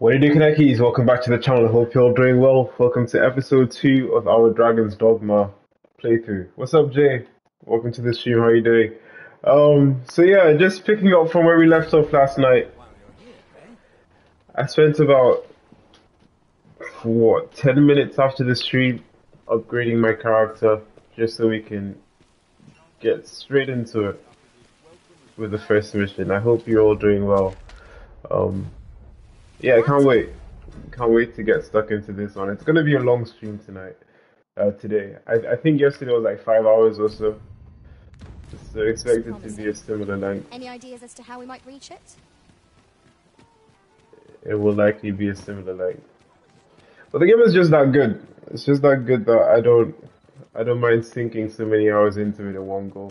What are you doing, Kanekis? Welcome back to the channel. I hope you're all doing well. Welcome to episode 2 of our Dragon's Dogma playthrough. What's up, Jay? Welcome to the stream. How are you doing? Um, so yeah, just picking up from where we left off last night. I spent about, what, 10 minutes after the stream upgrading my character just so we can get straight into it with the first mission. I hope you're all doing well. Um, yeah, I can't wait. Can't wait to get stuck into this one. It's gonna be a long stream tonight. Uh, today, I, I think yesterday was like five hours or so. So expect it to be a similar length. Any ideas as to how we might reach it? It will likely be a similar length. But the game is just that good. It's just that good that I don't, I don't mind sinking so many hours into it in one go.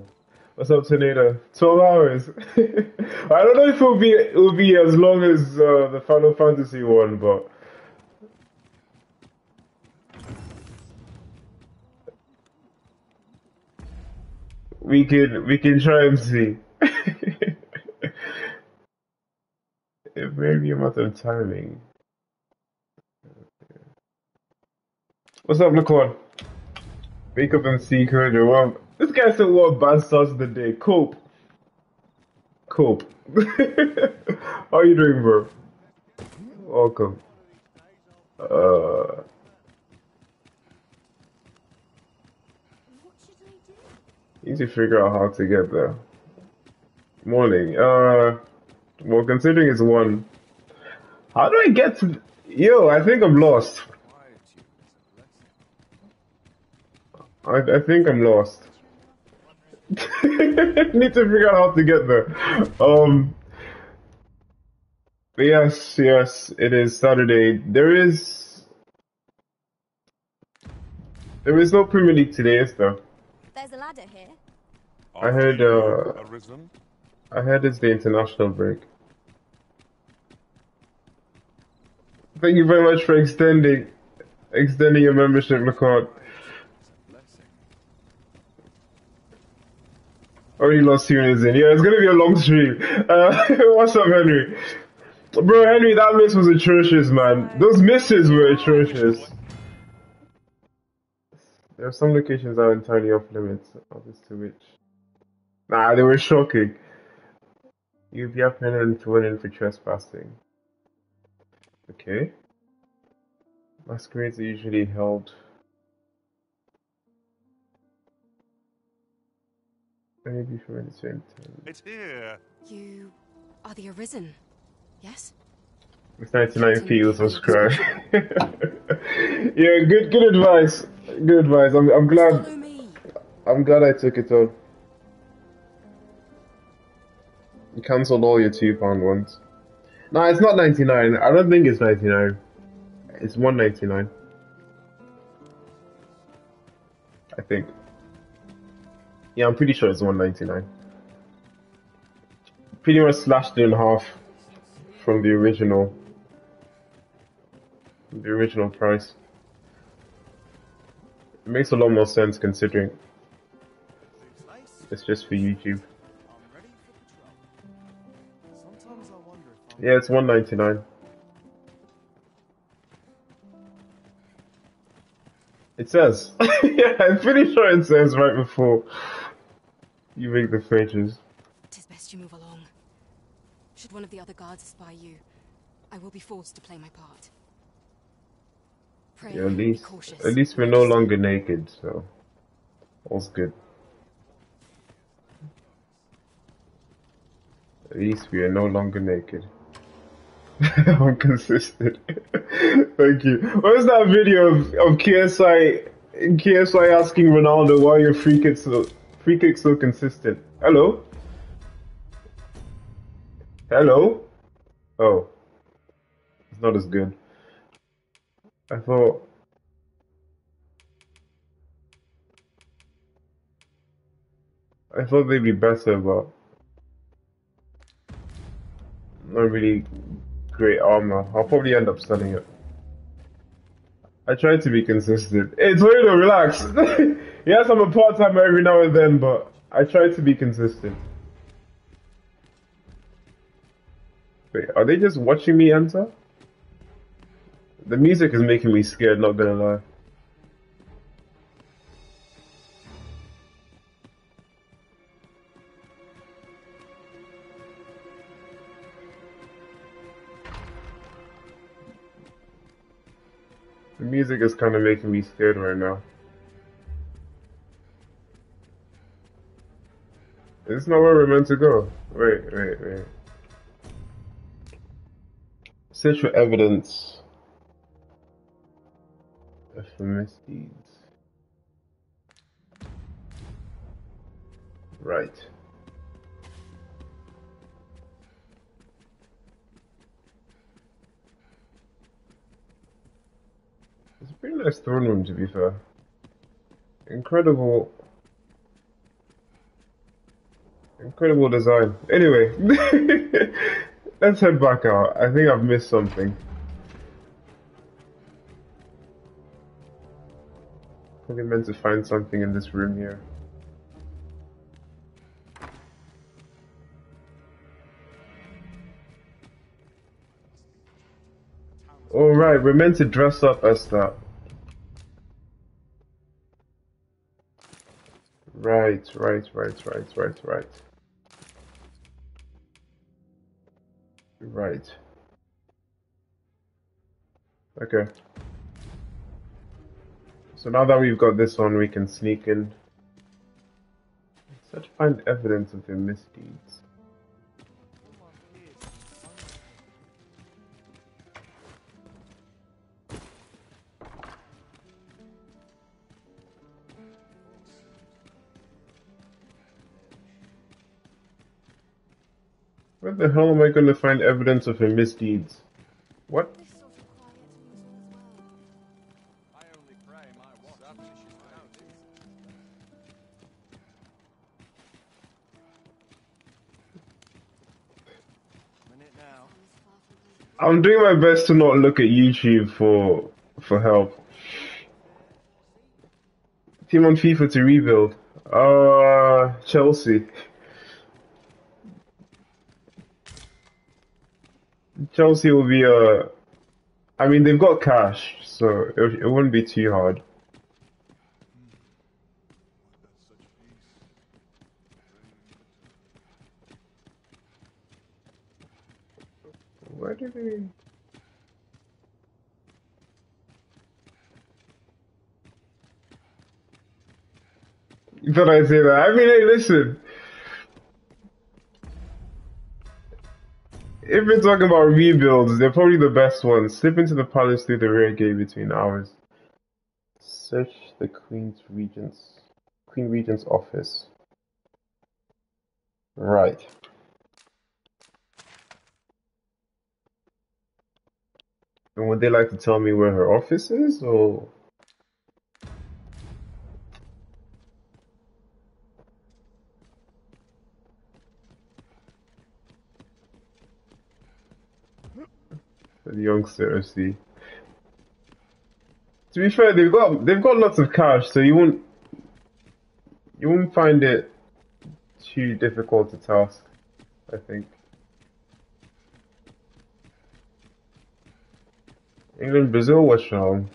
What's up, Tornado? Twelve hours. I don't know if it'll be it will be as long as uh, the Final Fantasy one, but we can we can try and see. it may be a matter of timing. What's up, Laquan? Wake up and see Coder. This guy said what bad starts the day. Cope. Cope. How are you doing, bro? Welcome. Uh, need to figure out how to get there. Morning. Uh, well, considering it's one, how do I get to? Yo, I think I'm lost. I, I think I'm lost. Need to figure out how to get there. Um, but yes, yes, it is Saturday. There is there is no Premier League today, is there? There's a ladder here. I heard uh, I heard it's the international break. Thank you very much for extending extending your membership, McCord. Already lost two minutes in. Yeah, it's gonna be a long stream. Uh, what's up, Henry? Bro, Henry, that miss was atrocious, man. Those misses were atrocious. There are some locations that are entirely off limits, others to which. Nah, they were shocking. You'd be penalty to win in for trespassing. Okay. Masquerades are usually held maybe for the same time. It's here. You are the Arisen, yes? It's 99p was subscribe. yeah, good good advice. Good advice. I'm I'm glad I'm glad I took it on. You cancelled all your two pound ones. No, it's not ninety nine. I don't think it's ninety nine. It's one ninety nine. I think. Yeah, I'm pretty sure it's one ninety nine. Pretty much slashed it in half from the original the original price. It makes a lot more sense considering it's just for YouTube. Yeah, it's one ninety nine. It says. yeah, I'm pretty sure it says right before you make the purchase. Tis best you move along. Should one of the other guards spy you, I will be forced to play my part. Pray, Yeah, at least at least we're no longer naked, so all's good. At least we are no longer naked. I'm consistent. Thank you. Where's that video of, of KSI KSI asking Ronaldo why your free kick so free kick so consistent? Hello? Hello? Oh. It's not as good. I thought I thought they'd be better, but not really great armor. I'll probably end up selling it. I try to be consistent. Hey, Toledo, relax. yes, I'm a part timer every now and then, but I try to be consistent. Wait, are they just watching me enter? The music is making me scared, not gonna lie. Music is kind of making me scared right now. It's not where we're meant to go. Wait, wait, wait. Search for evidence of misdeeds. Right. Pretty nice throne room, to be fair. Incredible, incredible design. Anyway, let's head back out. I think I've missed something. Probably meant to find something in this room here. Alright, we're meant to dress up as that. Right, right, right, right, right, right. Right. Okay. So now that we've got this on, we can sneak in. Let's find evidence of their misdeeds. Where the hell am I going to find evidence of her misdeeds? What? I'm doing my best to not look at YouTube for for help. Team on FIFA to rebuild. Uh, Chelsea. Chelsea will be uh I mean, they've got cash, so it, it wouldn't be too hard. Where did they? You thought I'd say that? I mean, hey, listen. If we're talking about rebuilds, they're probably the best ones. Slip into the palace through the rear gate between hours. Search the Queen's Regent's Queen Regent's office. Right. And would they like to tell me where her office is, or? The youngster, see. To be fair, they've got they've got lots of cash, so you won't you won't find it too difficult to task. I think. England, Brazil, what's wrong?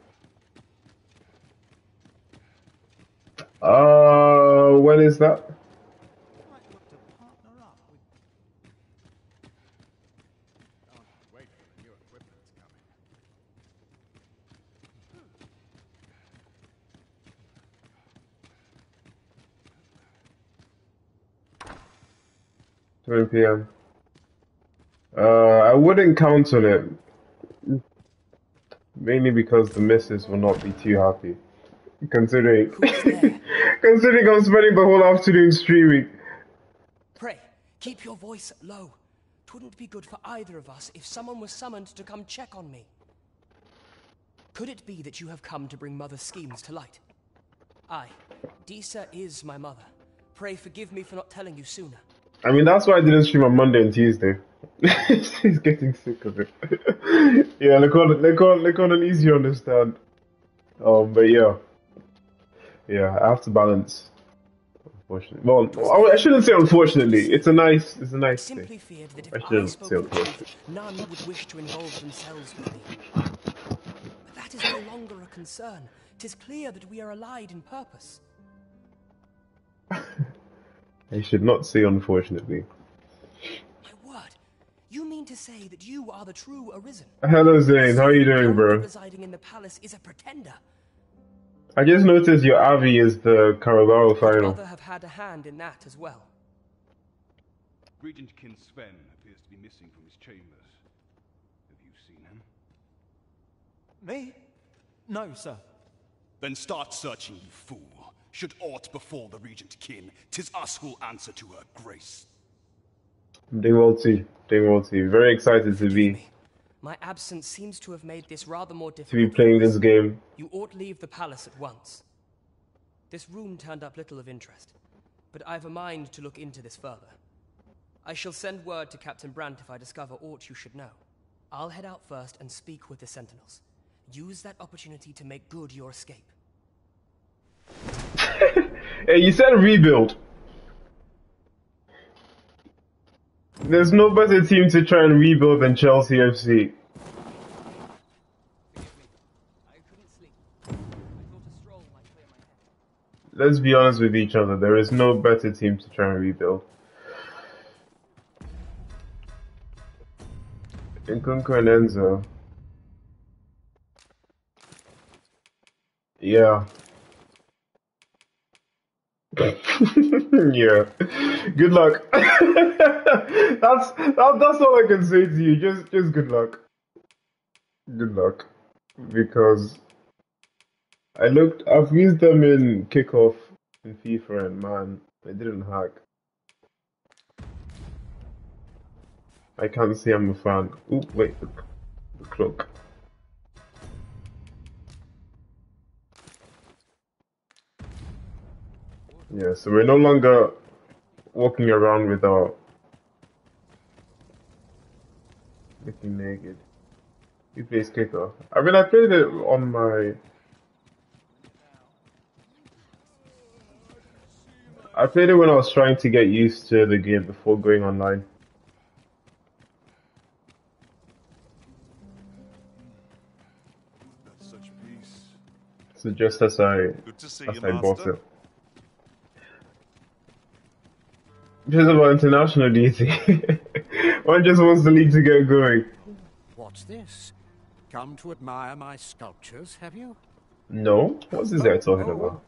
Uh, when is that? Might look to partner up with. Oh, wait for the new equipment's coming. 7 p.m. Uh, I wouldn't count on it. Mainly because the missus will not be too happy. Considering, considering I'm spending the whole afternoon streaming. Pray, keep your voice low. Twouldn't be good for either of us if someone was summoned to come check on me. Could it be that you have come to bring Mother's schemes to light? Aye, Disa is my mother. Pray forgive me for not telling you sooner. I mean, that's why I didn't stream on Monday and Tuesday. She's getting sick of it. yeah, look on, look on, look on an easy understand. Um, but yeah, yeah, I have to balance. Unfortunately, well, I shouldn't say unfortunately. It's a nice, it's a nice Simply thing. I I shouldn't spoke say the unfortunate. truth, none would wish to involve themselves with me. that is no longer a concern. Tis clear that we are allied in purpose. I should not say unfortunately. My word, you mean to say that you are the true Arisen? Hello Zane, how are you doing, bro? residing in the palace is a pretender. I just noticed your Avi is the Carabao final. Brother have had a hand in that as well. Regent Kin Sven appears to be missing from his chambers. Have you seen him? Me? No, sir. Then start searching, you fool. Should aught befall the Regent Kin, tis us who'll answer to her grace. Doing well too. Doing well too. Very excited to be My absence seems to have made this rather more difficult. to be playing this game. You ought leave the palace at once. This room turned up little of interest, but I've a mind to look into this further. I shall send word to Captain Brant if I discover aught you should know. I'll head out first and speak with the Sentinels. Use that opportunity to make good your escape. Hey, you said rebuild. There's no better team to try and rebuild than Chelsea FC. Let's be honest with each other. There is no better team to try and rebuild. Nkunku and Enzo. Yeah. yeah. Good luck. that's that, that's all I can say to you. Just just good luck. Good luck. Because I looked I've used them in kickoff in FIFA and man, they didn't hack. I can't say I'm a fan. Oh wait, the, the clock. Yeah, so we're no longer walking around with our looking naked. Who plays kicker? I mean, I played it on my. I played it when I was trying to get used to the game before going online. Such peace. So just as I Good to see as you, I bought it. Just about international duty. One just wants the league to get going. What's this? Come to admire my sculptures, have you? No? What's this guy talking Oh, about?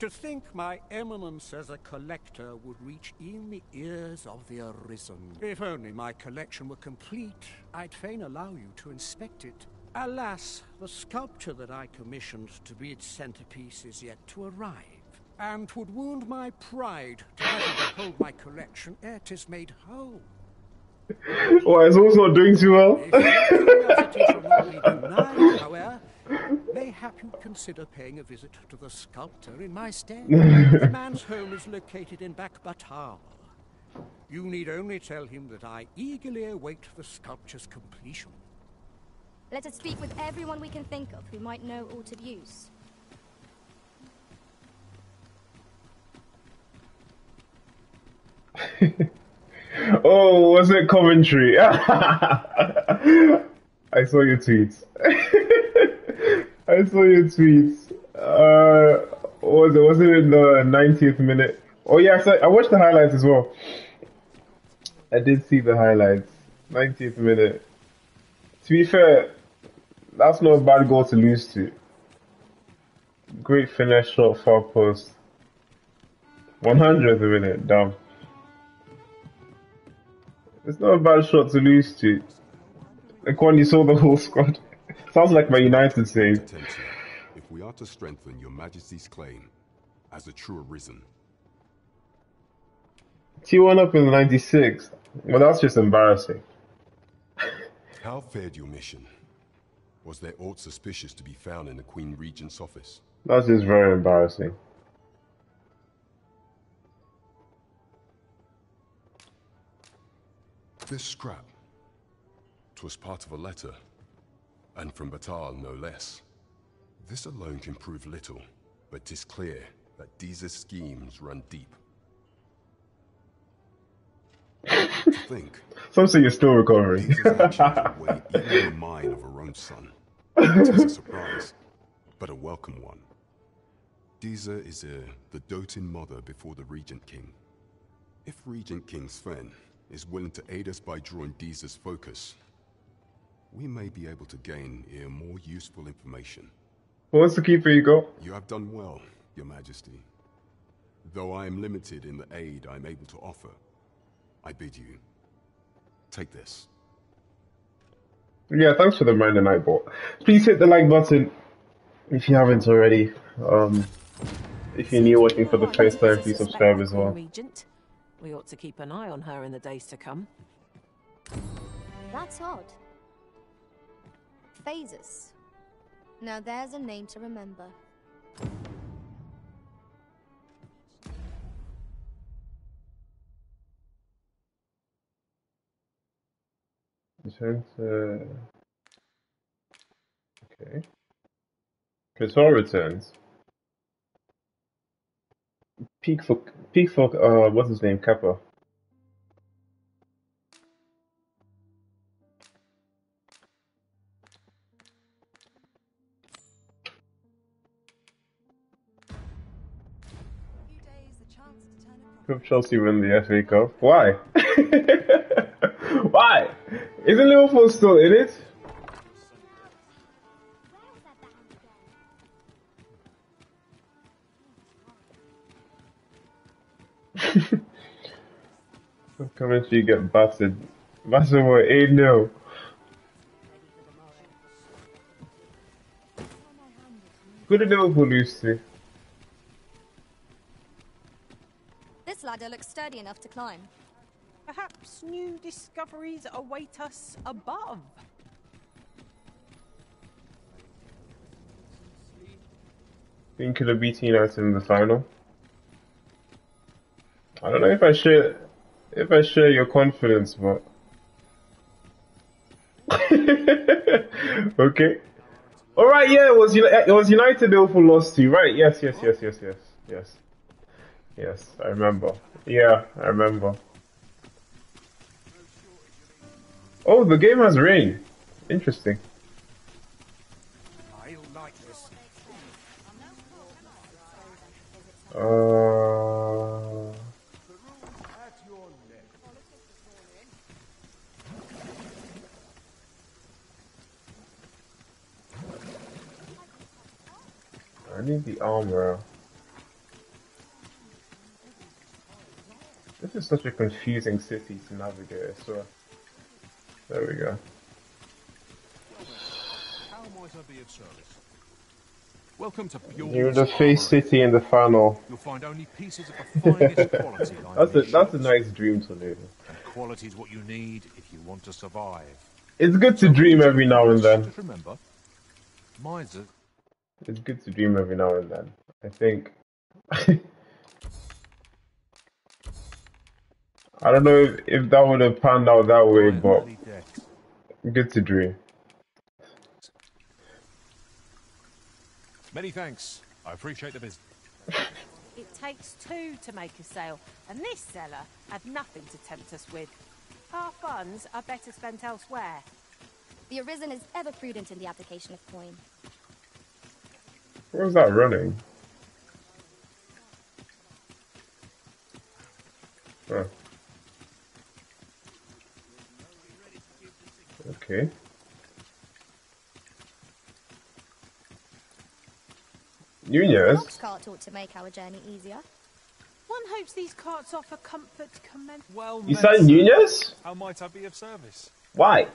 To think my eminence as a collector would reach in the ears of the Arisen. If only my collection were complete, I'd fain allow you to inspect it. Alas, the sculpture that I commissioned to be its centerpiece is yet to arrive, and 'twould wound my pride to have you behold my collection ere 'tis made whole. Why, is also not doing too well? If your curiosity shall not be denied, however, mayhap you consider paying a visit to the sculptor in my stead. the man's home is located in Bakbattahl. You need only tell him that I eagerly await the sculpture's completion. Let us speak with everyone we can think of who might know aught of use. Oh, was it Coventry? I saw your tweets. I saw your tweets. Uh, was it? Was it in the 90th minute? Oh yeah, I, I watched the highlights as well. I did see the highlights. 90th minute. To be fair, that's not a bad goal to lose to. Great finish, shot, far post. 100th minute, damn. It's not a bad shot to lose to. Like when you saw the whole squad. Sounds like my United save. Attention. If we are to strengthen your majesty's claim as a true arisen, T1 up in 96. Well, that's just embarrassing. how fared your mission? Was there aught suspicious to be found in the Queen Regent's office? That's just very embarrassing. This scrap. 'Twas part of a letter, and from Battahl no less. This alone can prove little, but 'tis clear that Disa's schemes run deep. to think, Some say you're still recovering. Disa's actions would weigh even the mind of her own son. It is a surprise, but a welcome one. Disa is uh, the doting mother before the Regent Kin. If Regent Kin Sven is willing to aid us by drawing Disa's focus, we may be able to gain a more useful information. What's the keeper you got? You have done well, Your Majesty. Though I am limited in the aid I am able to offer, I bid you, take this. Yeah, thanks for the reminder, Nightbot. Please hit the like button if you haven't already. Um, if you're new watching for the first time, please subscribe as well. Regent. We ought to keep an eye on her in the days to come. That's odd. Phaesus. Now there's a name to remember. Return to... Okay. Krator returns. Peak for Peak for uh what's his name? Kappa. Hope Chelsea win the FA Cup. Why? Why? Isn't Liverpool still in it? Coventry get battered. Battered for 8 0. Who did Liverpool lose to? This ladder looks sturdy enough to climb. Perhaps new discoveries await us above. Think could have beaten United in the final. I don't know if I share if I share your confidence, but okay. All right, yeah, it was it was United Liverpool lost to right? Yes, yes, yes, yes, yes, yes, yes. I remember. Yeah, I remember. Oh, the game has rain. Interesting. Uh, I need the armor. This is such a confusing city to navigate, I swear. There we go. How might I be of service? Welcome to Bjorn's You're the face city in the final. You'll find only pieces of the finest quality That's a that's a nice dream to live. And quality is what you need if you want to survive. It's good to dream every now and then. Just remember, mine's a It's good to dream every now and then. I think. I don't know if, if that would have panned out that way, but good to dream. Many thanks. I appreciate the visit. It takes two to make a sale, and this seller had nothing to tempt us with. Our funds are better spent elsewhere. The Arisen is ever prudent in the application of coin. Where was that running? Huh. Okay. Nunez? Box cart ought to make our journey easier. One hopes these carts offer comfort commend. Well You met, said sir. Nunez? How might I be of service? Why?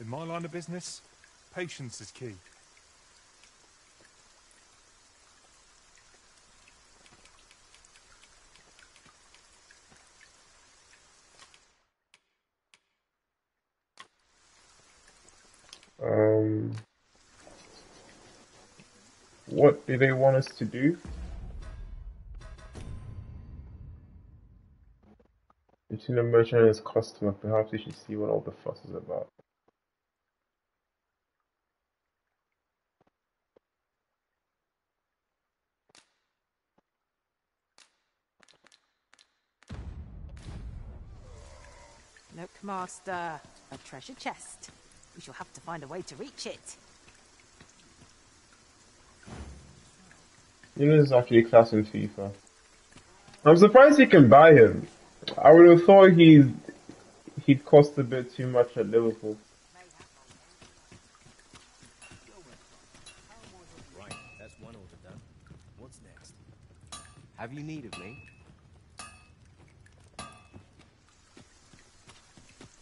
In my line of business, patience is key. What do they want us to do? Between a merchant and his customer, perhaps we should see what all the fuss is about. Look, Master, a treasure chest. We shall have to find a way to reach it. Nunez is actually a class in FIFA. I'm surprised you can buy him. I would have thought he'd, he'd cost a bit too much at Liverpool. Right, that's one order done. What's next? Have you need of me?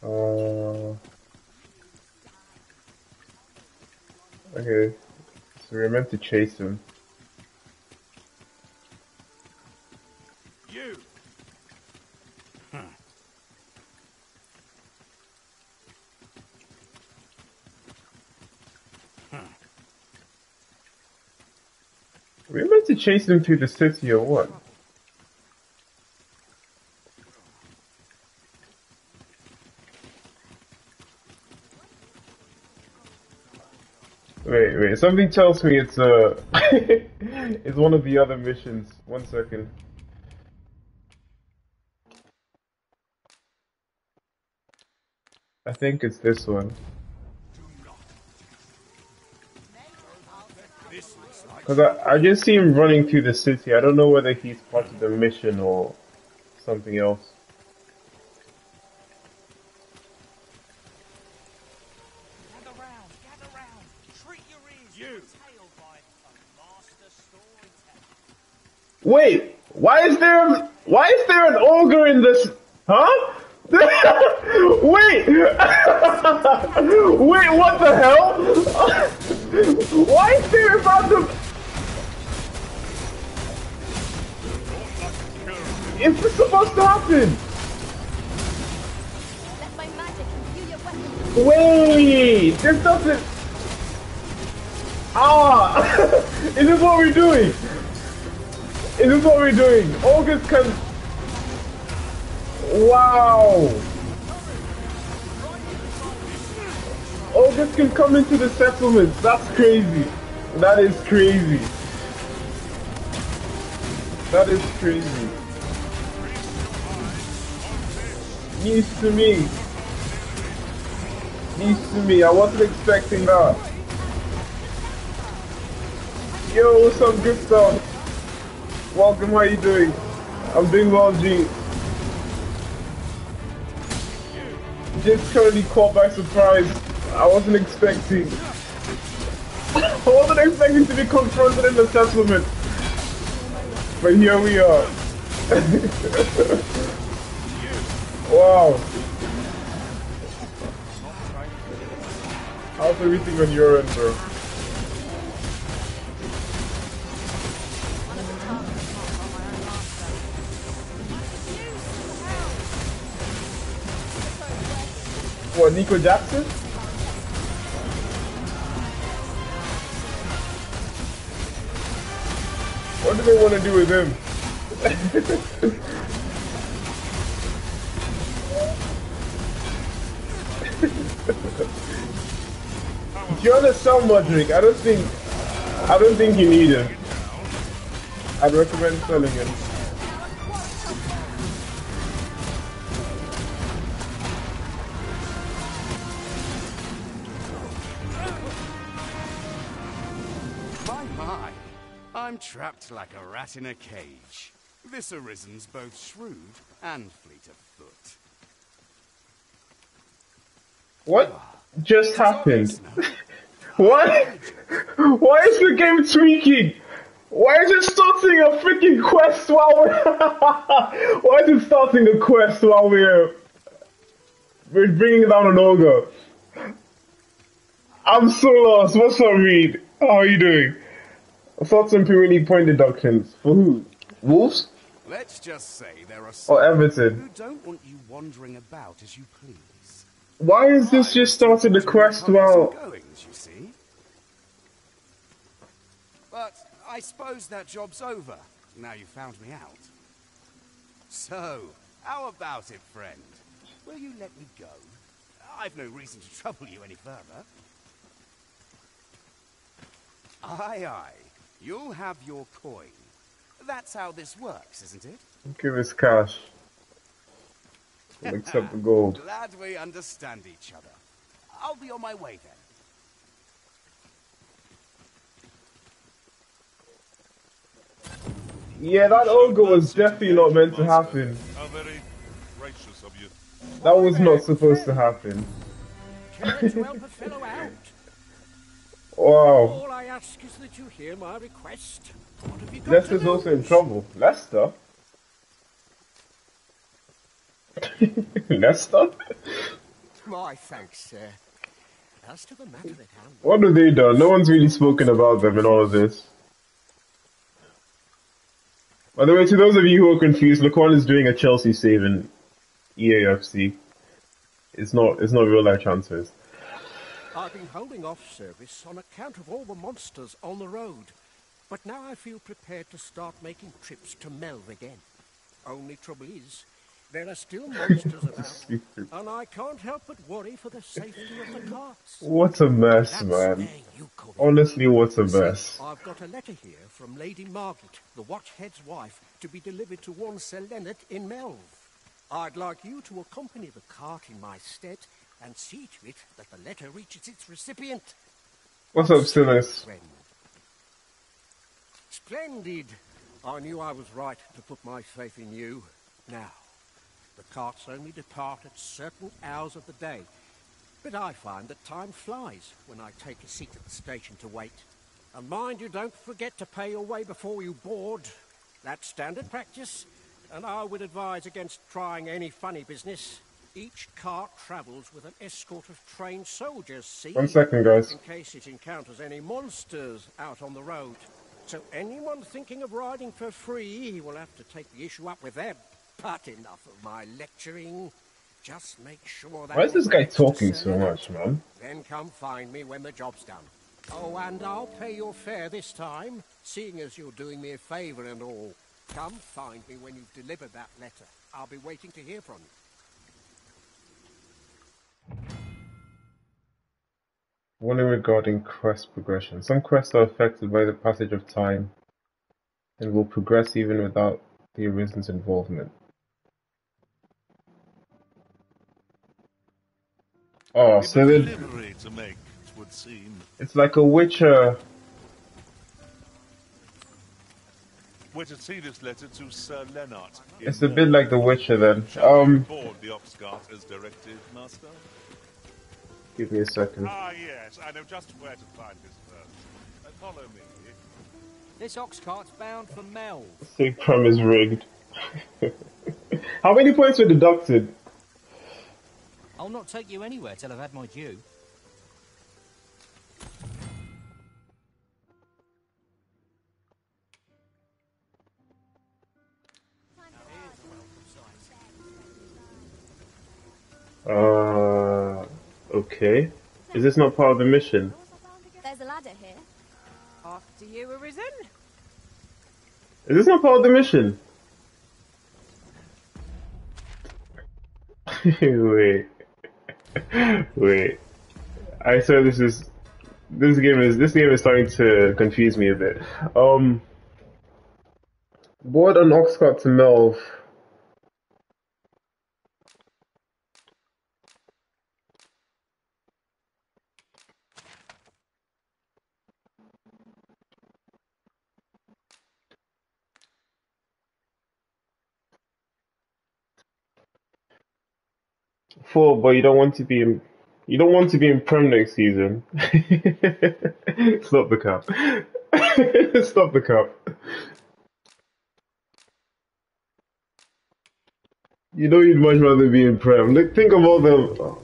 Uh, okay, so we're meant to chase him. You! We're meant to chase him to the city or what? Wait, wait, something tells me it's uh it's one of the other missions. One second. I think it's this one. Cause I, I just see him running through the city. I don't know whether he's part of the mission or something else. Gather round, gather round. Treat your ears. You. Tale by a master storyteller. Wait, why is there why is there an ogre in this? Huh? Wait, wait, what the hell? why is there about the? Is this supposed to happen? Let my magic imbue your weapon. Wait, this doesn't. Ah, is this what we're doing? Is this what we're doing? August can. Wow. August can come into the settlement. That's crazy. That is crazy. That is crazy. News to me. News to me. I wasn't expecting that. Yo, what's up, good stuff? Welcome, how you doing? I'm doing well, G. Just currently caught by surprise. I wasn't expecting. I wasn't expecting to be confronted in the settlement. But here we are. wow. How's everything on your end, bro? What, Nico Jackson? What do they want to do with him? Do you understand, Modric? I don't think, I don't think you need him. I'd recommend selling him. My, my. I'm trapped like a rat in a cage. This Arisen's both shrewd and fleet of foot. What just happened? What? Why is the game tweaking? Why is it starting a freaking quest while we're... Why is it starting a quest while we're... We're bringing down an ogre? I'm so lost. What's up, Reed? How are you doing? I thought some really point deductions. For who? Wolves? Let's just say there are Or some Everton? who don't want you wandering about as you please. Why is this just starting the quest while... goings, you see. But I suppose that job's over. Now you found me out. So, how about it, friend? Will you let me go? I've no reason to trouble you any further. Aye, aye. You'll have your coin. That's how this works, isn't it? Give us cash. We'll accept the gold. Glad we understand each other. I'll be on my way then. Yeah, that ogre was definitely not meant to happen. How very gracious of you. That was not supposed to happen. Care to help a fellow out? Wow. All I ask is that you hear my request. What have you got to Lester's also in trouble. Lester? Lester? My thanks, sir. As to the matter at hand, What have they done? No one's really spoken about them in all of this. By the way, to those of you who are confused, Laquan is doing a Chelsea save in EAFC. It's not. It's not real life transfers. I've been holding off service on account of all the monsters on the road. But now I feel prepared to start making trips to Melve again. Only trouble is, there are still monsters about, and I can't help but worry for the safety of the carts. What a mess, man. Honestly, what a mess. I've got a letter here from Lady Margaret, the Watchhead's wife, to be delivered to one Sir Leonard in Melve. I'd like you to accompany the cart in my stead and see to it that the letter reaches its recipient. What's up, Silas? Splendid! I knew I was right to put my faith in you. Now, the carts only depart at certain hours of the day, but I find that time flies when I take a seat at the station to wait. And mind you don't forget to pay your way before you board. That's standard practice, and I would advise against trying any funny business. Each cart travels with an escort of trained soldiers, see? One second, guys. In case it encounters any monsters out on the road. So anyone thinking of riding for free will have to take the issue up with them. But enough of my lecturing. Just make sure that... Why is this guy you're next to talking so much, man? Then come find me when the job's done. Oh, and I'll pay your fare this time, seeing as you're doing me a favour and all. Come find me when you've delivered that letter. I'll be waiting to hear from you. Warning regarding quest progression. Some quests are affected by the passage of time and will progress even without the Arisen's involvement. Oh, so Bit it, to make, it would seem. it's like a Witcher. We're to see this letter to Sir Leonard. It's a bit like the Witcher then. Shall Um, board the ox cart as directed, Master? give me a second. Ah, yes, I know just where to find this first. Uh, follow me. This ox cart's bound for Melve. Sig Prom is rigged. How many points were deducted? I'll not take you anywhere till I've had my due. Uh, okay. Is this not part of the mission? There's a ladder here. After you, Arisen? Is this not part of the mission? Wait. Wait. I swear this is this game is this game is starting to confuse me a bit. Um Board an Oxcart to Melve. Four, but you don't want to be in you don't want to be in Prem next season. Stop the cup. Stop the cup. You know you'd much rather be in Prem. Look, think of all the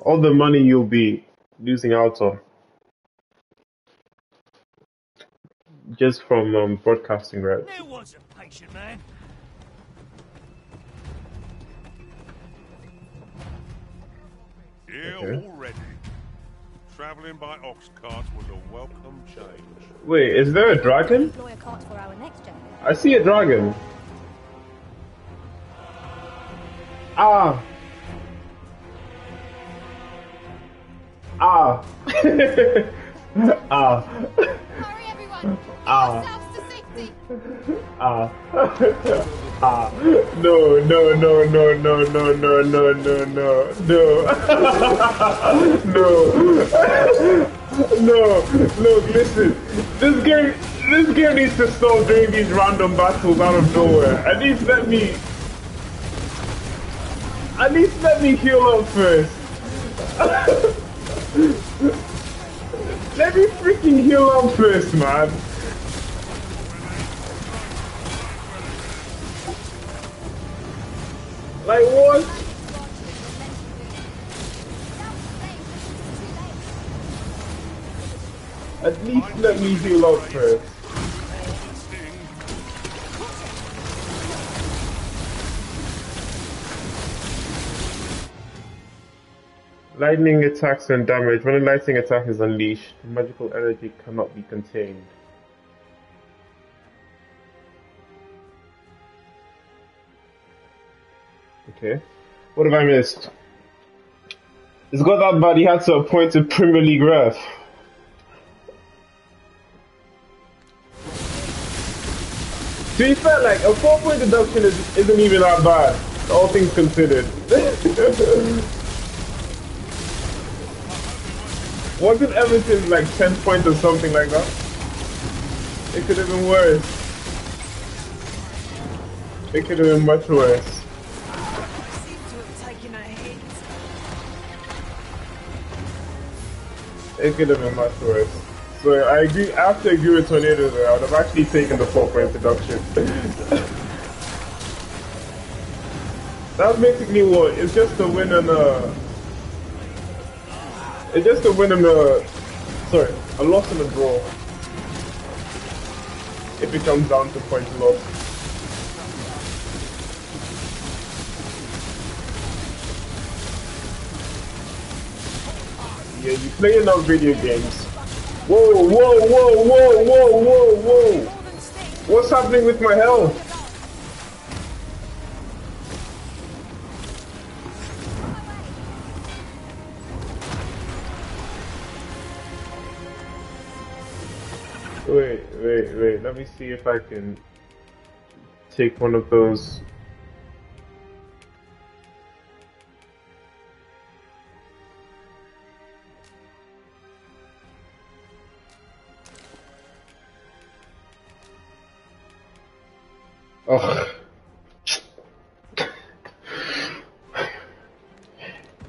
all the money you'll be losing out on just from um, broadcasting rights. There was a patient man. Here Okay. already. Travelling by ox cart was a welcome change. Wait, is there a dragon? Employ a cart for our next journey. I see a dragon. Ah. Ah. ah. Hurry, everyone! Ah. Ah. ah. No, no, no, no, no, no, no, no, no, no, no. no. no. Look, listen. This game, this game needs to stop doing these random battles out of nowhere. At least let me, at least let me heal up first. let me freaking heal up first, man. Like what? At least let me heal up first. Lightning attacks and damage. When a lightning attack is unleashed, magical energy cannot be contained. Okay. What have I missed? It's got that bad he had to appoint a Premier League ref. To be fair, like, a four point deduction is, isn't even that bad, all things considered. Wasn't Everton like 10 points or something like that? It could have been worse. It could have been much worse. It could have been much worse. So I agree, after I agree with Tornado I would have actually taken the 4 point deduction. That's basically what, it's just a win and a... Uh, it's just a win and a... Sorry, a loss and a draw. If it comes down to points lost. Yeah, you play enough video games. Whoa, whoa, whoa, whoa, whoa, whoa, whoa! What's happening with my health? Wait, wait, wait. Let me see if I can take one of those. Ugh.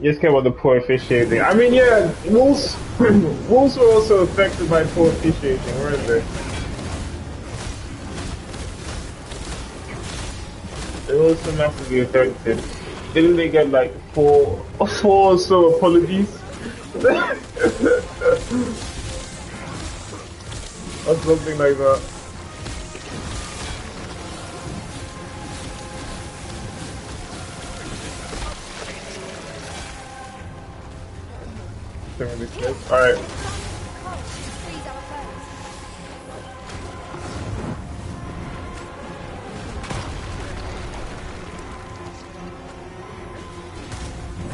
You just care about the poor officiating. I mean, yeah, Wolves, Wolves were also affected by poor officiating, weren't they? They were also massively affected. Didn't they get like four, oh, four or so apologies? or something like that. Alright.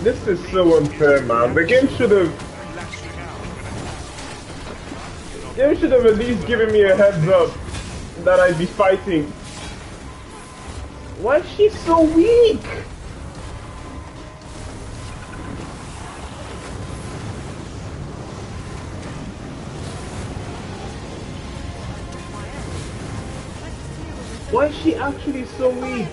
This is so unfair, man. The game should have... Game should have at least given me a heads up that I'd be fighting. Why is she so weak? Why is she actually so weak?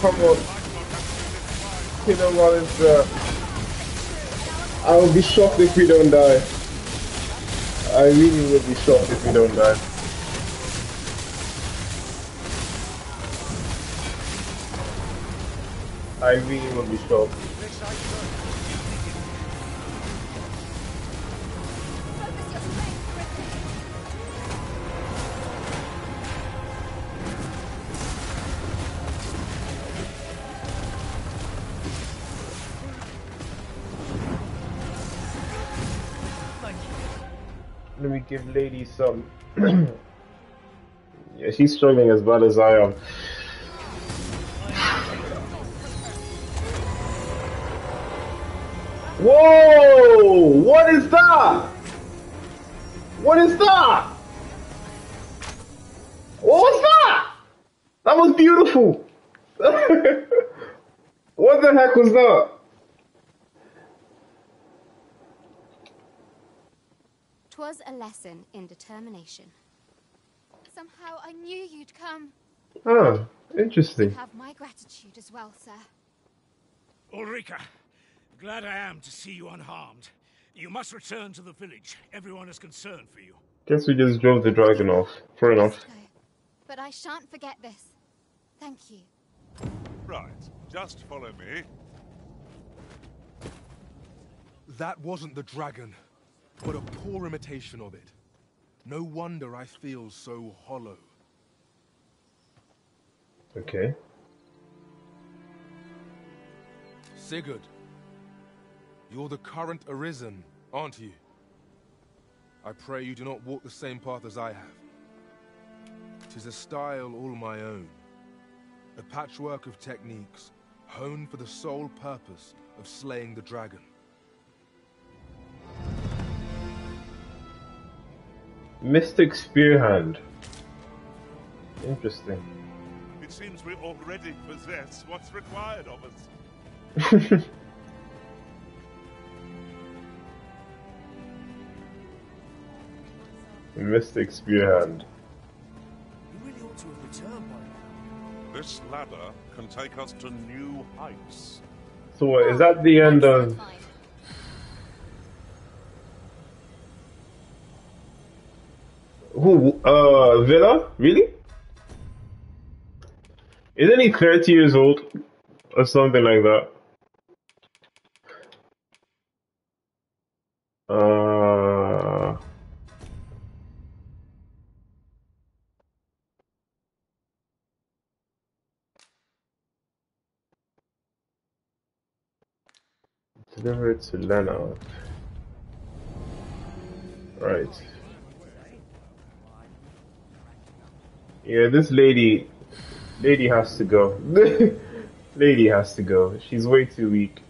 Come on. You know what is uh I will be shocked if we don't die. I really would be shocked if we don't die. I really would be shocked. Me give Lady some. yeah, she's struggling as bad as I am. Whoa! What is that? What is that? What was that? That was beautiful. what the heck was that? Twas a lesson in determination. Somehow I knew you'd come. Ah, interesting. You have my gratitude as well, sir. Ulrika, glad I am to see you unharmed. You must return to the village. Everyone is concerned for you. Guess we just drove the dragon off. Fair enough. But I shan't forget this. Thank you. Right, just follow me. That wasn't the dragon, but a poor imitation of it. No wonder I feel so hollow. Okay. Sigurd, you're the current Arisen, aren't you? I pray you do not walk the same path as I have. Tis a style all my own. A patchwork of techniques, honed for the sole purpose of slaying the dragon. Mystic Spearhand. Interesting. It seems we already possess what's required of us. Mystic Spearhand. You really ought to have returned by now. This ladder can take us to new heights. So what, is that the end of... Who, uh, Villa? Really? Isn't he 30 years old? Or something like that. Uh... Deliver it to Lena. Right. Yeah, this lady, lady has to go. lady has to go. She's way too weak.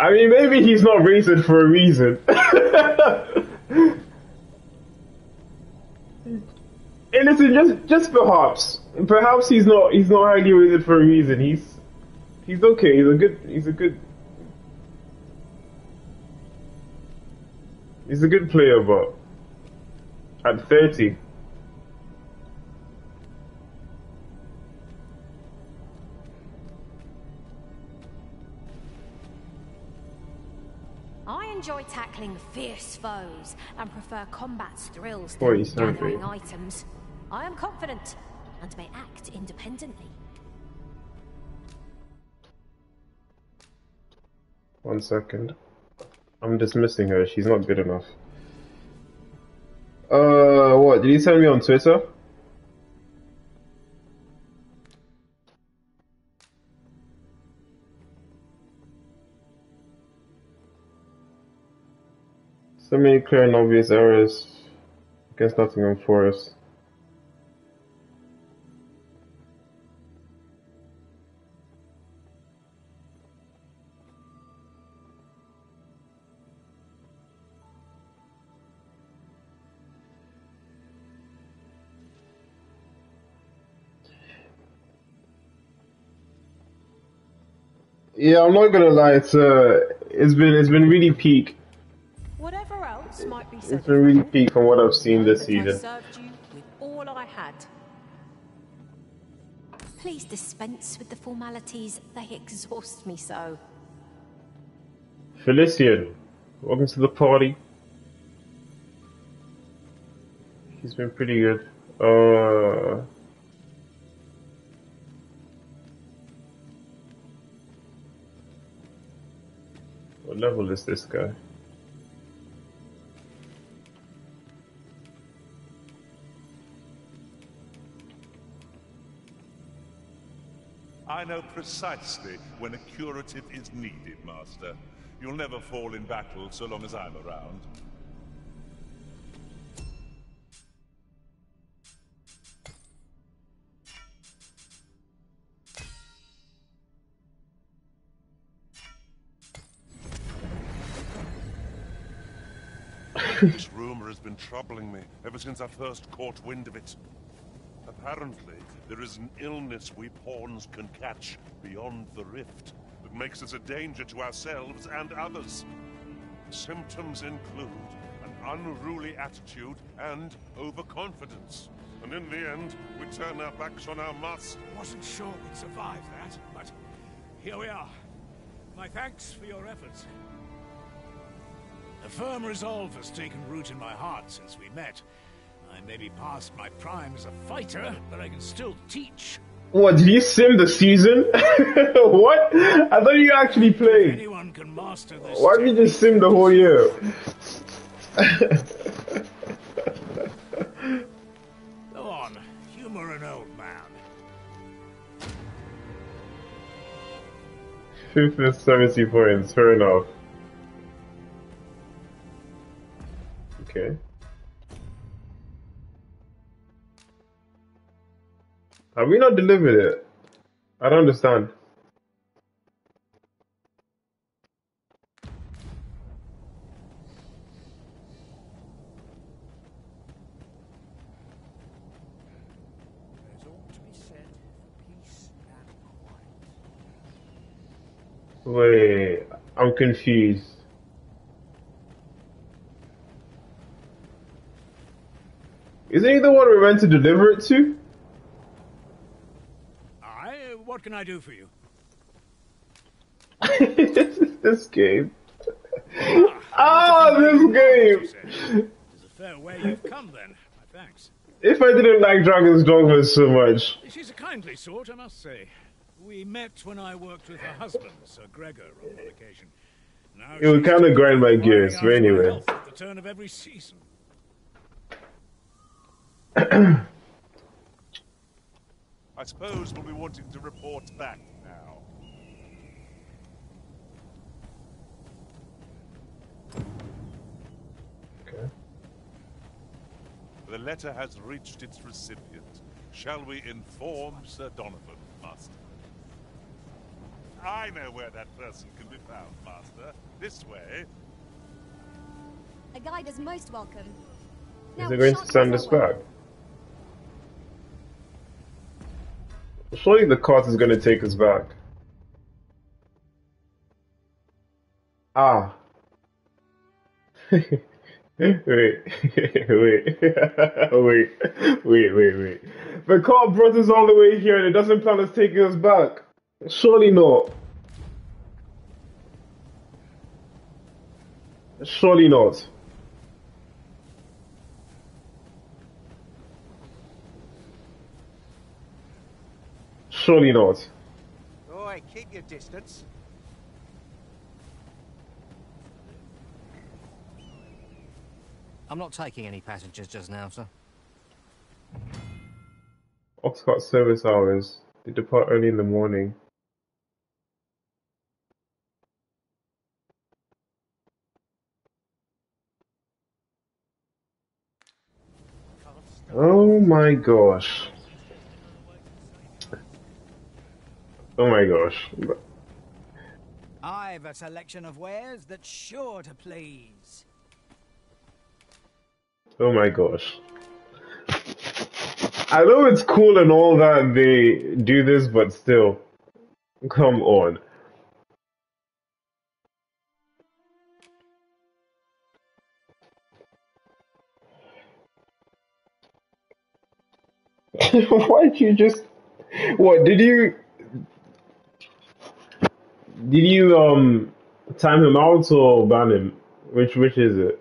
I mean, maybe he's not rated for a reason. and listen, just just perhaps, perhaps he's not he's not highly rated for a reason. He's he's okay. He's a good he's a good he's a good player, but at thirty. I enjoy tackling fierce foes and prefer combat's thrills to Boy, you sound gathering items. I am confident and may act independently. One second. I'm dismissing her. She's not good enough. Uh, what? Did he send me on Twitter? So many clear and obvious errors against Nottingham Forest. Yeah, I'm not gonna lie. It's uh, it's been it's been really peak. Whatever else might be said, It's been really peak from what I've seen this season. served you with all I had. Please dispense with the formalities. They exhaust me so. Felician, welcome to the party. He's been pretty good. Uh, what level is this guy? I know precisely when a curative is needed, Master. You'll never fall in battle so long as I'm around. This rumor has been troubling me ever since I first caught wind of it. Apparently, there is an illness we pawns can catch beyond the rift that makes us a danger to ourselves and others. Symptoms include an unruly attitude and overconfidence. And in the end, we turn our backs on our master. Wasn't sure we'd survive that, but here we are. My thanks for your efforts. A firm resolve has taken root in my heart since we met. I may be past my prime as a fighter, but I can still teach. What, did you sim the season? what? I thought you actually played. Anyone can master this. Why did you just sim the whole year? Go on, humor an old man. Fifth is 70 points, fair enough. Okay. Have we not delivered it? I don't understand. Wait, I'm confused. Isn't he the one we're meant to deliver it to? I, what can I do for you? this game. Ah, this game! It's a fair way you've come then. My thanks. If I didn't like Dragon's Dogma so much. She's a kindly sort, I must say. We met when I worked with her husband, Sir Gregor, on one occasion. Now It would kind of grind my gears, but anyway. At the turn of every season. I suppose we'll be wanting to report back now. Okay. The letter has reached its recipient. Shall we inform Sir Donovan, Master? I know where that person can be found, Master. This way. A guide is most welcome. Is it going to send us back? Surely the cart is going to take us back. Ah. wait, wait, wait, wait, wait, wait. The cart brought us all the way here and it doesn't plan on taking us back. Surely not. Surely not. Surely not. Oh, Oi, keep your distance. I'm not taking any passengers just now, sir. Oxcart service hours. They depart early in the morning. Oh my gosh. Oh my gosh. I've a selection of wares that's sure to please. Oh my gosh. I know it's cool and all that they do this, but still. Come on. Why'd you just. What, did you. Did you, um. Time him out or ban him? Which, which is it?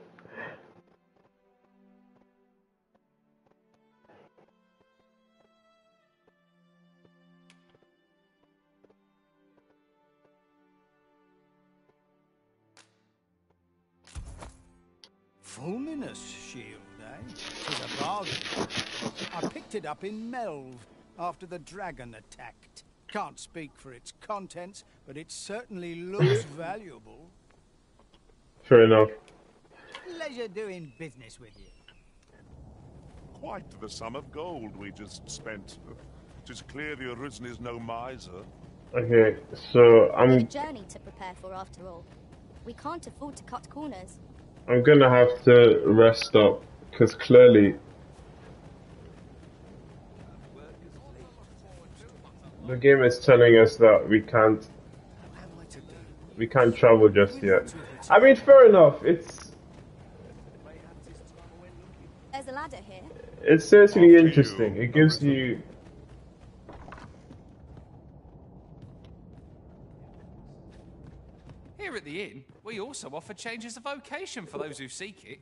Fulminous shield, eh? Tis a bargain. I picked it up in Melve after the dragon attacked. Can't speak for its contents, but it certainly looks hmm? valuable. Fair enough. Pleasure doing business with you. Quite the sum of gold we just spent. Tis clear the Arisen is no miser. Okay, so A I'm journey to prepare for after all. We can't afford to cut corners. I'm gonna have to rest up because clearly the game is telling us that we can't we can't travel just yet. I mean, fair enough. It's There's a ladder here. it's certainly interesting. It gives you Here at the inn, we also offer changes of vocation for those who seek it.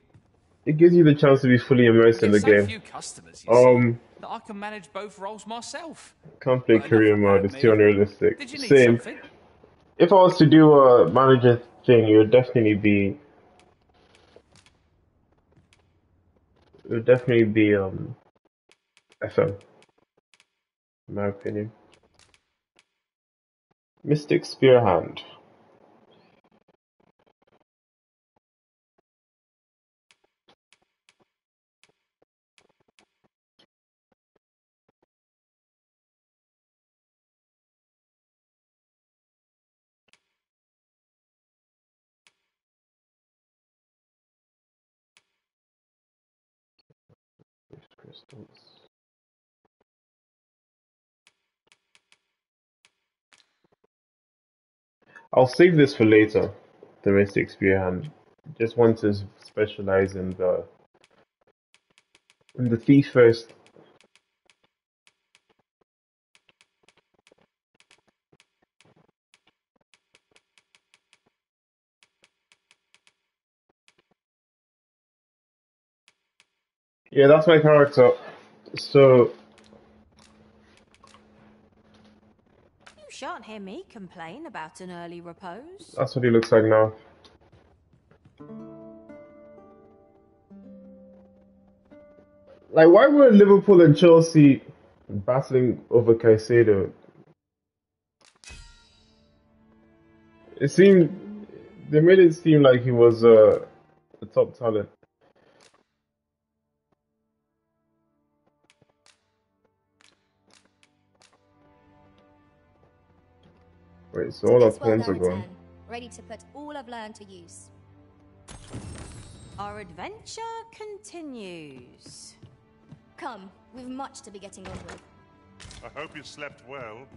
It gives you the chance to be fully immersed in the so game. few customers, you see, Um, that I can manage both roles myself. can't play But career mode. It's too unrealistic. Did you need Same. something? If I was to do a manager thing, it would definitely be. It would definitely be um, FM. In my opinion. Mystic Spearhand. I'll save this for later, the Mystic Spearhand. Just want to specialize in the in the thief first. Yeah, that's my character. So You shan't hear me complain about an early repose. that's what he looks like now. Like, why were Liverpool and Chelsea battling over Caicedo? It seemed they made it seem like he was uh, a top talent. Wait, so all our Guess where pawns are gone. Ready to put all I've learned to use. Our adventure continues. Come, we've much to be getting on with. I hope you slept well.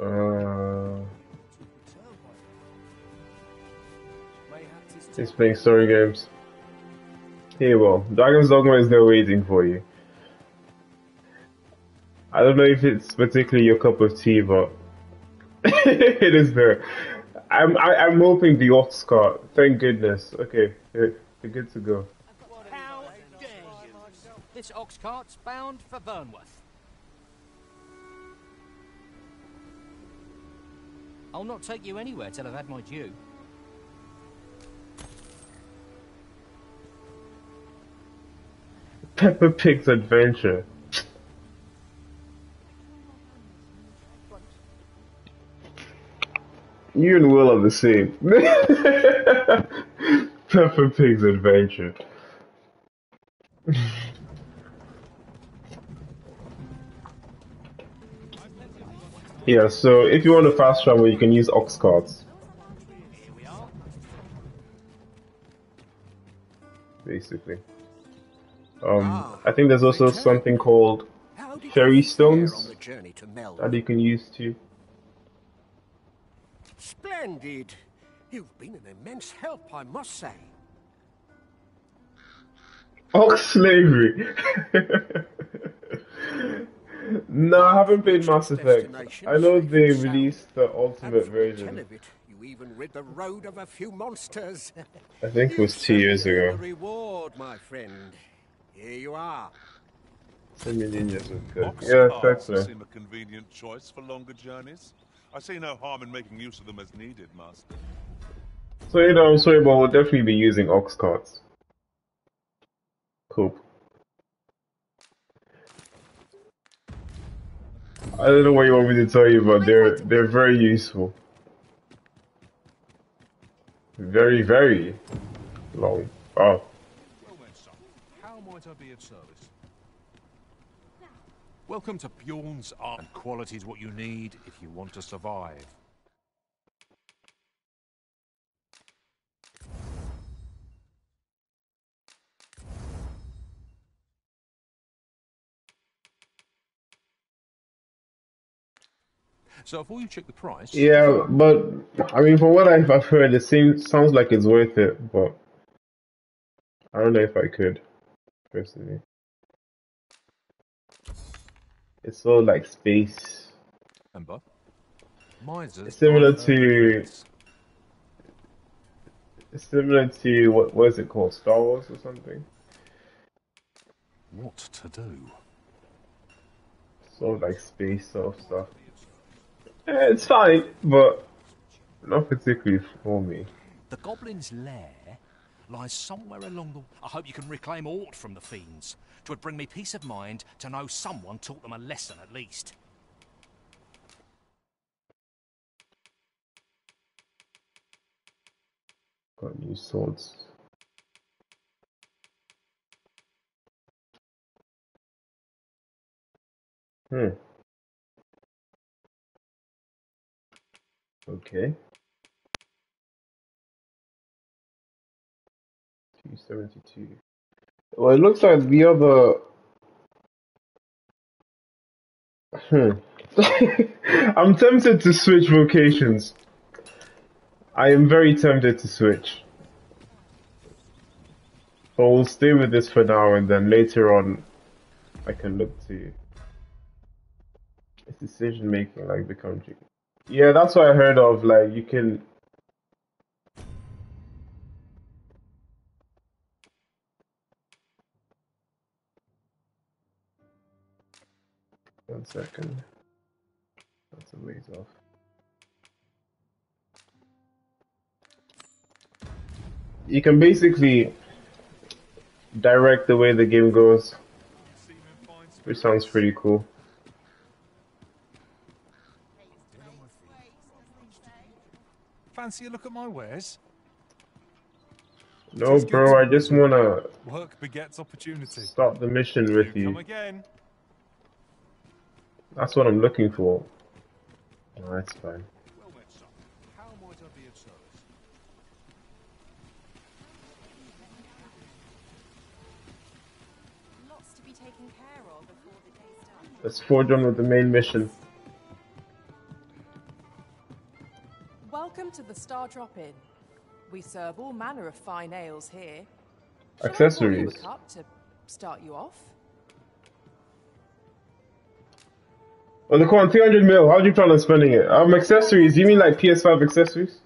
Uh, he's playing story games. Here, well, Dragon's Dogma is there waiting for you. I don't know if it's particularly your cup of tea, but it is there. I'm I, I'm hoping the ox cart. Thank goodness. Okay, we're we're good to go. How dare you? This ox cart's bound for Vernworth. I'll not take you anywhere till I've had my due. Peppa Pig's Adventure. You and Will are the same. Peppa Pig's Adventure. yeah, so if you want to fast travel, you can use ox carts. Basically. Um, I think there's also something called fairy stones that you can use too. Splendid. You've been an immense help, I must say. Ox slavery. no, I haven't played Mass Effect. I know they released the ultimate version. it, you even rid the road of a few monsters. I think it was two years ago. reward, my friend. Here you are. A million years ago. Ox Yeah, carts that's so. seem a convenient choice for longer journeys. I see no harm in making use of them as needed, Master. So you know, I'm sorry, but we'll definitely be using ox carts. Cool. I don't know what you want me to tell you, but they're they're very useful. very, very long. Oh, Well then, son, how might I be of service? Welcome to Bjorn's Art. And quality is what you need if you want to survive. So before you check the price, yeah, but I mean, from what I've, I've heard, it seems sounds like it's worth it, but I don't know if I could personally. It's all like space. remember, misers It's similar to it's similar to what what is it called, Star Wars or something. what to do. Sort of like space sort of stuff. Eh, it's fine, but not particularly for me. The goblin's lair lies somewhere along the. I hope you can reclaim aught from the fiends. Twould bring me peace of mind to know someone taught them a lesson at least. Got new swords. Hmm. Okay. Two seventy two. Well, it looks like the other. Hmm. I'm tempted to switch vocations. I am very tempted to switch. But we'll stay with this for now, and then later on, I can look to decision making, like the country. Yeah, that's what I heard of. Like you can. One second. That's a ways off. You can basically direct the way the game goes, which sounds pretty cool. Fancy a look at my wares? No, bro, I just wanna Work begets opportunity. start the mission with Come you. again. That's what I'm looking for. No, that's fine. Well then, son, how might I be of service? Lots to be taken care of before the day starts. Let's forge on with the main mission. Welcome to the Star Drop Inn. We serve all manner of fine ales here. Shall I pour you Accessories. a cup to start you off? Oh, the coin, 300 mil. How do you plan on spending it? Um, accessories. You mean like PS5 accessories?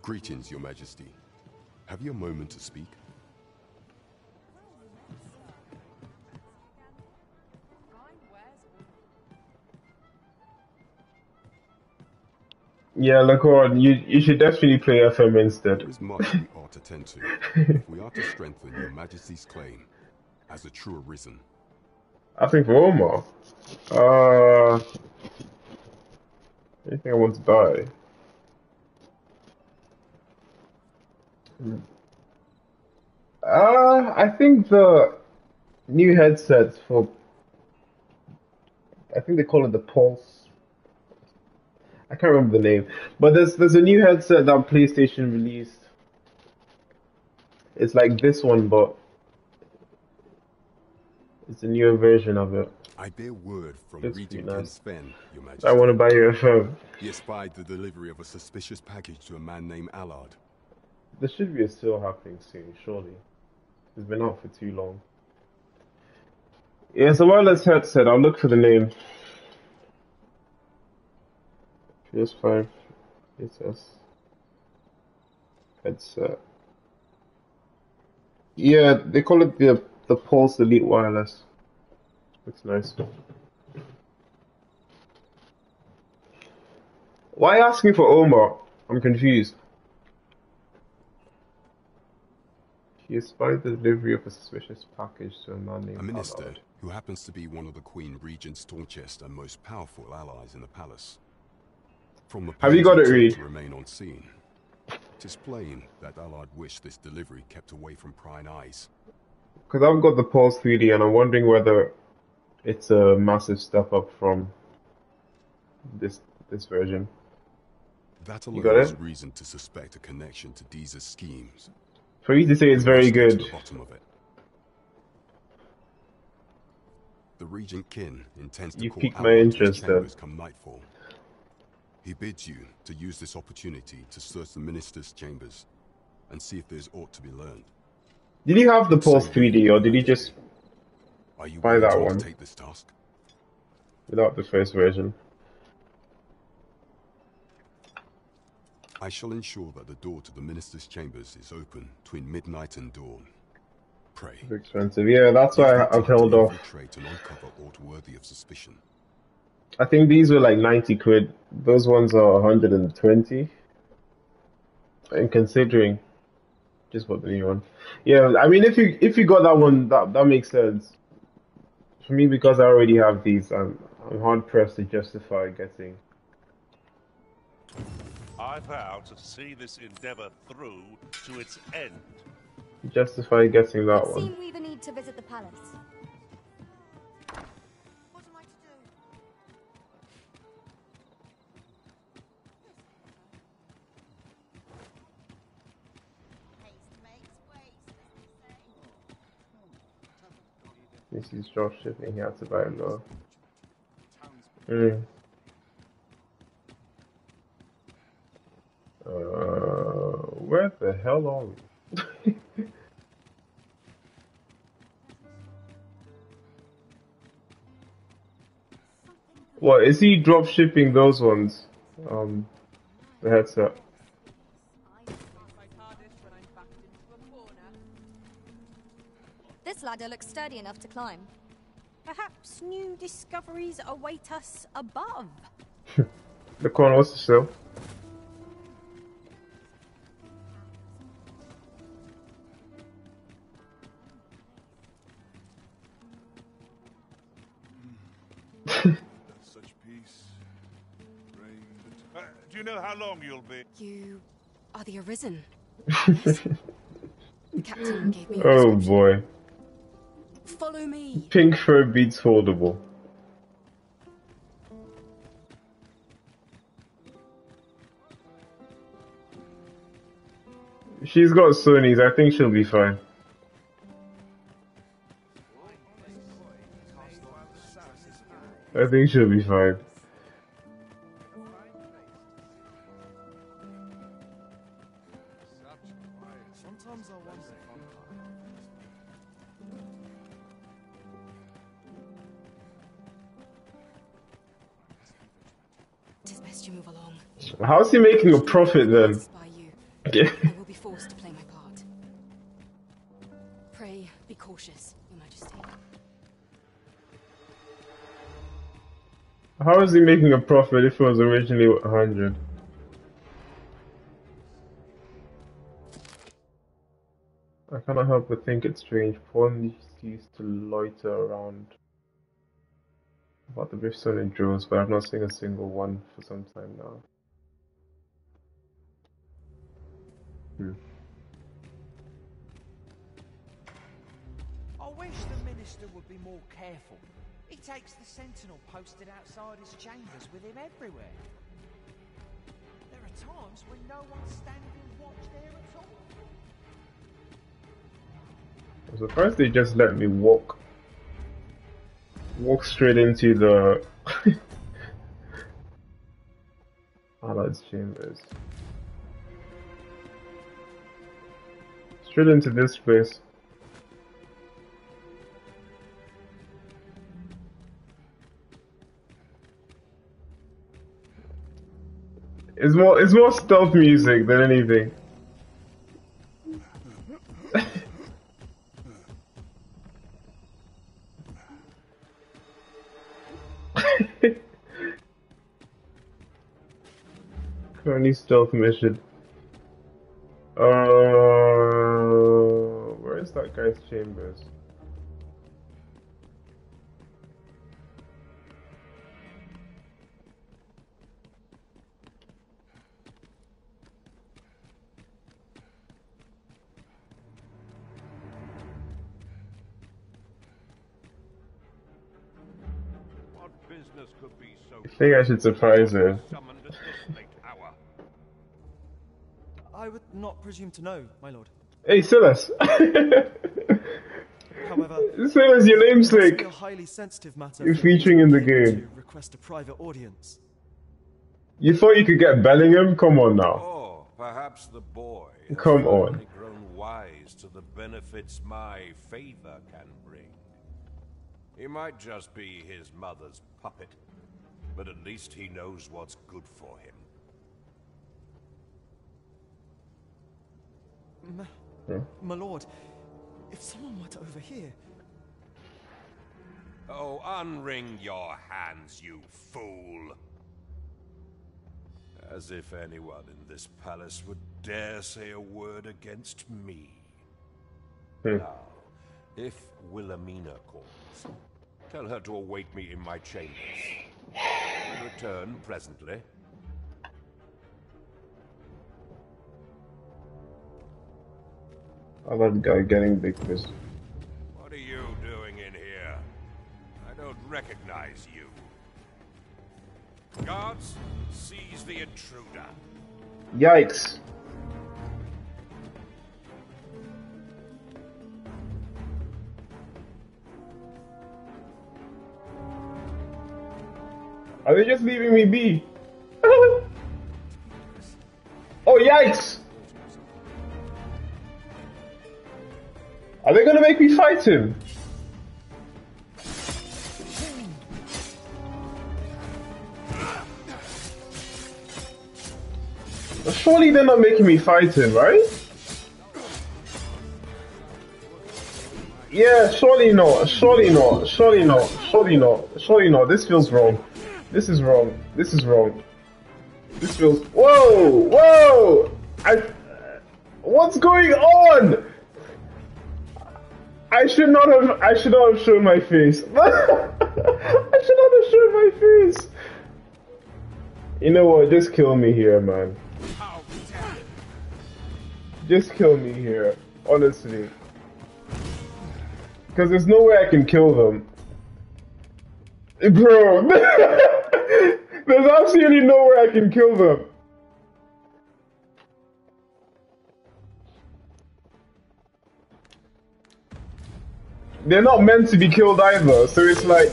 Greetings, Your Majesty. Have you a moment to speak? Yeah, look on. You you should definitely play FM instead. There is much we ought to tend to if we are to strengthen Your Majesty's claim as a true arisen. I think for Omar. Uh, anything I want to buy? Uh, I think the new headsets for. I think they call it the Pulse. I can't remember the name, but there's there's a new headset that PlayStation released. It's like this one, but it's a newer version of it. I bear word from Looks pretty nice. Sven, Your Majesty. I want to buy your FM. He espied the delivery of a suspicious package to a man named Allard. There should be a sale happening soon, surely. It's been out for too long. Yeah, it's a wireless headset. I'll look for the name. PS5 SS headset. Yeah, they call it the the Pulse Elite Wireless. Looks nice. Why asking for Omar? I'm confused. He espied the delivery of a suspicious package to a man named A minister who happens to be one of the Queen Regent's staunchest and most powerful allies in the palace. From the Have you got it, Reed? To remain on scene. Tis plain that Allard wished this delivery kept away from prying eyes. Because I've got the Pulse 3D and I'm wondering whether it's a massive step up from this this version. That You alone got is it? reason to suspect a connection to Disa's schemes. For you to say it's very must get to good, the bottom of it. The Regent Kin intends to You call piqued my Allard to his interest come nightfall. He bids you to use this opportunity to search the Minister's chambers and see if there's aught to be learned. Did you have the Pulse 3D or did you just Are you buy that one undertake this task? without the first version? I shall ensure that the door to the Minister's chambers is open between midnight and dawn. Pray. It's expensive. Yeah, that's why I've held off. uncover aught worthy of suspicion. I think these were like 90 quid. Those ones are 120. And considering just bought the new one. Yeah, I mean if you if you got that one that that makes sense. For me because I already have these, I'm I'm hard pressed to justify getting I vow to see this endeavor through to its end. justify getting that one. Seem we've a need to visit the palace. This is drop shipping, he had to buy low. Mm. Uh, where the hell are we? what is he drop shipping those ones? Um, the headset. Ladder looks sturdy enough to climb. Perhaps new discoveries await us above. The corner what's the sell? Such peace. Uh, do you know how long you'll be? You are the Arisen. Yes. the captain gave me. Oh description. boy. Follow me. Pink fur beats foldable. She's got Sony's, I think she'll be fine. I think she'll be fine. Making a profit then? By you. Yeah. I will be forced to play my part. Pray, be cautious, Your Majesty. How is he making a profit if it was originally 100? I cannot help but think it's strange. Pawn used to loiter around about the Riftstone and droves, but I've not seen a single one for some time now. Hmm. I wish the minister would be more careful. He takes the sentinel posted outside his chambers with him everywhere. There are times when no one's standing watch there at all. I'm surprised they just let me walk walk straight into the Allard's chambers. Straight into this place. It's more it's more stealth music than anything. Currently stealth mission. Uh, that guy's chambers? I think I should surprise her. I would not presume to know, my lord. Hey, Silas! However, Silas, your it must namesake! a highly sensitive matter You're featuring in the to game. request a private audience. You thought you could get Bellingham? Come on now. Or perhaps the boy has Come on. grown wise to the benefits my favor can bring. He might just be his mother's puppet, but at least he knows what's good for him. Mm. M- Hmm? My lord, if someone were to overhear, Oh, unring your hands, you fool! As if anyone in this palace would dare say a word against me. Hmm. Now, if Wilhelmina calls, tell her to await me in my chambers. I'll return presently. I love guy getting big fist. What are you doing in here? I don't recognize you. Guards, seize the intruder. Yikes. Are they just leaving me be? oh, yikes! Are they gonna make me fight him? Surely they're not making me fight him, right? Yeah, surely not, surely not, surely not, surely not, surely not. This feels wrong. This is wrong. This is wrong. This feels. Whoa! Whoa! I. What's going on? I should not have. I should not have shown my face. I should not have shown my face. You know what? Just kill me here, man. Just kill me here, honestly. Because there's no way I can kill them. Bro, there's absolutely no way I can kill them. They're not meant to be killed either, so it's like...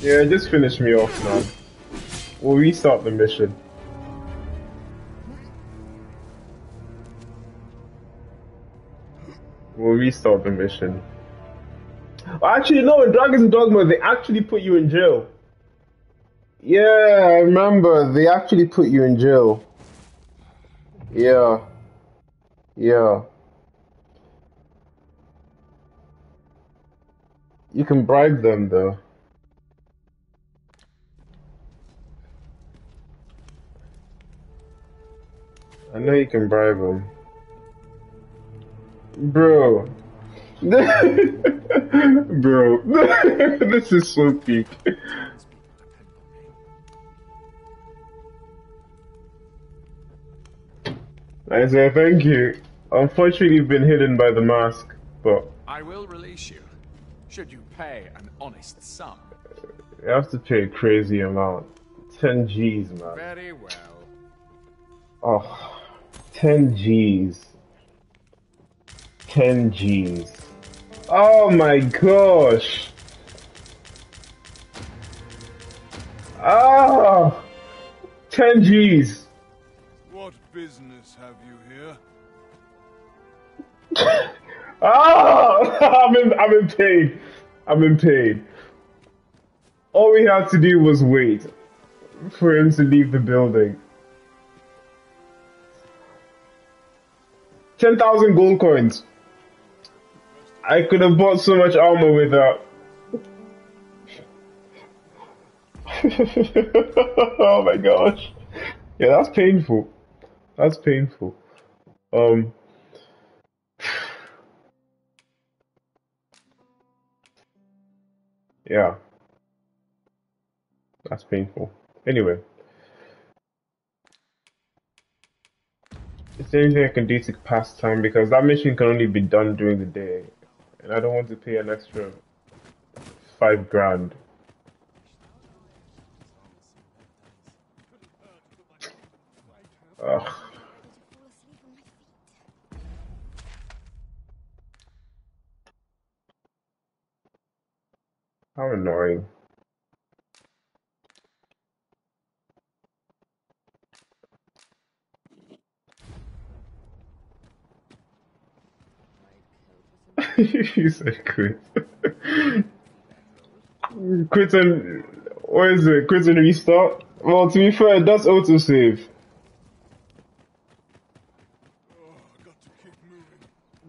Yeah, just finish me off, man. We'll restart the mission. We'll restart the mission. Actually, no, in Dragon's and Dogma, they actually put you in jail. Yeah, I remember. They actually put you in jail. Yeah. Yeah. You can bribe them, though. I know you can bribe them. Bro. Bro. this is so peak. I say thank you. Unfortunately, you've been hidden by the mask, but I will release you, should you pay an honest sum. you have to pay a crazy amount. 10 G's, man. Very well. Oh, 10 G's. 10 G's. Oh my gosh. Ah, 10 G's. What business have you here? Ah, I'm in, I'm in pain. I'm in pain. All we had to do was wait for him to leave the building. 10,000 gold coins. I could have bought so much armor with that. oh my gosh. Yeah, that's painful. That's painful. Um. Yeah, that's painful. Anyway, is there anything I can do to pass time? Because that mission can only be done during the day, and I don't want to pay an extra five grand. Ugh. How annoying. you said quit. quit and what is it? Quit and restart? Well, to be fair, that's autosave.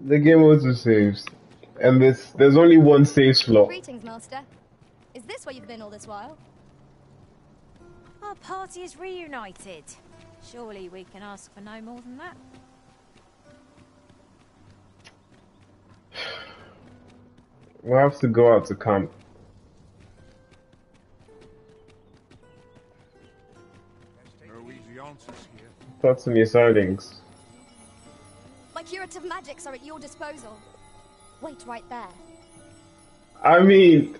The game autosaves. And there's, there's only one save slot. Greetings, Master. Is this where you've been all this while? Our party is reunited. Surely we can ask for no more than that. We'll have to go out to camp. No easy answers here. Thoughts on your sightings? My curative magics are at your disposal. Wait right there. I mean,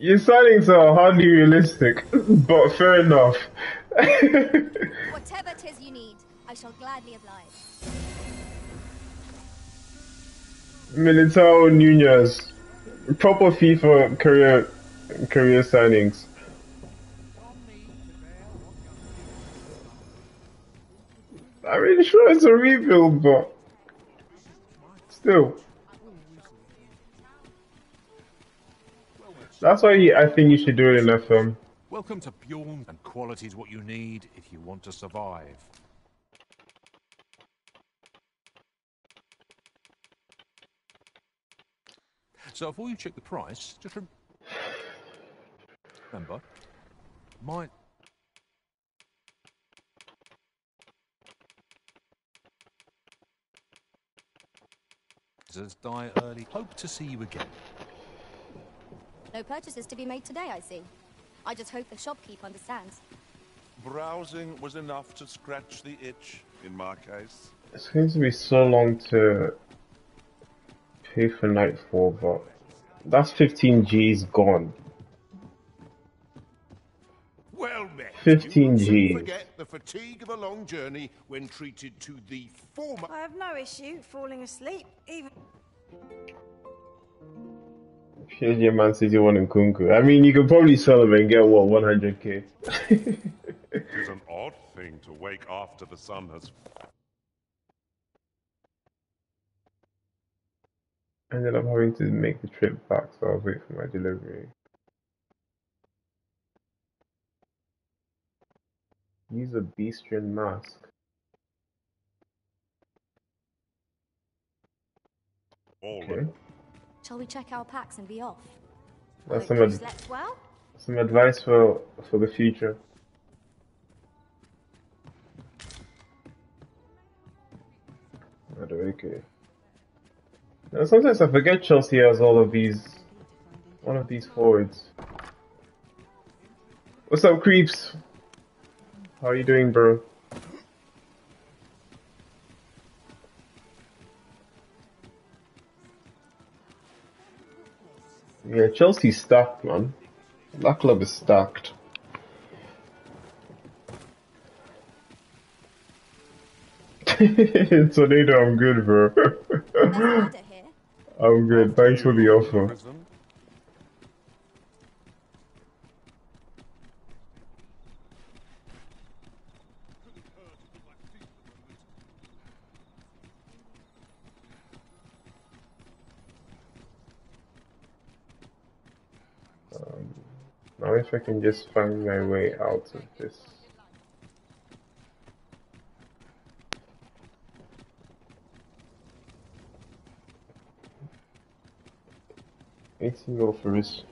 your sightings are hardly realistic, but fair enough. Whatever it is you need, I shall gladly oblige. Militao Nunez, proper FIFA career career signings. I'm mean, sure, it's a rebuild, but still. That's why I think you should do it in FM. Welcome to Bjorn, and quality is what you need if you want to survive. So before you check the price, just rem- remember, my die early. Hope to see you again. No purchases to be made today, I see. I just hope the shopkeep understands. Browsing was enough to scratch the itch, in my case. It's going to be so long to pay for Nightfall, but that's 15 G's gone. Well met. 15 You soon Gs. forget the fatigue of a long journey when treated to the former. I have no issue falling asleep, even. Here's your Man City one in Nkunku. I mean, you could probably sell them and get what 100k. It is an odd thing to wake after the sun has. Ended up having to make the trip back, so I was waiting for my delivery. Use a Beastren mask. Okay. Shall we check our packs and be off? That's some, ad- well? some advice for for the future. Okay. Now, sometimes I forget Chelsea has all of these, one of these forwards. What's up, creeps? How are you doing, bro? Yeah, Chelsea's stacked, man. That club is stacked. Tornado, I'm good, bro. I'm good. Thanks for the offer. If I can just find my way out of this. Eighty mil for Reece.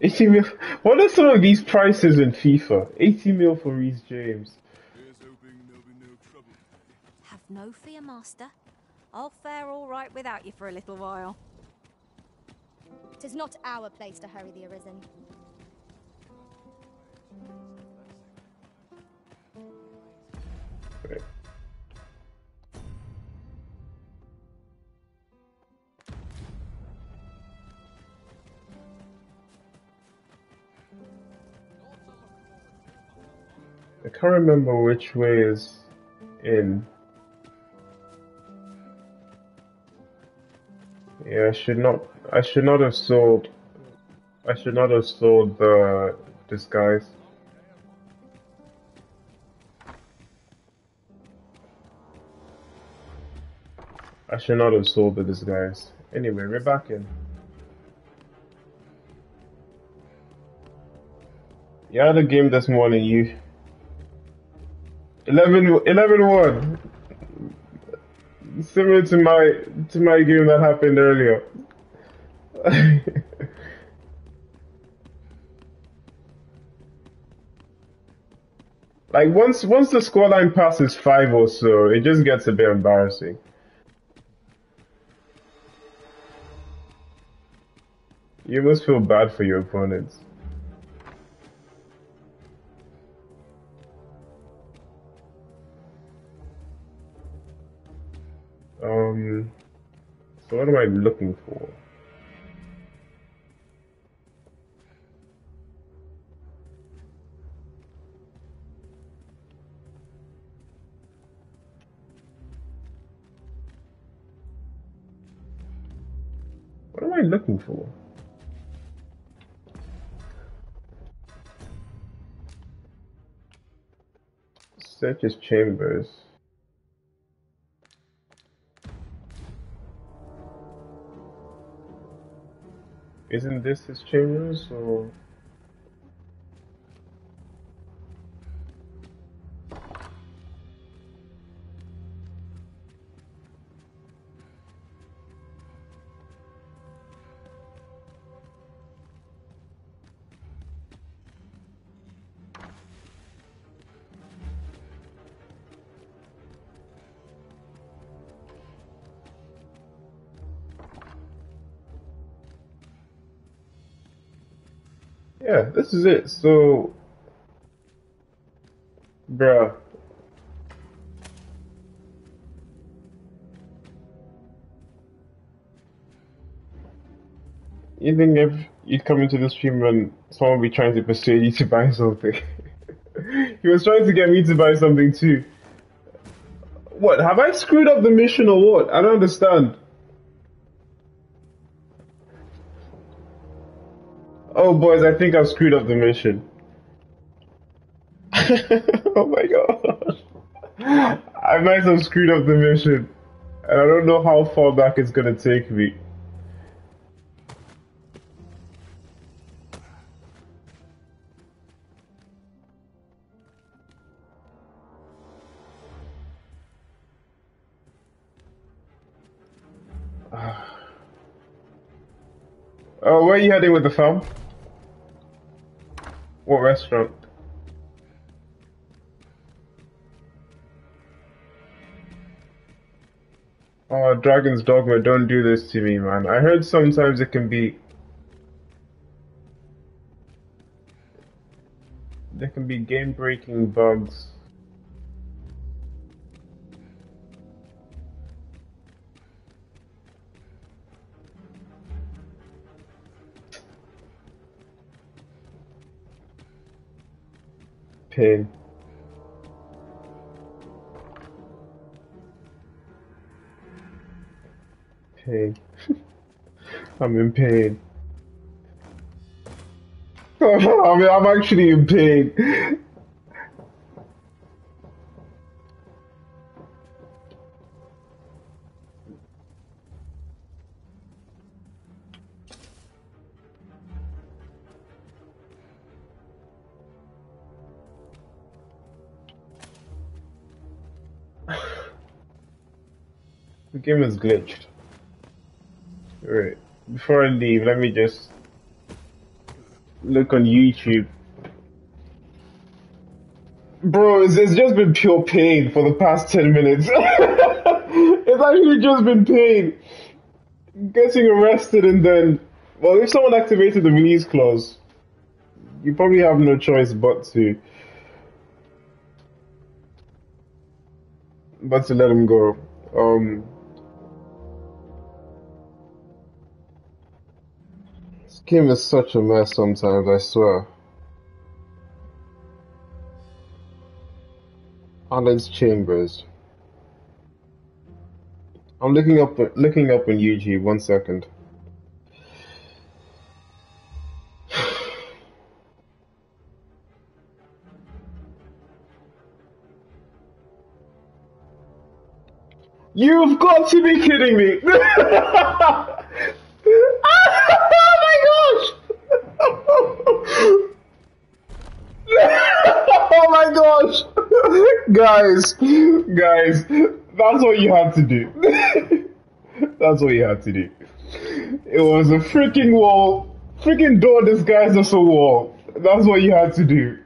Eighty mil. What are some of these prices in FIFA? Eighty mil for Reece James. Have no fear, Master. I'll fare all right without you for a little while. Tis not our place to hurry the Arisen. I can't remember which way is in. Yeah, I should not. I should not have sold. I should not have sold the disguise. I should not have sold the disguise. Anyway, we're back in. You had a game this morning, you. 11, 11 1. Similar to my to my game that happened earlier. like once once the scoreline passes five or so, it just gets a bit embarrassing. You must feel bad for your opponents. Um, so what am I looking for? What am I looking for? Search his chambers. Isn't this his chambers or? This is it. So, bruh. You think if you come into the stream and someone would be trying to persuade you to buy something? he was trying to get me to buy something too. What, have I screwed up the mission or what? I don't understand. Oh boys, I think I've screwed up the mission. oh my god. I might have screwed up the mission. And I don't know how far back it's gonna take me. Oh, where are you heading with the fam? What restaurant? Oh, Dragon's Dogma, don't do this to me, man. I heard sometimes it can be... There can be game-breaking bugs. Pain. Pain. I'm in pain. I mean, I'm actually in pain. Game is glitched. Right. Before I leave, let me just look on YouTube. Bro, it's, it's just been pure pain for the past 10 minutes. it's actually just been pain. Getting arrested and then, well, if someone activated the release clause, you probably have no choice but to, but to let him go. Um, game is such a mess sometimes, I swear. Allard's Chambers. I'm looking up looking up on YouTube. One second. You've got to be kidding me! oh my gosh! oh my gosh! guys, guys, that's what you had to do. that's what you had to do. It was a freaking wall, freaking door disguised as a wall. That's what you had to do.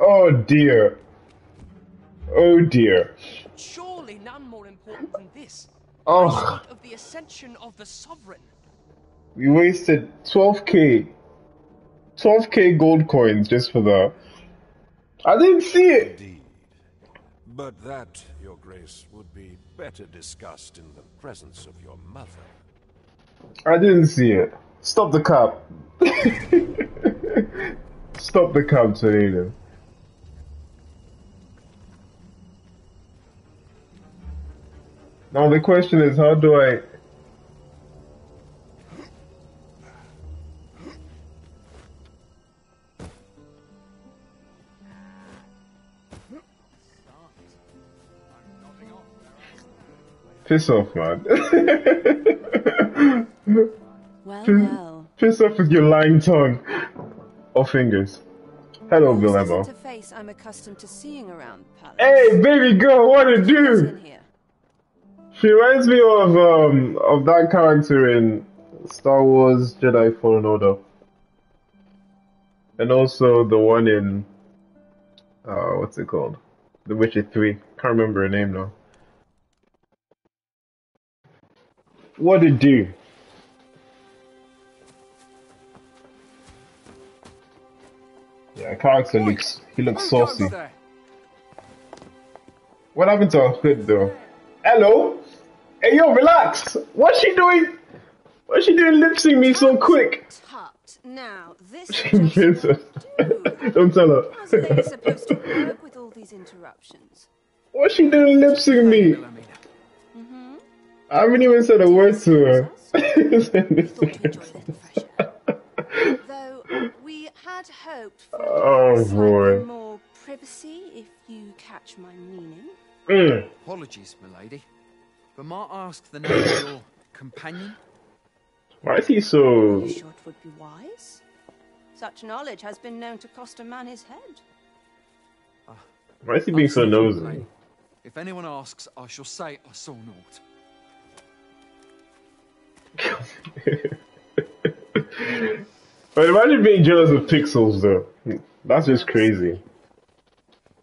Oh dear. Oh dear. Surely none more important than this. Oh. Of the ascension of the sovereign. We wasted 12k. 12k gold coins just for that. I didn't see it. Indeed. But that, Your Grace, would be better discussed in the presence of your mother. I didn't see it. Stop the cab. Stop the cab, Tornado. Now the question is, how do I... Piss off, man. Well, piss, well. piss off with your lying tongue. Or fingers. Hello, This Villemmo. isn't a face I'm accustomed to seeing around palace. Hey, baby girl, what to do? She reminds me of um of that character in Star Wars Jedi Fallen Order, and also the one in uh what's it called, The Witcher Three. Can't remember her name now. What to do? Yeah, character looks he looks saucy. What happened to her hood though? Hello? Hey yo, relax! What's she doing? What's she doing lip sync me so quick? Tut. Now, this Princess. Don't tell her. how's a supposed to work with all these interruptions? What's she doing lip sync me? I haven't even said a word to her. Though we had hoped for Oh, slightly boy. more privacy, if you catch my meaning. Mm. Apologies, milady. But might I ask the name of your companion? Why is he so? You sure would be wise? Such knowledge has been known to cost a man his head. Why is he being so nosy? If anyone asks, I shall say I saw naught. But imagine being jealous of pixels though. That's just crazy.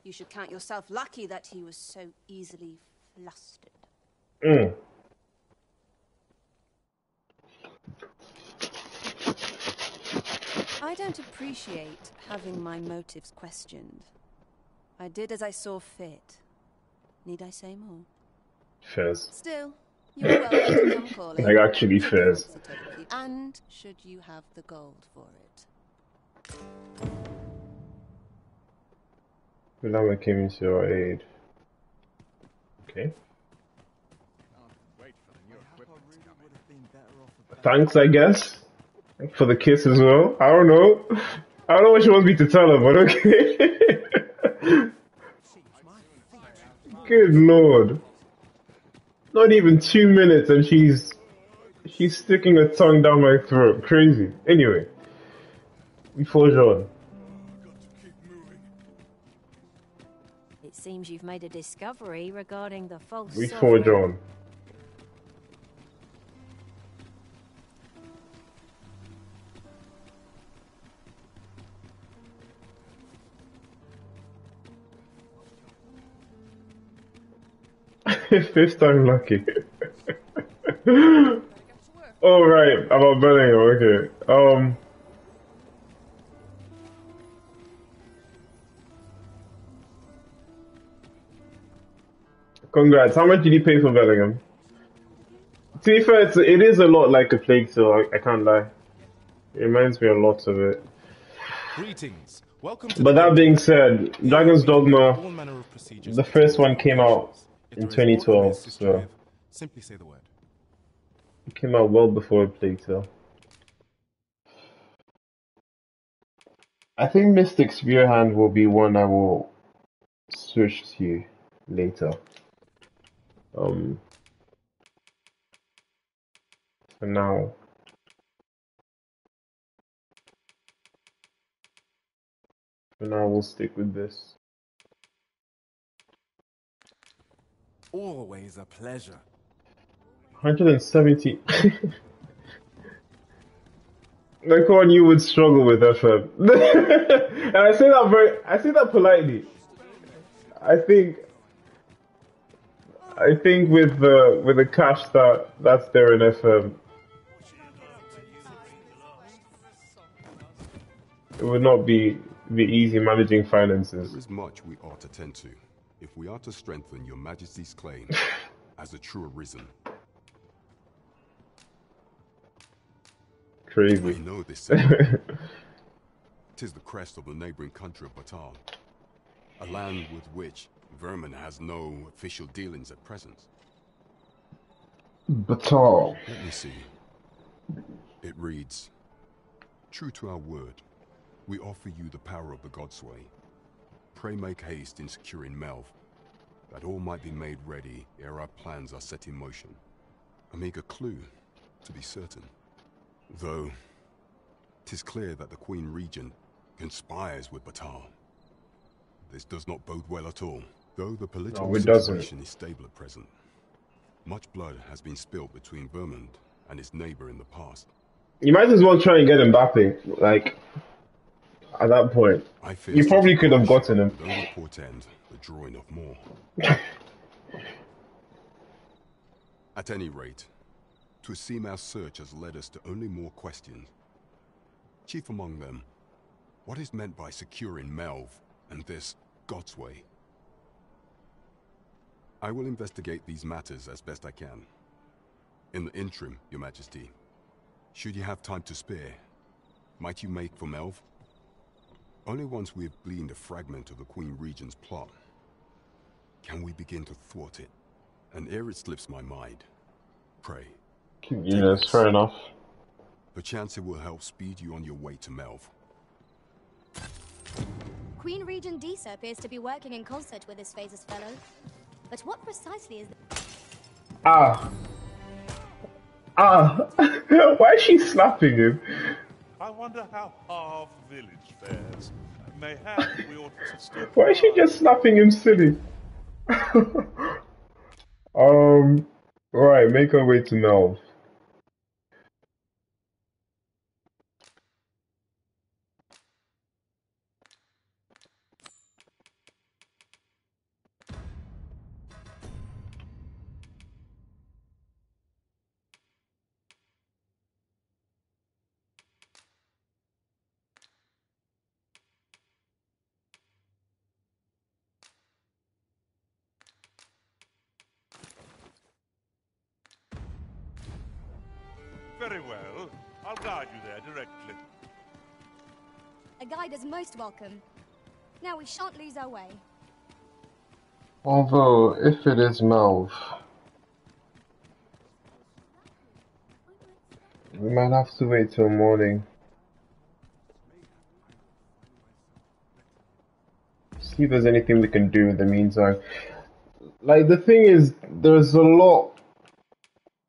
You should count yourself lucky that he was so easily flustered. Mm. I don't appreciate having my motives questioned. I did as I saw fit. Need I say more? Fez. Still, you are welcome to come calling. Like actually Fez. And should you have the gold for it? Vilama came into your aid. Okay. Thanks, I guess. For the kiss as well. I don't know. I don't know what she wants me to tell her, but okay. Good lord. Not even two minutes and she's she's sticking her tongue down my throat. Crazy. Anyway. We forge on. It seems you've made a discovery regarding the false We forge on. Fifth time lucky. oh right, about Bellingham. Okay. Um. Congrats. How much did you pay for Bellingham? To be fair, it's, it is a lot like a plague, so I, I can't lie. It reminds me a lot of it. Greetings, Welcome to But that being said, Dragon's Dogma, all manner of procedures the first one came out in there is more 2012, in this history so Simply say the word. it came out well before Plague Tale. I think Mystic Spearhand will be one I will switch to later. Um, for now, for now we'll stick with this. Always a pleasure. 170. Like one you would struggle with FM. and I say that very, I say that politely. I think, I think with the with the cash that that's there in FM, it would not be be easy managing finances. There is much we ought to tend to if we are to strengthen your majesty's claim as a true arisen. Crazy. I know this. Tis the crest of the neighboring country of Battahl, a land with which Vermund has no official dealings at present. Battahl. Let me see. It reads, True to our word, we offer you the power of the Godsway. Pray make haste in securing Melve, that all might be made ready ere our plans are set in motion. A meager clue, to be certain. Though, tis clear that the Queen Regent conspires with Battahl. This does not bode well at all, though the political No, doesn't. situation is stable at present. Much blood has been spilled between Vermund and his neighbor in the past. You might as well try and get Mbappe. Like at that point, you probably could have gotten him. Though would portend the drawing of more. At any rate, to seem our search has led us to only more questions. Chief among them, what is meant by securing Melve and this Godsway? I will investigate these matters as best I can. In the interim, Your Majesty, should you have time to spare, might you make for Melve? Only once we have gleaned a fragment of the Queen Regent's plot can we begin to thwart it. And ere it slips my mind, pray. Yes, fair enough. Perchance it will help speed you on your way to Melve. Queen Regent Disa appears to be working in concert with this Phaesus fellow. But what precisely is Ah. Ah. Why is she slapping him? I wonder how Harve Village fares. Mayhap we ought to stop. Why is she just slapping him silly? um. Right, make our way to Melve. Welcome. Now we shan't lose our way. Although, if it is Melve, we might have to wait till morning. See if there's anything we can do in the meantime. Like, the thing is, there's a lot.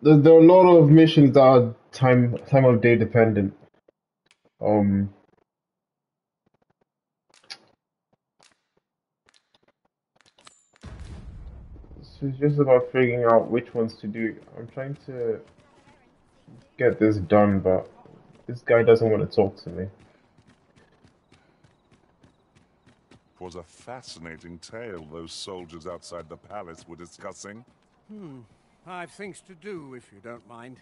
There, there are a lot of missions that are time time of day dependent. Um. So it's just about figuring out which ones to do. I'm trying to get this done, but this guy doesn't want to talk to me. It was a fascinating tale those soldiers outside the palace were discussing. Hmm. I've things to do, if you don't mind.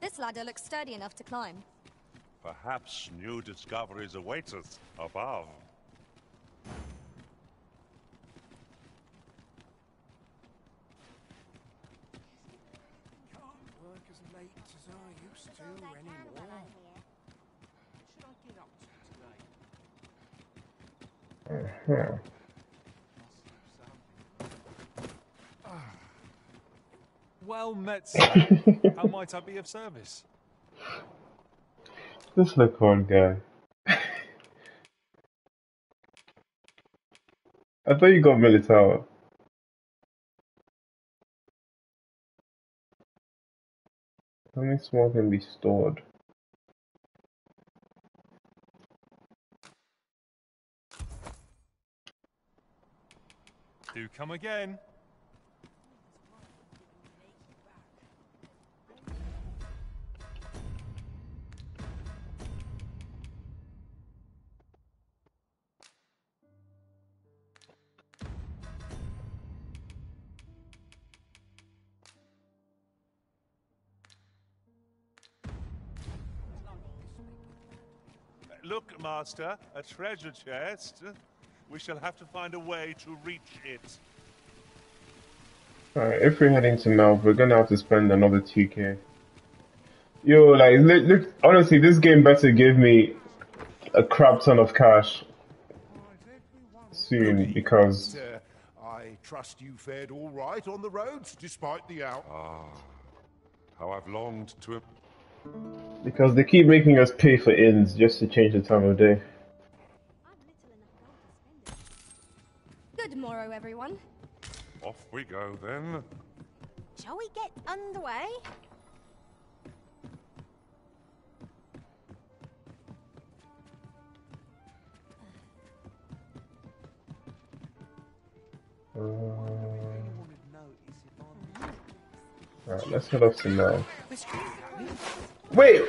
This ladder looks sturdy enough to climb. Perhaps new discoveries await us above. do I anymore. Well met, How might I be of service? This look one guy. I thought you got military. How many small can be stored? Do come again. Master, a treasure chest. We shall have to find a way to reach it. Alright, if we're heading to Melve, we're gonna have to spend another 2k. Yo, like, look, look, honestly, this game better give me a crap ton of cash soon because Sir, I trust you fared all right on the roads, despite the out. Ah, how I've longed to. Because they keep making us pay for inns just to change the time of day. Good morrow, everyone. Off we go then. Shall we get underway? Alright, let's head off to Melve. Wait,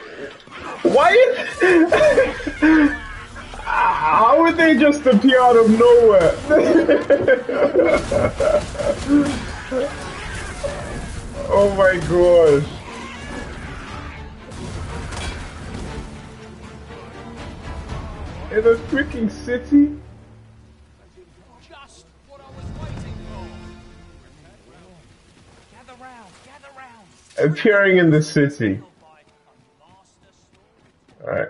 why? How would they just appear out of nowhere? oh my gosh. In a freaking city? Just what I was waiting for. Gather round, gather round. Appearing in the city. Alright.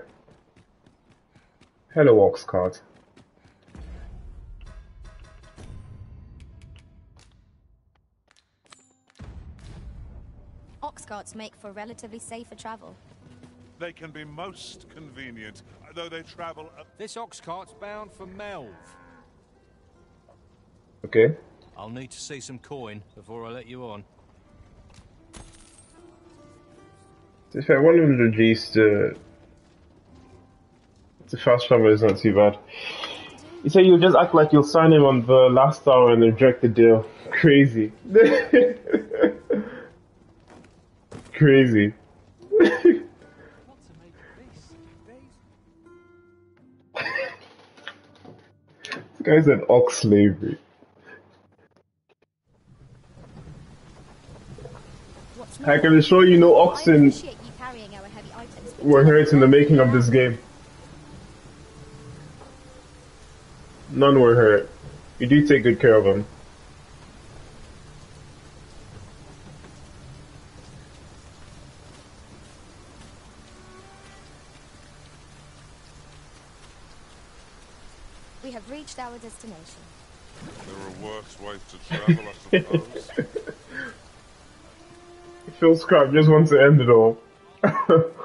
Hello, Oxcart. Ox carts make for relatively safer travel. They can be most convenient, though they travel. A This ox cart's bound for Melve. Okay. I'll need to see some coin before I let you on. To be fair, one of the G's uh, to, to first travel is not too bad. You say you'll just act like you'll sign him on the last hour and reject the deal. Crazy. Crazy. this guy's an ox slavery. I can assure you no oxen you carrying our heavy items. but were hurt in the making of this game. None were hurt. You do take good care of them. We have reached our destination. There are worse ways to travel, I suppose. Phil Scrap just wants to end it all.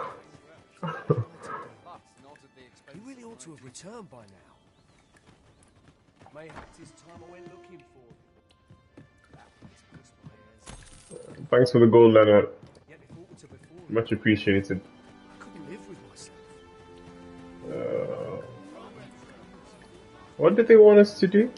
Thanks for the gold, Leonard. Much appreciated. Uh, what did they want us to do?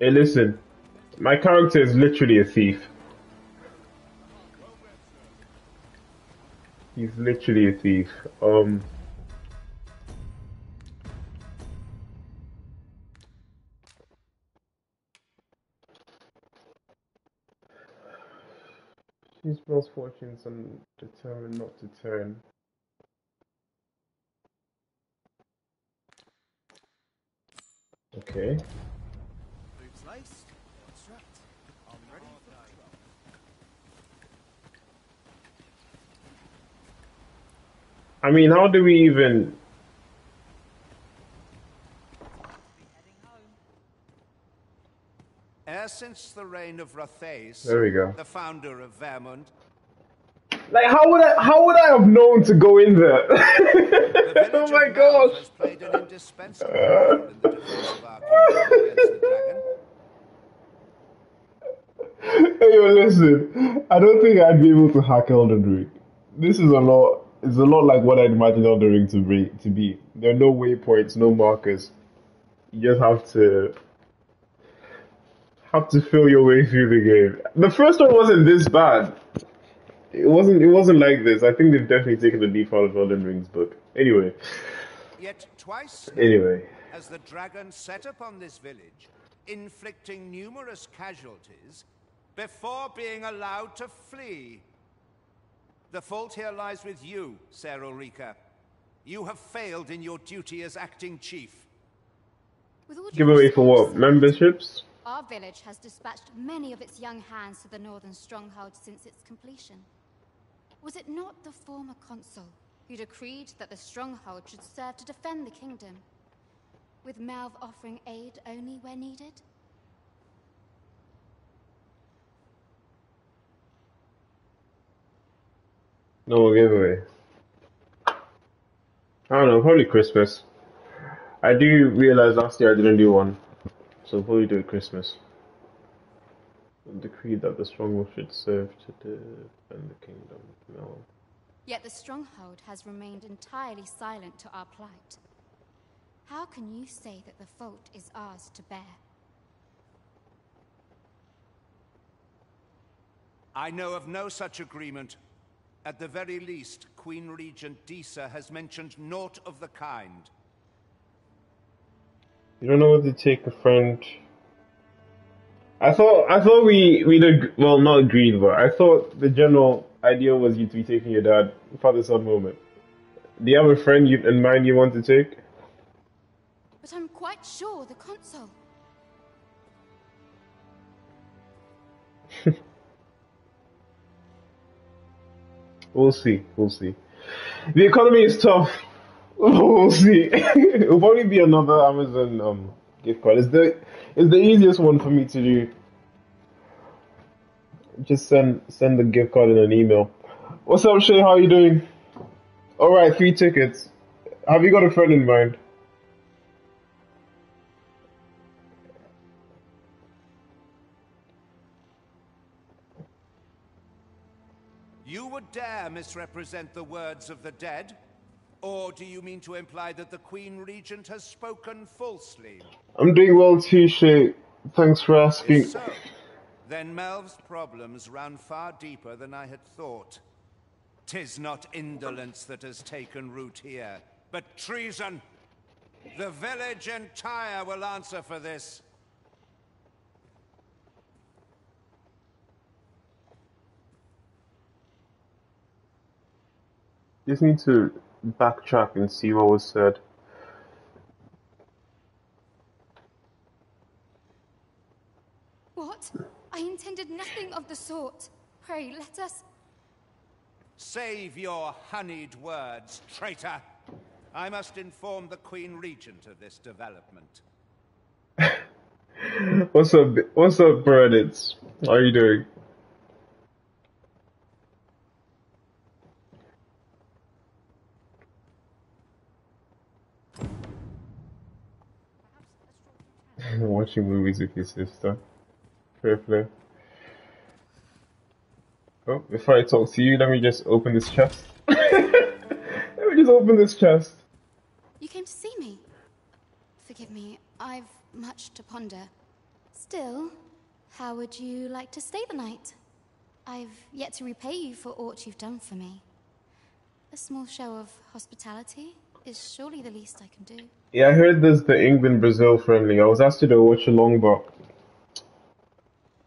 Hey, listen. My character is literally a thief. He's literally a thief. Um. She smells fortunes and determined not to turn. Okay. Boots laced, strapped. I'm ready for patrol. I mean, how do we even? Since the reign of Rathace, There we go. the founder of Vermund, Like, how would I? How would I have known to go in there? oh my gosh! has played an indispensable role in the defense of our kingdom against the dragon. Hey, yo, listen. I don't think I'd be able to hack Elden Ring. This is a lot. It's a lot like what I'd imagine Elden Ring to be. To be. There are no waypoints, no markers. You just have to have to feel your way through the game. The first one wasn't this bad. It wasn't. It wasn't like this. I think they've definitely taken the leaf out of Elden Ring's book. Anyway. Yet twice Anyway. As the dragon set upon this village, inflicting numerous casualties before being allowed to flee. The fault here lies with you, Ser Ulrika. You have failed in your duty as acting chief. With all due Giveaway for what? Memberships? Our village has dispatched many of its young hands to the northern stronghold since its completion. Was it not the former consul who decreed that the stronghold should serve to defend the kingdom, with Melve offering aid only where needed? No more giveaway. I don't know, probably Christmas. I do realize last year I didn't do one, so probably do it Christmas. Decree that the stronghold should serve to defend the kingdom. No. Yet the stronghold has remained entirely silent to our plight. How can you say that the fault is ours to bear? I know of no such agreement. At the very least, Queen Regent Disa has mentioned naught of the kind. You don't know what to take a friend. I thought I thought we we did well not agreed, but I thought the general idea was you to be taking your dad for father son moment. Do you have a friend you, in mind you want to take? But I'm quite sure the consul. We'll see. We'll see. The economy is tough. We'll see. It'll probably be another Amazon um, gift card. It's the it's the easiest one for me to do. Just send send the gift card in an email. What's up, Shay? How you doing? All right, three tickets. Have you got a friend in mind? Dare misrepresent the words of the dead? Or do you mean to imply that the Queen Regent has spoken falsely? I'm doing well too, Shay. Thanks for asking. So, then Melve's problems run far deeper than I had thought. Tis not indolence that has taken root here, but treason. The village entire will answer for this. Just need to backtrack and see what was said. What? I intended nothing of the sort. Pray, let us. Save your honeyed words, traitor. I must inform the Queen Regent of this development. What's up? What's up, Reddits? How are you doing? Watching movies with your sister. Fair. Oh, before I talk to you, let me just open this chest. let me just open this chest. You came to see me. Forgive me, I've much to ponder. Still, how would you like to stay the night? I've yet to repay you for aught you've done for me. A small show of hospitality is surely the least I can do. Yeah, I heard there's the England Brazil friendly. I was asked to do watch along, but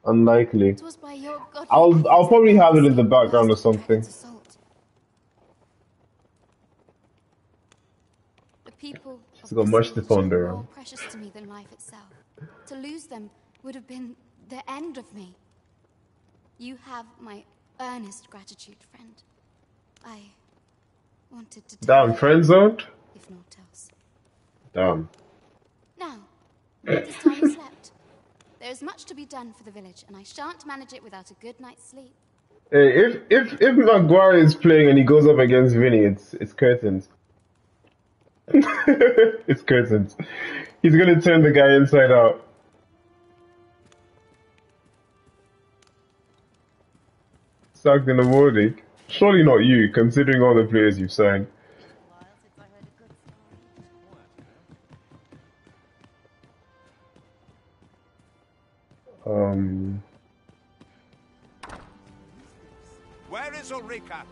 unlikely. It was by your I'll I'll probably have it in the background or something. assault. The people It's got much to ponder on. precious to me than life itself. To lose them would have been the end of me. You have my earnest gratitude, friend. I wanted to Damn, friend zoned? if not else. Damn. Now, it is time slept. There is much to be done for the village, and I shan't manage it without a good night's sleep. Hey, if if if Maguire is playing and he goes up against Vinny, it's it's curtains. it's curtains. He's gonna turn the guy inside out. Stuck in the morning. Surely not you, considering all the players you've signed. Um, Where is Ulrika?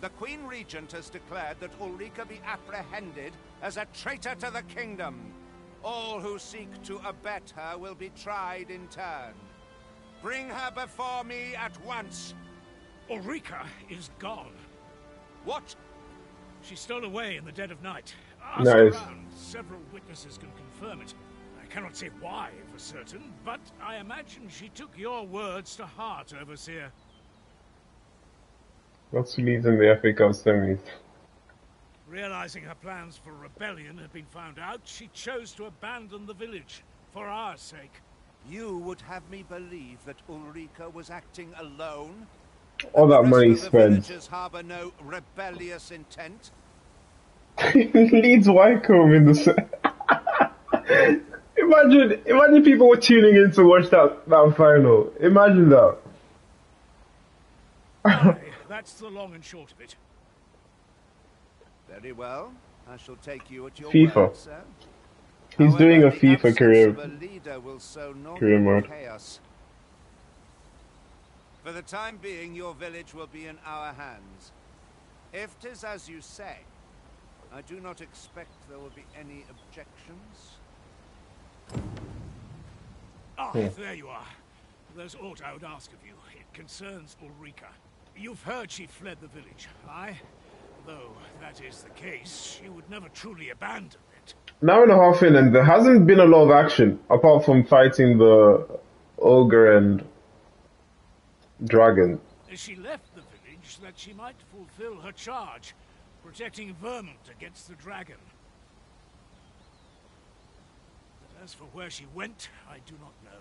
The Queen Regent has declared that Ulrika be apprehended as a traitor to the kingdom. All who seek to abet her will be tried in turn. Bring her before me at once. Ulrika is gone. What? She stole away in the dead of night. Ask Nice. around. Several witnesses can confirm it. I cannot say why for certain, but I imagine she took your words to heart, Overseer. what's leading the FA Cup semis? Realizing her plans for rebellion had been found out, she chose to abandon the village for our sake. You would have me believe that Ulrika was acting alone? All that money spent. no? Leeds Wycombe in the. Se- imagine, imagine people were tuning in to watch that that final. Imagine that. That's the long and short of it. Very well. I shall take you at your FIFA. word, sir. He's doing a FIFA career a career mode. chaos. For the time being, your village will be in our hands. If tis as you say, I do not expect there will be any objections. Ah, Yeah. there you are. There's aught I would ask of you. It concerns Ulrika. You've heard she fled the village, aye? Though that is the case, she would never truly abandon it. Now and a half in, and there hasn't been a lot of action apart from fighting the ogre and dragon. She left the village that she might fulfill her charge, protecting Vermund against the dragon. But as for where she went, I do not know.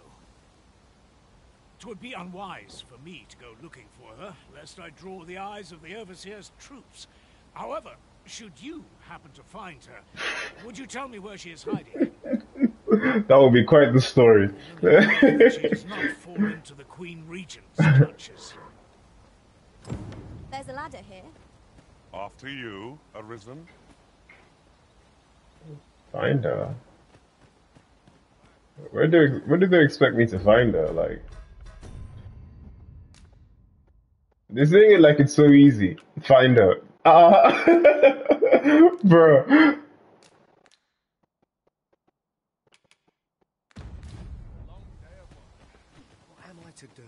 It would be unwise for me to go looking for her, lest I draw the eyes of the Overseer's troops. However, should you happen to find her, would you tell me where she is hiding? That would be quite the story. she does not fall into the Queen Regent's clutches. There's a ladder here. After you, Arisen. find her. Where do where do they expect me to find her? Like, they're saying it like it's so easy. Find her, ah, bro. What am I to do?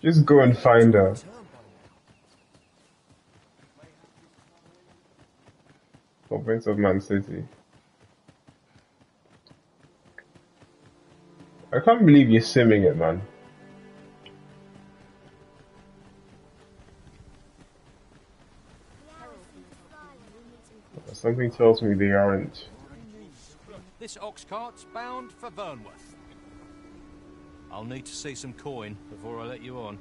Just go and find her. Province of Man City. I can't believe you're simming it, man. Something tells me they aren't. This ox cart's bound for Vernworth. I'll need to see some coin before I let you on.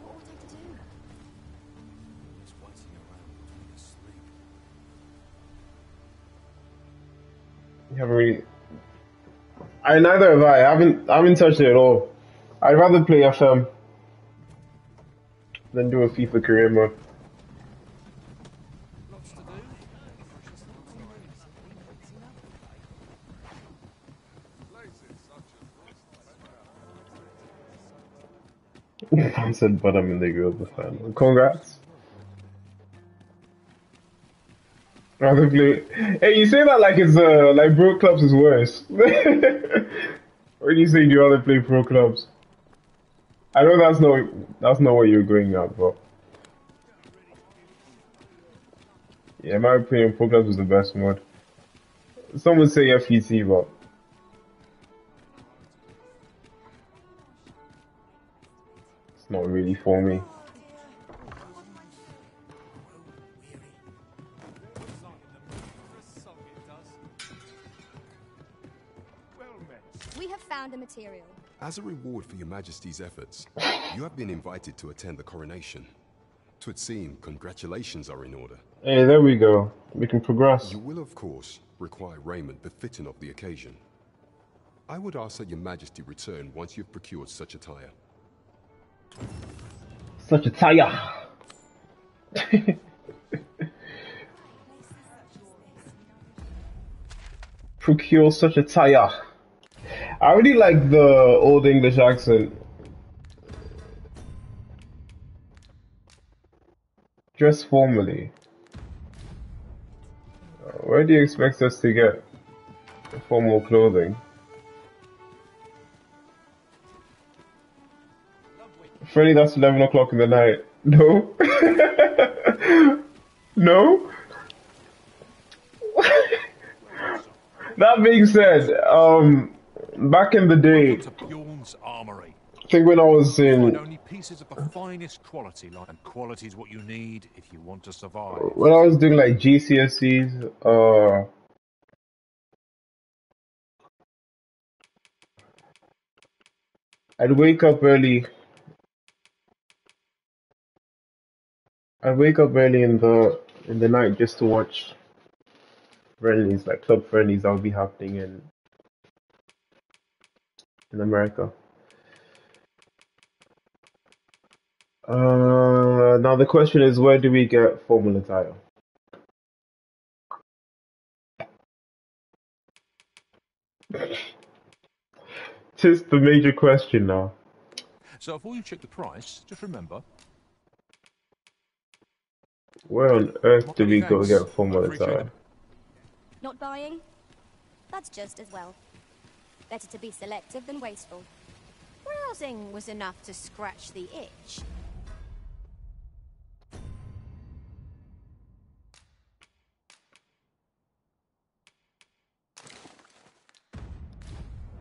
I do? Just waiting around between the sleep. You haven't really. I neither have I. I haven't. I haven't touched it at all. I'd rather play FM than do a FIFA career mode. Said, but I'm in the group of the final. Congrats. Rather blue. Hey, you say that like it's uh like pro clubs is worse. when you say you rather play pro clubs, I know that's not that's not what you're going at, but yeah, in my opinion, pro clubs was the best mod. Some would say FUT, but. Not really for me. We have found a material. As a reward for your majesty's efforts, you have been invited to attend the coronation. Twould seem congratulations are in order. Hey, there we go. We can progress. You will, of course, require raiment befitting of the occasion. I would ask that your majesty return once you've procured such attire. Such a tire. Procure such a tire. I really like the old English accent. Dress formally. Where do you expect us to get formal clothing? Freddy, that's 11 o'clock in the night. No? no? that being said, um, back in the day, I think when I was in, only pieces of the finest quality, like and quality is what you need if you want to survive. when I was doing like GCSEs, uh, I'd wake up early. I'd wake up early in the in the night just to watch friendlies, like club friendlies that will be happening in in America. Uh, now the question is, where do we get formal attire? Tis the major question now. So before you check the price, just remember, Where on earth do we go get formal attire? Not buying? That's just as well. Better to be selective than wasteful. Browsing was enough to scratch the itch.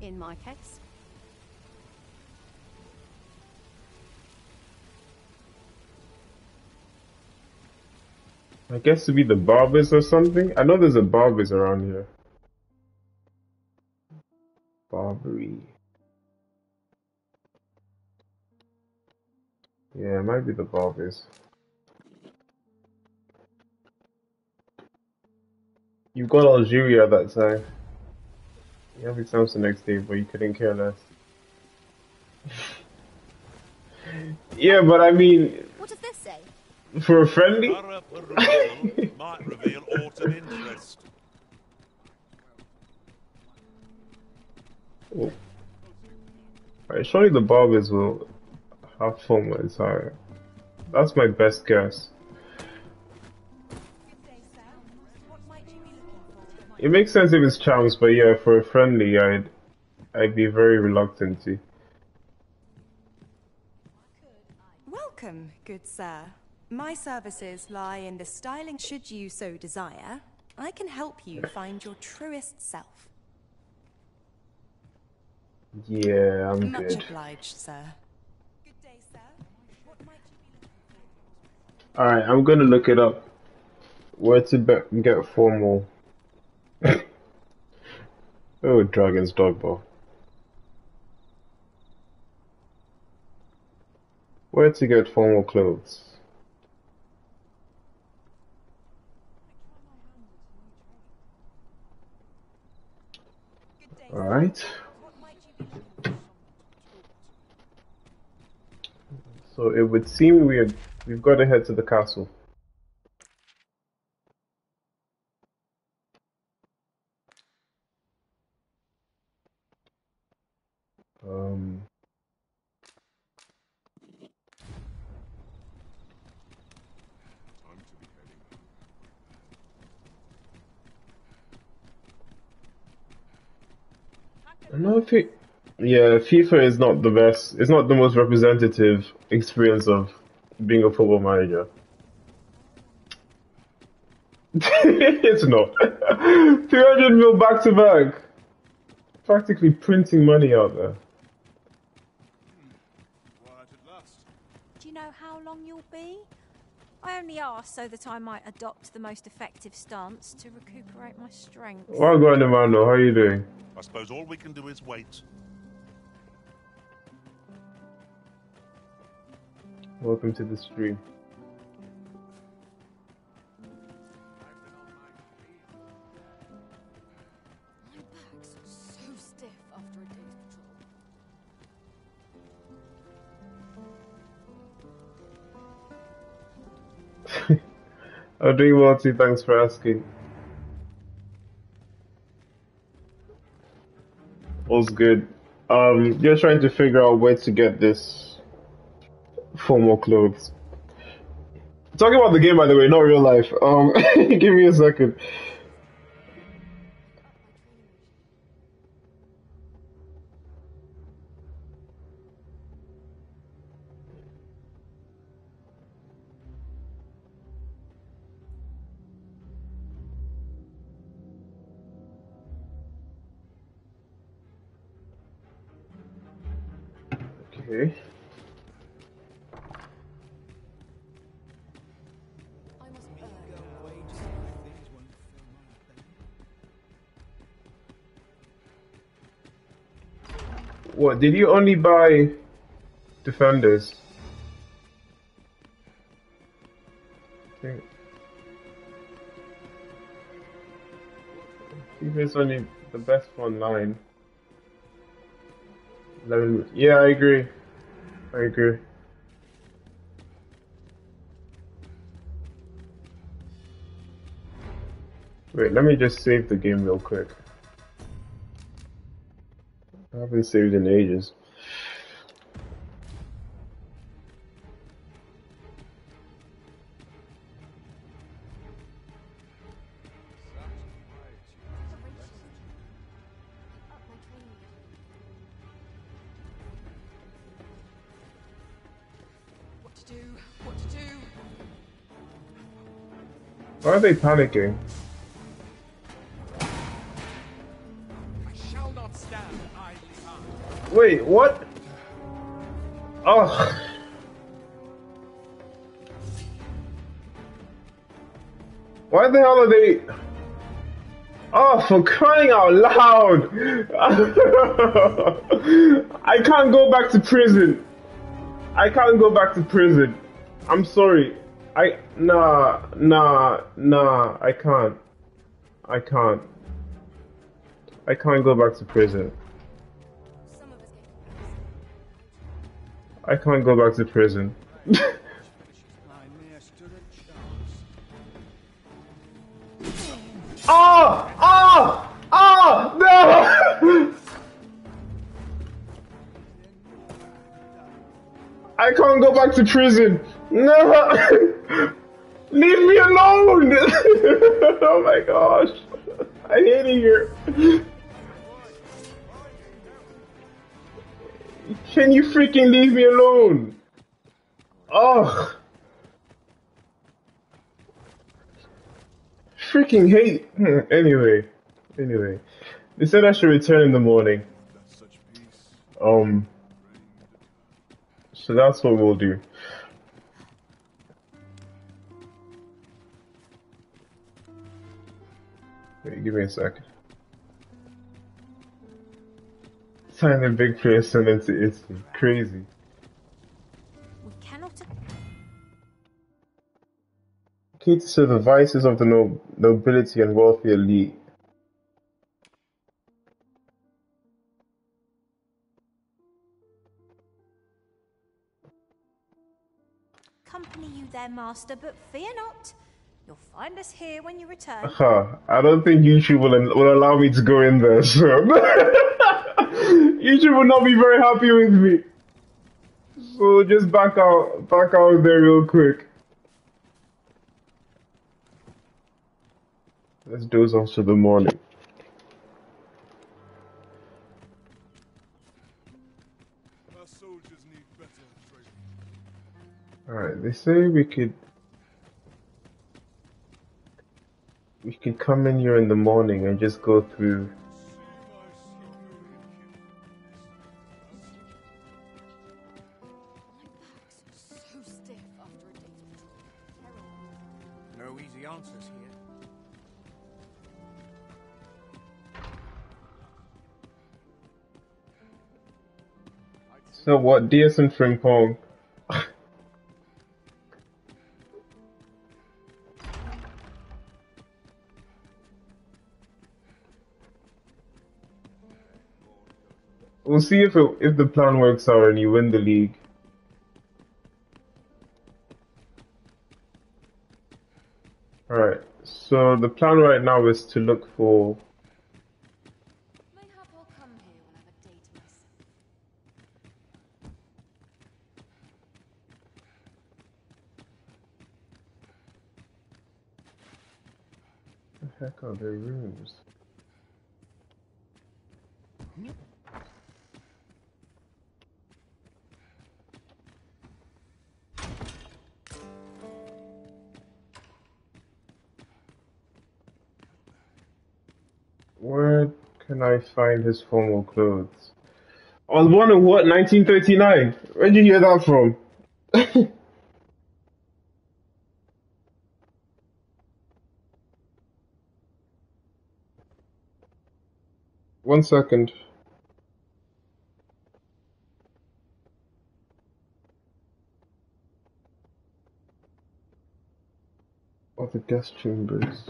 In my case. I guess to be the barbers or something. I know there's a barbers around here. Barbary. Yeah, it might be the barbers. You've got Algeria that time. You have exams the next day, but you couldn't care less. yeah, but I mean, What does this say? For a friendly, Thorough perusal might reveal autumn interest. Oh. Alright, surely the barbers will have formal attire. That's my best guess. It makes sense if it's charms, but yeah, for a friendly, I'd I'd be very reluctant to. Welcome, good sir. My services lie in the styling should you so desire. I can help you find your truest self. Yeah, I'm Much good. obliged, sir. Good day, sir. Alright, I'm gonna look it up. Where to be- get formal. oh, Dragon's Dogma. Where to get formal clothes? Alright. So it would seem we have, we've got to head to the castle. Don't know if it, yeah, FIFA is not the best. It's not the most representative experience of being a football manager. it's not. 300 mil back to back. Practically printing money out there. Do you know how long you'll be? I only asked so that I might adopt the most effective stance to recuperate my strength. Well, go on, Emmanuel. How are you doing? I suppose all we can do is wait. Welcome to the stream. I'm doing well too, thanks for asking. All's good. Um, you're trying to figure out where to get this formal clothes. Talking about the game, by the way, not real life. Um, give me a second. Did you only buy Defenders? Okay. Only the best online. 11, yeah, I agree. I agree. Wait, let me just save the game real quick. I haven't saved in ages. What to do? What to do? Why are they panicking? Wait, what? Oh. Why the hell are they? Oh, for crying out loud! I can't go back to prison. I can't go back to prison. I'm sorry. I nah nah nah. I can't. I can't. I can't go back to prison. I can't go back to prison. Oh! Oh! Oh! No! I can't go back to prison. No! Leave me alone! oh my gosh. I hate it here. Can you freaking leave me alone? Oh. Freaking hate. Anyway, anyway, they said I should return in the morning. Um, so that's what we'll do. Wait, give me a second. A big player sent into Italy. Crazy. We cannot. Caters to the vices of the no- nobility and wealthy elite. Accompany you there, master, but fear not. You'll find us here when you return. Huh, I don't think YouTube will, will allow me to go in there, so. YouTube will not be very happy with me. So just back out, back out there real quick. Let's doze off to the morning. Alright, they say we could. We could come in here in the morning and just go through So what, DS and Frimpong? we'll see if it, if the plan works out and you win the league. Alright, so the plan right now is to look for find his formal clothes? I was born in what, 1939? Where'd you hear that from? One second. Oh, the guest chambers.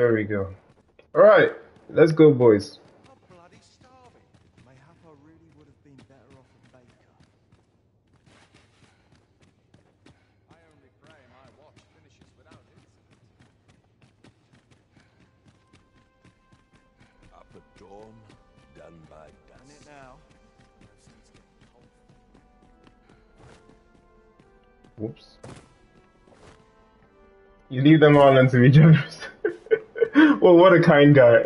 Done we go. All right, let's go, boys. Whoops. You leave them all and to be generous. what a kind guy.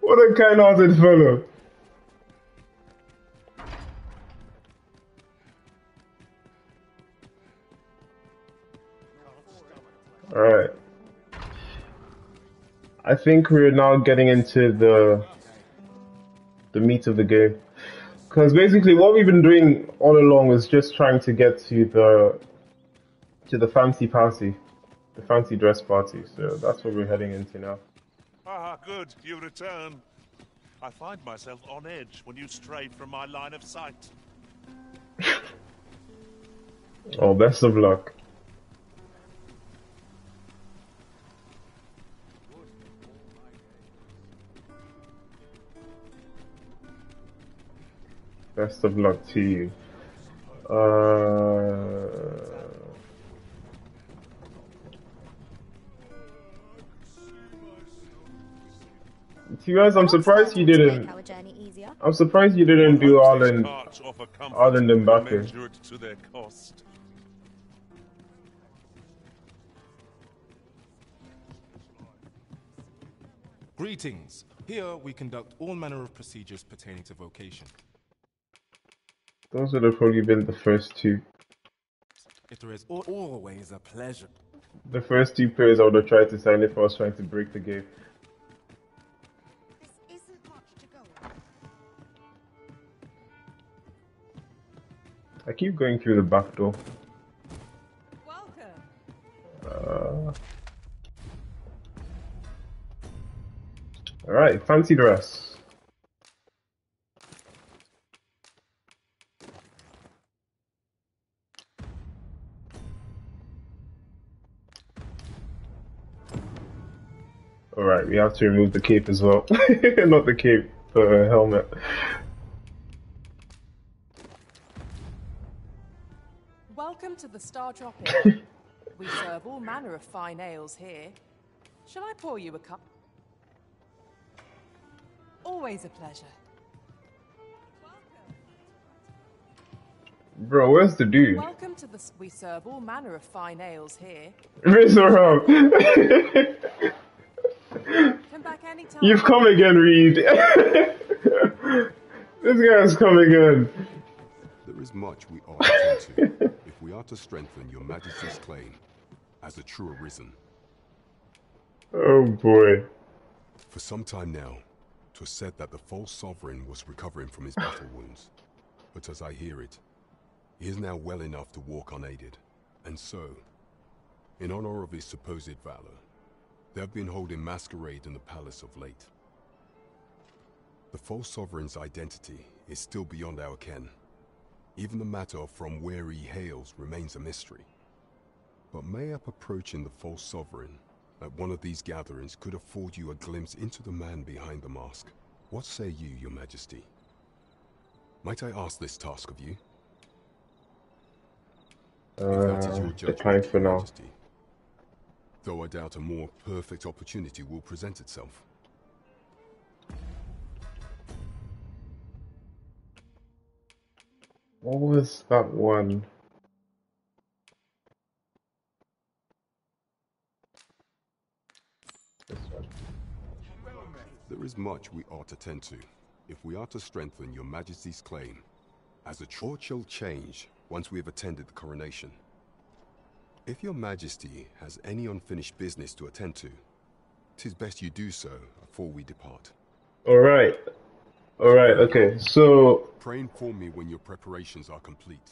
what a kind-hearted fellow. Alright. I think we're now getting into the the meat of the game. Because basically what we've been doing all along was just trying to get to the to the fancy party. The fancy dress party. So that's what we're heading into now. Ah, good, you return. I find myself on edge when you stray from my line of sight. Oh, best of luck. Best of luck to you. Uh, you guys, I'm surprised you didn't. Our journey easier. I'm surprised you didn't do all in Carts offer comfort Haaland Mbappe. commensurate to their cost. Greetings. Here we conduct all manner of procedures pertaining to vocation. Those would have probably been the first two. It is al- always a pleasure. The first two players I would have tried to sign if I was trying to break the game. I keep going through the back door. Uh... Alright, fancy dress. Alright, we have to remove the cape as well. Not the cape, the helmet. The Star Drop Inn. we serve all manner of fine ales here. Shall I pour you a cup? Always a pleasure. Bro, where's the dude? Welcome to the. We serve all manner of fine ales here. Rizzo Come back anytime. You've come again, Reed. this guy's come again. There is much we ought to attend to if we are to strengthen your majesty's claim as a true arisen. Oh boy. For some time now, 'twas said that the false sovereign was recovering from his battle wounds. But as I hear it, he is now well enough to walk unaided. And so, in honor of his supposed valor, they have been holding masquerade in the palace of late. The false sovereign's identity is still beyond our ken. Even the matter of from where he hails remains a mystery. But mayhap approaching the false sovereign at one of these gatherings could afford you a glimpse into the man behind the mask. What say you, your majesty? Might I ask this task of you? Uh, decline for now. Majesty. Though I doubt a more perfect opportunity will present itself. What was that one? This one. There is much we ought to tend to if we are to strengthen your majesty's claim as a shall change once we have attended the coronation. If your majesty has any unfinished business to attend to, tis best you do so before we depart. Alright. Alright, okay, so Pray inform me when your preparations are complete.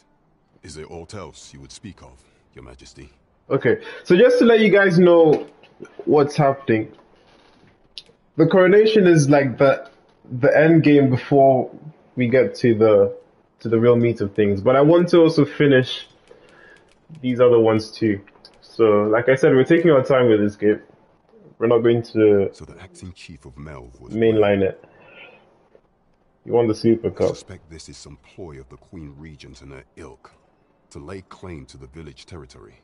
Is there aught else you would speak of, your majesty? Okay, so just to let you guys know what's happening, the coronation is like the the end game before we get to the to the real meat of things. But I want to also finish these other ones too. So, like I said, we're taking our time with this game. We're not going to So the acting chief of Melve was mainline it. You want the super Cup. I suspect this is some ploy of the Queen Regent and her ilk to lay claim to the village territory.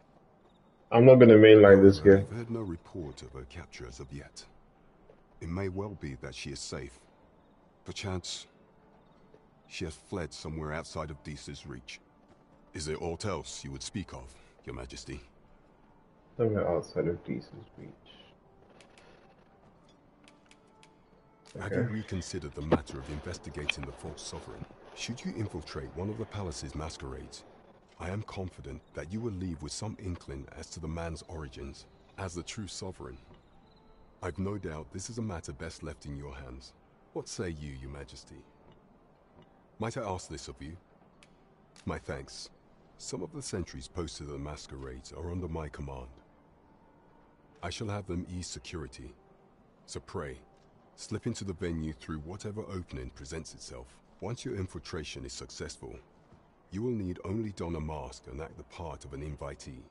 I'm not gonna mainline this game. I've heard no report of her capture as of yet. It may well be that she is safe. Perchance, she has fled somewhere outside of Disa's reach. Is there aught else you would speak of, your majesty? Somewhere outside of Disa's reach. Have you reconsidered the matter of investigating the false sovereign? Should you infiltrate one of the palace's masquerades, I am confident that you will leave with some inkling as to the man's origins. As the true sovereign, I've no doubt this is a matter best left in your hands. What say you, your majesty? Might I ask this of you? My thanks. Some of the sentries posted at the masquerades are under my command. I shall have them ease security. So pray, slip into the venue through whatever opening presents itself. Once your infiltration is successful, you will need only don a mask and act the part of an invitee.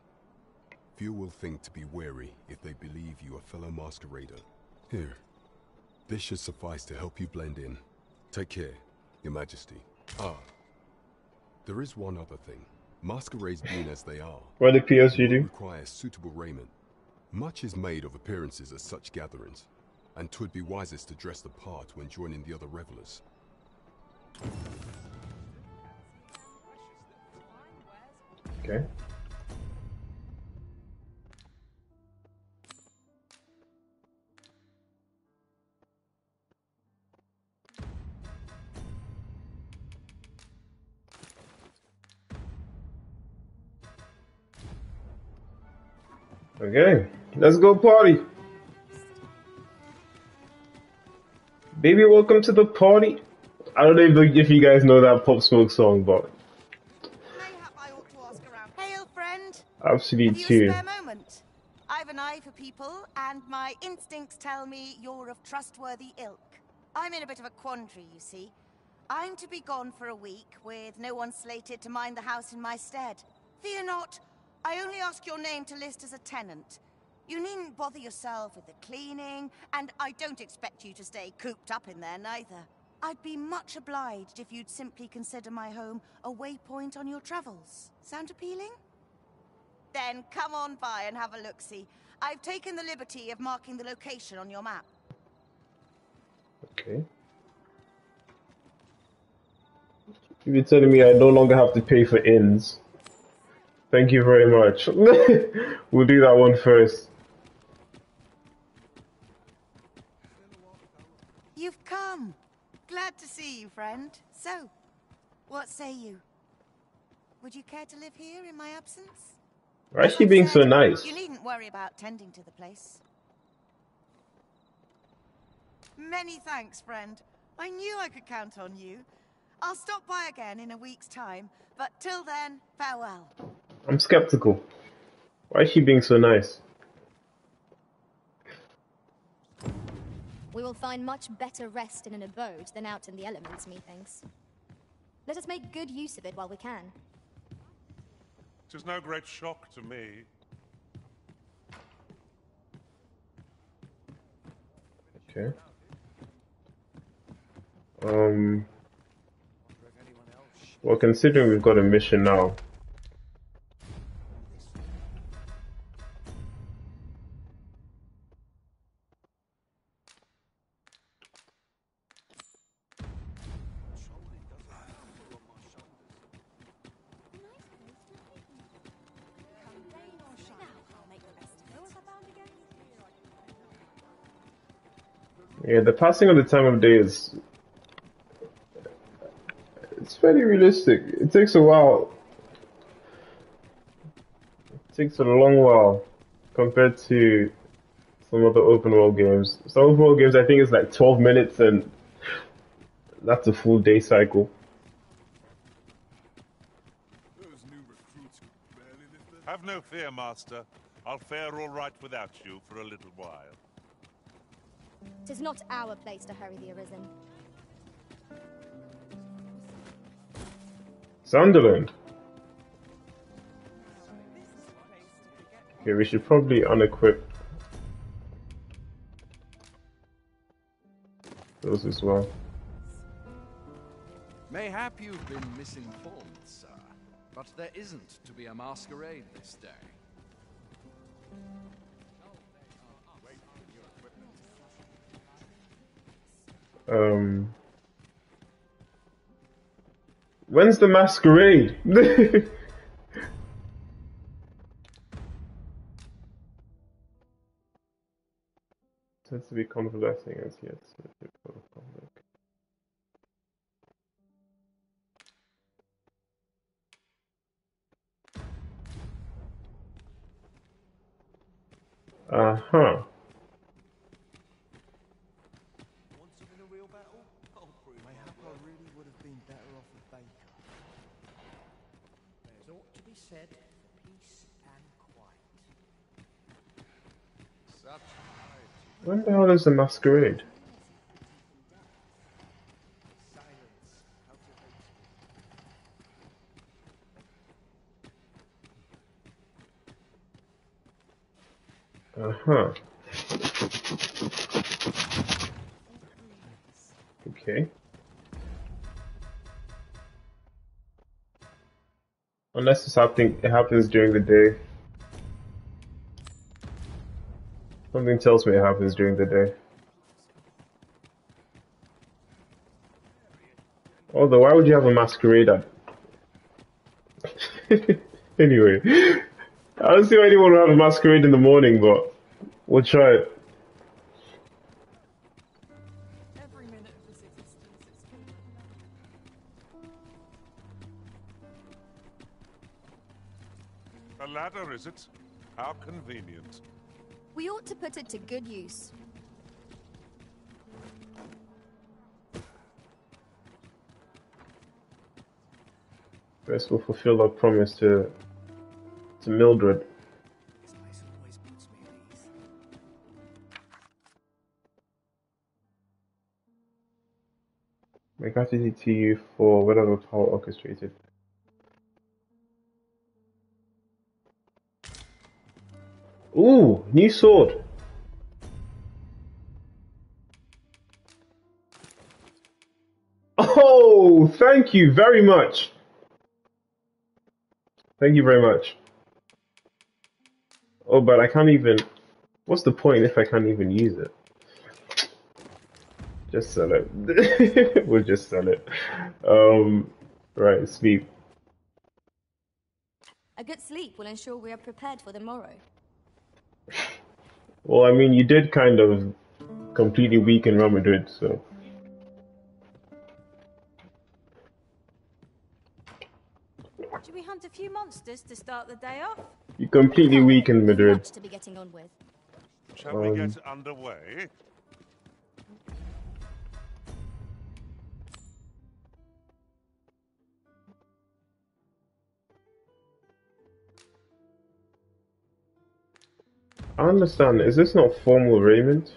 Few will think to be wary if they believe you a fellow masquerader. Here, this should suffice to help you blend in. Take care, your majesty. Ah, there is one other thing. Masquerades being as they are, What PSG will do? require suitable raiment. Much is made of appearances at such gatherings, and 'twould be wisest to dress the part when joining the other revelers. Okay. Okay, let's go party. Baby, welcome to the party. I don't know if, if you guys know that Pop Smoke song, but Hail, friend. absolutely Have too. moment? I've an eye for people, and my instincts tell me you're of trustworthy ilk. I'm in a bit of a quandary, you see. I'm to be gone for a week, with no one slated to mind the house in my stead. Fear not. I only ask your name to list as a tenant. You needn't bother yourself with the cleaning, and I don't expect you to stay cooped up in there neither. I'd be much obliged if you'd simply consider my home a waypoint on your travels. Sound appealing? Then come on by and have a look-see. I've taken the liberty of marking the location on your map. Okay. You're telling me I no longer have to pay for inns. Thank you very much. we'll do that one first. You've come. Glad to see you, friend. So, what say you? Would you care to live here in my absence? Why is she being so nice? You needn't worry about tending to the place. Many thanks, friend. I knew I could count on you. I'll stop by again in a week's time, but till then, farewell. I'm skeptical. Why is she being so nice? We will find much better rest in an abode than out in the elements, methinks. Let us make good use of it while we can. Tis no great shock to me. Okay. Um. Well, considering we've got a mission now. Yeah, the passing of the time of day is it's fairly realistic. It takes a while. It takes a long while compared to some other open world games. Some open world games I think it's like 12 minutes and that's a full day cycle. Have no fear, Master. I'll fare all right without you for a little while. Tis not our place to hurry the Arisen. Sunderland. Okay, we should probably unequip those as well. Mayhap you've been misinformed, sir, but there isn't to be a masquerade this day. Um, when's the masquerade? Tends to be convalescing as yet. Uh huh. Mayhap I really would have been better off a baker. There's ought to be said for peace and quiet. Such When the hell is the masquerade? Uh huh. Okay. Unless it's happening, it happens during the day. Something tells me it happens during the day. Although, why would you have a masquerade at? anyway, I don't see why anyone would have a masquerade in the morning, but we'll try it. A ladder, is it? How convenient. We ought to put it to good use. First, we'll fulfill our promise to to Mildred. Make gratitude to you for whatever power orchestrated. Ooh, new sword. Oh, thank you very much. Thank you very much. Oh, but I can't even. What's the point if I can't even use it? Just sell it. we'll just sell it. Um, right, sleep. A good sleep will ensure we are prepared for the morrow. Well, I mean, you did kind of completely weaken Real Madrid, so. Should we hunt a few monsters to start the day off? You completely weakened Madrid. To be getting on with. Shall we get Um, underway? I understand. Is this not formal raiment?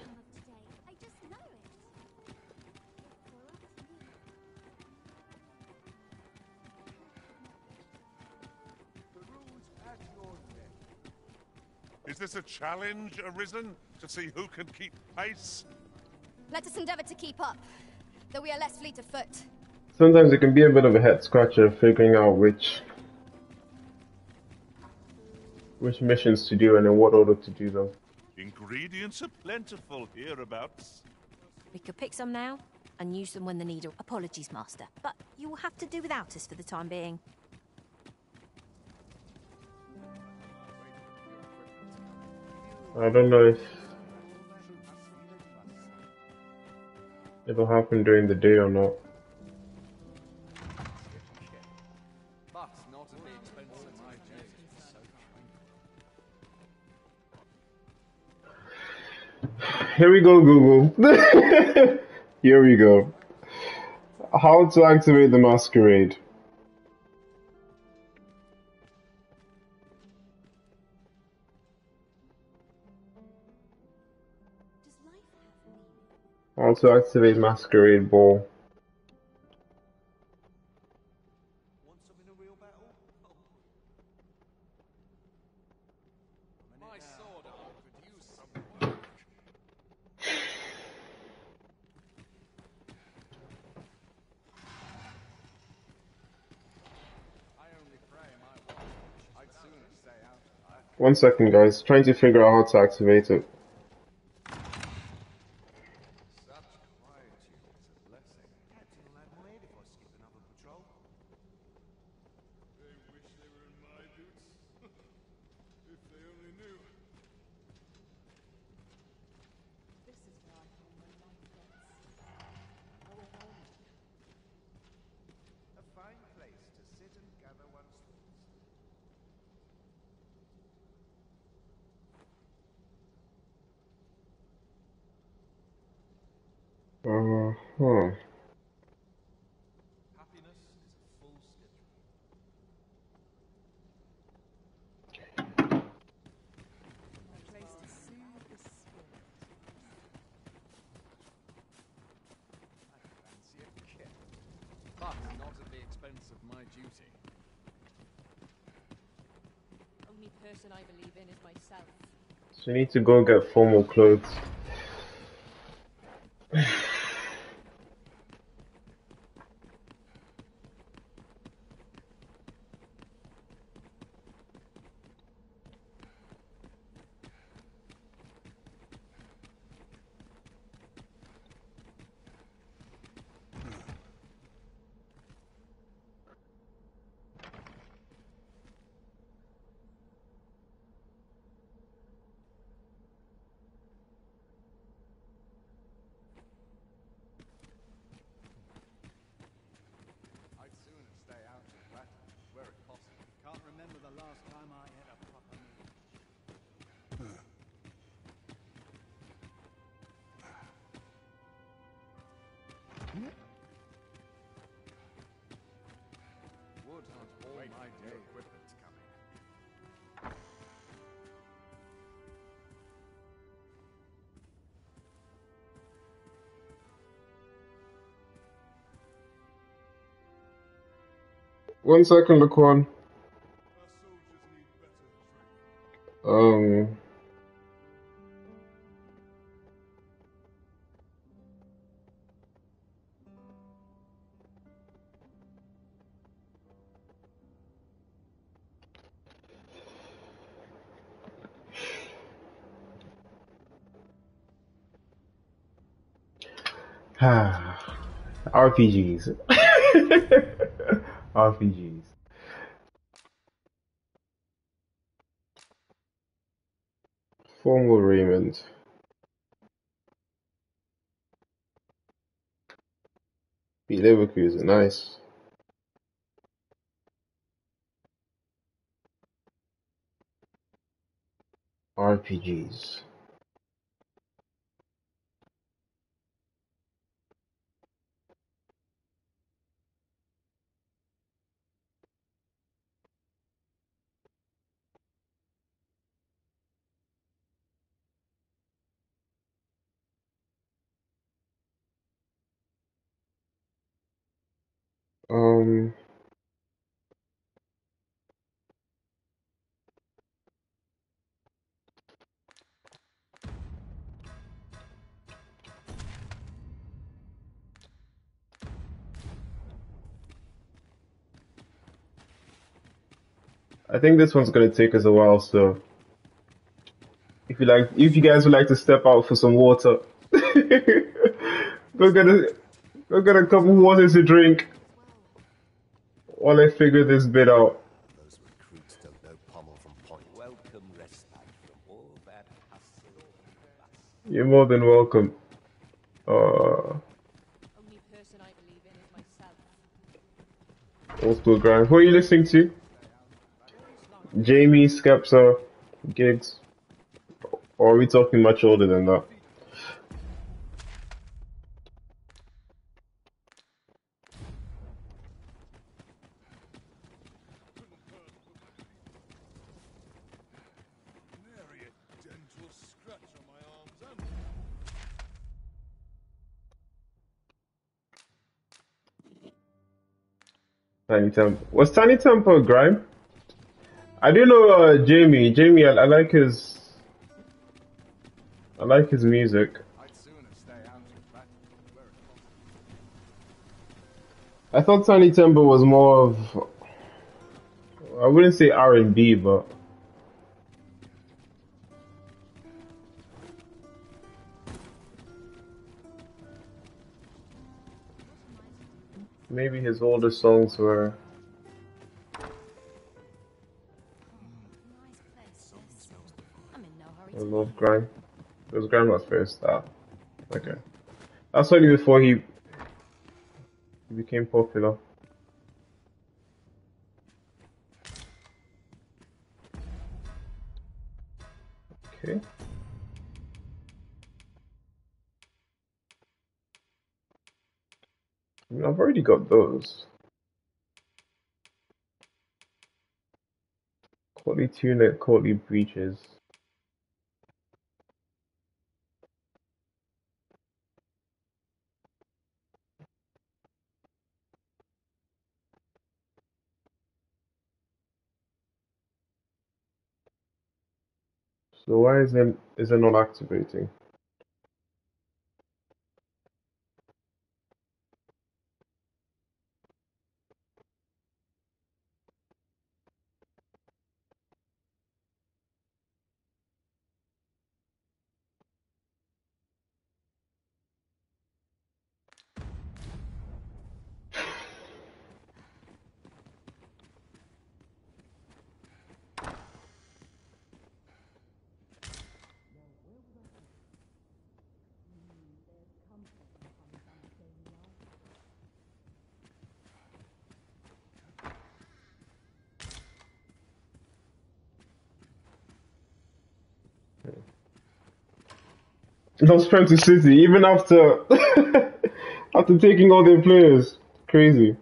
Is this a challenge arisen to see who can keep pace? Let us endeavor to keep up, though we are less fleet of foot. Sometimes it can be a bit of a head scratcher figuring out which which missions to do and in what order to do them. Ingredients are plentiful hereabouts. We could pick some now and use them when the need. Apologies, Master, but you will have to do without us for the time being. I don't know if it'll happen during the day or not. Here we go, Google. Here we go. How to activate the masquerade. How to activate masquerade ball. One second, guys. Trying to figure out how to activate it. Knew. This is where I find my life gets. Our home. A fine place to sit and gather one's thoughts. Uh huh. Happiness is a full schedule. A place to soothe the spirit. I fancy a kip. But not at the expense of my duty. Only person I believe in Uh-huh. is myself. So you need to go get formal clothes. One second, Laquan. Um. Ah, RPGs. RPGs. Formal Raymond. Beat Leverkusen, nice. RPGs. Think this one's gonna take us a while, so if you like, if you guys would like to step out for some water, go get a, go get a couple waters to drink while I figure this bit out. Those recruits don't know Pommel from Point. Welcome respite from all that hustle and You're more than welcome. Uh, Only person I believe in is myself. old school grind. Who are you listening to? JME, Skepta, Giggs? Or are we talking much older than that? Tinie Tempah. Was Tinie Tempah a grime? I do know uh, JME. JME, I, I like his. I like his music. I thought Tinie Tempah was more of. I wouldn't say R and B, but maybe his older songs were. Love grime. It was first. Ah, okay. That's only before he he became popular. Okay. I mean, I've already got those. Courtly tunic, courtly breeches. So why is it not activating? Prem to City, even after after taking all their players. Crazy.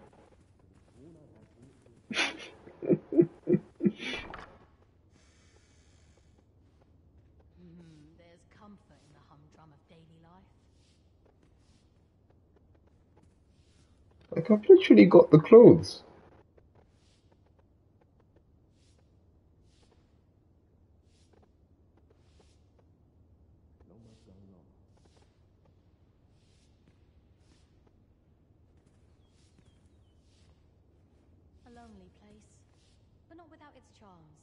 Like I've literally got the clothes. A lonely place, but not without its charms.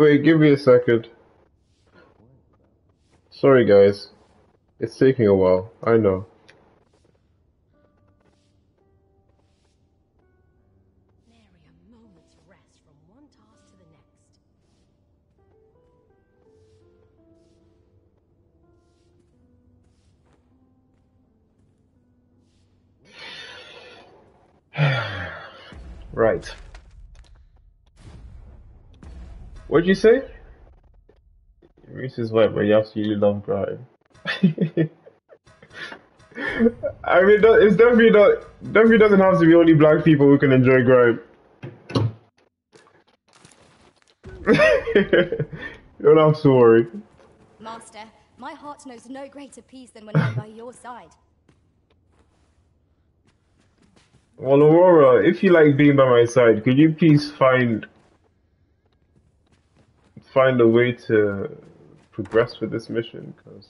Wait, give me a second. Sorry, guys. It's taking a while. I know. What'd you say? Reese is white, but you absolutely love grime. I mean, it's definitely not. Definitely doesn't have to be only black people who can enjoy grime. you don't have to worry. Master, my heart knows no greater peace than when I'm by your side. Well, Aurora, if you like being by my side, could you please find find a way to progress with this mission? Because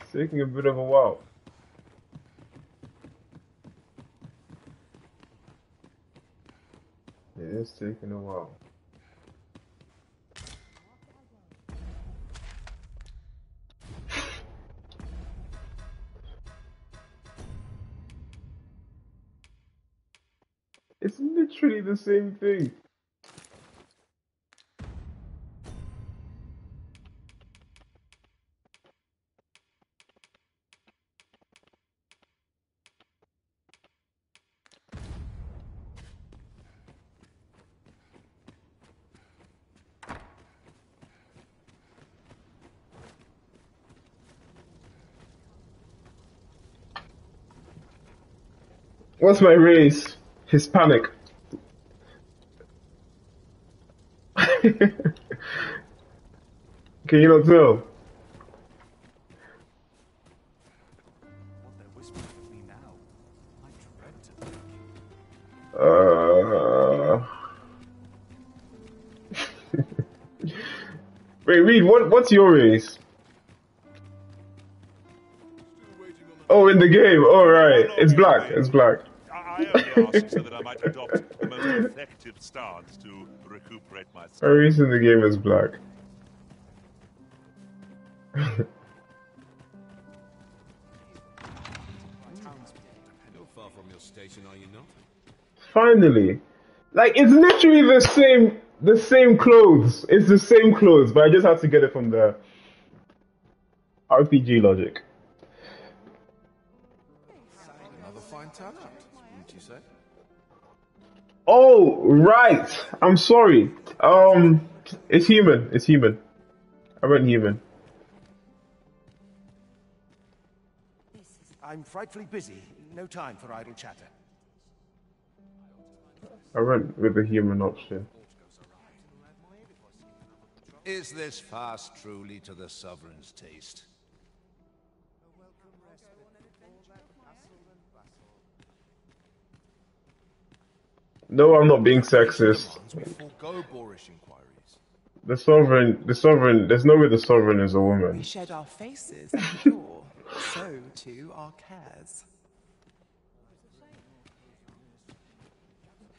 it's taking a bit of a while. It is taking a while. It's literally the same thing. What's my race? Hispanic. Can you not tell? Uh... Wait, Reed, what, what's your race? Oh, in the game. Oh, right. It's black. It's black. I only asked so that I might adopt the most effective stance to recuperate My myself. race in the game is black. Far from your station, are you not? Finally. Like, it's literally the same, the same clothes. It's the same clothes, but I just had to get it from the RPG logic. Another fine turnout, wouldn't you say? Oh, right. I'm sorry. Um, it's human. It's human. I went human. I'm frightfully busy. No time for idle chatter. I went with the human option. Is this fast truly to the Sovereign's taste? No, I'm not being sexist. We forego boorish inquiries. The sovereign, the sovereign. There's no way the sovereign is a woman. We woman. shed our faces and pure, so too our cares.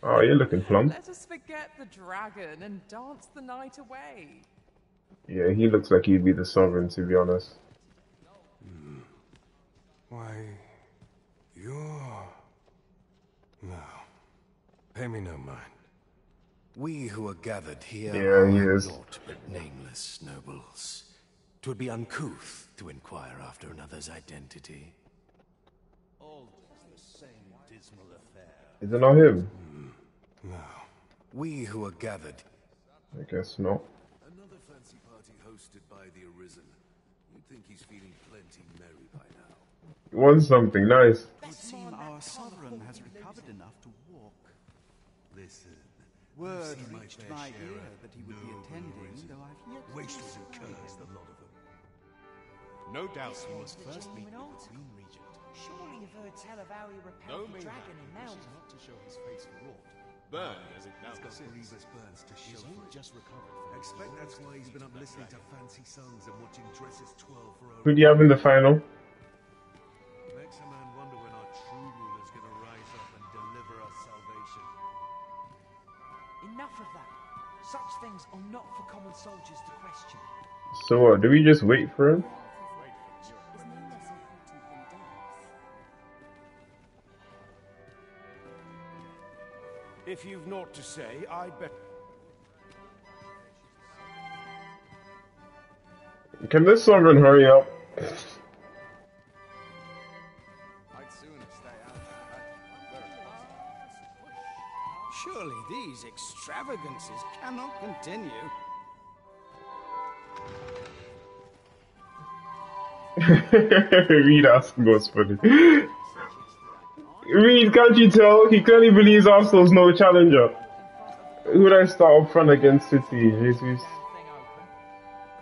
Oh, you're looking plump. Let us forget the dragon and dance the night away. Yeah, he looks like he'd be the sovereign, to be honest. Hmm. Why, you're... No. Pay me no mind. We who are gathered here Yeah, he are is. naught but nameless nobles. 'Twould be uncouth to inquire after another's identity. All the same dismal affair. Is it not him? Hmm. No. We who are gathered... I guess not. Another fancy party hosted by the Arisen. You'd think he's feeling plenty merry by now. You want something nice? Would seem our sovereign has recovered enough to walk. Listen. Word reached my ear that he would be attending, though I've yet to and see curs, him. the lot of them. No doubt we must first meet the Queen Regent. Surely you've heard tell of how he repelled the dragon in Melve. not to show his face for aught. Burn as it now He's got grievous burns to show for it. just recovered from Expect that's why he's been up listening to fancy songs and watching dresses 12 for Who do you have in the final? Enough of that. Such things are not for common soldiers to question. So, uh, do we just wait for him? If you've naught to say, I'd bet. Can this someone hurry up? Surely these extravagances cannot continue. Reed asking what's funny. Reed, can't you tell? He clearly believes Arsenal's no challenger. Who would I start up front against City? Jesus.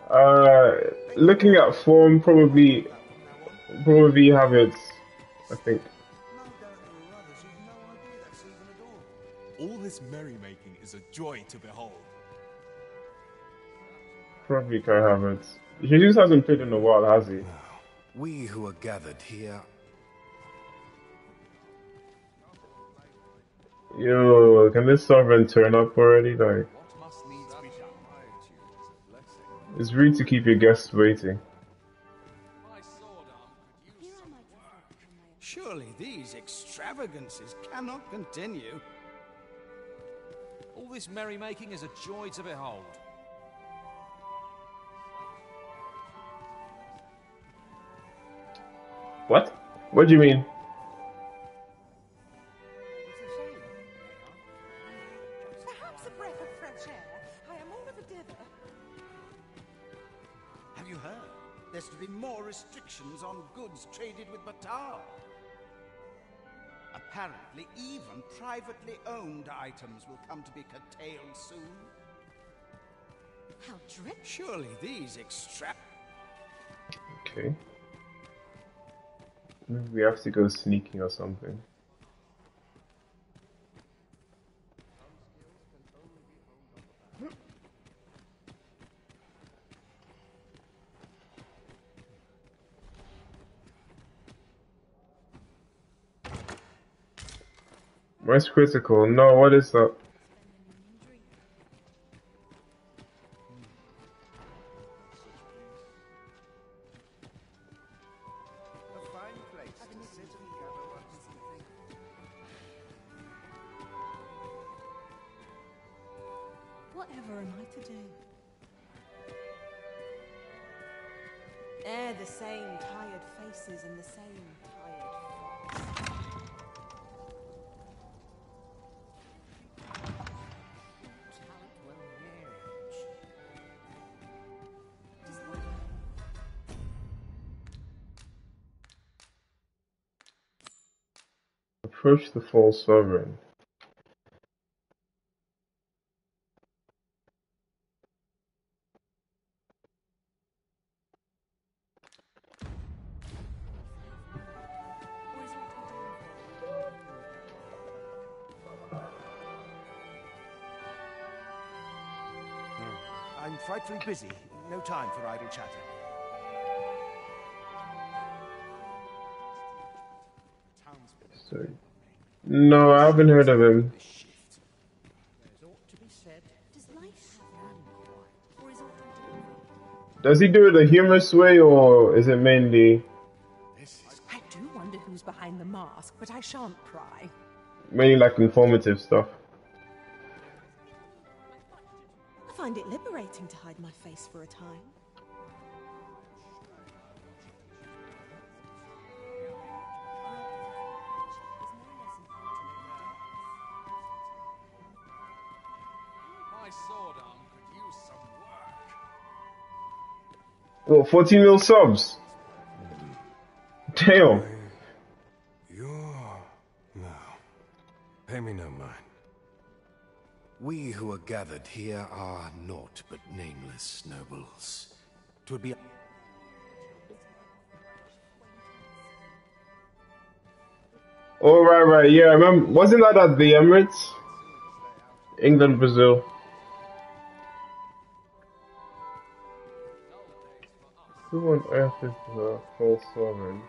Uh, looking at form, probably, probably Havertz, I think. All this merrymaking is a joy to behold. Probably Kai Havertz. Jesus hasn't played in a while, has he? We who are gathered here Yo, can this sovereign turn up already? Like, it's rude to keep your guests waiting. Surely these extravagances cannot continue. All this merrymaking is a joy to behold. What? What do you mean? Perhaps a breath of fresh air. I am all of a dither. Have you heard? There's to be more restrictions on goods traded with Battahl. Apparently, even privately owned items will come to be curtailed soon. How dreadful. Surely these extra... Okay. Maybe we have to go sneaking or something. Where's critical? No, what is that? Approach the false sovereign. Hmm. I'm frightfully busy. No time for idle chatter. No, I haven't heard of him. Does he do it a humorous way or is it mainly I do wonder who's behind the mask, but I shan't pry. mainly like informative stuff? I find it liberating to hide my face for a time. Work. What, 14 mil subs? Damn. You're... No. Pay me no mind. We who are gathered here are naught but nameless nobles. Twould be... Oh, right, right, yeah, I remember. Wasn't that at the Emirates? England, Brazil. Who on earth is the false sovereign?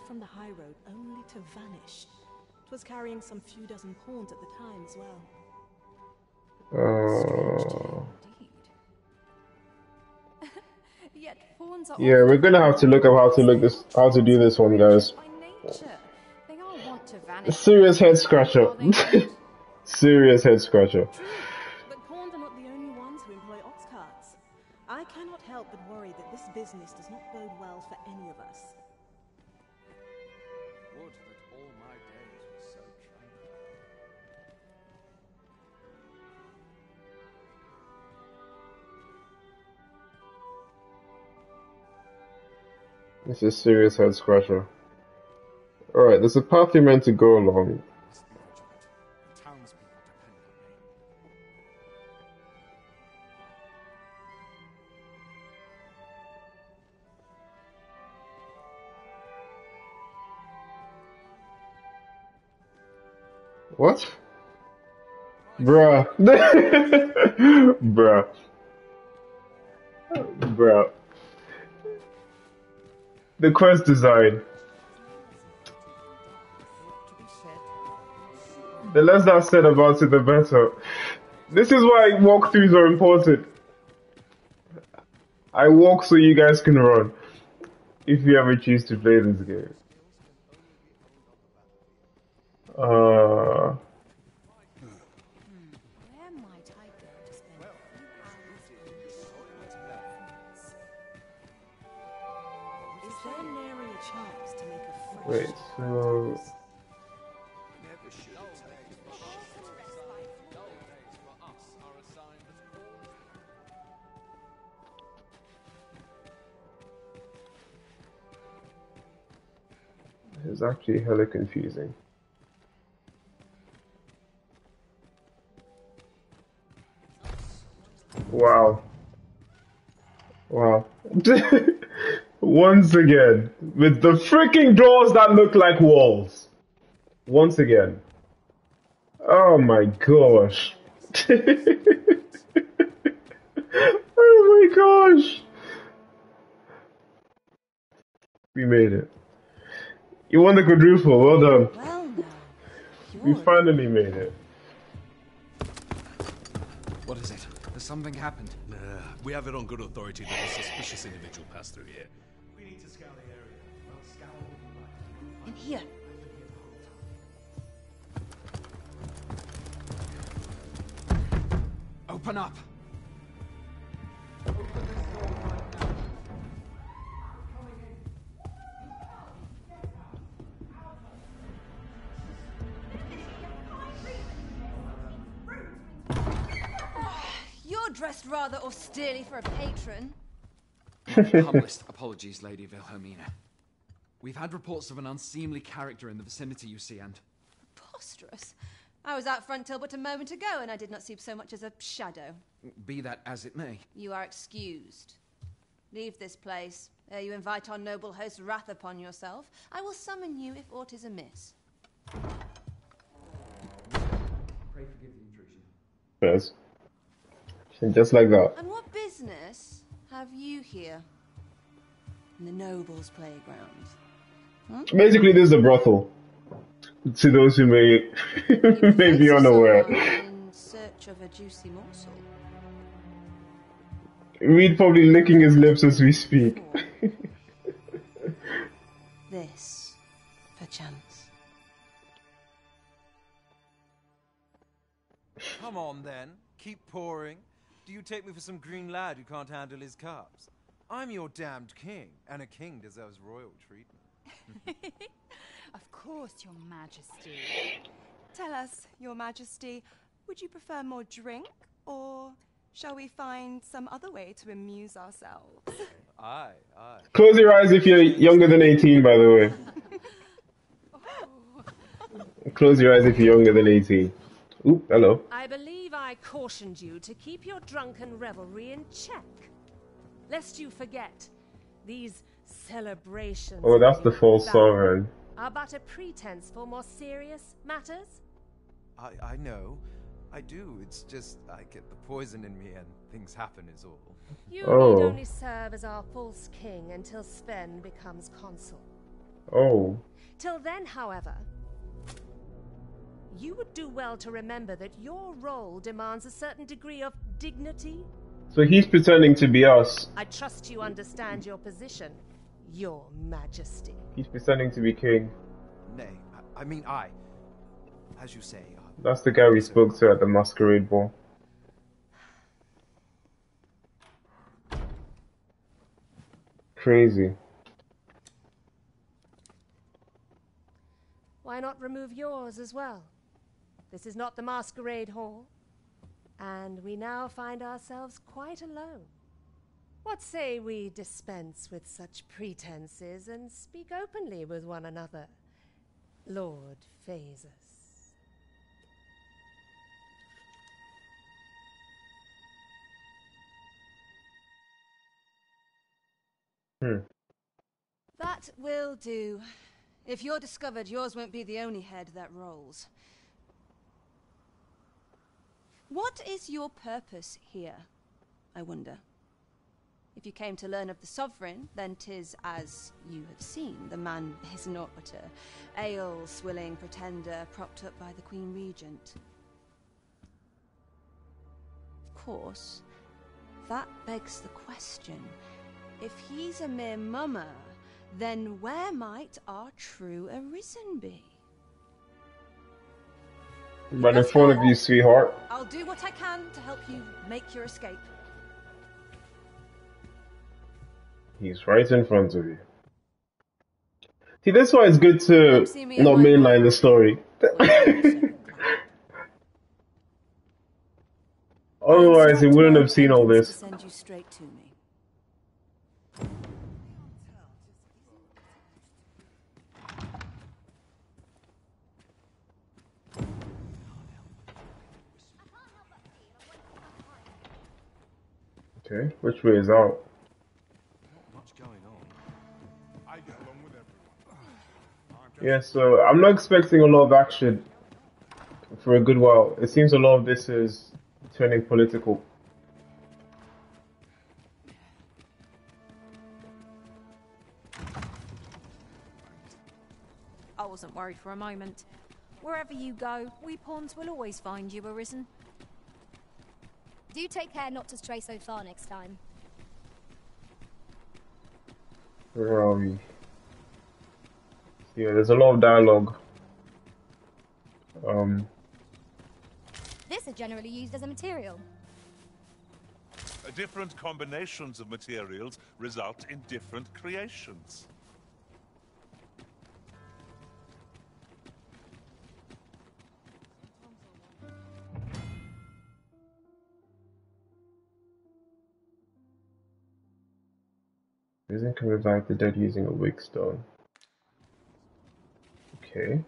Turned from the high road only to vanish. Twas carrying some few dozen pawns at the time as well. Uh, Yet pawns are yeah, we're gonna have to look up how to look this, how to do this one, guys. nature. They all want to vanish. Serious head scratcher. Serious head scratcher. But pawns are not the only ones who employ ox carts. I cannot help but worry that this business This is serious head scratcher. Alright, there's a path you're meant to go along. What? Bruh. Bruh. Bruh. The quest design. The less that's said about it, the better. This is why walkthroughs are important. I walk so you guys can run. If you ever choose to play this game. Uh, wait, so. It's actually hella confusing. Wow. Wow. Once again, with the freaking doors that look like walls. Once again. Oh my gosh. oh my gosh. We made it. You won the quadruple. Well done. Well, now, We finally made it. What is it? Has something happened? Nah, we have it on good authority that a suspicious individual passed through here. We need to scour the area. Well, scour would be right. in here. Open up! You're dressed rather austerely for a patron. Humblest apologies, Lady Wilhelmina. We've had reports of an unseemly character in the vicinity, you see, and Preposterous. I was out front till but a moment ago, and I did not see so much as a shadow. be that as it may, You are excused. Leave this place, ere you invite our noble host's wrath upon yourself. I will summon you if aught is amiss. pray forgive the intrusion. Yes. Just like that. And what business have you here? In the nobles' playground. Hmm? Basically, this is a brothel. To those who may may be unaware. In search of a juicy morsel. Reed probably licking his lips as we speak. This, perchance. Come on then, keep pouring. Do you take me for some green lad who can't handle his cups? I'm your damned king, and a king deserves royal treatment. Of course, Your Majesty. Tell us, Your Majesty, would you prefer more drink, or shall we find some other way to amuse ourselves? Aye, aye. Close your eyes if you're younger than 18, by the way. Oh. Close your eyes if you're younger than 18. Oop, hello. I believe I cautioned you to keep your drunken revelry in check. Lest you forget, these celebrations Oh, that's the false sovereign. are but a pretense for more serious matters. I, I know. I do. It's just I get the poison in me and things happen is all. You Oh. need only serve as our false king until Sven becomes consul. Oh. Till then, however, you would do well to remember that your role demands a certain degree of dignity. So he's pretending to be us. I trust you understand your position, Your Majesty. He's pretending to be king. Nay, I, I mean I. As you say, uh, That's the guy we spoke to at the masquerade ball. Crazy. Why not remove yours as well? This is not the masquerade hall, and we now find ourselves quite alone. What say we dispense with such pretenses and speak openly with one another, Lord Phaesus? Hmm. That will do. If you're discovered, yours won't be the only head that rolls. What is your purpose here, I wonder? If you came to learn of the Sovereign, then 'tis as you have seen. The man is naught but a ale-swilling pretender propped up by the Queen Regent. Of course, that begs the question. If he's a mere mummer, then where might our true Arisen be? Right in front of you, sweetheart. I'll do what I can to help you make your escape. He's right in front of you. See, that's why it's good to not mainline the story. Otherwise, he wouldn't have seen all To this. send you straight to me. Okay, which way is out? Yeah, so I'm not expecting a lot of action for a good while. It seems a lot of this is turning political. I wasn't worried for a moment. Wherever you go, we pawns will always find you, Arisen. Do take care not to stray so far next time. Where are we? Yeah, there's a lot of dialogue. Um, This is generally used as a material. Different combinations of materials result in different creations. Risen can revive the dead using a waystone. Okay.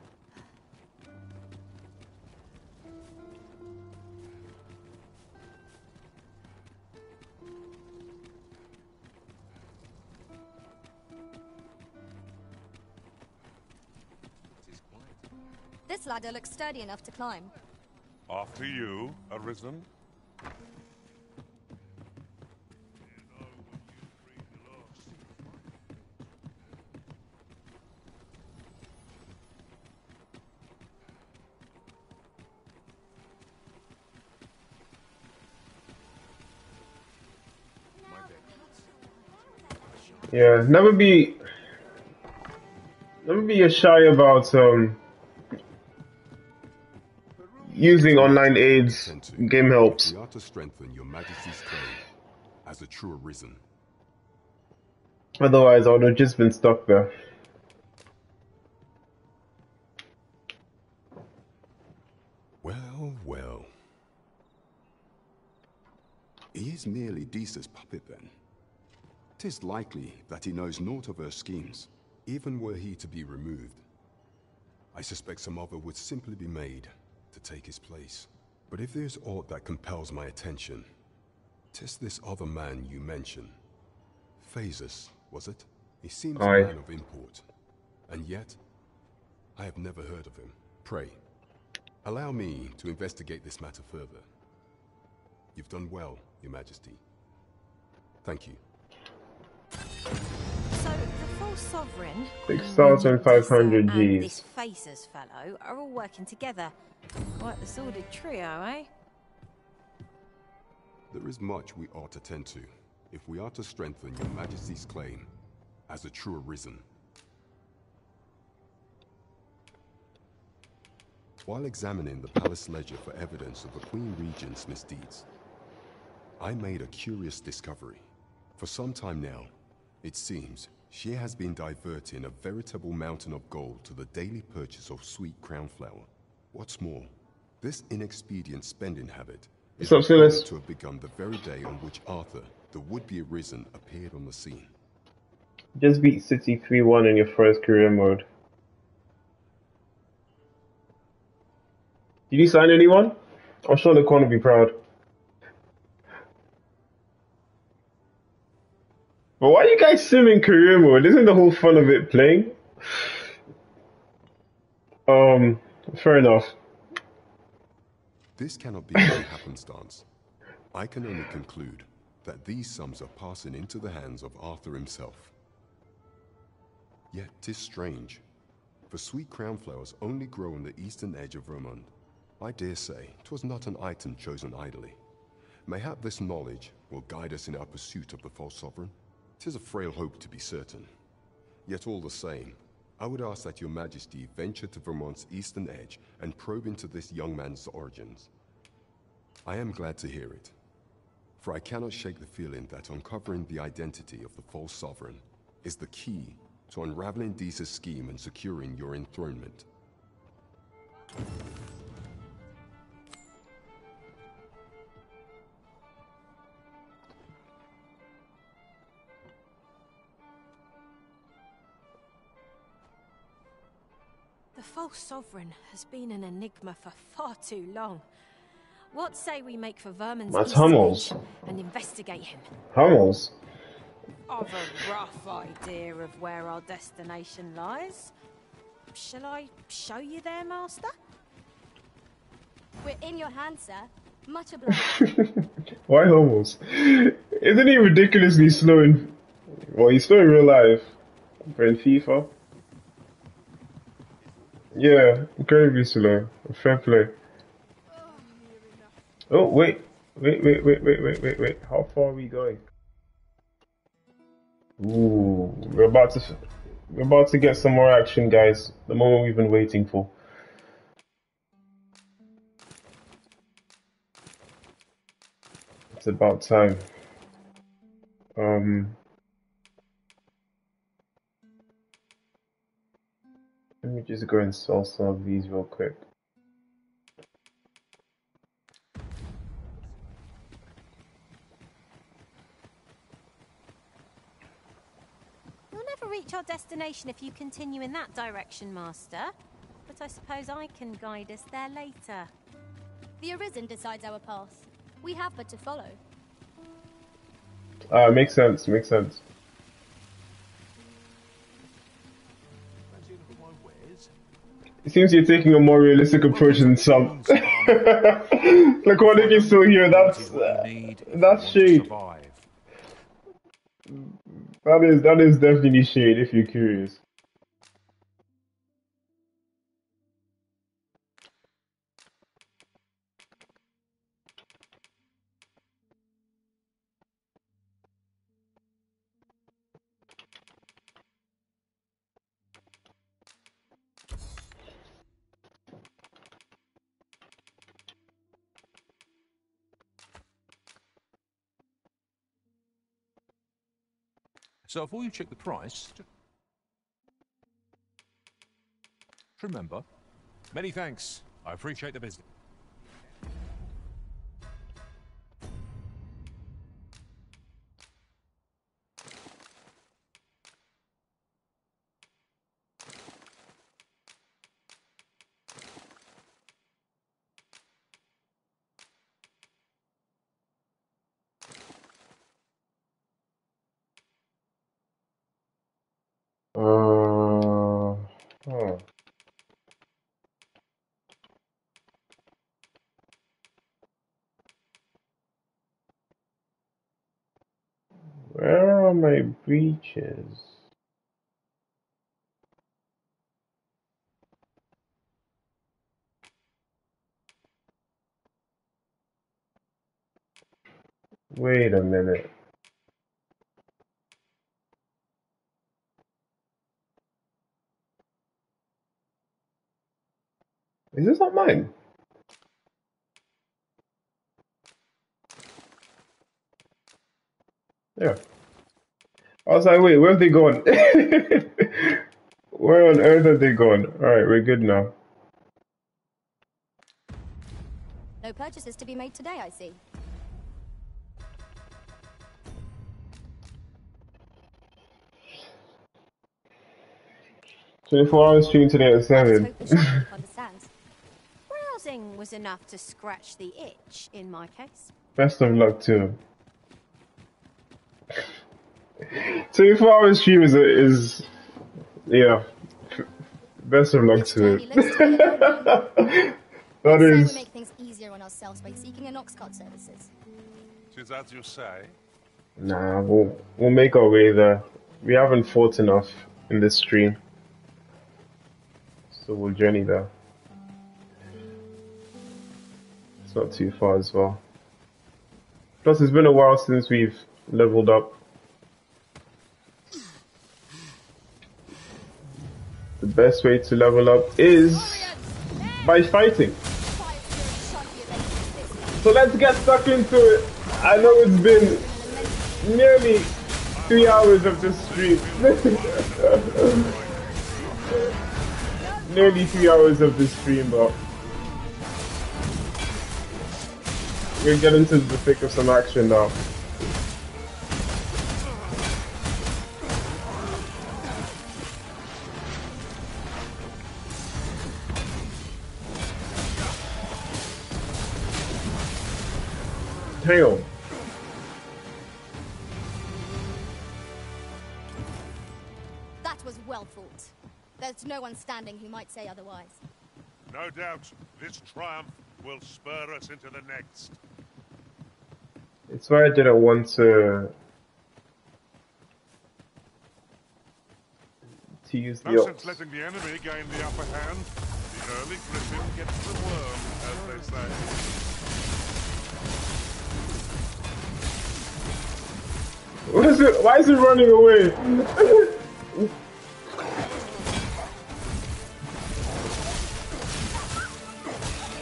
This ladder looks sturdy enough to climb. After you, Arisen. Yeah, never be, never be shy about um using online aids, game helps. We are to strengthen your Majesty's claim as a true Arisen. Otherwise, I would have just been stuck there. Well, well. He is merely Disa's puppet then. Tis likely that he knows naught of her schemes, even were he to be removed. I suspect some other would simply be made to take his place. But if there's aught that compels my attention, tis this other man you mention. Phaesus, was it? He seems Aye. a man of import. And yet, I have never heard of him. Pray, Allow me to investigate this matter further. You've done well, Your Majesty. Thank you. So, the false sovereign, 6,500 and Gs. this Phaesus fellow are all working together. Quite the sordid trio, eh? There is much we ought to tend to if we are to strengthen Your Majesty's claim as a true arisen. While examining the palace ledger for evidence of the Queen Regent's misdeeds, I made a curious discovery. For some time now, it seems she has been diverting a veritable mountain of gold to the daily purchase of sweet crown flower. What's more, this inexpedient spending habit is What's up, Silas? to have begun the very day on which Arthur, the would-be arisen, appeared on the scene. Just beat City 3 1 in your first career mode. Did you sign anyone? I'm sure the con will be proud. But why are you guys simming career mode? Isn't the whole fun of it playing? Um, fair enough. This cannot be mere happenstance. I can only conclude that these sums are passing into the hands of Arthur himself. Yet 'tis strange, for sweet crown flowers only grow on the eastern edge of Vermund. I dare say 'twas not an item chosen idly. Mayhap this knowledge will guide us in our pursuit of the false sovereign. 'Tis a frail hope to be certain. Yet all the same, I would ask that your majesty venture to Vermund's eastern edge and probe into this young man's origins. I am glad to hear it, for I cannot shake the feeling that uncovering the identity of the false sovereign is the key to unraveling Disa's scheme and securing your enthronement. False sovereign has been an enigma for far too long. What say we make for Vermund's That's East Hummels. And investigate him? Hummels. I've a rough idea of where our destination lies. Shall I show you there, Master? We're in your hands, sir. Much obliged. Why Hummels? Isn't he ridiculously slow in. Well, he's slow in real life. But in FIFA? Yeah, incredibly slow. Fair play. Oh, wait. Wait, wait, wait, wait, wait, wait, wait. How far are we going? Ooh, we're about to we're about to get some more action, guys. The moment we've been waiting for. It's about time. Um, let me just go and sell some of these real quick. We'll never reach our destination if you continue in that direction, Master. But I suppose I can guide us there later. the Arisen decides our path. We have but to follow. Ah, makes sense. Makes sense. It seems you're taking a more realistic approach than some. like what if you're still here? That's uh, that's shade. That is that is definitely shade. If you're curious. So before you check the price, remember, many thanks. I appreciate the business. Wait a minute. Is this not mine? Yeah. I was like, wait, where have they gone? where on earth are they gone? Alright, we're good now. No purchases to be made today, I see. Twenty-four hours stream today at seven. Browsing was enough to scratch the itch in my case. Best of luck to him. Twenty-four hours stream is is yeah. Best of luck to it. that Let's we make things easier on ourselves by seeking an Oxcart services. Tis as you say. nah. We'll we'll make our way there. We haven't fought enough in this stream, so we'll journey there. It's not too far as well. Plus, it's been a while since we've leveled up. Best way to level up is by fighting. So let's get stuck into it. I know it's been nearly three hours of this stream. nearly three hours of this stream, but we're getting into the thick of some action now. Damn. That was well fought. There's no one standing who might say otherwise. No doubt, this triumph will spur us into the next. It's why I didn't want to to use the No sense letting the enemy gain the upper hand. The early griffin gets the worm, as they say. What is it? Why is it running away?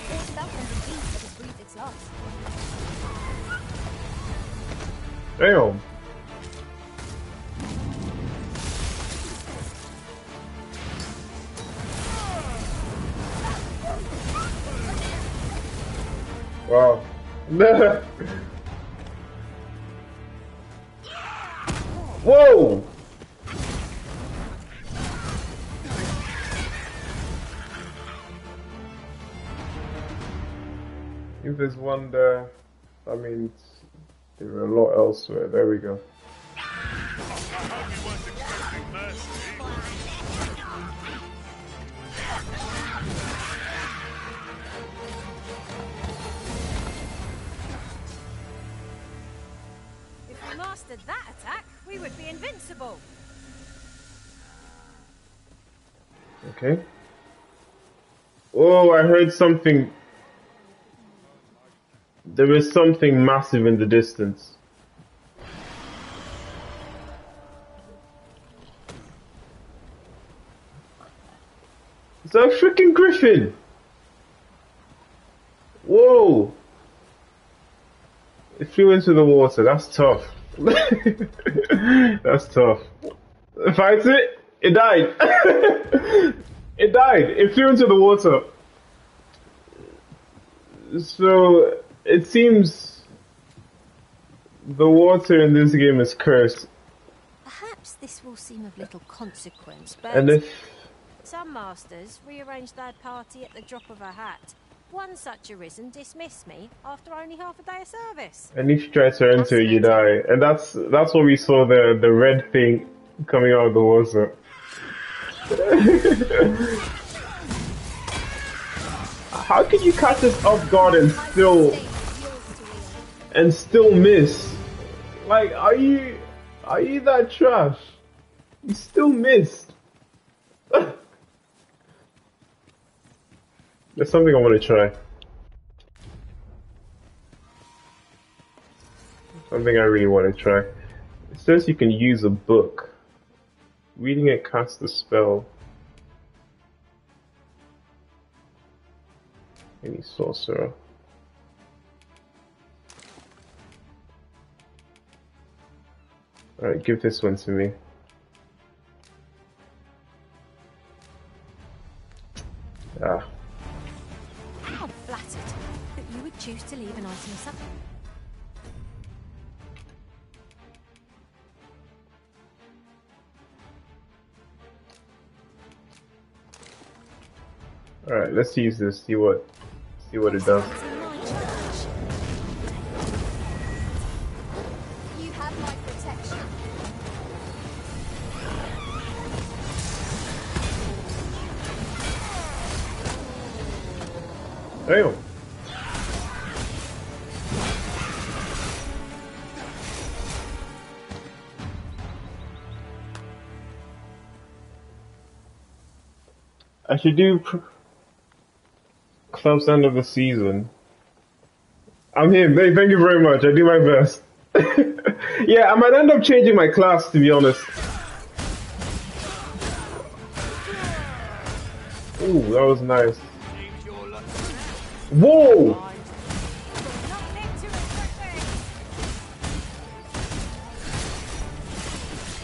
It's about Whoa! If there's one there, that means there are a lot elsewhere. There we go. If we mastered that attack, we would be invincible. Okay. Oh, I heard something. There is something massive in the distance. It's a freaking griffin! Whoa! It flew into the water. That's tough. That's tough. Fight it. It died. it died. It flew into the water. So it seems the water in this game is cursed. Perhaps this will seem of little consequence, but And if some masters rearrange their party at the drop of a hat. One such arisen dismissed me after only half a day of service. and if you try to enter, you die. And that's that's what we saw the the red thing coming out of the water. How can you catch us off guard and still and still miss? Like, are you Are you that trash? You still missed. There's something I want to try. Something I really want to try. It says you can use a book. Reading it casts a spell. Any sorcerer. Alright, give this one to me. Ah. Choose to leave an item aside. Alright, let's use this, see what see what it does. You have my protection. Damn. Should do clubs end of the season. I'm here. Thank you very much. I do my best. yeah, I might end up changing my class to be honest. Ooh, that was nice. Whoa!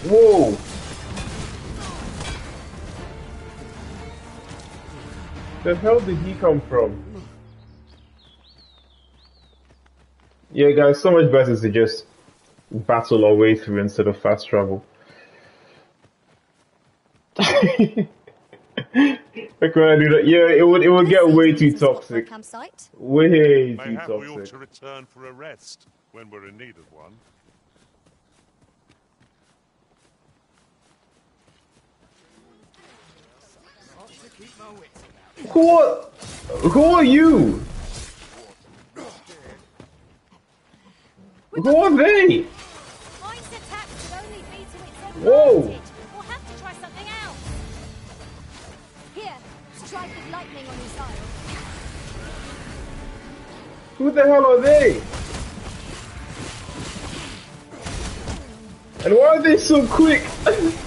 Whoa! The hell did he come from? Yeah, guys, so much better to just battle our way through instead of fast travel. Like when I do that, yeah, it would it would get way too toxic. Campsite. Way too Mayhap we ought to return for a rest when we're in need of one. Who are, who are you? Who are they? Whoa! We'll have to try something else. Here, strike with lightning on your side. Who the hell are they? And why are they so quick?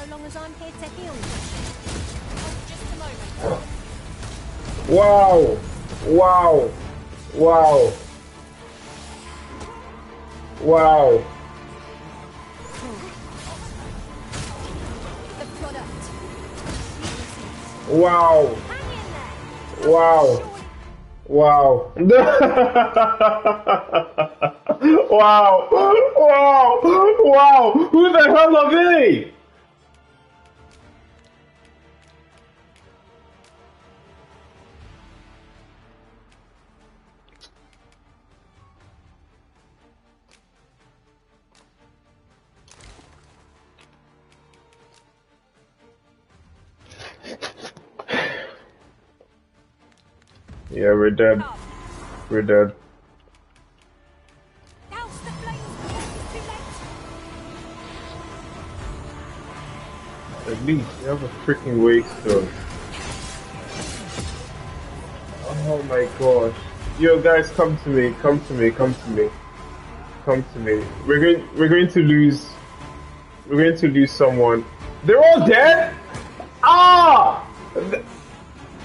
so long as I'm here to heal you. Wow! Wow! Wow! Wow! Wow! Wow! Wow! wow! Wow! Wow! Who the hell are they? Yeah, we're dead. We're dead. At least you have a freaking waystone. Oh my gosh. Yo guys come to me, come to me, come to me. Come to me. We're going we're going to lose we're going to lose someone. They're all dead? Ah! Th-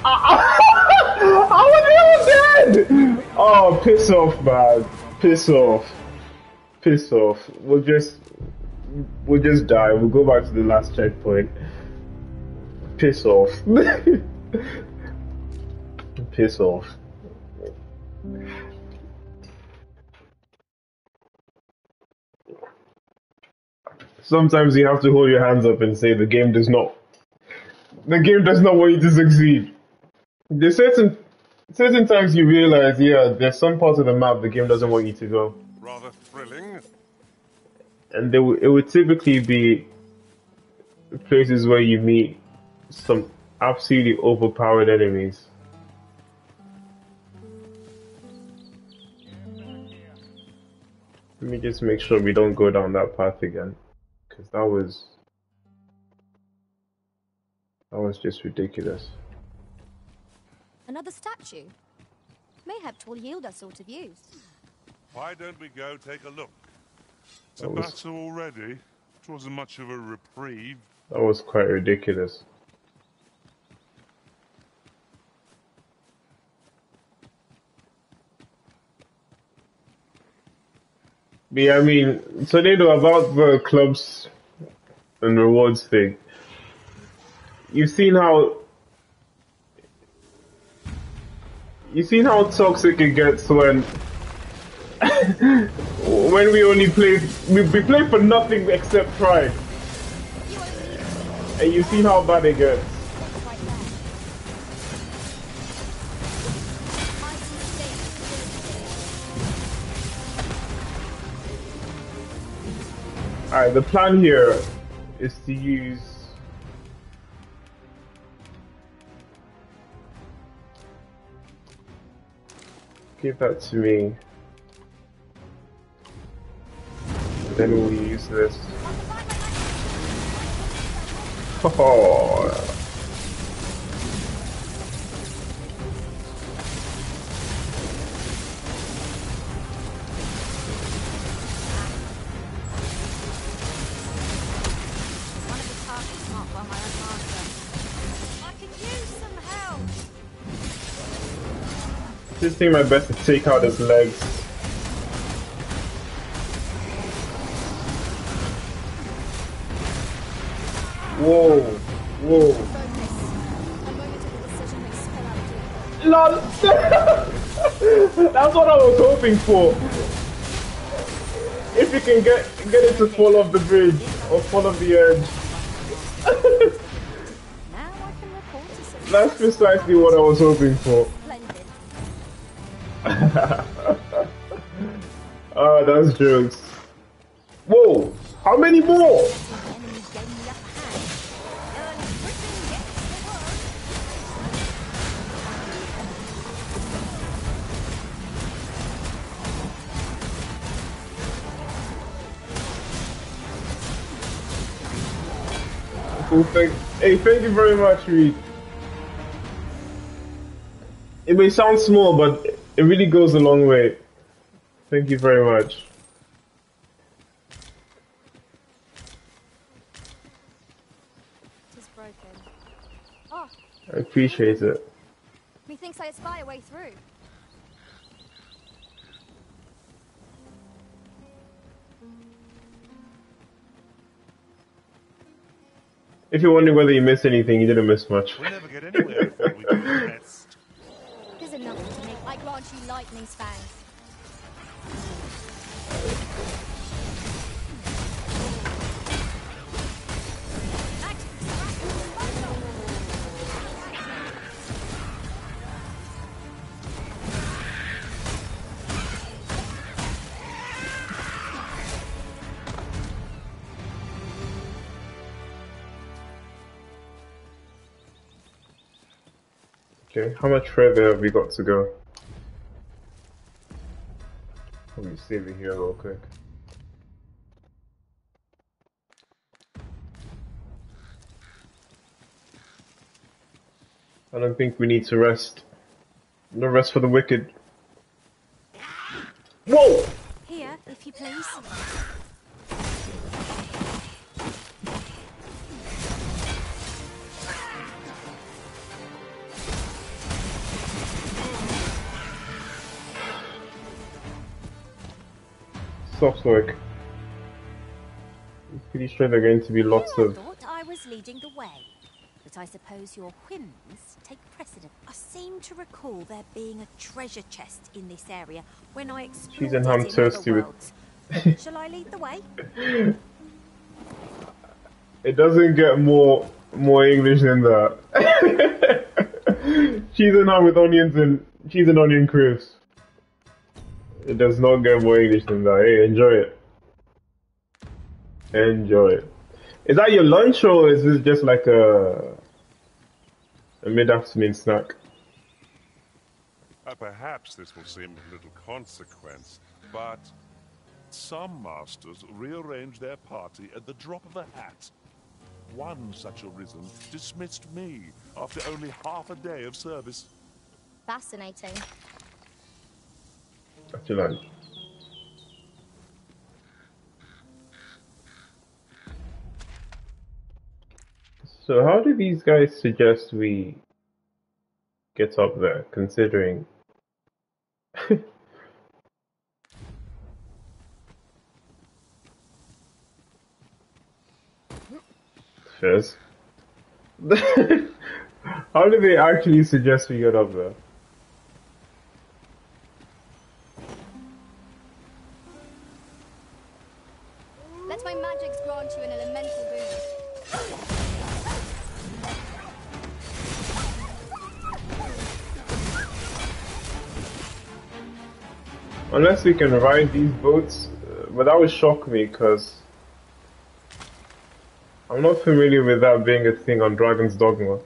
Ah! Are they all dead? Oh, piss off, man. Piss off. Piss off. We'll just we'll just die. We'll go back to the last checkpoint. Piss off. Piss off. Sometimes you have to hold your hands up and say the game does not the game does not want you to succeed. There's certain certain times you realize, yeah, there's some parts of the map the game doesn't want you to go. Rather thrilling. and they w- it would typically be places where you meet some absolutely overpowered enemies. Let me just make sure we don't go down that path again, because that was that was just ridiculous. Another statue. Mayhap twill yield us sort of use. Why don't we go take a look? It's That was- battle already? It wasn't much of a reprieve. That was quite ridiculous. But yeah, I mean, Tornado, about the clubs and rewards thing. You've seen how you've seen how toxic it gets when when we only play we, we play for nothing except pride. And you've seen how bad it gets. Alright, the plan here is to use give that to me. Then we'll use this. Oh, just doing my best to take out his legs. Whoa, whoa. Lol. That's what I was hoping for. If you can get get it to fall off the bridge or fall off the edge. That's precisely what I was hoping for. Ah, those jokes. Whoa! How many more? Thank, hey, thank you very much, Reed. It may sound small, but it really goes a long way. Thank you very much. It is broken. Oh, I appreciate it. methinks I espy a way through. If you're wondering whether you missed anything, you didn't miss much. We'll never get anywhere before we do the rest. Tis enough to make I grant you lightning's fangs. Okay, how much further have we got to go? Let me save it here real quick. I don't think we need to rest. No rest for the wicked. Whoa! Here, if you please. Soft work. I'm pretty sure there are going to be lots I of. thought I was leading the way. But I suppose your whims take precedent. I seem to recall there being a treasure chest in this area when I explored Cheese and ham in toasty with-. Shall I lead the way? It doesn't get more more English than that. cheese and ham with onions and cheese and onion crisps. It does not get more English than that. Hey, enjoy it. Enjoy. it. Is that your lunch or is this just like a a mid-afternoon snack? Uh, perhaps this will seem of little consequence, but some masters rearrange their party at the drop of a hat. One such arisen dismissed me after only half a day of service. Fascinating. What's? So how do these guys suggest we get up there, considering Fizz? how do they actually suggest we get up there? Unless we can ride these boats, uh, but that would shock me because I'm not familiar with that being a thing on Dragon's Dogma.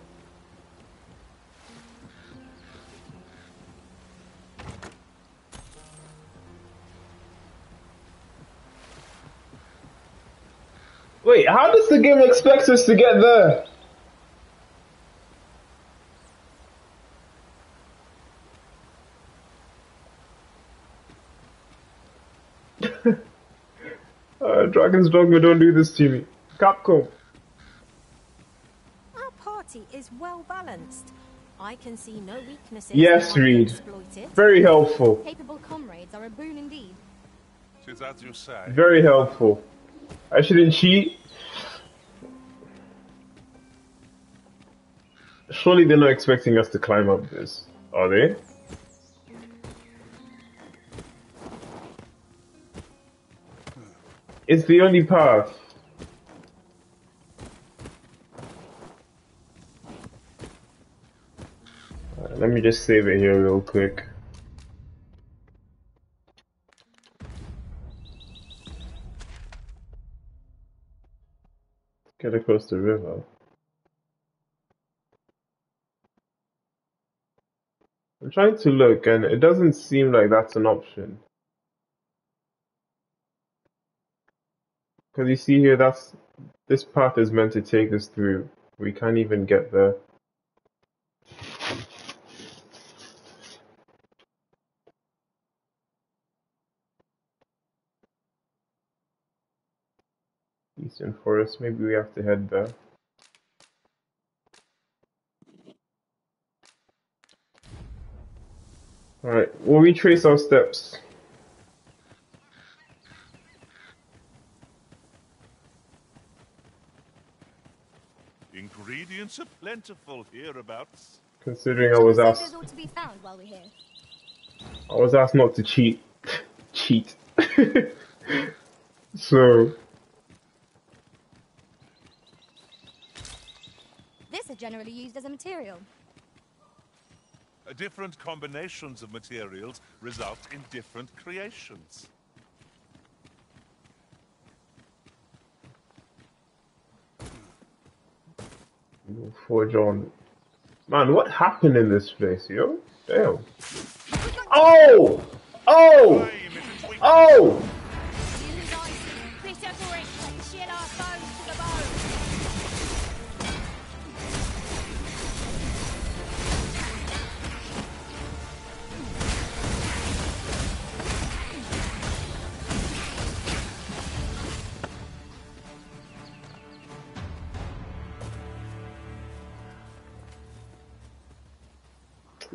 Wait, how does the game expect us to get there? Dragon's Dogma, don't do this to me. Capcom. Our party is well balanced. I can see no weaknesses. Yes, that might be Reed. Very helpful. Capable comrades are a boon indeed. Tis as you say. Very helpful. I shouldn't cheat. Surely they're not expecting us to climb up this, are they? It's the only path. Let me just save it here real quick. Get across the river. I'm trying to look and it doesn't seem like that's an option. Because you see here, that's this path is meant to take us through. We can't even get there. Eastern Forest, maybe we have to head there. Alright, we'll retrace our steps. Ingredients are plentiful hereabouts. Considering I was There's asked to be found while we're here. I was asked not to cheat. cheat. so This is generally used as a material. Different combinations of materials result in different creations. Forge on. Man, what happened in this place, yo? Damn. Oh! Oh! Oh!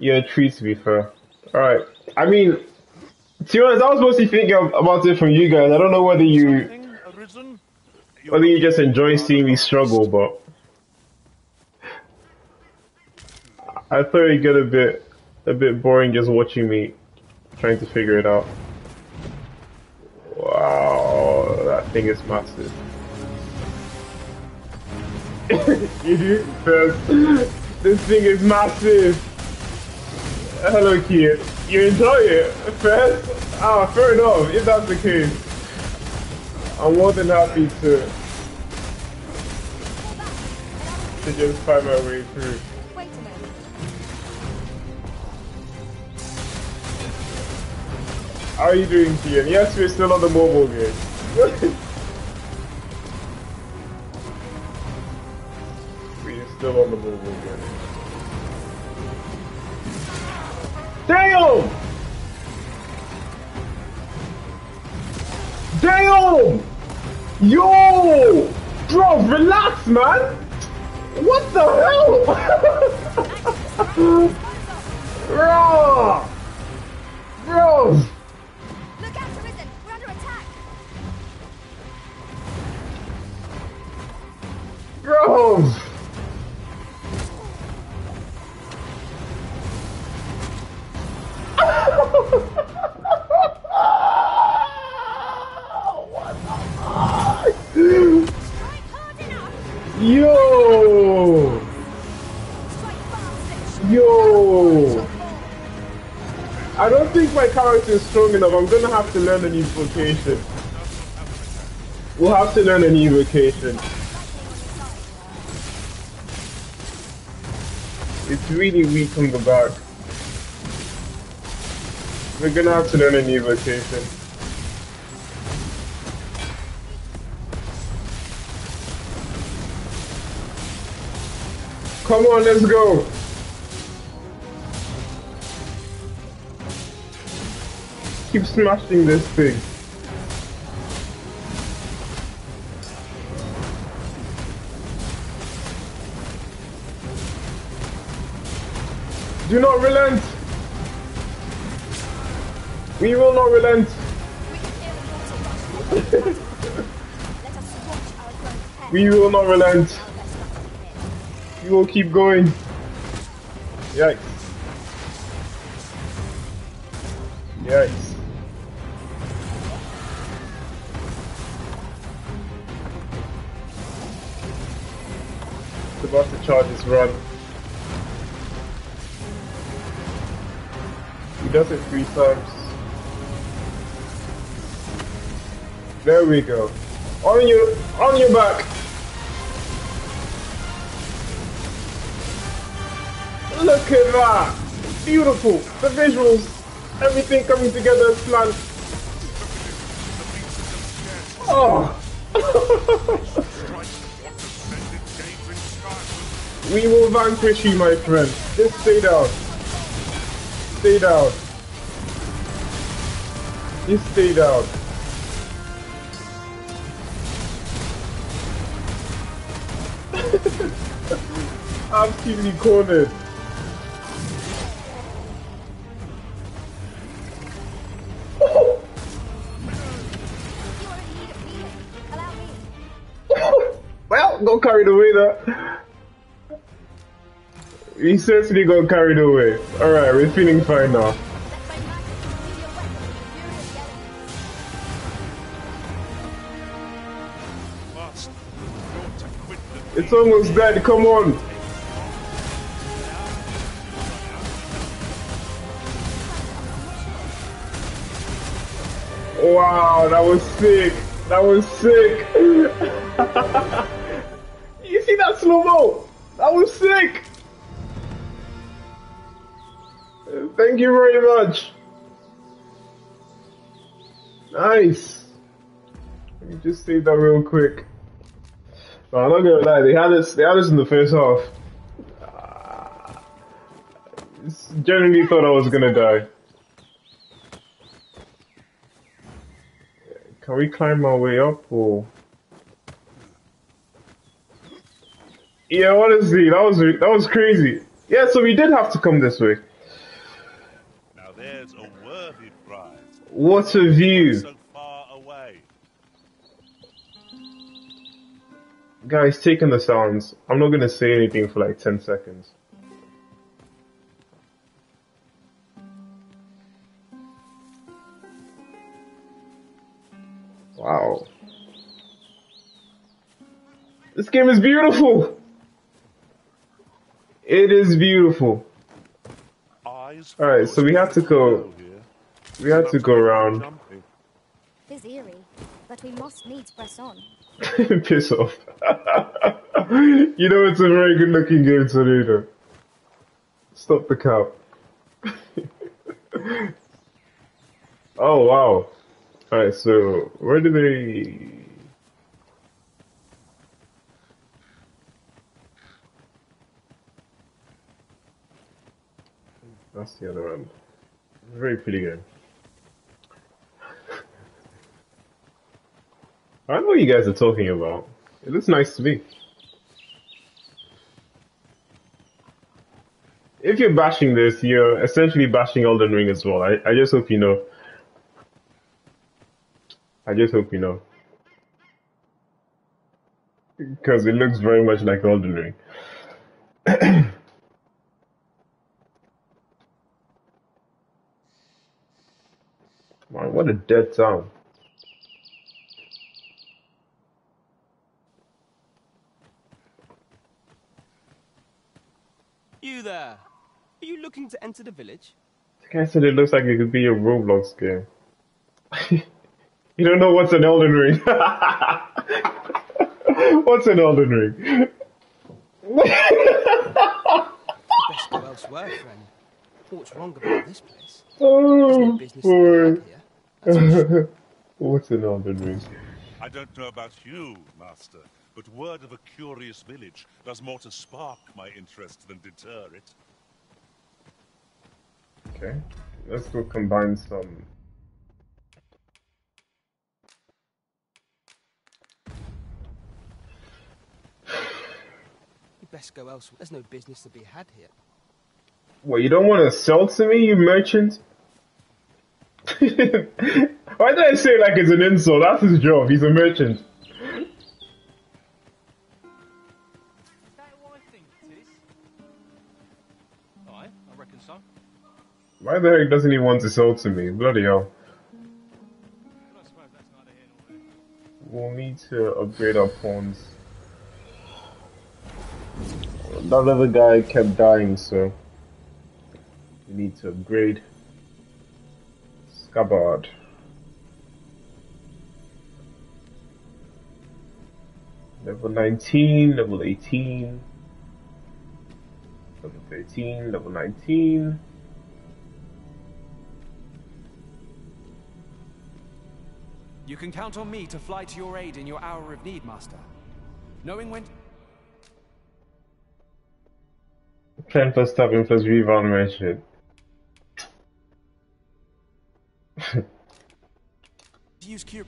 Yeah, a treat to be fair. Alright. I mean, to be honest, I was mostly thinking of- about it from you guys. I don't know whether you whether you just enjoy seeing me struggle, but I thought it'd get a bit a bit boring just watching me trying to figure it out. Wow, that thing is massive. This thing is massive. Hello, kid. You enjoy it? Fair? Ah, fair enough, if that's the case. I'm more than happy to to just find my way through. How are you doing, Tian? Yes, we're still on the mobile game. we're still on the mobile game. Damn! Damn! Yo! Bro, relax, man! What the hell? Bro! Bro! Look out, Arisen! We're under attack! Bro! Yo! Yo! I don't think my character is strong enough. I'm gonna have to learn a new vocation. We'll have to learn a new vocation. It's really weak on the back. We're gonna have to learn a new vocation. Come on, let's go. Keep smashing this thing. Do not relent. We will not relent. we will not relent. We will keep going. Yikes. Yikes. It's about to charge his run. He does it three times. There we go. On your on your back. Look at that! Beautiful! The visuals! Everything coming together as planned. Oh! we will vanquish you, my friend. Just stay down. Stay down. Just stay down. Absolutely cornered. Carried away there. We certainly got carried away. Alright, we're feeling fine now. It's almost dead, come on! Wow, that was sick! That was sick! see that slow-mo? That was sick! Thank you very much. Nice. Let me just save that real quick. No, I'm not gonna lie, they had us they had us in the first half. Generally thought I was gonna die. Can we climb our way up or Yeah, honestly, that was that was crazy. Yeah, so we did have to come this way. Now there's a worthy prize. What a view. So far away. Guys, taking the sounds. I'm not gonna say anything for like 10 seconds. Wow. This game is beautiful! It is beautiful. Alright, so we have to go. We have to go around. It's eerie, but but we must needs press on. Piss off. you know it's a very good looking game, Tornado. Stop the cap. oh wow. Alright, so where do they That's the other one. Very pretty game. I know what you guys are talking about. It looks nice to me. If you're bashing this, you're essentially bashing Elden Ring as well. I, I just hope you know. I just hope you know. Because it looks very much like Elden Ring. Man, what a dead town. You there. Are you looking to enter the village? The guy said it looks like it could be a Roblox game. you don't know what's an Elden Ring. what's an Elden Ring? Best go elsewhere, friend. What's wrong about this place? Oh, boy. What's an Elden Ring? I don't know about you, Master, but word of a curious village does more to spark my interest than deter it. Okay, let's go combine some. You best go elsewhere. There's no business to be had here. What, you don't want to sell to me, you merchant? Why did I say like it's an insult? That's his job. He's a merchant. Why the heck doesn't he want to sell to me? Bloody hell. We'll need to upgrade our pawns. That other guy kept dying, so we need to upgrade. Scabbard. Level 19, level 18, level 13, level 19. You can count on me to fly to your aid in your hour of need, Master. Knowing when... 10 plus tapping plus rebound Use cure...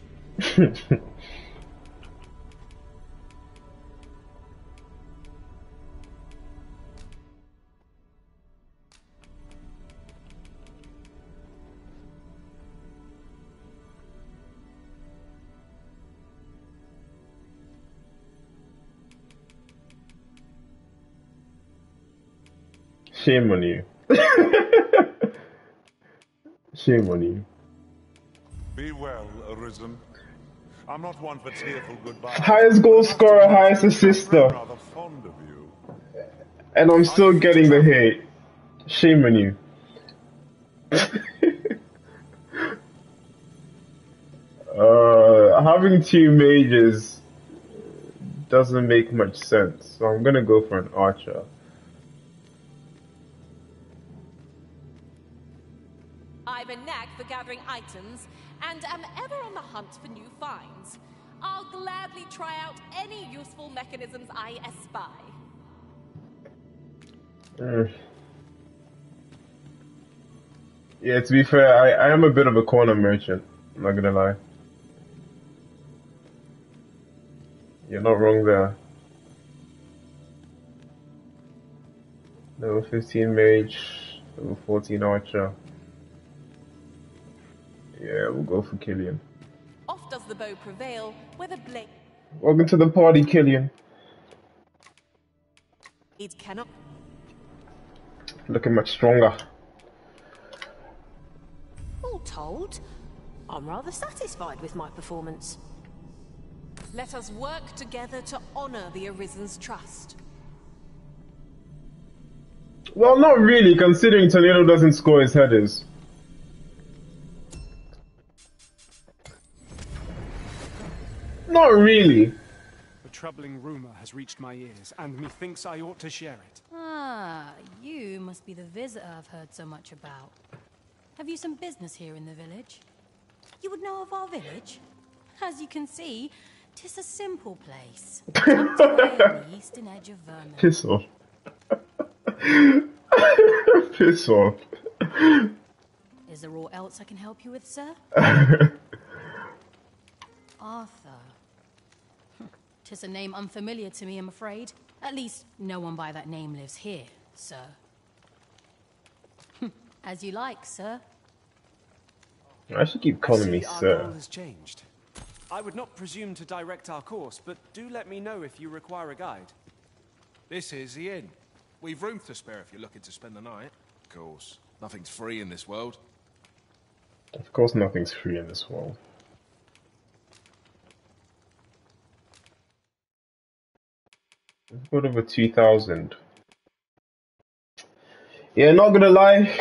Shame on you. Shame on you. Be well, Arisen. I'm not one for tearful goodbyes. Highest goal scorer, highest assister. Rather fond. And I'm still getting the hate. Shame on you. uh, having two mages doesn't make much sense, so I'm gonna go for an archer. I've a knack for gathering items and am ever on the hunt for new finds. I'll gladly try out any useful mechanisms I espy. Yeah, to be fair, I, I am a bit of a corner merchant. I'm not gonna lie. You're not wrong there. Level 15 mage, level 14 archer. Yeah, we'll go for Killian. Off does the bow prevail, whether blade Welcome to the party, Killian. It cannot. Looking much stronger. All told, I'm rather satisfied with my performance. Let us work together to honor the Arisen's trust. Well, not really, considering Tornado doesn't score his headers. Not really. A troubling rumor has reached my ears, and methinks I ought to share it. Ah, you must be the visitor I've heard so much about. Have you some business here in the village? You would know of our village? As you can see, tis a simple place. tucked away on the eastern edge of Vermund. Piss off. Piss off. Is there aught else I can help you with, sir? Arthur. Tis a name unfamiliar to me, I'm afraid. At least, no one by that name lives here, sir. As you like, sir. I should keep calling me See, our sir. goal has changed. I would not presume to direct our course, but do let me know if you require a guide. This is the inn. We've room to spare if you're looking to spend the night. Of course. Nothing's free in this world. Of course, nothing's free in this world. Got over 2,000. Yeah, not gonna lie,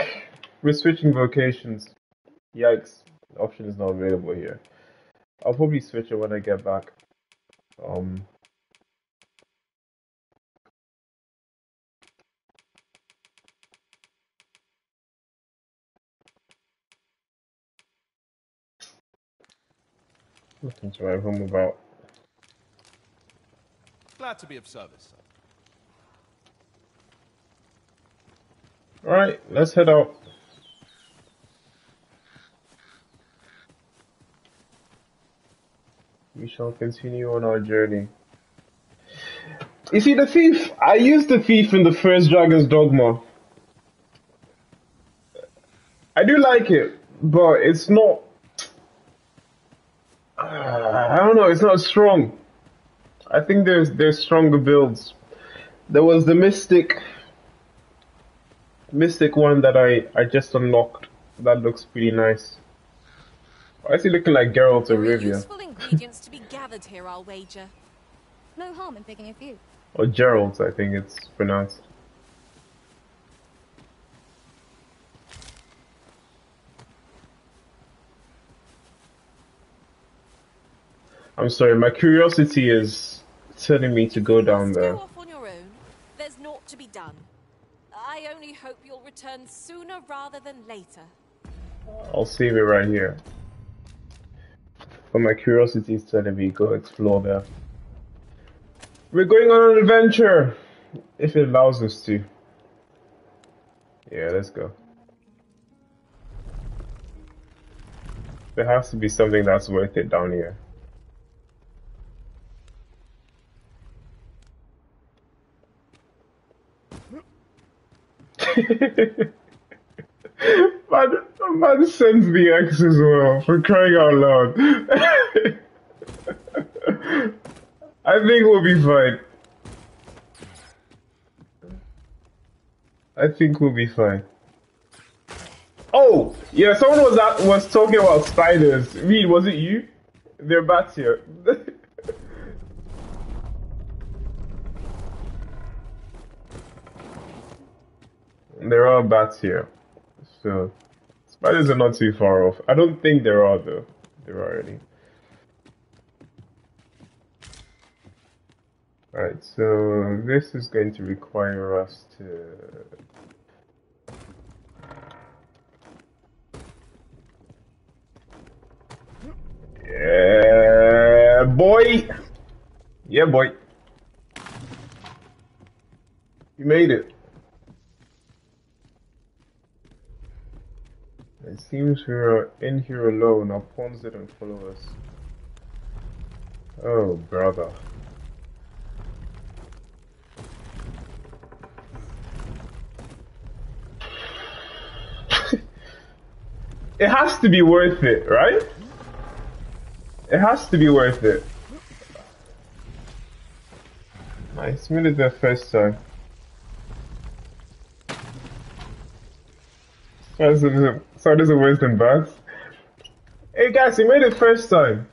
we're switching vocations. Yikes, option is not available here. I'll probably switch it when I get back. Um, nothing to write home about. Glad to be of service. Alright, let's head out. We shall continue on our journey. You see, the thief, I used the thief in the first Dragon's Dogma. I do like it, but it's not. I don't know, it's not strong. I think there's there's stronger builds. There was the Mystic Mystic one that I, I just unlocked. That looks pretty nice. Why is he looking like Geralt of Rivia? Useful ingredients to be gathered here, I'll wager. No harm in picking a few. Or Geralt, I think it's pronounced. I'm sorry, my curiosity is telling me to go down there. Go off on your own. There's naught to be done. I only hope you'll return sooner rather than later. I'll save it right here. But my curiosity is telling me go explore there. We're going on an adventure! If it allows us to. Yeah, let's go. There has to be something that's worth it down here. Man, man sends the X as well, for crying out loud. I think we'll be fine. I think we'll be fine. Oh, yeah, someone was at, was talking about spiders. Reed, was it you? They're bats here. there are bats here. So, spiders are not too far off. I don't think there are, though. There are any. Alright, so this is going to require us to Yeah, boy. Yeah, boy. You made it. It seems we're in here alone. Our pawns didn't follow us. Oh, brother. it has to be worth it, right? It has to be worth it. Nice, made it the first time. So this is so this is worse than bats. Hey guys, you made it first time.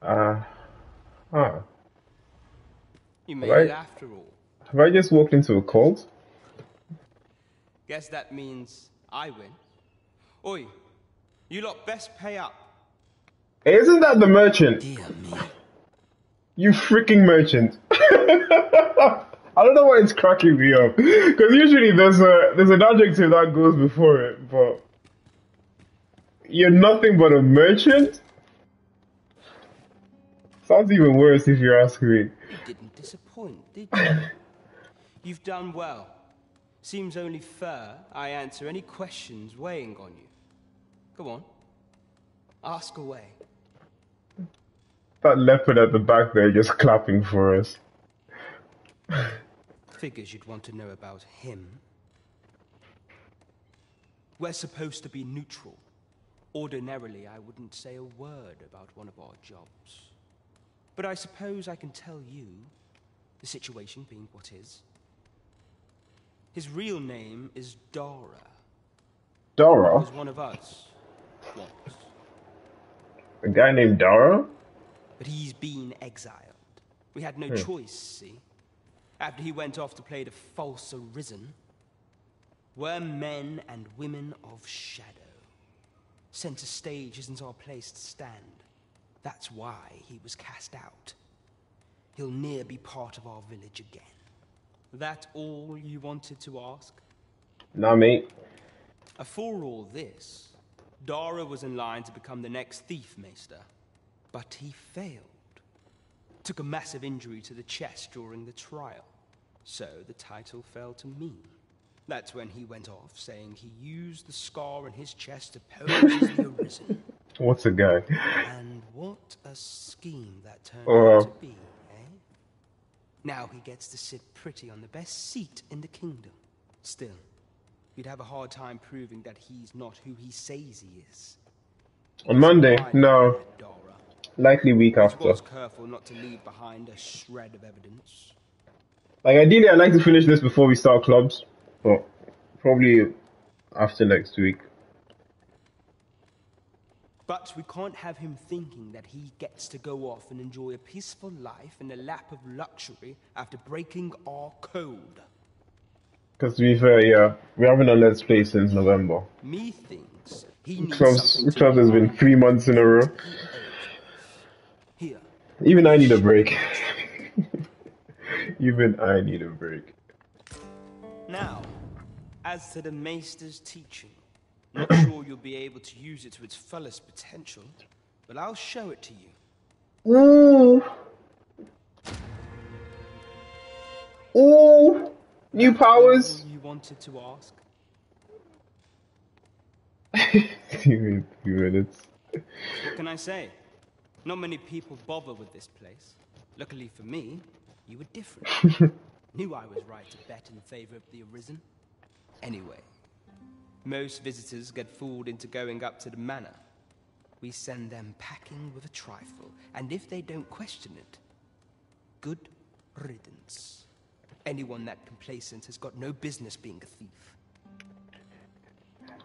Uh, huh. You made Right. it after all. Have I just walked into a cult? Guess that means I win. Oi, You lot best pay up. Isn't that the merchant? You freaking merchant. I don't know why it's cracking me up. Because usually there's a there's an adjective that goes before it, but you're nothing but a merchant? Sounds even worse if you ask me. You didn't disappoint, did you? You've done well. Seems only fair I answer any questions weighing on you. Go on. Ask away. That leopard at the back there just clapping for us. Figures you'd want to know about him. We're supposed to be neutral. Ordinarily, I wouldn't say a word about one of our jobs. But I suppose I can tell you, the situation being what is. His real name is Dara. Dara? Was one of us. Once. A guy named Dara? But he's been exiled. We had no Hmm. choice, see? After he went off to play the false arisen, we're men and women of shadow. Center stage isn't our place to stand. That's why he was cast out. He'll ne'er be part of our village again. That all you wanted to ask? Not me. For all this, Dara was in line to become the next thief maester, but he failed. Took a massive injury to the chest during the trial, so the title fell to me. That's when he went off, saying he used the scar on his chest to pose as the Arisen. What's a guy? And what a scheme that turned Oh. out to be, eh? Now he gets to sit pretty on the best seat in the kingdom. Still, you'd have a hard time proving that he's not who he says he is. On Monday? No. Likely week after. Was careful not to leave behind a shred of evidence. Like ideally I'd like to finish this before we start clubs. But probably after next week. But we can't have him thinking that he gets to go off and enjoy a peaceful life in a lap of luxury after breaking our code. Because to be fair, yeah, we haven't done Let's Play since November. Me thinks he needs Clubs, clubs has been three months in a row. Here. Even I need a break. Even I need a break. Now, as to the Maester's teaching, not sure you'll be able to use it to its fullest potential, but I'll show it to you. Ooh. Ooh. New powers. You wanted to ask? Few minutes. What can I say? Not many people bother with this place. Luckily for me, you were different. Knew I was right to bet in favor of the Arisen. Anyway, most visitors get fooled into going up to the manor. We send them packing with a trifle, and if they don't question it, good riddance. Anyone that complacent has got no business being a thief.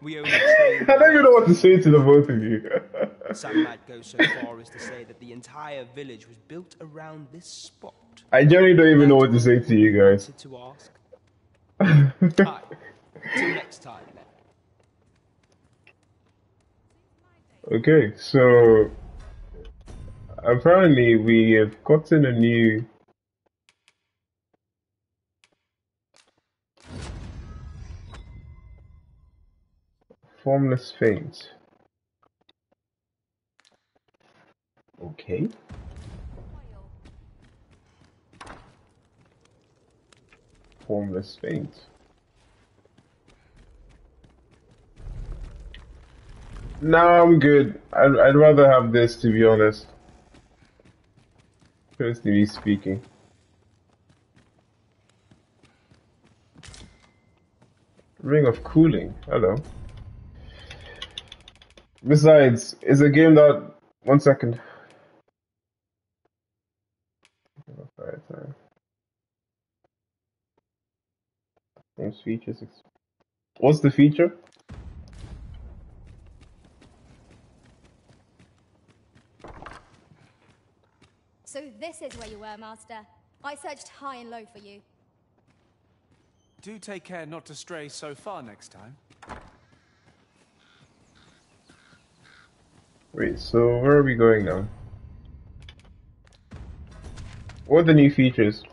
We only train I don't even know what to say to the both of you. some might go so far as to say that the entire village was built around this spot. I generally don't even know what to say to you guys. To ask. Till next time, then. Okay, so apparently we have gotten a new formless feint. Okay. Formless feint. No, I'm good. I'd, I'd rather have this, to be honest. Personally speaking. Ring of Cooling. Hello. Besides, it's a game that. One second. Alright, sorry. Games features. What's the feature? So this is where you were, Master. I searched high and low for you. Do take care not to stray so far next time. Wait, so where are we going now? What are the new features?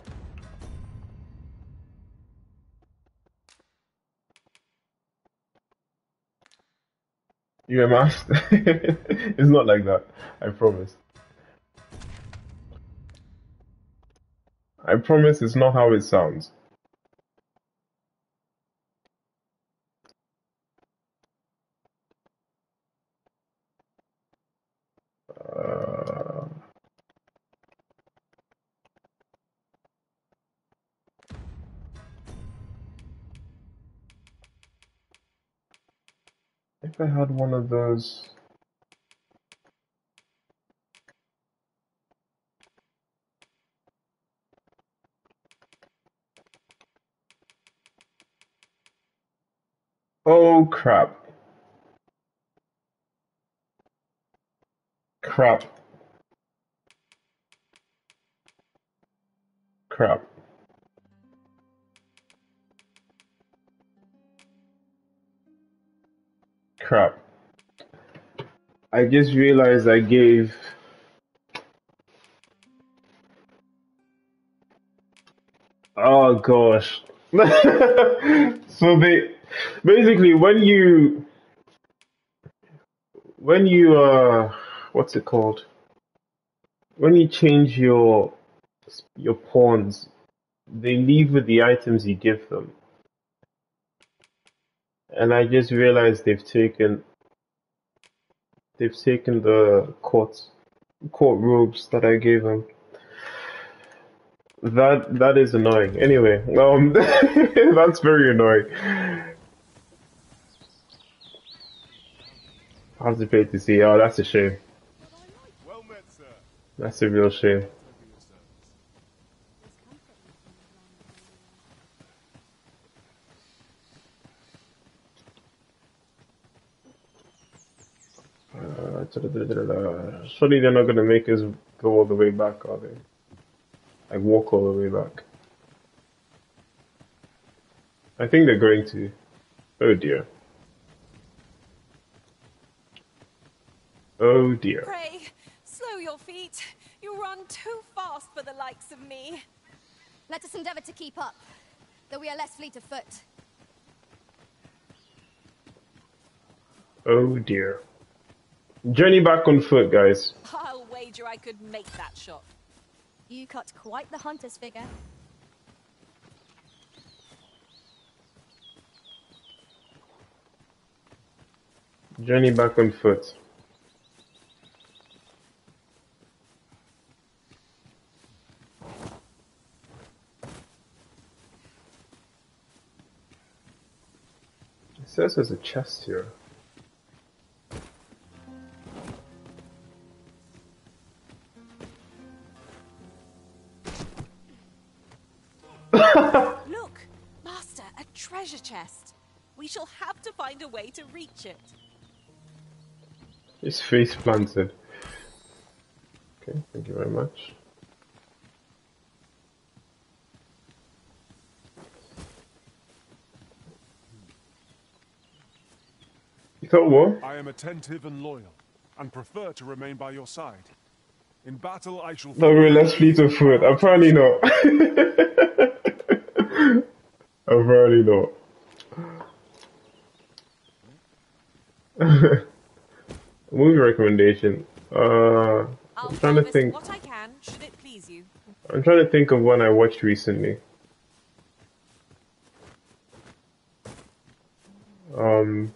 You're a master. it's not like that. I promise. I promise it's not how it sounds. Those. Oh. Crap. Crap. I just realized I gave Oh gosh. so they basically when you when you uh what's it called? When you change your your pawns, they leave with the items you give them. And I just realized they've taken they've taken the court court robes that I gave them. That that is annoying. Anyway, um, that's very annoying. I have to pay to see. Oh, that's a shame. That's a real shame. Surely they're not gonna make us go all the way back, are they? Like walk all the way back. I think they're going to. Oh dear. Oh dear. Pray, slow your feet. You run too fast for the likes of me. Let us endeavor to keep up, though we are less fleet of foot. Oh dear. Journey back on foot, guys. I'll wager I could make that shot. You cut quite the hunter's figure. Journey back on foot. It says there's a chest here. Look, Master, a treasure chest. We shall have to find a way to reach it. His face planted. Okay, thank you very much. You thought what? I am attentive and loyal, and prefer to remain by your side. In battle, I shall. No, we're less fleet of foot. Apparently not. Apparently not. Movie recommendation. Uh, I'm trying to think. what I can, should it please you. I'm trying to think of one I watched recently. Um.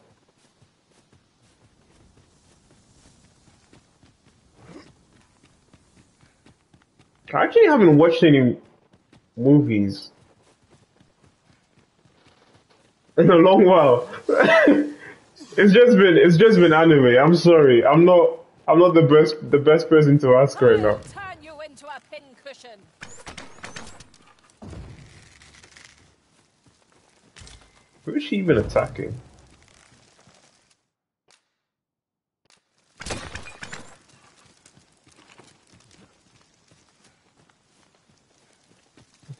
I actually haven't watched any movies in a long while. it's just been it's just been anime. I'm sorry. I'm not I'm not the best the best person to ask right now. Turn you into a pincushion. Who is she even attacking?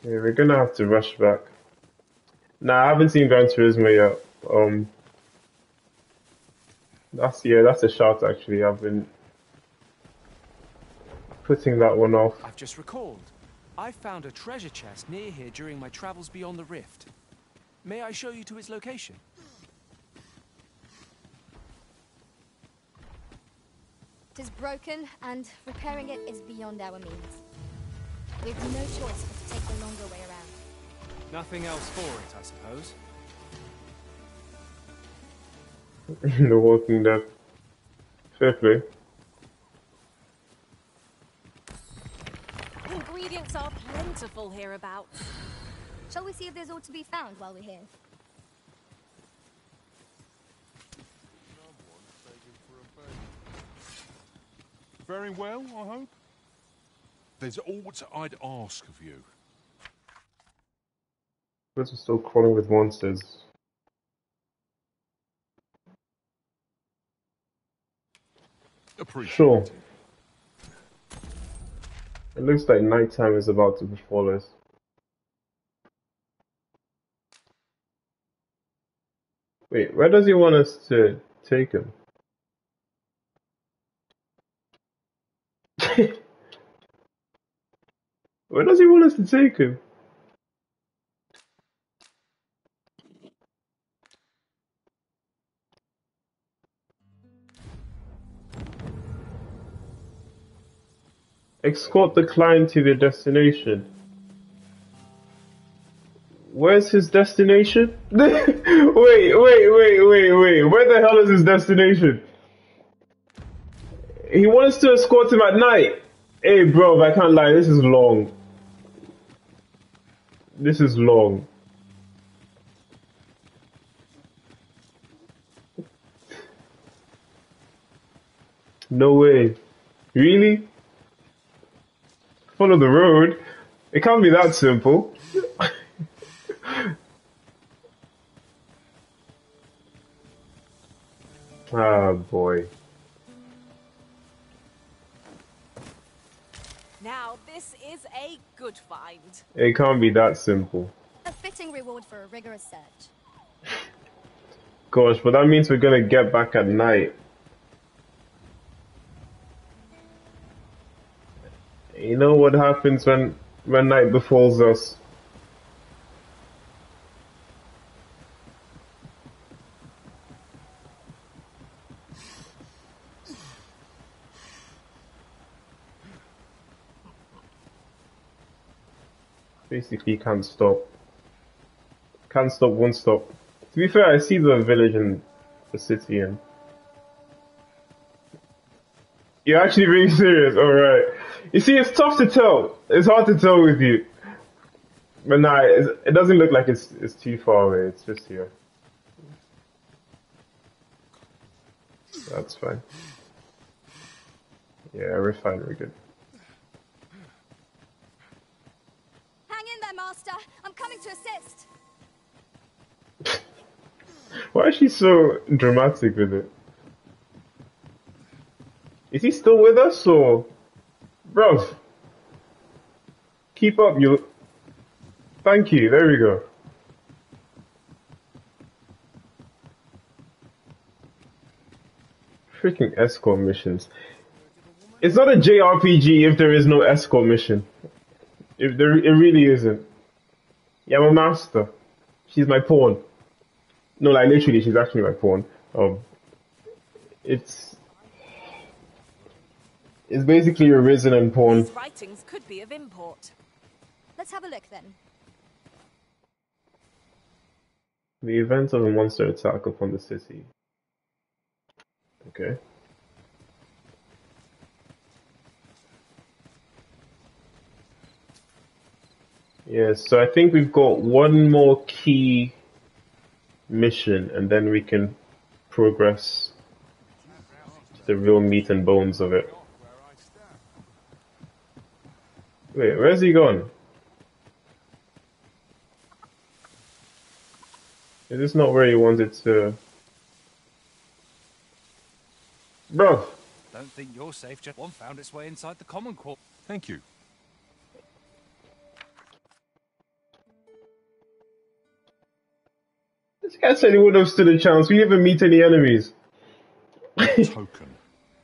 Okay, we're gonna have to rush back. Nah, I haven't seen Gran Turismo yet. Um, that's yeah, that's a shout actually. I've been putting that one off. I've just recalled. I found a treasure chest near here during my travels beyond the rift. May I show you to its location? It is broken, and repairing it is beyond our means. We have no choice but to take the longer way around. Nothing else for it, I suppose. the Walking Dead. Fair play. Ingredients are plentiful hereabouts. Shall we see if there's aught to be found while we're here? Very well, I hope. There's aught I'd ask of you. We're still crawling with monsters. Appreciate Sure. It looks like nighttime is about to befall us. Wait, where does he want us to take him? where does he want us to take him? Escort the client to their destination. Where's his destination? wait, wait, wait, wait, wait. Where the hell is his destination? He wants to escort him at night. Hey, bro, I can't lie. This is long. This is long. No way. Really? Follow the road? It can't be that simple. ah, boy. Now, this is a good find. It can't be that simple. A fitting reward for a rigorous search. Gosh, but that means we're gonna get back at night. You know what happens when when night befalls us? Basically, can't stop. Can't stop, won't stop. To be fair, I see the village and the city, and you're actually being serious. All right. You see, it's tough to tell. It's hard to tell with you. But nah, it's, it doesn't look like it's it's too far away. It's just here. That's fine. Yeah, we're fine. We're good. Hang in there, Master. I'm coming to assist. Why is she so dramatic with it? Is he still with us or, bro? Keep up, you. Thank you. There we go. Freaking escort missions. It's not a JRPG if there is no escort mission. If there, it really isn't. Yeah, I'm a master. She's my pawn. No, like literally, she's actually my pawn. Um, it's it's basically a risen and pawn. These writings could be of import. Let's have a look then. The events of a monster attack upon the city. Okay. Yes, so I think we've got one more key mission and then we can progress to the real meat and bones of it. Wait, where's he gone? Is this not where he wanted to... Bro! Don't think you're safe. Just one found its way inside the common core. Thank you. This guy said he wouldn't have stood a chance. We didn't even meet any enemies. token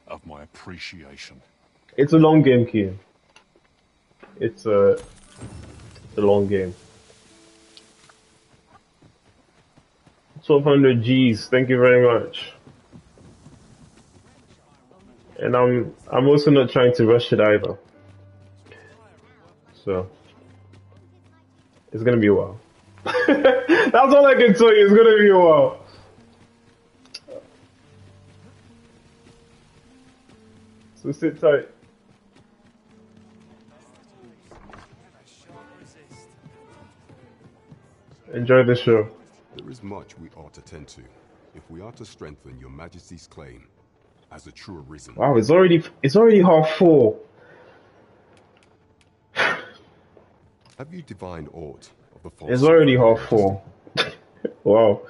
of my appreciation. It's a long game, Keen. It's a, it's a long game. 1200 G's, thank you very much. And I'm, I'm also not trying to rush it either. So, it's gonna be a while. That's all I can tell you, it's gonna be a while. So sit tight. Enjoy the show. There is much we ought to tend to, if we are to strengthen your majesty's claim as a true arisen. Wow, it's already it's already half four. Have you divined aught of the false? It's already half four. wow.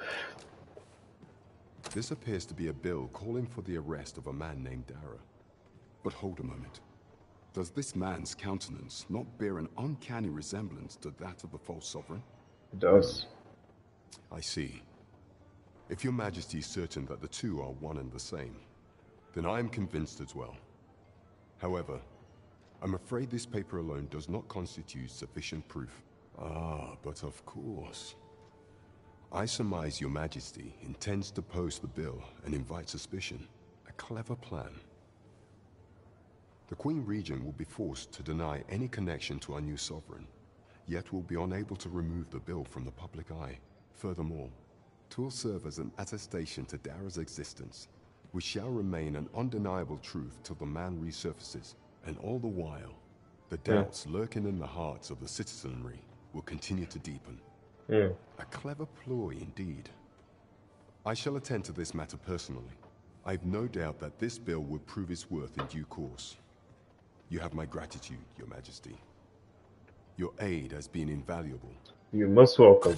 This appears to be a bill calling for the arrest of a man named Dara. But hold a moment. Does this man's countenance not bear an uncanny resemblance to that of the false sovereign? It does. I see. If your majesty is certain that the two are one and the same, then I am convinced as well. However, I'm afraid this paper alone does not constitute sufficient proof. Ah, but of course. I surmise your majesty intends to post the bill and invite suspicion. A clever plan. The Queen Regent will be forced to deny any connection to our new sovereign, yet will be unable to remove the bill from the public eye. Furthermore, twill serve as an attestation to Dara's existence, which shall remain an undeniable truth till the man resurfaces, and all the while, the Yeah. doubts lurking in the hearts of the citizenry will continue to deepen. Yeah. A clever ploy indeed. I shall attend to this matter personally. I've no doubt that this bill will prove its worth in due course. You have my gratitude, Your Majesty. Your aid has been invaluable. You're most welcome.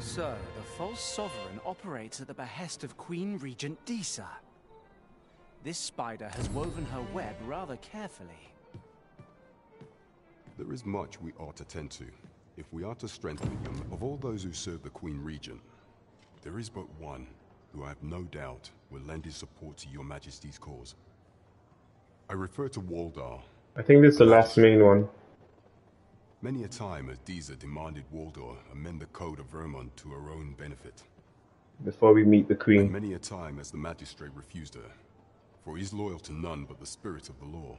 So, the false sovereign operates at the behest of Queen Regent Disa. This spider has woven her web rather carefully. There is much we ought to tend to, if we are to strengthen your... Of all those who serve the Queen Regent, there is but one who I have no doubt will lend his support to your Majesty's cause. I refer to Waldhar. I think this is the last main one. Many a time has Disa demanded Waldhar amend the Code of Vermund to her own benefit. Before we meet the Queen. And many a time has the magistrate refused her, for he is loyal to none but the spirit of the law.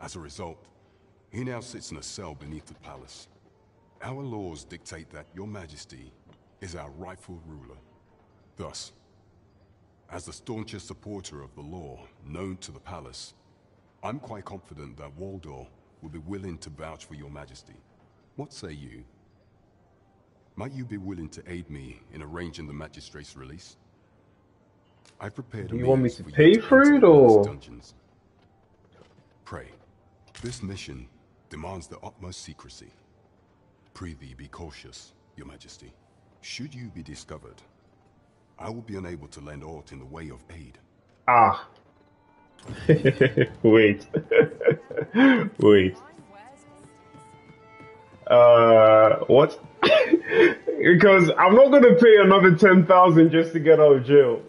As a result, he now sits in a cell beneath the palace. Our laws dictate that your majesty is our rightful ruler. Thus, as the staunchest supporter of the law known to the palace, I'm quite confident that Waldhar will be willing to vouch for your majesty. What say you? Might you be willing to aid me in arranging the magistrate's release? I've prepared a You want me to for pay for it, or- dungeons. Pray. This mission demands the utmost secrecy. Prithee be cautious, your majesty. Should you be discovered, I will be unable to lend aught in the way of aid. Ah. Wait. Wait. Uh, what? because I'm not gonna pay another 10,000 just to get out of jail.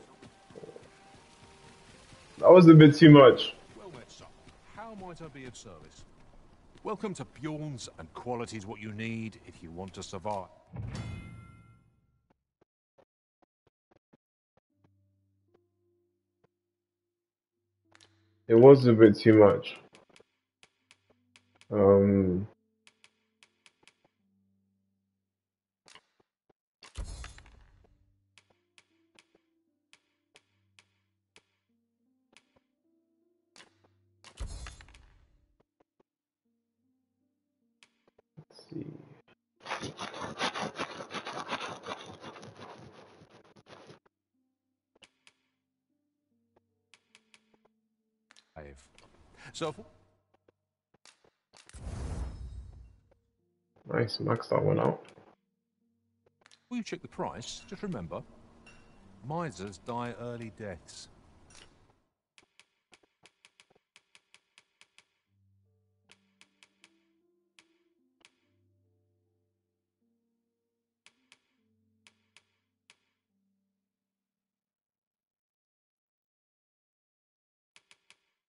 That was a bit too much. Well met, son. How might I be of service? Welcome to Bjorn's, and quality is what you need if you want to survive. It was a bit too much. Um, let's see. I've. So, Nice, max that one out. will you check the price? Just remember, misers die early deaths.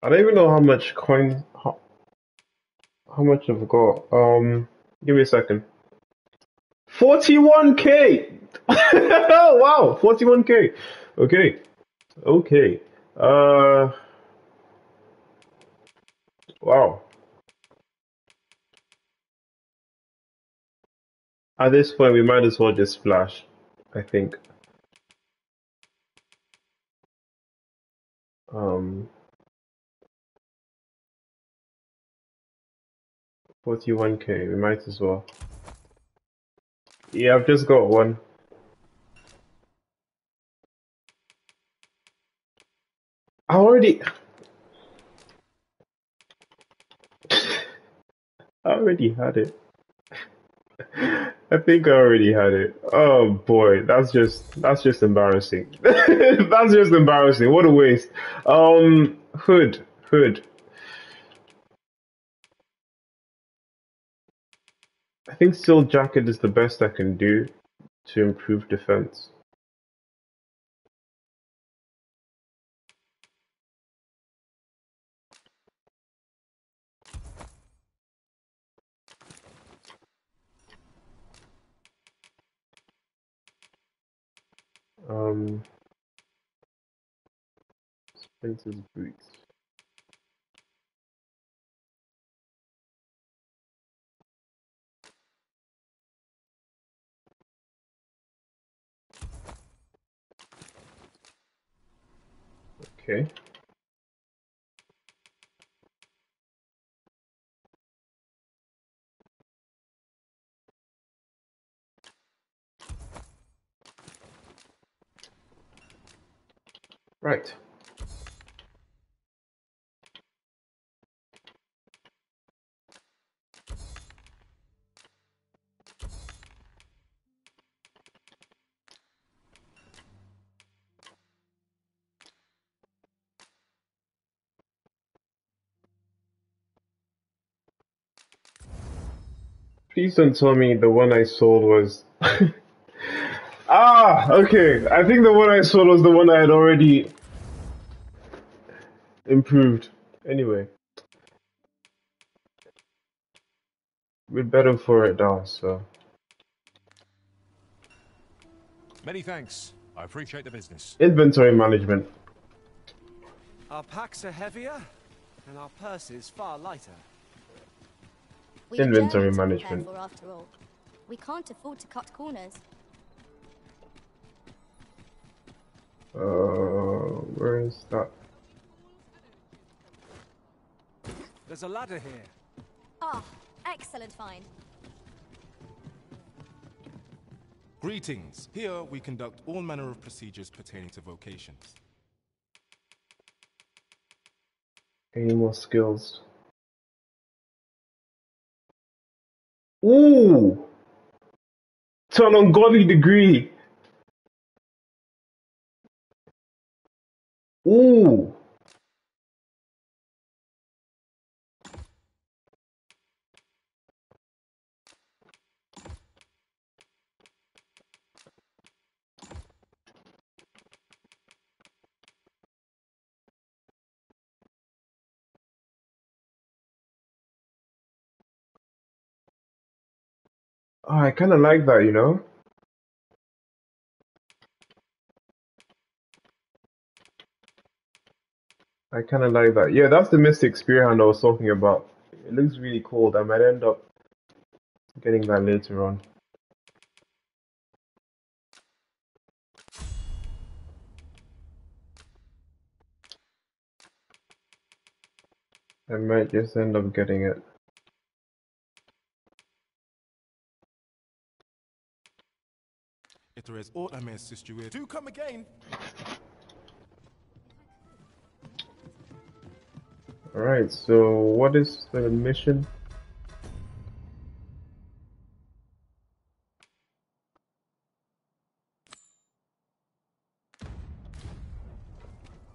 I don't even know how much coin, how, how much I've got. Um, give me a second. 41k! wow, 41k. Okay, okay. Uh, wow. At this point, we might as well just splash, I think. Um, 41k, we might as well. Yeah, I've just got one. I already... I already had it. I think I already had it. Oh boy, that's just that's just embarrassing. that's just embarrassing. What a waste. Um, hood, hood. Think steel jacket is the best I can do to improve defense. Um, Spencer's boots. Okay. Right. Please don't tell me the one I sold was. ah, okay. I think the one I sold was the one I had already improved. Anyway, we're better for it now, so. Many thanks. I appreciate the business. Inventory management. Our packs are heavier, and our purses far lighter. We Inventory Germans to prepare management. After all, we can't afford to cut corners. Uh, where is that? There's a ladder here. Ah, excellent find. Greetings. Here we conduct all manner of procedures pertaining to vocations. Any more skills? To an ungodly degree. Ooh! Oh, I kind of like that, you know? I kind of like that. Yeah, that's the Mystic Spear Hand I was talking about. It looks really cool. I might end up getting that later on. I might just end up getting it. If there is aught I may assist you with, do come again. Alright, so what is the mission?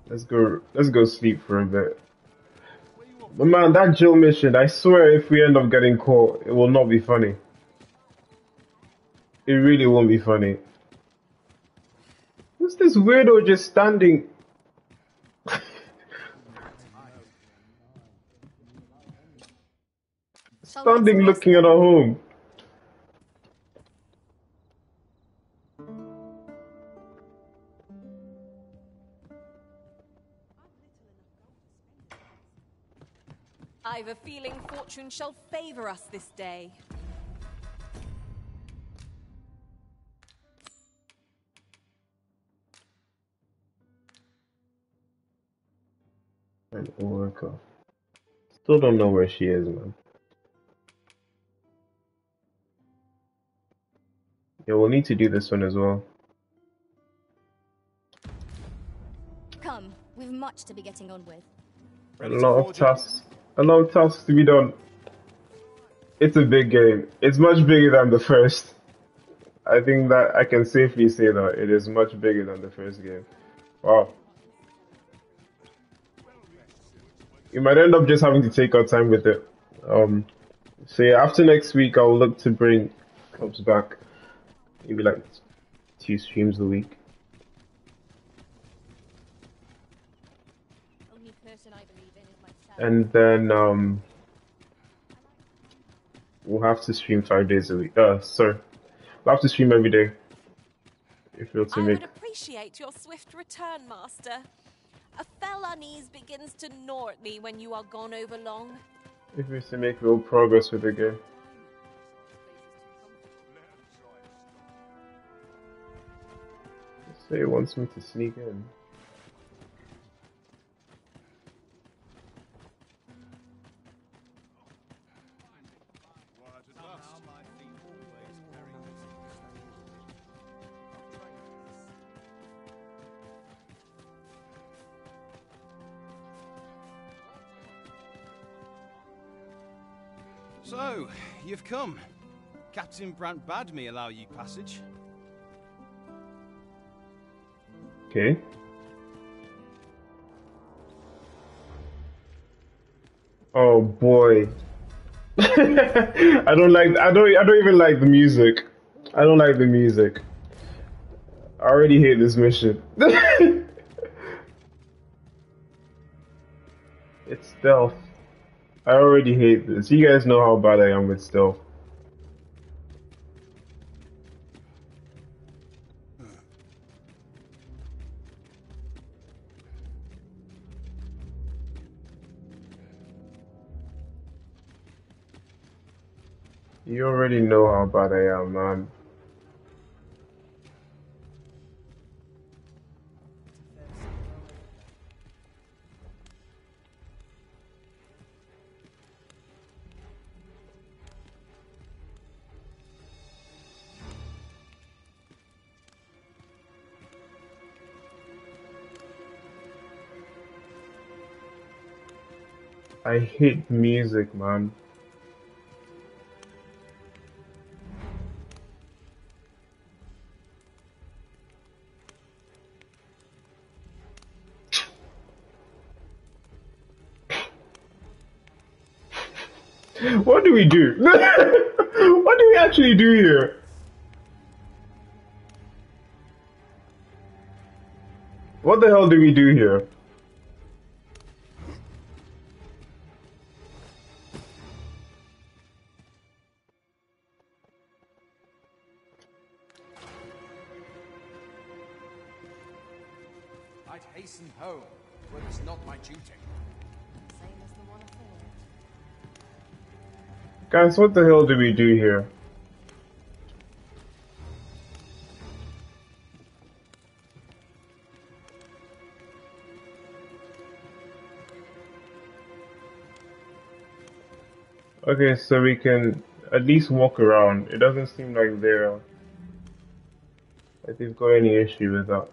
Let's go let's go sleep for a bit. But man, that Jill mission, I swear if we end up getting caught, it will not be funny. It really won't be funny this weirdo just standing? standing looking at our home. I've a feeling fortune shall favor us this day. An oracle. Still don't know where she is, man. Yeah, we'll need to do this one as well. Come, we've much to be getting on with. A lot of tasks. A lot of tasks to be done. It's a big game. It's much bigger than the first. I think that I can safely say that it is much bigger than the first game. Wow. You might end up just having to take our time with it. Um, so yeah, after next week, I'll look to bring clubs back. Maybe like two streams a week. Only person I believe in is myself. And then um, we'll have to stream five days a week. Uh, sorry, we'll have to stream every day if you're to I make. would appreciate your swift return, Master. A fell unease begins to gnaw at me when you are gone over long. If we're to make real progress with the game. Say it wants me to sneak in. Come. Captain Brant bade me allow you passage. Okay. Oh boy. I don't like I don't I don't even like the music. I don't like the music. I already hate this mission. it's stealth. I already hate this. You guys know how bad I am with stealth. You already know how bad I am, man. I hate music, man. What do we do? what do we actually do here? What the hell do we do here? Guys, what the hell do we do here? Okay, so we can at least walk around. It doesn't seem like they're like they've got any issue with that.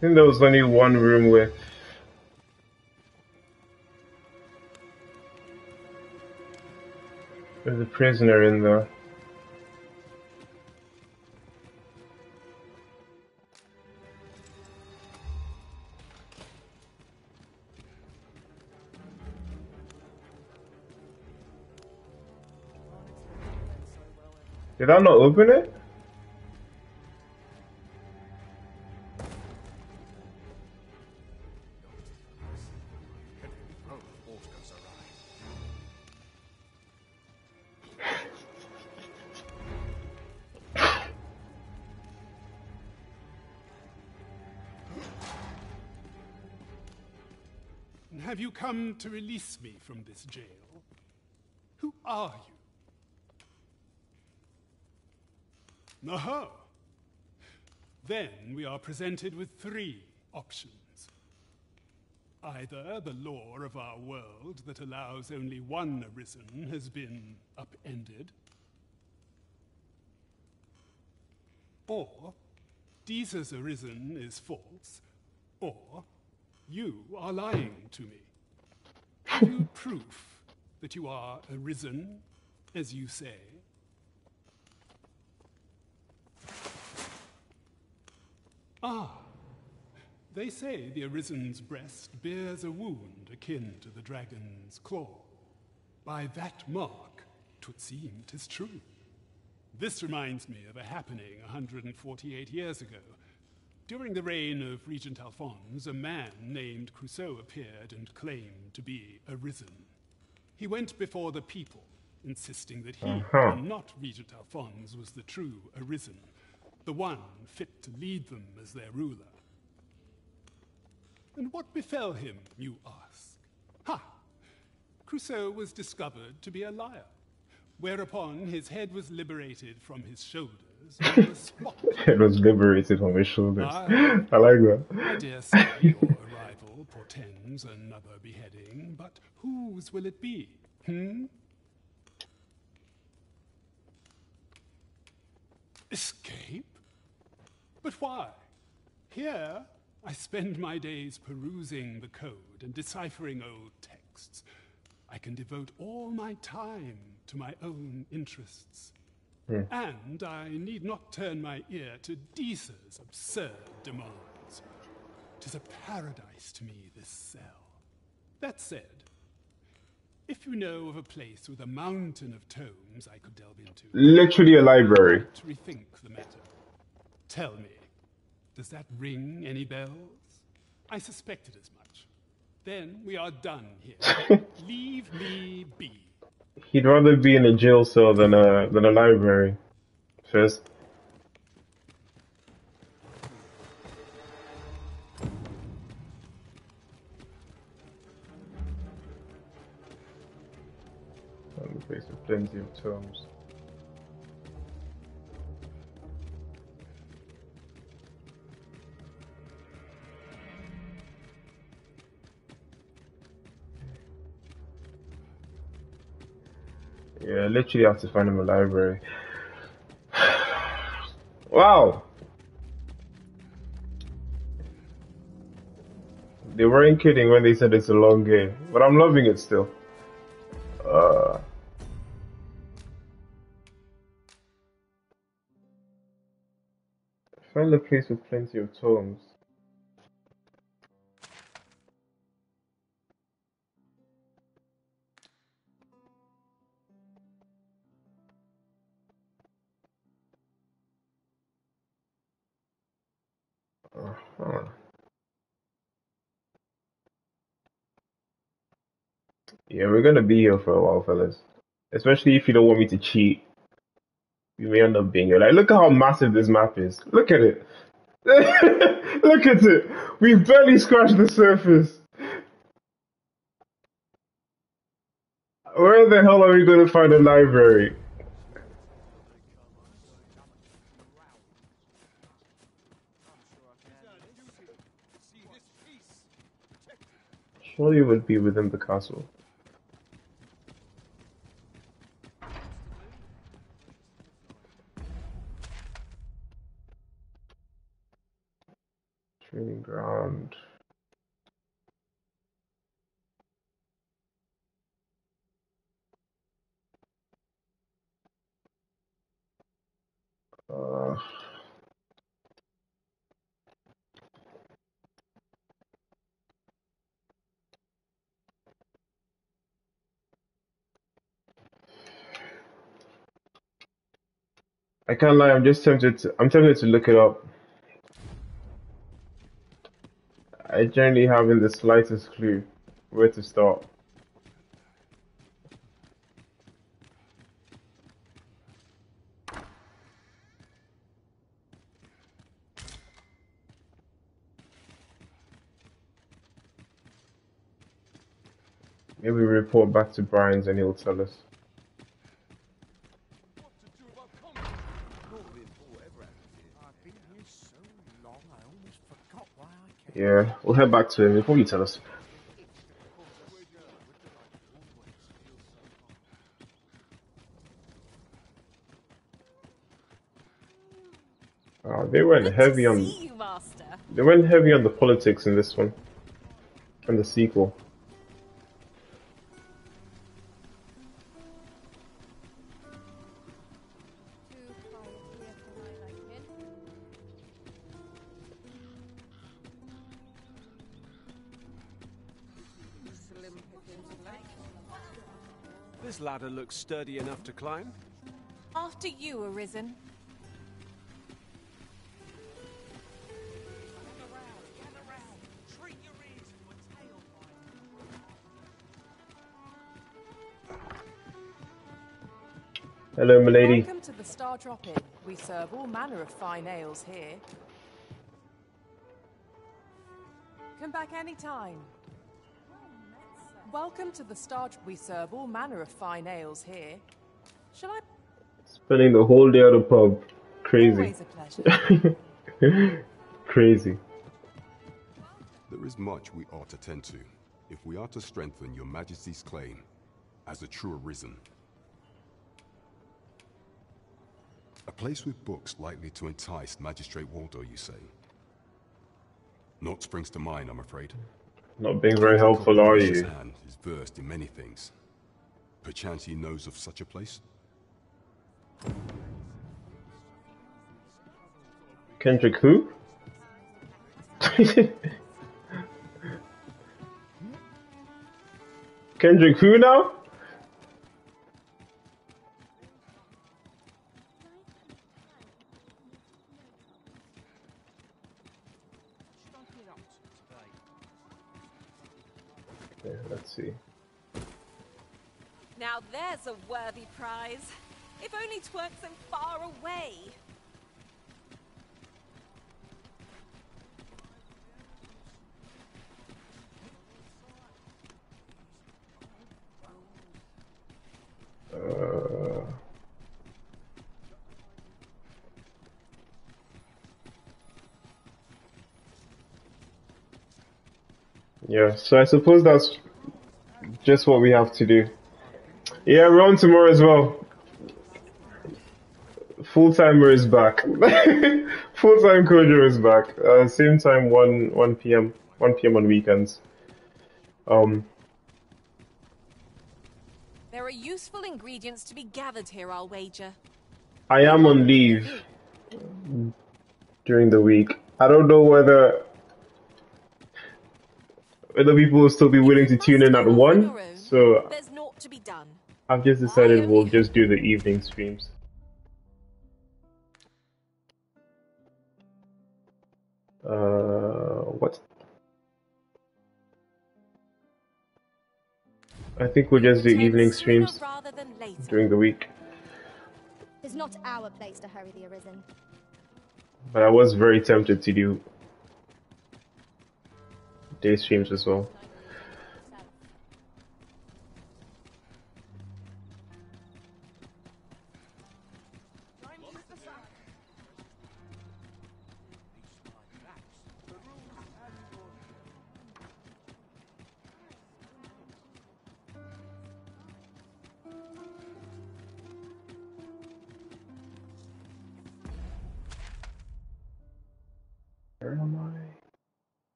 Think there was only one room with with a prisoner in there. Did I not open it? Come to release me from this jail? Who are you? Aha! Then we are presented with three options. Either the law of our world that allows only one arisen has been upended, or Disa's arisen is false, or you are lying to me. You proof that you are arisen, as you say? Ah, they say the Arisen's breast bears a wound akin to the dragon's claw. By that mark, twould seem 'tis true. This reminds me of a happening 148 years ago. During the reign of Regent Alphonse, a man named Crusoe appeared and claimed to be arisen. He went before the people, insisting that he, Uh-huh. and not Regent Alphonse, was the true arisen, the one fit to lead them as their ruler. And what befell him, you ask? Ha! Crusoe was discovered to be a liar, whereupon his head was liberated from his shoulders on the spot. It was liberated from his shoulders. Ah. I like that. I dare say your arrival portends another beheading, but whose will it be? Hmm? Escape? But why? Here, I spend my days perusing the code and deciphering old texts. I can devote all my time to my own interests. Hmm. And I need not turn my ear to Disa's absurd demands. Tis a paradise to me, this cell. That said, if you know of a place with a mountain of tomes I could delve into, Literally a library. to rethink the matter. Tell me, does that ring any bells? I suspected as much. Then we are done here. Leave me be. He'd rather be in a jail cell than a than a library. A place with plenty of tomes. Literally have to find him a library. wow! They weren't kidding when they said it's a long game, but I'm loving it still. Uh, find a place with plenty of tomes. Yeah, we're gonna be here for a while, fellas. Especially if you don't want me to cheat. We may end up being here. Like, look at how massive this map is. Look at it. look at it. We've barely scratched the surface. Where the hell are we gonna find a library? Surely it would be within the castle. Training ground. Uh, I can't lie, I'm just tempted to, I'm tempted to look it up. I generally haven't the slightest clue where to start. Maybe we report back to Brant's and he'll tell us. Yeah, we'll head back to him. He'll probably tell us. Uh, they went heavy on. You, They went heavy on the politics in this one, and the sequel. Looks sturdy enough to climb. After you, Arisen. Hello, milady. Welcome to the Star Drop Inn. We serve all manner of fine ales here. Come back anytime. Welcome to the Star. We serve all manner of fine ales here. Shall I? Spending the whole day at a pub. Crazy. Always a pleasure. Crazy. There is much we ought to tend to if we are to strengthen your majesty's claim as a true arisen. A place with books likely to entice Magistrate Waldhar, you say? Naught springs to mind, I'm afraid. Not being very helpful, are you? hand is versed in many things. Perchance he knows of such a place? Kendrick who? Kendrick who now? There's a worthy prize. If only twerk so far away. Yeah, so I suppose that's just what we have to do. Yeah, we're on tomorrow as well. Full timer is back. Full time Kojo is back. Uh, same time, one one p.m. one p.m. on weekends. Um, There are useful ingredients to be gathered here, I'll wager. I am on leave during the week. I don't know whether whether people will still be willing to tune in at one. So There's naught to be done. I've just decided we'll just do the evening streams. Uh, what? I think we'll just do evening streams rather than later. during the week. It's not our place to hurry the Arisen. But I was very tempted to do day streams as well.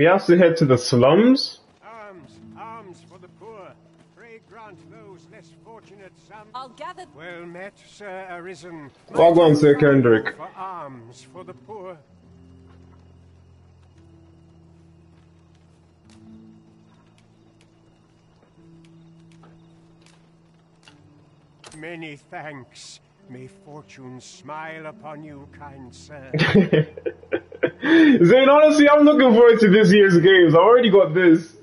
We also head to the slums. Arms, arms for the poor. Pray grant those less fortunate some. I'll gather. Well met, Sir Arisen. Well on, Sir Kendrick. For arms for the poor. Many thanks. May fortune smile upon you, kind sir. Zane, honestly, I'm looking forward to this year's games. I already got this.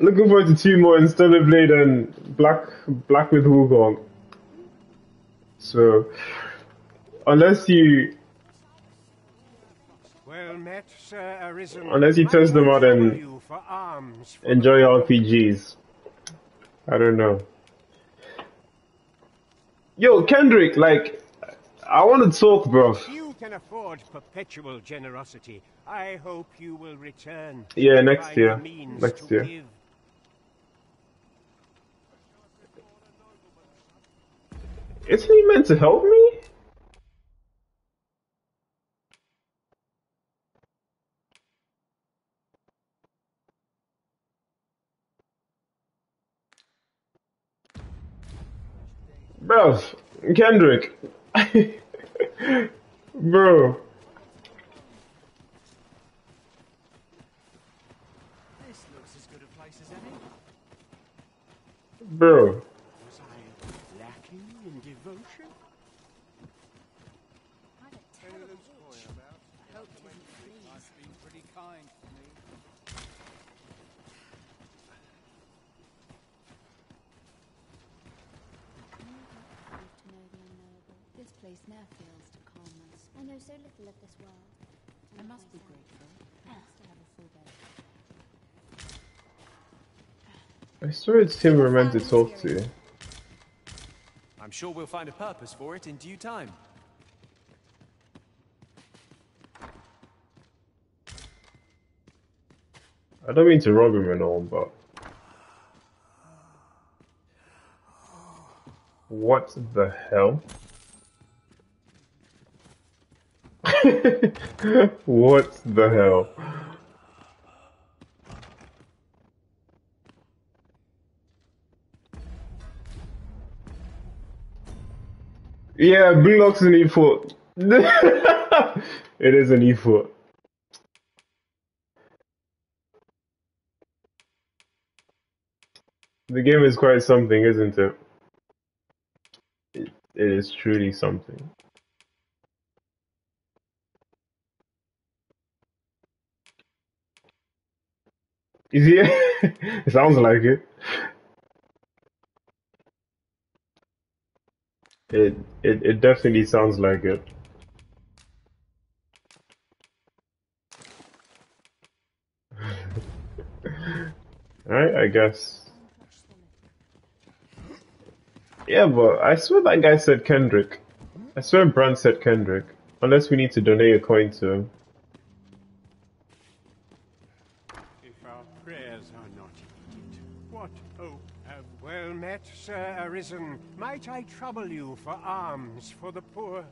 Looking forward to two more in Stellar Blade and Black Black Myth Wukong. So, unless you well met, Sir Arisen. unless you test them out and you for arms. enjoy RPGs, I don't know. Yo, Kendrick, like, I want to talk, bro. Can afford perpetual generosity. I hope you will return. Yeah, next year. Next year. give. Isn't he meant to help me? Bro, Kendrick. Bro. This looks as good a place as any. Bro. Was I lacking in devotion? Must been pretty kind to me. This place now feels to calm my spirit. I know so little of this world. I must be grateful. Thanks to have a full bed. I swear it's him we're meant to talk to. I'm sure we'll find a purpose for it in due time. I don't mean to rob him and all, but. What the hell? what the hell? Yeah, Blue Lock's an E4. it is an E4. The game is quite something, isn't it? It, it is truly something. Yeah, it sounds like it. It it it definitely sounds like it. Alright, I guess. Yeah, but I swear that guy said Kendrick. I swear Brant said Kendrick. Unless we need to donate a coin to him. If our prayers are not heeded, what hope have well Sir Arisen? Might I trouble you for alms for the poor?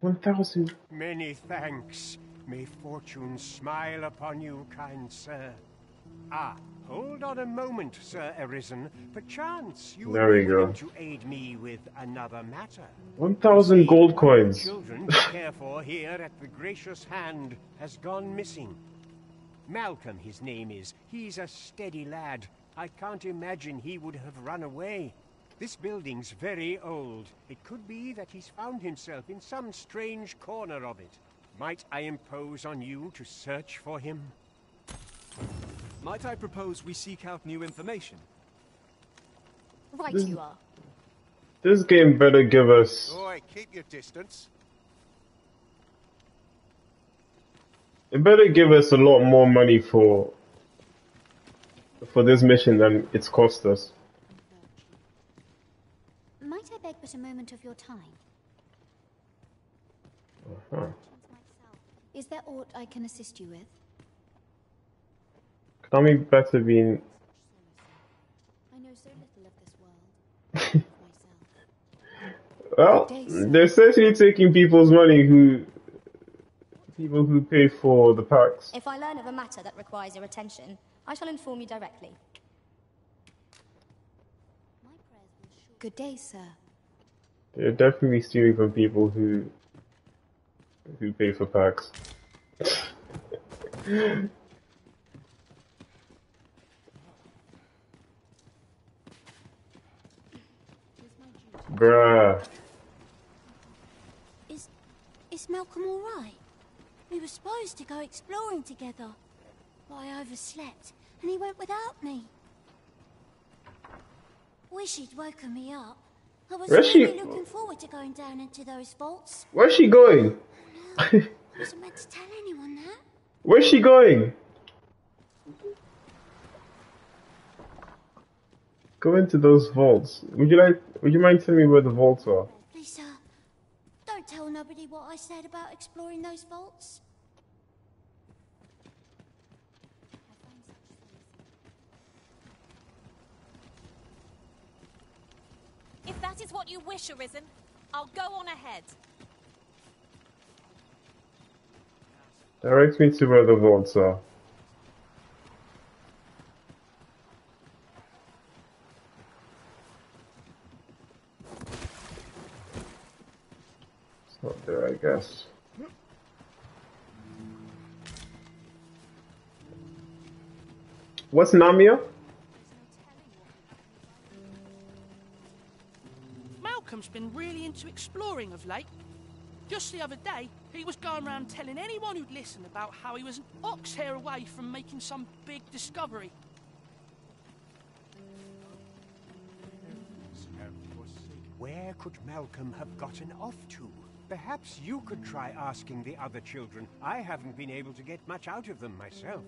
1000. Many thanks. May fortune smile upon you, kind sir. Ah, hold on a moment, Sir Arisen. Perchance you There we go. to aid me with another matter. 1000 gold coins. Children to care for here at the gracious hand has gone missing. Malcolm, his name is. He's a steady lad. I can't imagine he would have run away. This building's very old. It could be that he's found himself in some strange corner of it. Might I impose on you to search for him? Might I propose we seek out new information? Right This- you are. This game better give us. Boy, keep your distance. It better give us a lot more money for for this mission than it's cost us. Might I beg but a moment of your time? Uh-huh. Is there aught I can assist you with? Could I be better being I know so little of this world. well? They're certainly taking people's money who people who pay for the packs. If I learn of a matter that requires your attention, I shall inform you directly. Good day, sir. They're definitely stealing from people who who pay for packs. Bruh. Is is Malcolm all right? We were supposed to go exploring together, but I overslept and he went without me. Wish he'd woken me up. I was Where's she- really looking forward to going down into those vaults. Where's she going? I wasn't meant to tell anyone that. Where's she going? Go into those vaults. Would you like? Would you mind telling me where the vaults are? Lisa, don't tell nobody what I said about exploring those vaults. If that is what you wish, Arisen, I'll go on ahead. Direct me to where the vaults are. It's not there, I guess. What's Namia? Malcolm's been really into exploring of late. Just the other day, he was going around telling anyone who'd listen about how he was an ox hair away from making some big discovery. Where could Malcolm have gotten off to? Perhaps you could try asking the other children. I haven't been able to get much out of them myself.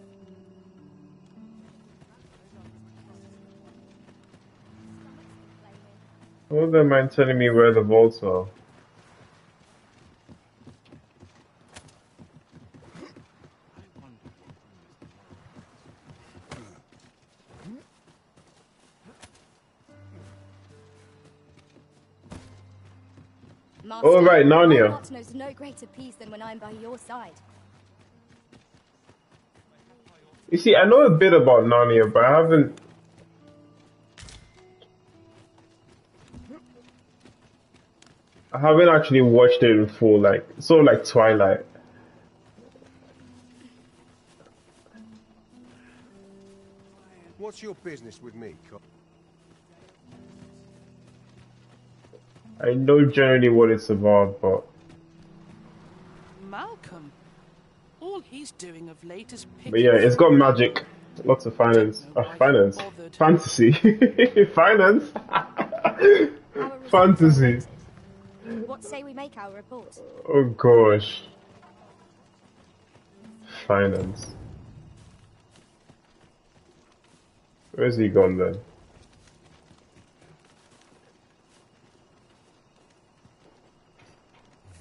Would they mind telling me where the vaults are? Master, Oh, right, Narnia. Heart knows no greater peace than when I'm by your side. You see, I know a bit about Narnia, but I haven't. I haven't actually watched it in full, like sort of like Twilight. What's your business with me, I know generally what it's about, but Malcolm? All he's doing of late is but yeah, it's got magic, lots of finance, uh, finance, fantasy, finance, fantasy. What say we make our report? Oh gosh, finance. Where's he gone then?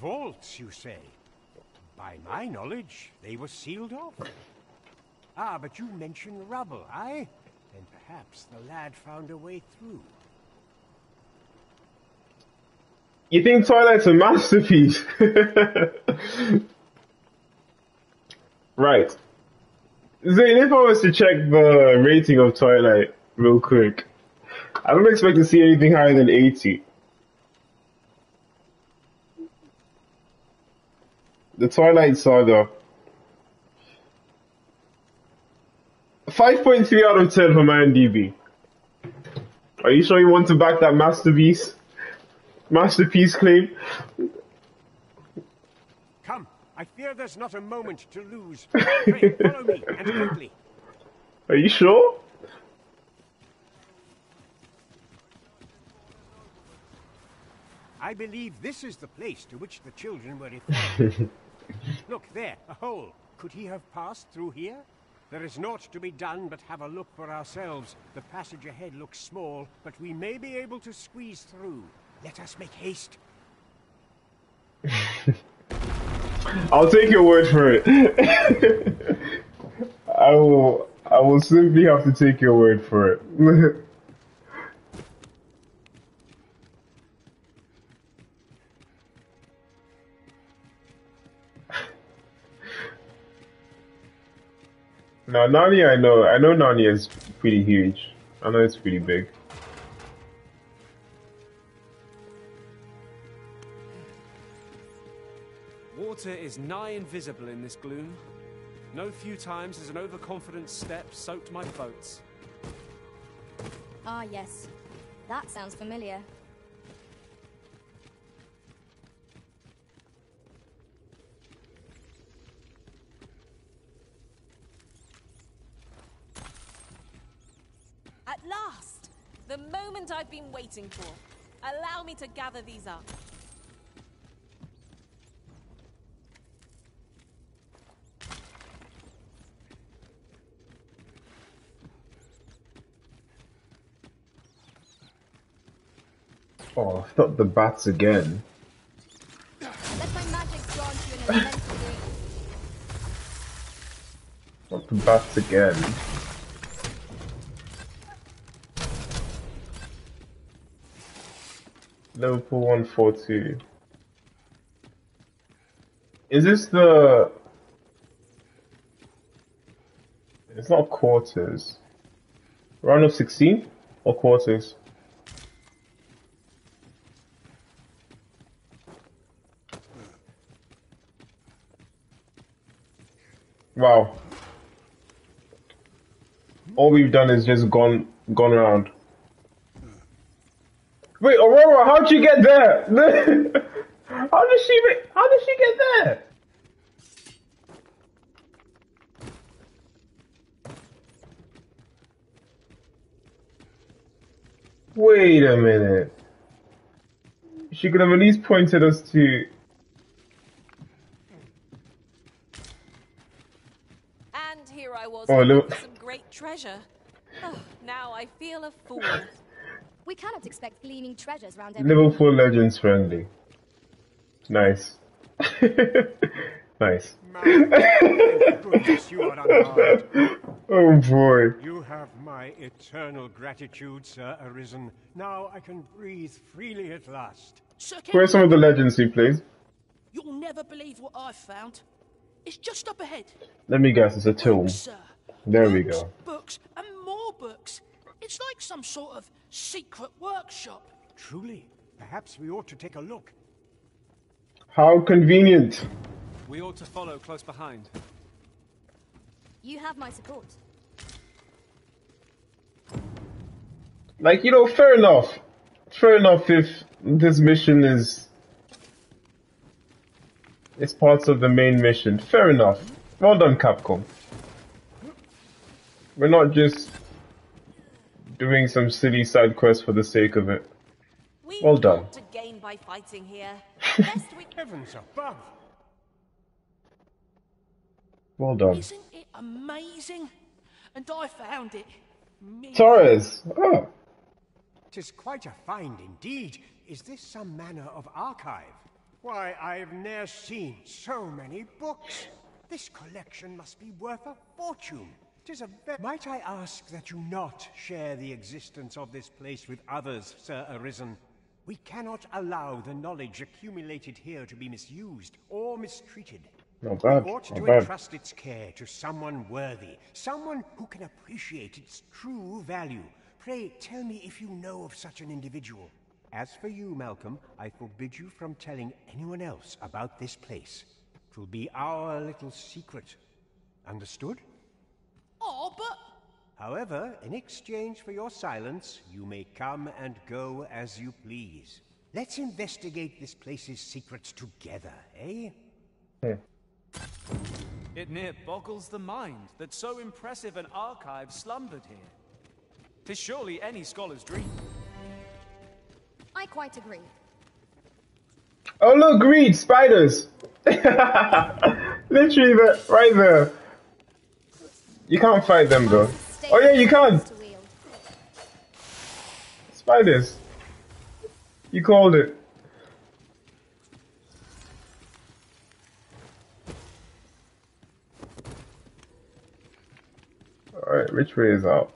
Vaults, you say? By my knowledge, they were sealed off. Ah, but you mentioned rubble, aye? Then perhaps the lad found a way through. You think Twilight's a masterpiece? right. Zane, if I was to check the rating of Twilight real quick, I don't expect to see anything higher than 80. The Twilight Saga. 5.3 out of 10 from IMDb. Are you sure you want to back that masterpiece? Masterpiece claim? Come, I fear there's not a moment to lose. Pray, follow me, and quickly. Are you sure? I believe this is the place to which the children were referred. Look, there, a hole. Could he have passed through here? There is naught to be done but have a look for ourselves. The passage ahead looks small, but we may be able to squeeze through. Let us make haste. I'll take your word for it. I will. I will simply have to take your word for it. now, Narnia, I know. I know Narnia is pretty huge. I know it's pretty big. Water is nigh invisible in this gloom. No few times has an overconfident step soaked my boats. Ah, yes. That sounds familiar. At last! The moment I've been waiting for. Allow me to gather these up. Not the bats again. Not the bats again. Liverpool 142. Is this the... It's not quarters. Round of 16? Or quarters? Wow. All we've done is just gone gone around. Wait, Aurora, how'd you get there? how did she how did she get there? Wait a minute. She could have at least pointed us to And here I was Oh, look. some great treasure. Oh, now I feel a fool. We cannot expect gleaming treasures round every Liverpool Legends friendly. Nice. nice. Goodness, you are unharmed. Oh boy. You have my eternal gratitude, Sir Arisen. Now I can breathe freely at last. Sir Where's some of the legends, please? You'll never believe what I've found. It's just up ahead. Let me guess, it's a tomb. Sir, There we go. books and more books. It's like some sort of secret workshop. Truly, perhaps we ought to take a look. How convenient. We ought to follow close behind. You have my support. Like, you know, fair enough. Fair enough if this mission is. It's parts of the main mission. Fair enough. Well done, Capcom. We're not just doing some silly side quest for the sake of it. We Well done. to gain by fighting here. Lest we Heavens above! Well done. Isn't it amazing? And I found it. Me. Torres! Oh, Tis quite a find indeed. Is this some manner of archive? Why, I've ne'er seen so many books. This collection must be worth a fortune. A Might I ask that you not share the existence of this place with others, Sir Arisen? We cannot allow the knowledge accumulated here to be misused or mistreated. not bad. We ought to bad. entrust its care to someone worthy, someone who can appreciate its true value. Pray tell me if you know of such an individual. As for you, Malcolm, I forbid you from telling anyone else about this place. It will be our little secret. Understood? But However, in exchange for your silence, you may come and go as you please. Let's investigate this place's secrets together, eh? It near boggles the mind that so impressive an archive slumbered here. Tis surely any scholar's dream. I quite agree. Oh, look, greed! Spiders! Literally, the, right there. You can't fight them, though. Oh, yeah, you can! Spiders. You called it. Alright, which way is up?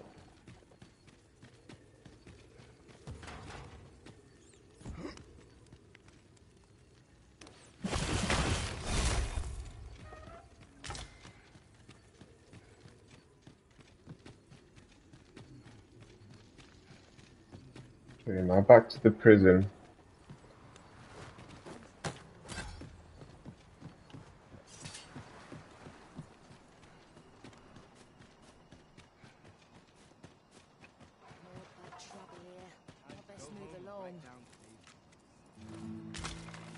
Okay, now back to the prison.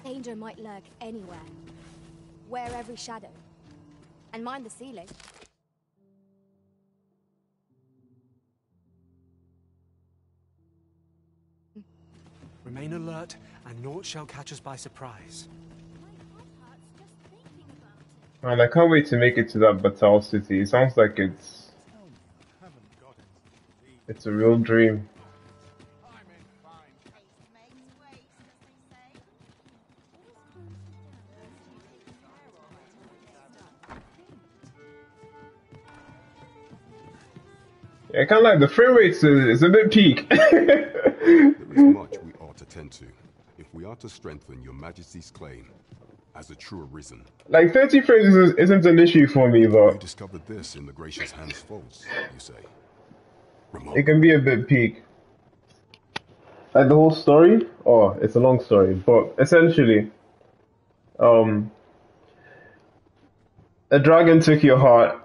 Danger might lurk anywhere. Wear every shadow. And mind the ceiling. Remain alert, and naught shall catch us by surprise. Man, I can't wait to make it to that Battahl city. It sounds like it's it's a real dream. Yeah, I can't lie, the frame rate is, is a bit peak. There is much we ought to if we are to strengthen your majesty's claim as a true arisen. like 30 phrases is, isn't an issue for me, You discovered this in the gracious hands false, you say. it can be a bit peak. Like the whole story? Oh, it's a long story, but essentially, um, a dragon took your heart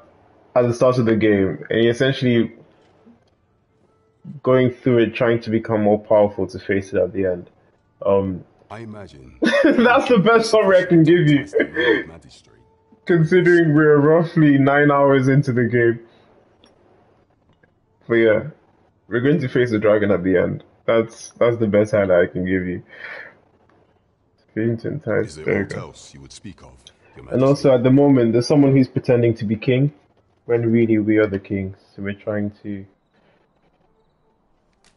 at the start of the game, and he essentially going through it, trying to become more powerful to face it at the end. Um, I imagine that's the best summary I can give you, considering we're roughly nine hours into the game. But yeah, we're going to face the dragon at the end. That's that's the best highlight I can give you. Failing to entice Is there there you aught go. else you would speak of, And also at the moment, there's someone who's pretending to be king, when really we are the kings. So we're trying to.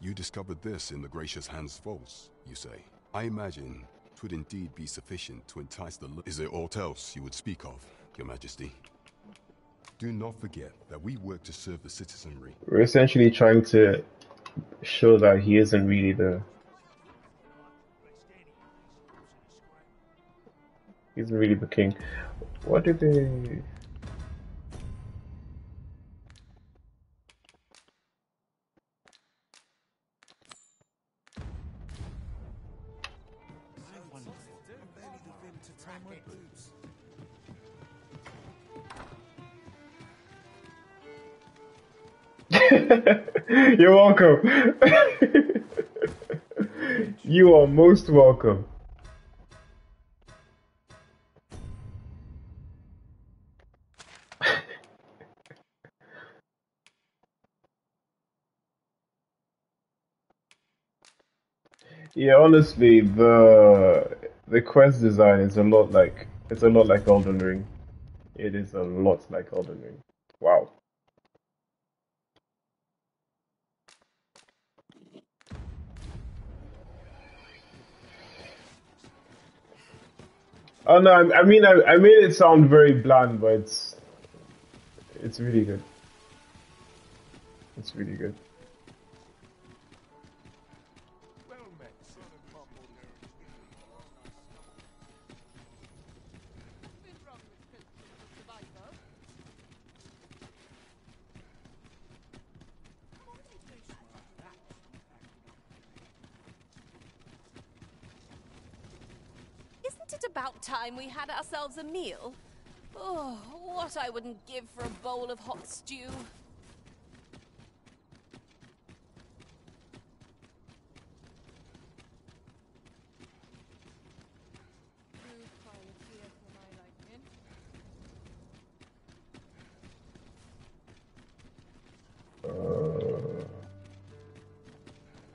You discovered this in the gracious hands false, you say. I imagine twould indeed be sufficient to entice the... Is there aught else you would speak of, your majesty? Do not forget that we work to serve the citizenry. We're essentially trying to show that he isn't really the. He isn't really the king. What did they? You're welcome. you are most welcome. Yeah, honestly, the the quest design is a lot like it's a lot like Elden Ring. It is a lot like Elden Ring. Wow. Oh no, I, I mean I, I made it sound very bland, but it's it's really good. It's really good. Time we had ourselves a meal? Oh, what I wouldn't give for a bowl of hot stew.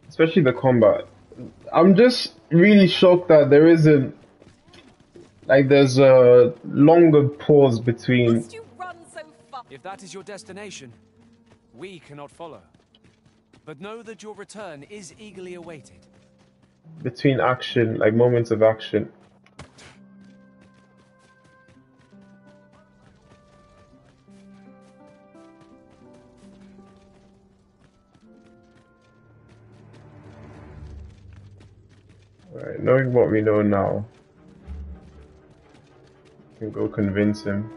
Especially the combat. I'm just really shocked that there isn't like there's a longer pause between If that is your destination, we cannot follow. But know that your return is eagerly awaited. between action, like moments of action. Alright, knowing what we know now, we can go convince him.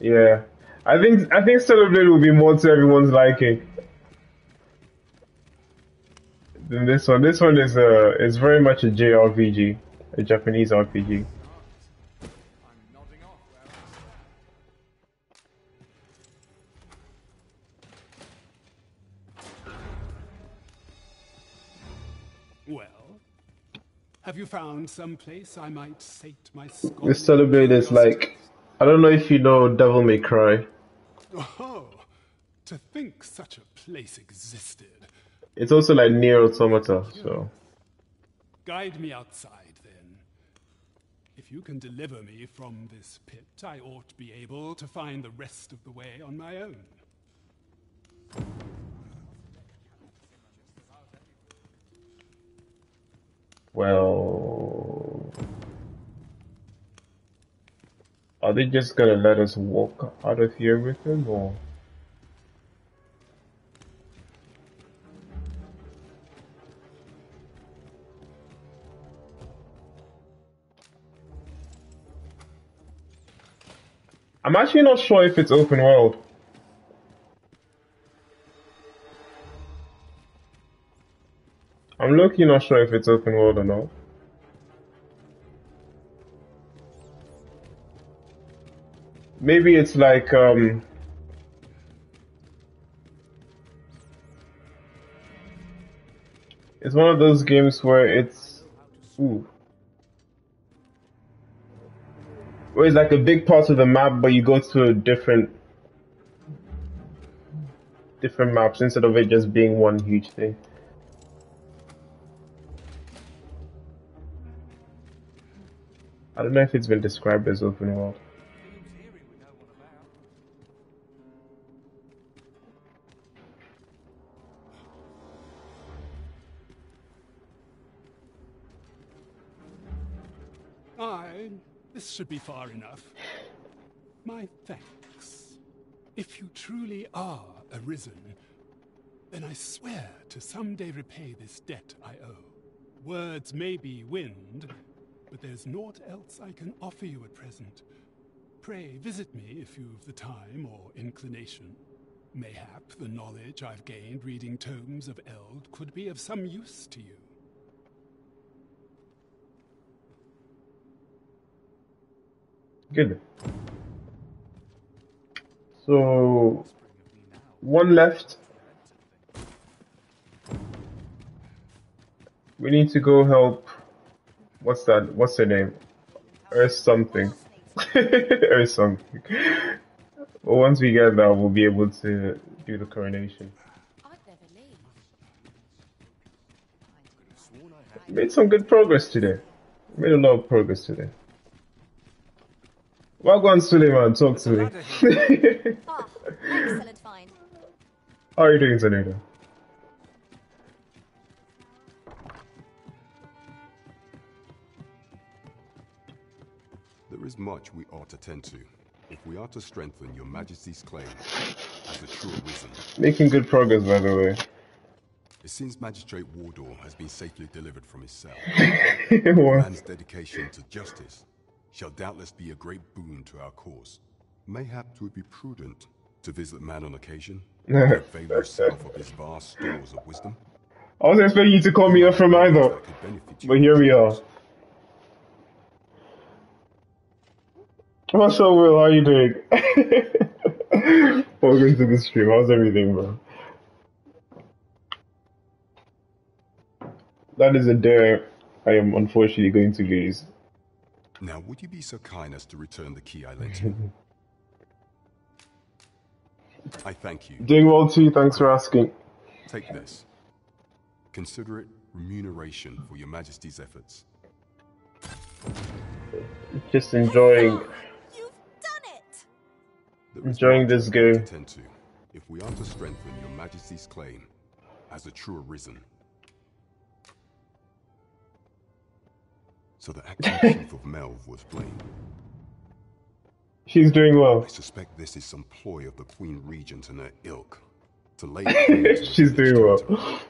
Yeah, I think I think Stellar Blade will be more to everyone's liking than this one. This one is a is very much a JRPG, a Japanese RPG. You found some place I might sate my This Stellar Blade is like I don't know if you know Devil May Cry. Oh, To think such a place existed. It's also like NieR Automata, so Guide me outside, then. If you can deliver me from this pit, I ought to be able to find the rest of the way on my own. Well. Are they just gonna let us walk out of here with him, or? I'm actually not sure if it's open world. I'm low-key not sure if it's open world or not. Maybe it's like, um... It's one of those games where it's... Ooh. Where it's like a big part of the map, but you go to a different... Different maps instead of it just being one huge thing. I don't know if it's been described as open world. Aye, this should be far enough. My thanks. If you truly are arisen, then I swear to someday repay this debt I owe. Words may be wind, but there's naught else I can offer you at present. Pray visit me if you've the time or inclination. Mayhap the knowledge I've gained reading tomes of Eld could be of some use to you. Good. So, one left. We need to go help. What's that? What's her name? Earth something. Earth something. Well, once we get that, we'll be able to do the coronation. Made some good progress today. Made a lot of progress today. Well gone, Suleiman. Talk to me. Ah. How are you doing, Zaneta? Is much we ought to tend to, if we are to strengthen your majesty's claim as the true arisen. Making good progress, by the way. It seems Magistrate Waldhar has been safely delivered from his cell. Man's dedication to justice shall doubtless be a great boon to our cause. Mayhap it would be prudent to visit man on occasion, and avail yourself of his vast stores of wisdom. I wasn't expecting you to call me up from either. But here we are. What's up, Will? How are you doing? Welcome to the stream. How's everything, bro? That is a dare I am unfortunately going to lose. Now, would you be so kind as to return the key I lent you? I thank you. Doing well too, thanks for asking. Take this. Consider it remuneration for your majesty's efforts. Just enjoying Enjoying this we ought to game. to, if we are to strengthen your majesty's claim as a true arisen. So the acting chief of Melve was blamed. She's doing well. I suspect this is some ploy of the Queen Regent and her ilk to lay to She's doing well.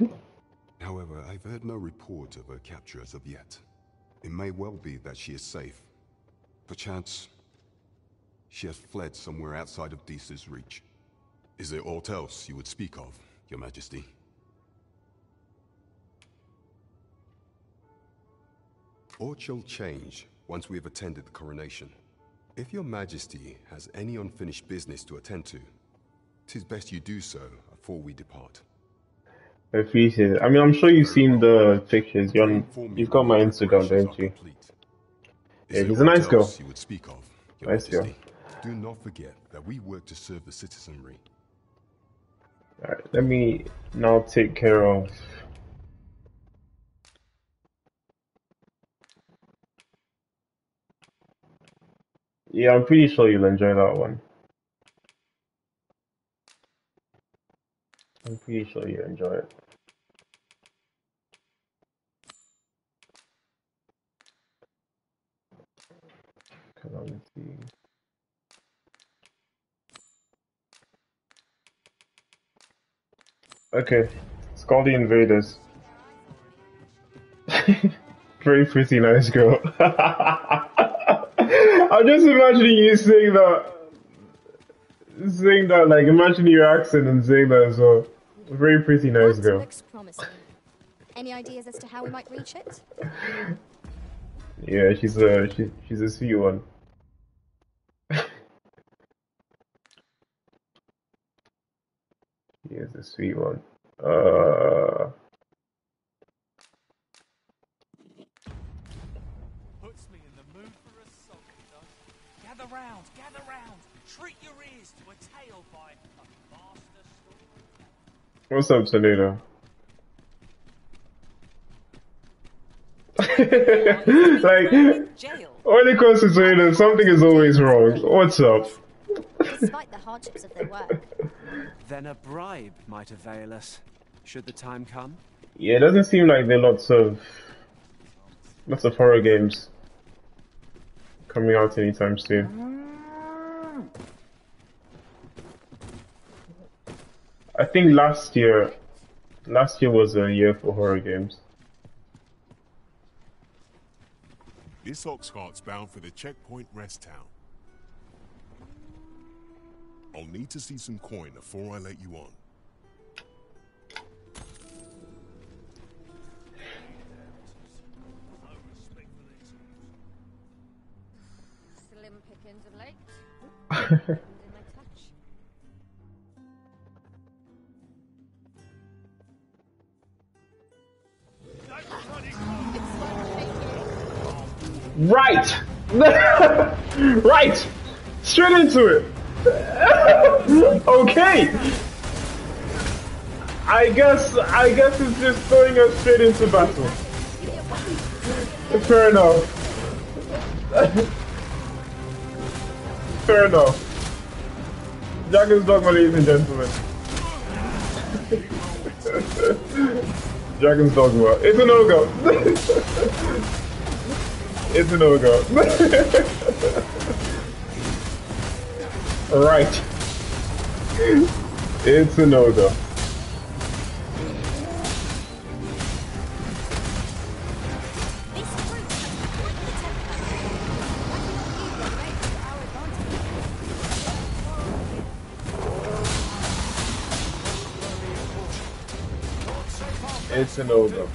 However, I've heard no report of her capture as of yet. It may well be that she is safe. Perchance, she has fled somewhere outside of Disa's reach. Is there aught else you would speak of, Your Majesty? Aught shall change once we have attended the coronation. If Your Majesty has any unfinished business to attend to, tis best you do so afore we depart. I appreciate it. I mean, I'm sure you've seen the pictures. You're on, you've got my Instagram, don't you? Yeah, Is she's a nice girl. else would speak of, Nice girl. Do not forget that we work to serve the citizenry. Alright, let me now take care of Yeah, I'm pretty sure you'll enjoy that one. I'm pretty sure you'll enjoy it. Calamity. Okay, it's called the Invaders. Very pretty nice girl. I'm just imagining you saying that, saying that, like, imagine your accent and saying that as well. Very pretty nice That girl. looks promising. Any ideas as to how we might reach it? Yeah, she's a she, she's a sweet one. Is a sweet one. Uh, Puts me in the mood for a song. Gather round, gather round. Treat your ears to a tale by a master storyteller. what's up, Toledo? like, when it comes to Toledo, something is always wrong. What's up? Despite the hardships of their work. Then a bribe might avail us, should the time come. Yeah, it doesn't seem like there are lots of lots of horror games coming out anytime soon. I think last year, last year was a year for horror games. This ox cart's bound for the checkpoint rest town. I'll need to see some coin before I let you on. Slim pickings of late. And in my touch. Right, right, straight into it. Okay. I guess I guess it's just throwing us straight into battle. Fair enough. Fair enough. Dragon's Dogma, ladies and gentlemen. Dragon's Dogma. It's a no-go. it's a no-go. right. It's a no-go. It's a no-go.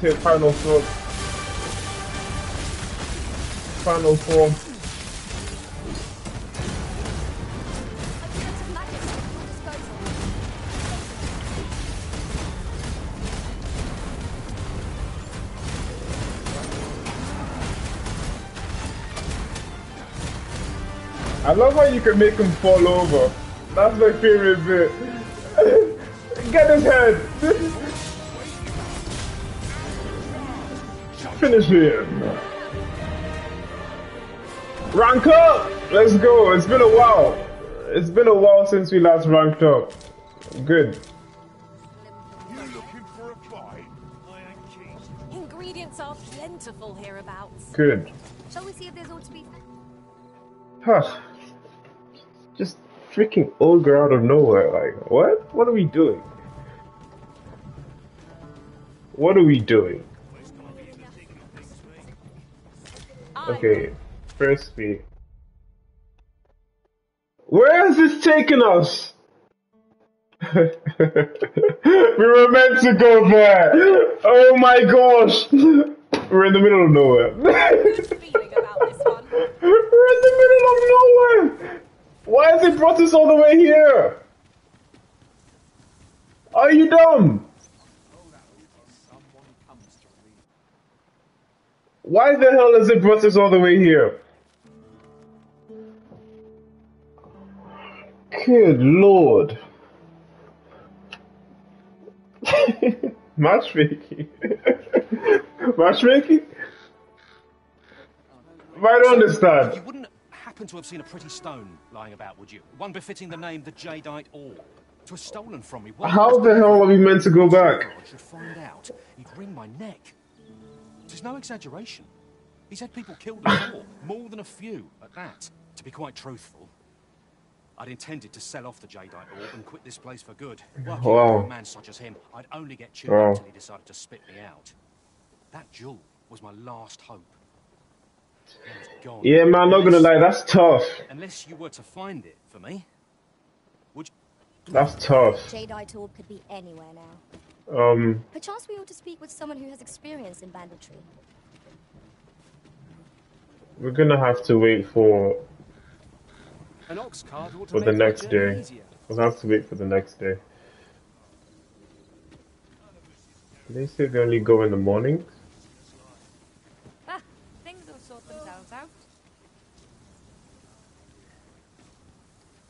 Let's final thought. Final form. I love how you can make him fall over. That's my favorite bit. Get his head. Finish him. Rank up. Let's go. It's been a while. It's been a while since we last ranked up. Good. Ingredients are plentiful hereabouts. Good. Shall we see if there's ought to be? Huh. Just freaking ogre out of nowhere. Like, what? What are we doing? What are we doing? Okay, firstly, where has this taken us? we were meant to go there. Oh my gosh, we're in the middle of nowhere. we're in the middle of nowhere. Why has it brought us all the way here? Are you dumb? Why the hell has it brought us all the way here? Good lord. Matchmaking. Matchmaking? I don't understand. You wouldn't happen to have seen a pretty stone lying about, would you? One befitting the name the Jadeite Orb. It was stolen from me. One How the hell are we meant to go back? I should find out. He'd wring my neck. There's no exaggeration. He's had people killed before, more than a few at that. To be quite truthful, I'd intended to sell off the Jadeite Orb and quit this place for good. Working Wow. for a man such as him, I'd only get chewed Wow. up till he decided to spit me out. That jewel was my last hope. Now it's gone. Yeah, man, not gonna lie, that's tough. Unless you were to find it for me, would you? That's tough. Jadeite Orb could be anywhere now. Um, Perchance we ought to speak with someone who has experience in banditry. we're gonna have to wait for An ox cart ought to for the make our next day. easier. We'll have to wait for the next day. They say they only go in the morning. Ah, things will sort themselves out.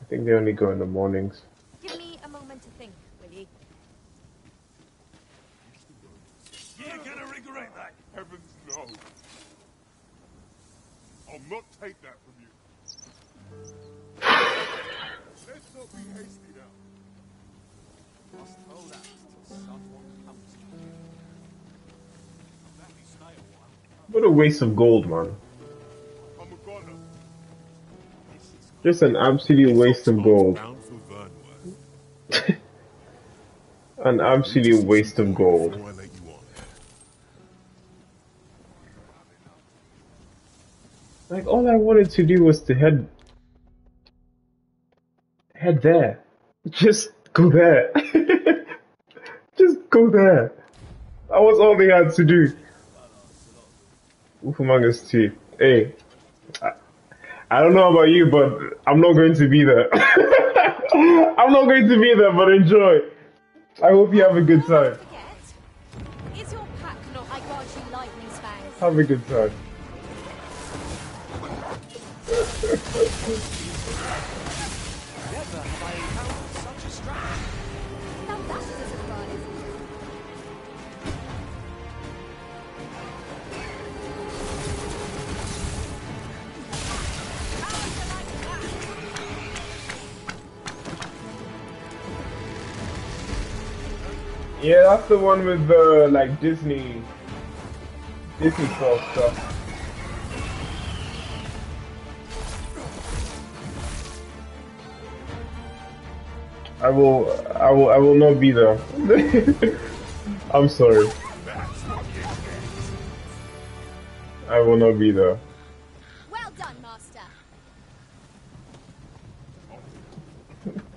I think they only go in the mornings. Give me a moment to think, will you? You're gonna regret that. Heavens no. I'll not take that from you. Let's not be hasty now. Must hold out till someone comes. Let me stay a while. What a waste of gold, man. I'm a goner. Just an absolute waste of gold. Bound for Vernworth. An absolute waste of gold. Before I let you on. Like all I wanted to do was to head head there. Just go there. Just go there. That was all they had to do. Wolf Among Us 2. Hey, I, I don't know about you, but I'm not going to be there. I'm not going to be there, but enjoy. I hope you have a good time. Is your pack not I grant you lightning fangs. Have a good time. Never have I encountered such a strategy. Now that is a surprise. Yeah, that's the one with the like Disney Disney Plus stuff. I will I will I will not be there. I'm sorry. I will not be there. Well done, Master.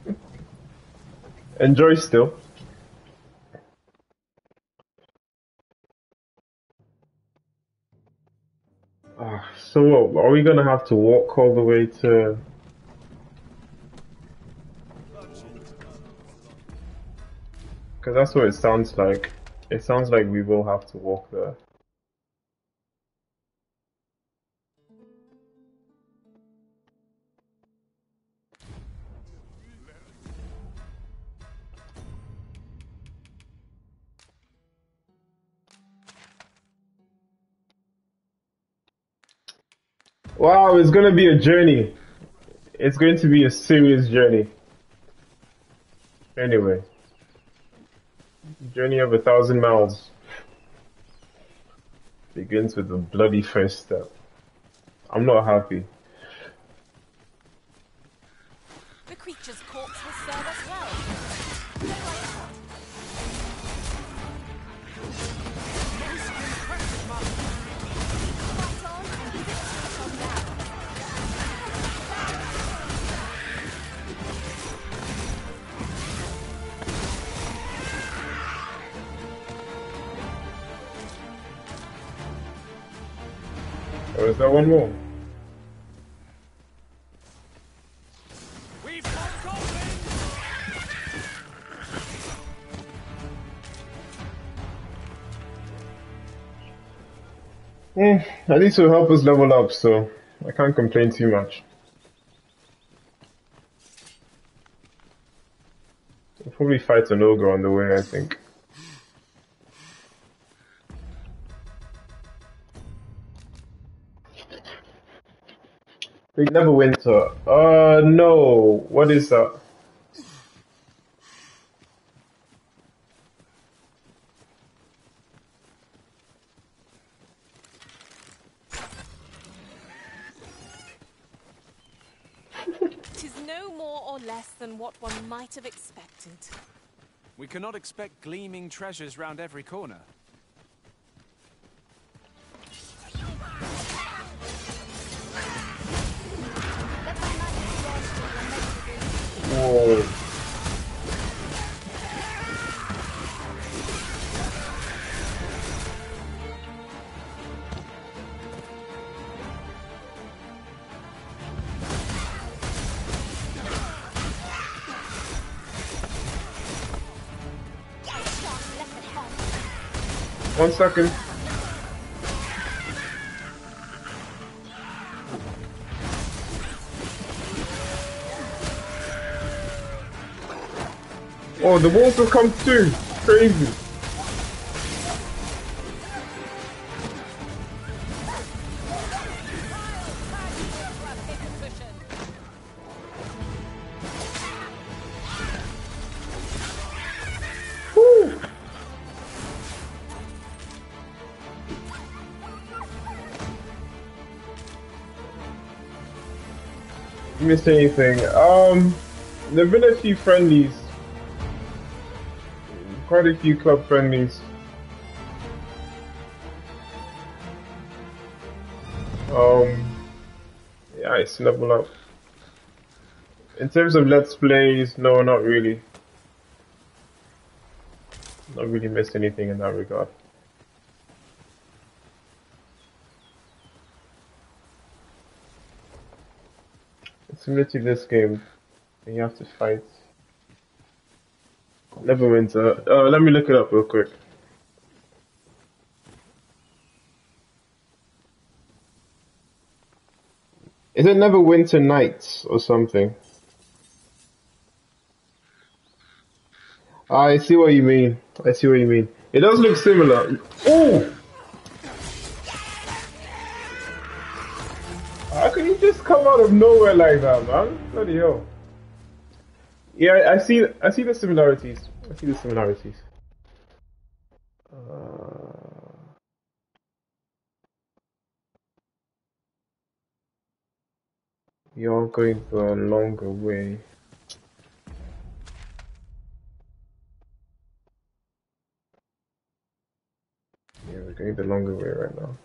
Enjoy still. Ah, so what, are we gonna have to walk all the way to? Because that's what it sounds like. It sounds like we will have to walk there. Wow, it's gonna be a journey. It's going to be a serious journey. Anyway. Journey of a thousand miles. Begins with a bloody first step. I'm not happy. One more? Mm, at least it'll help us level up, so I can't complain too much. We'll probably fight an ogre on the way, I think. Big Neverwinter. Uh, no. What is that? Tis no more or less than what one might have expected. We cannot expect gleaming treasures round every corner. One second. Oh, the wolves will come too. Crazy. Missed anything? Um, there've been a few friendlies. Quite a few club friendlies. Um, yeah, it's level up. In terms of let's plays, no, not really. Not really missed anything in that regard. Similar to this game, and you have to fight. Neverwinter. Uh, let me look it up real quick. Is it Neverwinter Nights or something? I see what you mean. I see what you mean. It does look similar. Oh! How can you just come out of nowhere like that, man? Bloody hell. Yeah, I see. I see the similarities. I see the similarities. Uh, you're going the longer way. Yeah, we're going the longer way right now.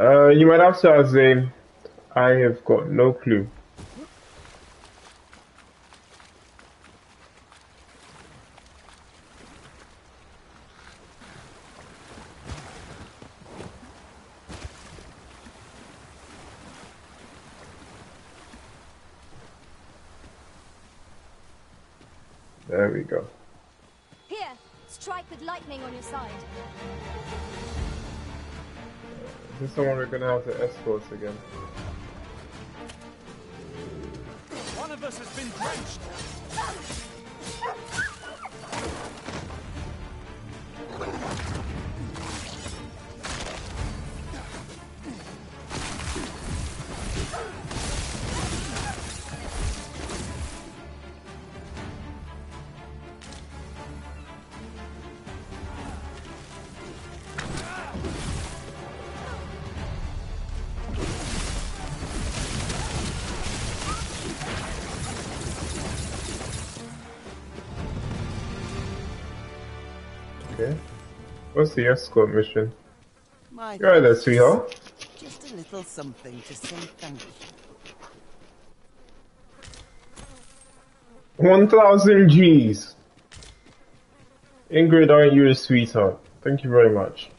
Uh, you might ask Zane. I have got no clue. We're gonna have to escort again. What's the escort mission? My You're right there, sweetheart. Just a little something to say thank you. 1000 G's. Ingrid, aren't you a sweetheart? Thank you very much.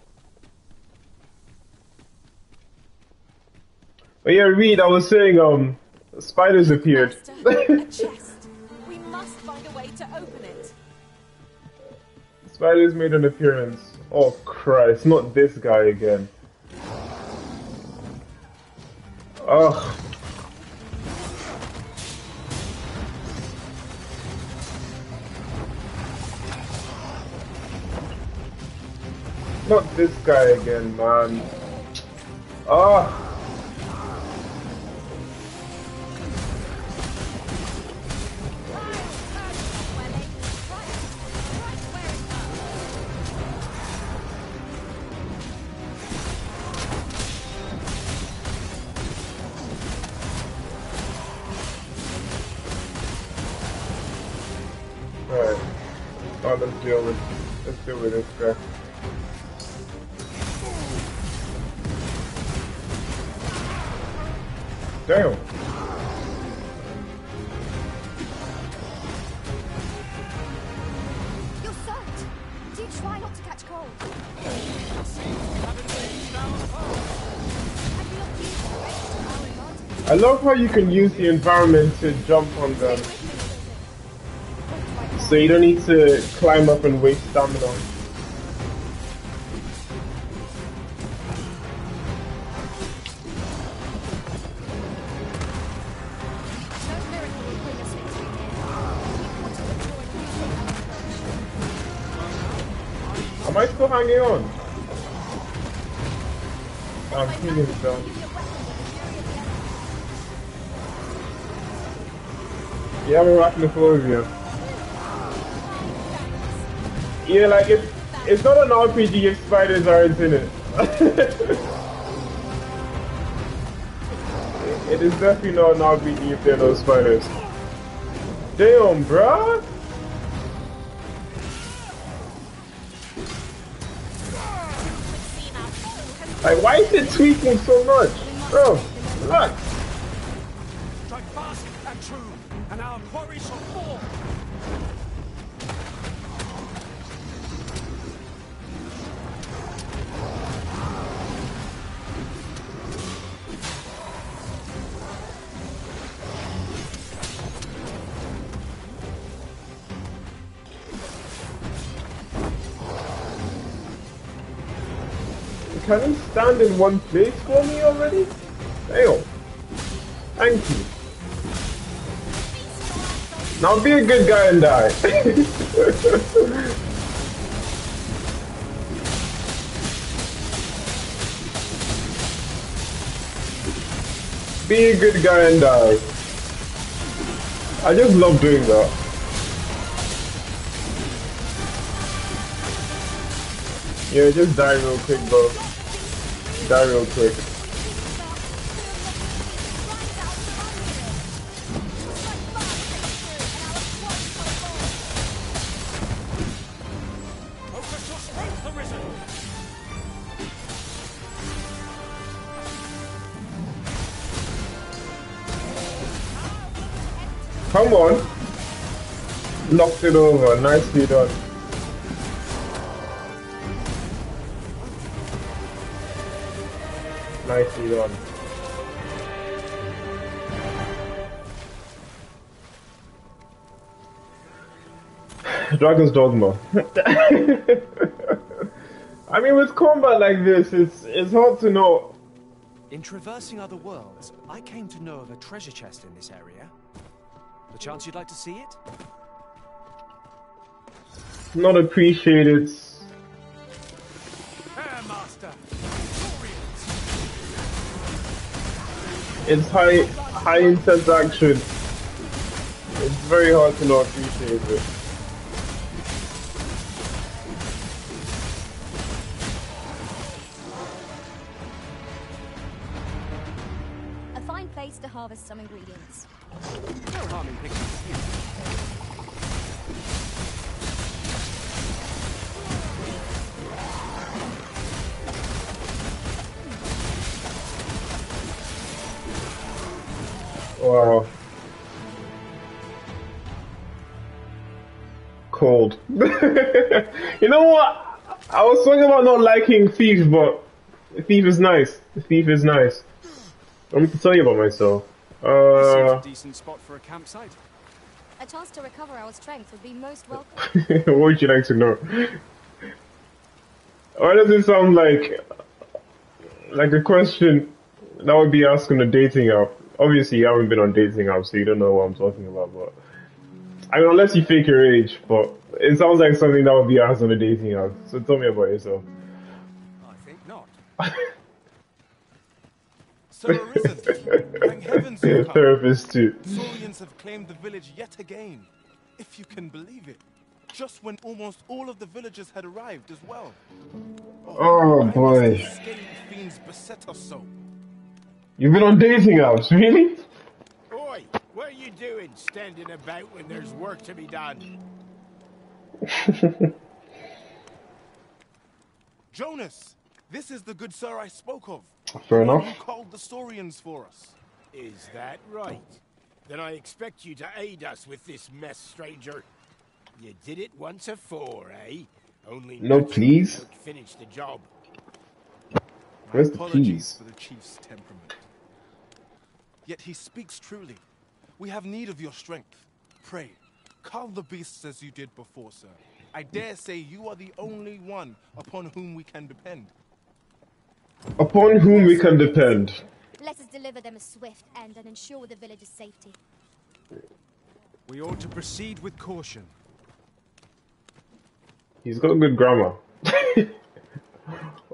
But yeah, Reed, I was saying, um, spiders appeared. We must find a way to open it. Spiders made an appearance. Oh Christ, not this guy again. Ugh. Not this guy again, man. Ah. I love how you can use the environment to jump on them. So you don't need to climb up and waste stamina. Am I still hanging on? I'm feeling done. Yeah, I'm arachnophobia. Yeah, like it's it's not an RPG if spiders aren't in it. it is definitely not an RPG if there are no spiders. Damn, bruh! Like, why is it tweaking so much? Bro, Can you stand in one place for me already? Damn. Oh. Thank you. Now be a good guy and die. be a good guy and die. I just love doing that. Yeah, just die real quick, bro. Die real quick. Come on. Knocked it over. Nicely done. Dragon's Dogma. I mean, with combat like this, it's it's hard to know. In traversing other worlds, I came to know of a treasure chest in this area. The chance you'd like to see it? Not appreciated. It's high high intense action. It's very hard to not appreciate it. A fine place to harvest some ingredients. No harm in picking Wow. Cold. you know what? I was talking about not liking Thief, but Thief is nice. Thief is nice. I'm to tell you about myself. Uh, a decent spot for a campsite. A chance to recover our strength would be most welcome. what would you like to know? Why does it sound like like a question that would be asked on a dating app? Obviously, you haven't been on dating apps, so you don't know what I'm talking about. But I mean, unless you fake your age, but it sounds like something that would be asked on a dating app. So tell me about yourself. I think not. Sir thank heavens you come. Therapist too. Saurians have claimed the village yet again, if you can believe it. Just when almost all of the villagers had arrived as well. Oh must boy, fiends beset us so? You've been on dating apps, really? Oi, what are you doing standing about when there's work to be done? Jonas, this is the good sir I spoke of. Fair enough. Who called the Saurians for us? Is that right? Then I expect you to aid us with this mess, stranger. You did it once afore, eh? Only No, please. Finish the job. Where's the keys? for the chief's temperament. Yet he speaks truly. We have need of your strength. Pray, cull the beasts as you did before, sir. I dare say you are the only one upon whom we can depend. Upon whom we can depend. Let us deliver them a swift end and ensure the village's safety. We ought to proceed with caution. He's got good grammar.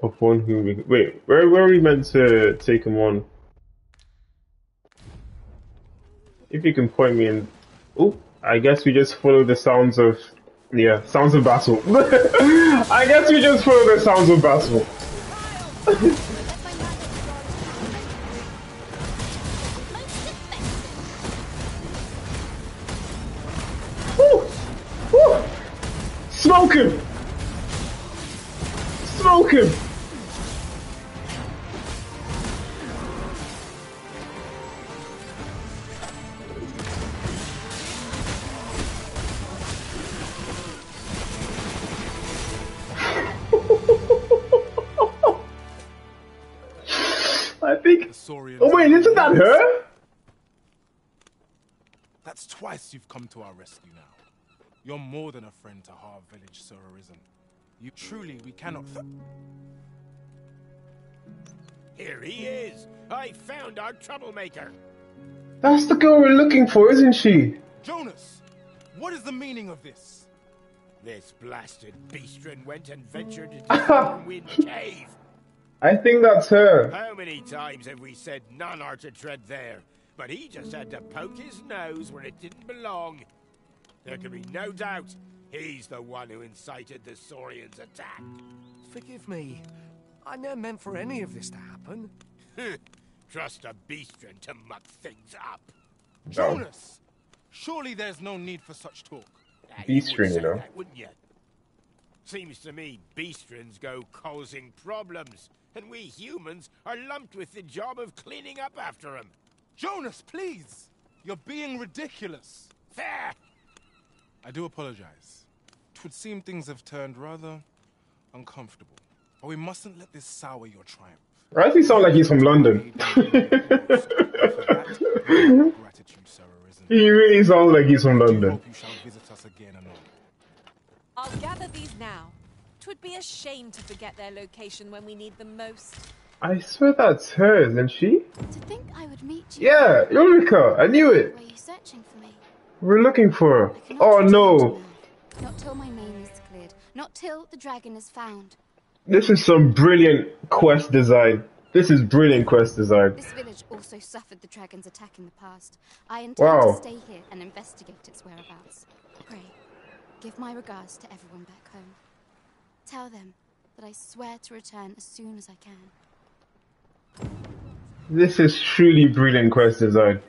Upon whom we wait, where where are we meant to take him on? If you can point me in. Oh, I guess we just follow the sounds of yeah, sounds of battle. I guess we just follow the sounds of battle. That's you've come to our rescue now. You're more than a friend to Harve Village, Sir Arisen. You truly, we cannot. Th- Here he is. I found our troublemaker. That's the girl we're looking for, isn't she? Jonas, what is the meaning of this? This blasted beastren went and ventured into Stormwind Cave. I think that's her. How many times have we said none are to tread there? But he just had to poke his nose where it didn't belong. There can be no doubt he's the one who incited the Saurians' attack. Forgive me. I never meant for any of this to happen. Hmm. Trust a beastren to muck things up. Jonas! Surely there's no need for such talk. Beastren, you know. That, wouldn't you? Seems to me beastrens go causing problems, and we humans are lumped with the job of cleaning up after them. Jonas, please! You're being ridiculous. There! I do apologize. Twould seem things have turned rather uncomfortable. But we mustn't let this sour your triumph. Why does he sound like he's from London? Gratitude, he really sounds like he's from London. Hope you shall visit us again anon. I'll gather these now. Twould be a shame to forget their location when we need them most. I swear that's her, isn't she? To think I would meet you. Yeah, Ulrika, I knew it. Were you searching for me? We're looking for her. Oh no. Not till my name is cleared. Not till the dragon is found. This is some brilliant quest design. This is brilliant quest design. This village also suffered the dragon's attack in the past. I intend Wow. to stay here and investigate its whereabouts. Pray, give my regards to everyone back home. Tell them that I swear to return as soon as I can. This is truly brilliant quest design.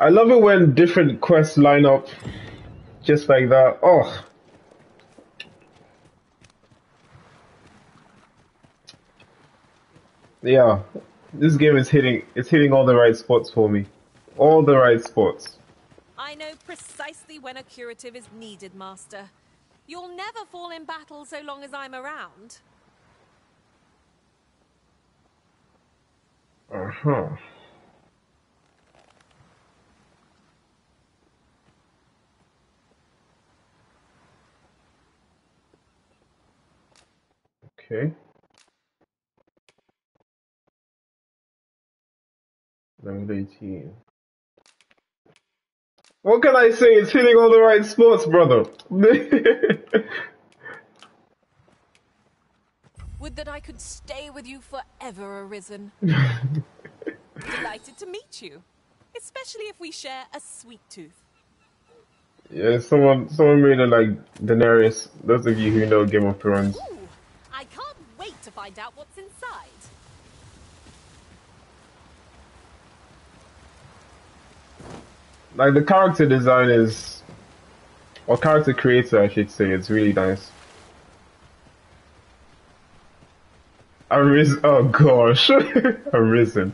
I love it when different quests line up just like that. Oh. Yeah. This game is hitting it's hitting all the right spots for me. All the right spots. I know precisely when a curative is needed, Master. You'll never fall in battle so long as I'm around. Uh-huh. Okay. Number 18. What can I say? It's hitting all the right spots, brother. Would that I could stay with you forever, Arisen. Delighted to meet you, especially if we share a sweet tooth. yeah, someone someone made it like Daenerys. Those of you who know Game of Thrones. Ooh, I can't wait to find out what's inside. Like the character design is or character creator I should say, it's really nice. Arisen oh gosh. Arisen.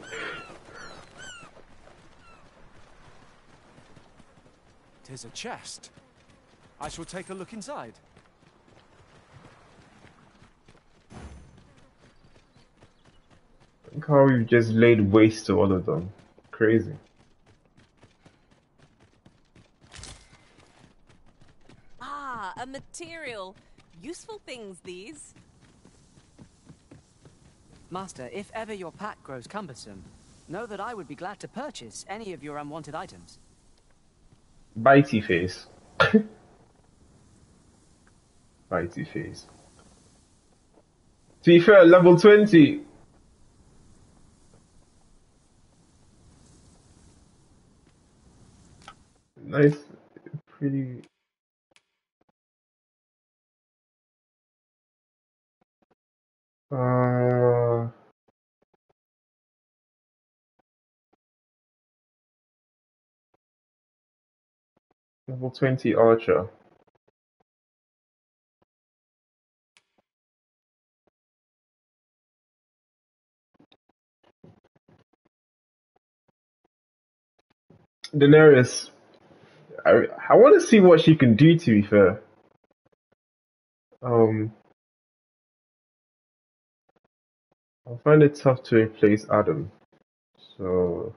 Tis a chest. I shall take a look inside. Look how we've just laid waste to all of them. Crazy. Ah, a material. Useful things, these. Master, if ever your pack grows cumbersome, know that I would be glad to purchase any of your unwanted items. Bitey face. Bitey face. To be fair, level 20. Nice. Pretty. Uh. Level 20 Archer. Daenerys. I, I want to see what she can do, to be fair. Um, I find it tough to replace Adam. So,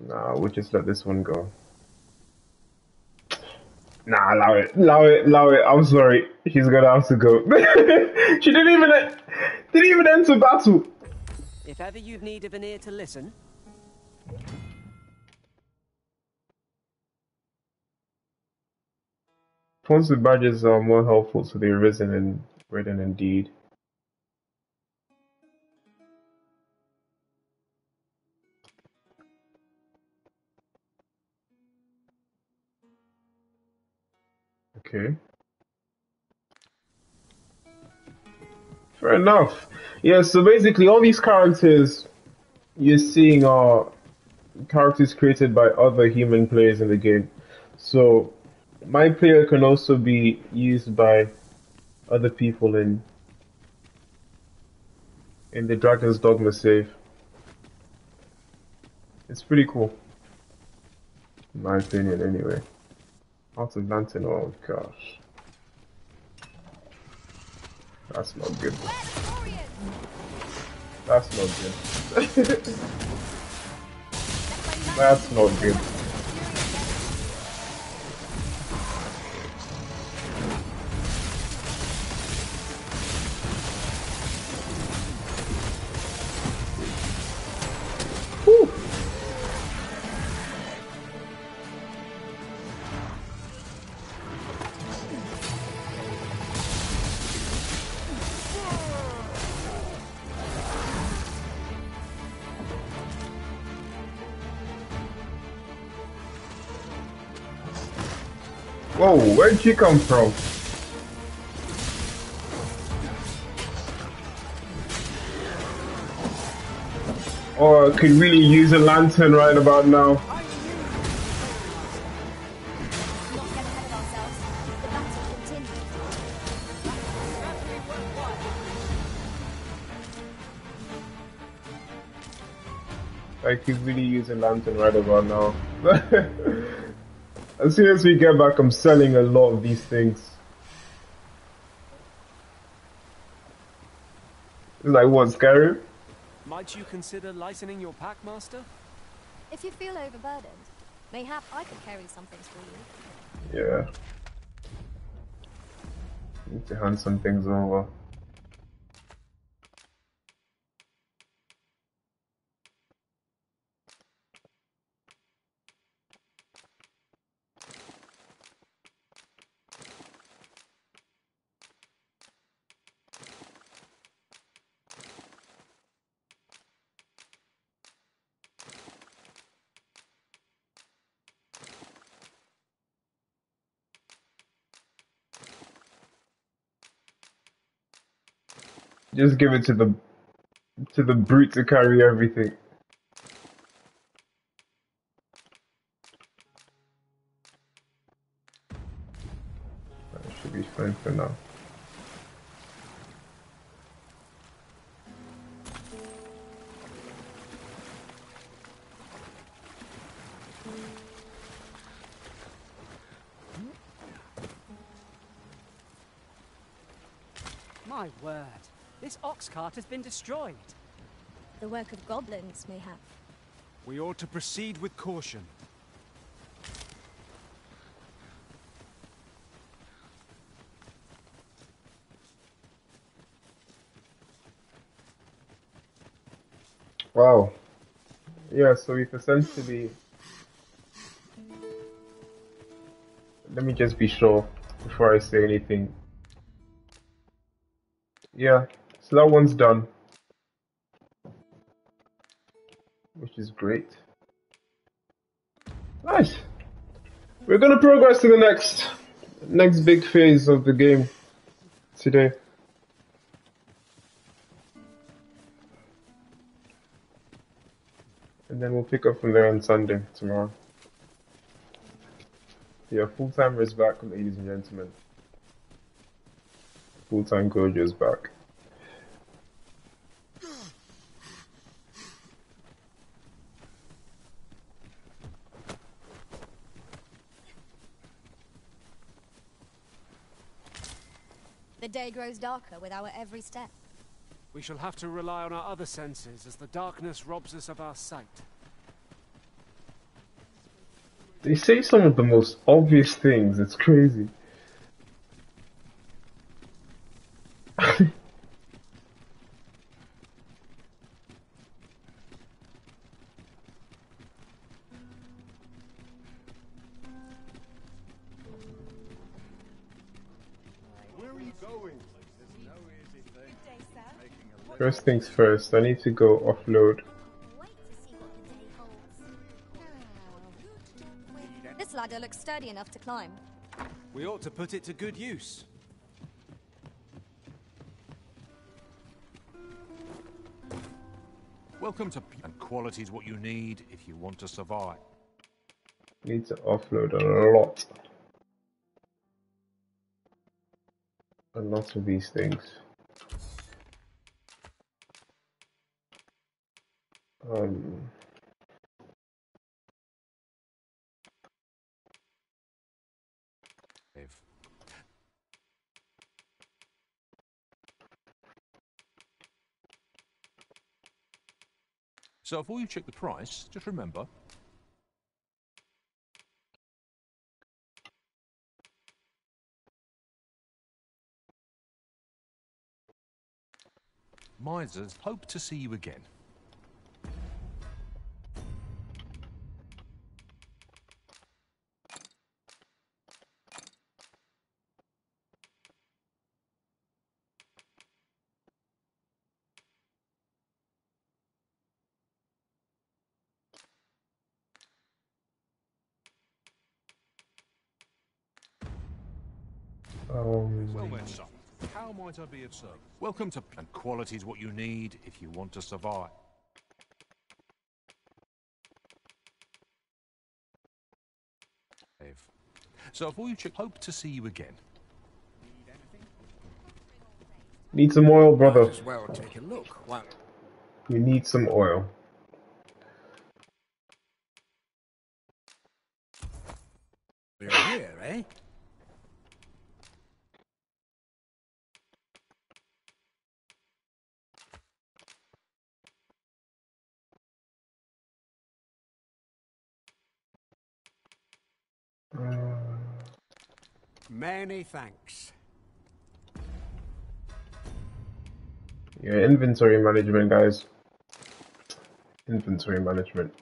nah, we'll just let this one go. Nah, allow it, allow it, allow it. I'm sorry, she's gonna have to go. she didn't even didn't even enter battle. If ever you've need of an ear to listen, Sponsored badges are more helpful to the Arisen and Redden indeed. Okay. Fair enough. Yeah, so basically all these characters you're seeing are characters created by other human players in the game. So my player can also be used by other people in in the Dragon's Dogma save. It's pretty cool. In my opinion anyway. Out of oh gosh. That's not good. That's not good. That's not good. Where'd she come from? Or could really use a lantern right about now. I could really use a lantern right about now. as soon as we get back, I'm selling a lot of these things. It's like what, Skyrim? Might you consider lightening your pack, Master? If you feel overburdened, mayhap I could carry some things for you. Yeah. Need to hand some things over. Just give it to the to the brute to carry everything. This cart has been destroyed. The work of goblins, mayhap. We ought to proceed with caution. Wow. Yeah, so we've essentially. Let me just be sure before I say anything. Yeah, so that one's done. Which is great. Nice. We're gonna progress to the next next big phase of the game today. And then we'll pick up from there on Sunday tomorrow. Yeah, full timer is back, ladies and gentlemen. Full time Gojo is back. The day grows darker with our every step. We shall have to rely on our other senses as the darkness robs us of our sight. They say some of the most obvious things, it's crazy. First things first, I need to go offload. This ladder looks sturdy enough to climb. We ought to put it to good use. Welcome to... And quality is what you need if you want to survive. Need to offload a lot. A lot of these things. Um, So before you check the price, just remember... Misers hope to see you again. How be of service? Welcome to... And quality is what you need if you want to survive. So before you check, hope to see you again. need some oil, brother. As well take a look. Won't We need some oil. we're here, eh? Many thanks. Your inventory management, guys. Inventory management.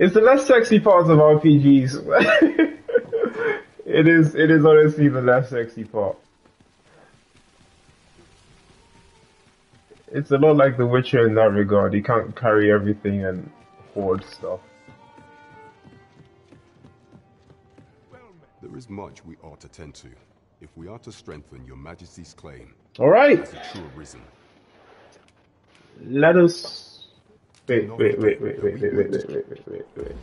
It's the less sexy part of RPGs. it is. It is honestly the less sexy part. It's a lot like The Witcher in that regard. You can't carry everything and hoard stuff. There is much we ought to tend to, if we are to strengthen your majesty's claim. All right. As a true arisen. Let us. Wait, wait, wait, wait, wait, wait, wait, wait, wait, wait, wait, wait.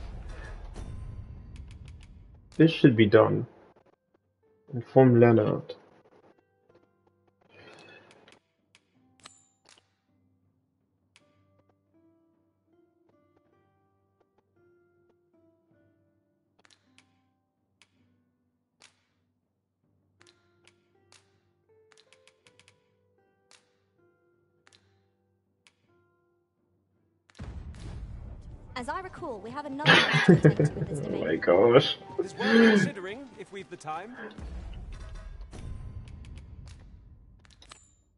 This should be done. Inform Leonard. We have another to to in this Oh my gosh. It's worth considering if we've the time.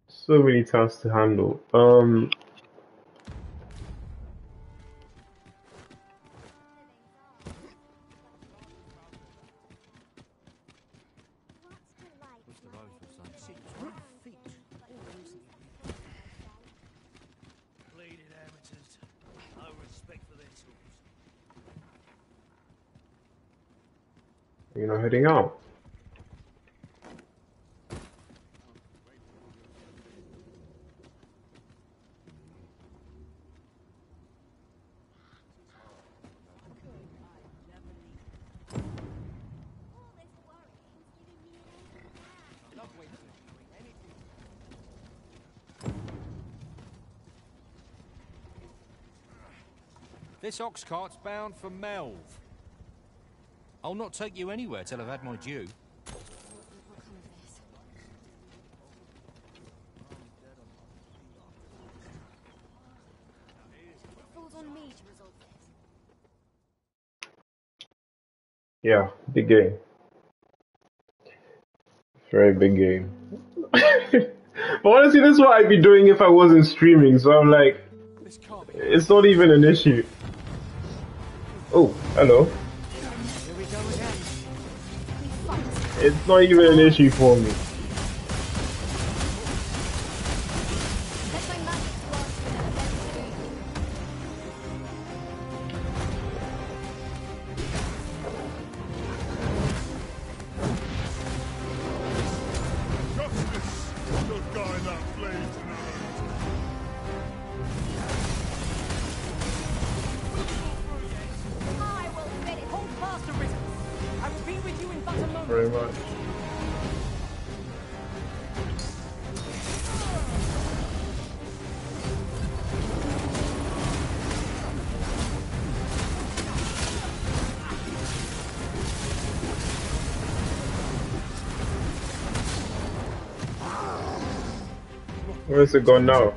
So many tasks to handle. Um. Heading out. This ox cart's bound for Melve. I'll not take you anywhere till I've had my due. It falls on me to resolve this. Yeah, big game. Very big game. but honestly, this is what I'd be doing if I wasn't streaming. So I'm like, it's not even an issue. Oh, hello. It's not even an issue for me. minutes ago now.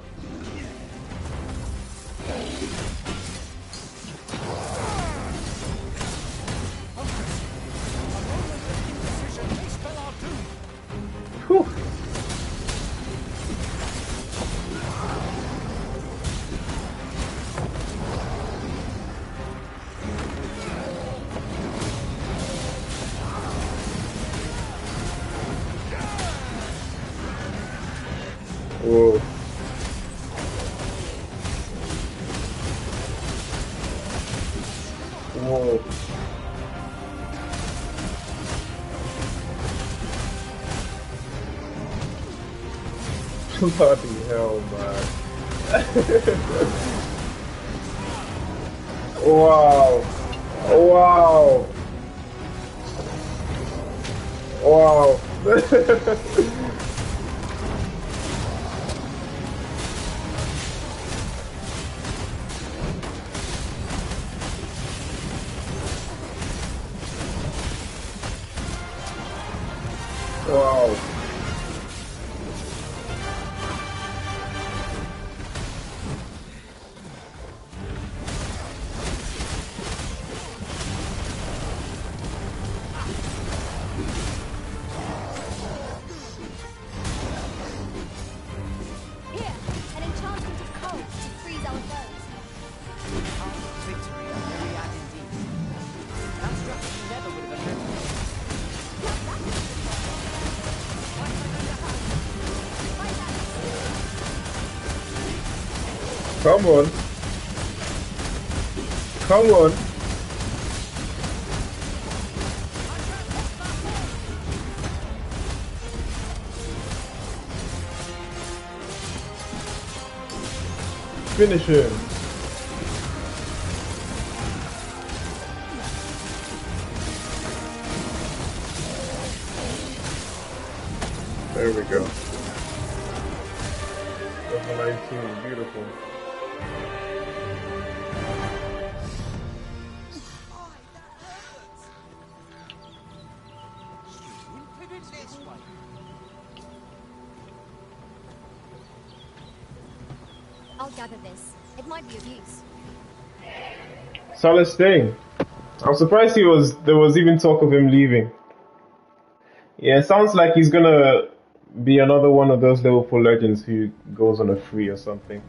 Come on. Finish him. Solid staying. I'm surprised he was. There was even talk of him leaving. Yeah, sounds like he's gonna be another one of those Liverpool legends who goes on a free or something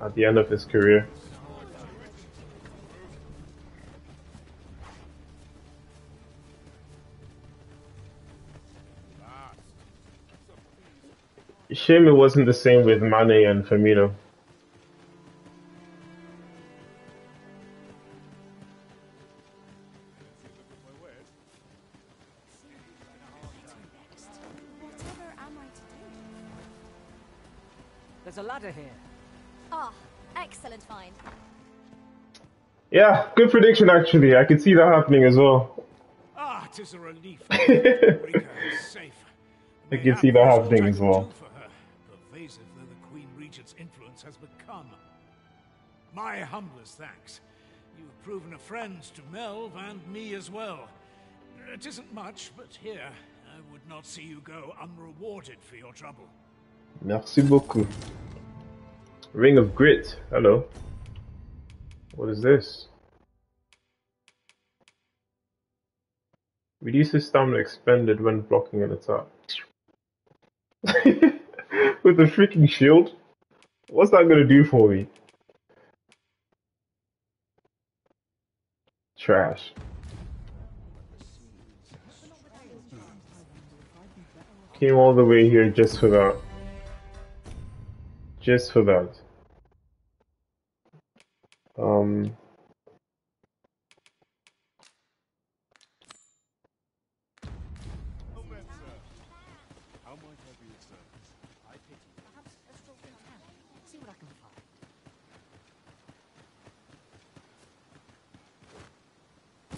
at the end of his career. Shame it wasn't the same with Mane and Firmino. Yeah, good prediction actually. I could see that happening as well. Ah, 'tis a relief. Safe. I can see that happening as well. For her, pervasive though the Queen Regent's influence has become. My humblest thanks. You have proven a friend to Melve and me as well. It isn't much, but here, I would not see you go unrewarded for your trouble. Merci beaucoup. Ring of Grit. Hello. What is this? Reduces stamina expended when blocking an attack. With a freaking shield? What's that gonna do for me? Trash. Came all the way here just for that. Just for that. Um.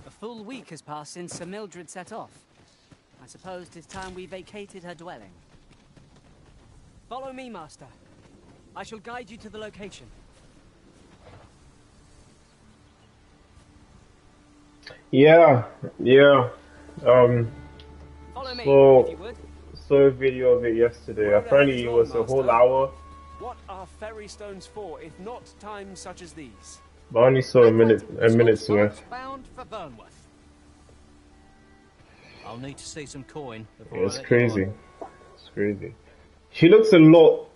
A full week has passed since Sir Mildred set off. I suppose it's time we vacated her dwelling. Follow me, Master. I shall guide you to the location. Yeah, yeah. Um. Follow me, So, if you would. saw a video of it yesterday. Apparently, it was a whole hour, What are ferry stones for, if not times such as these? but I only saw a minute, a minute's worth. Bound for Vernworth. I'll need to see some coin Yeah, it's crazy. It's crazy. She looks a lot.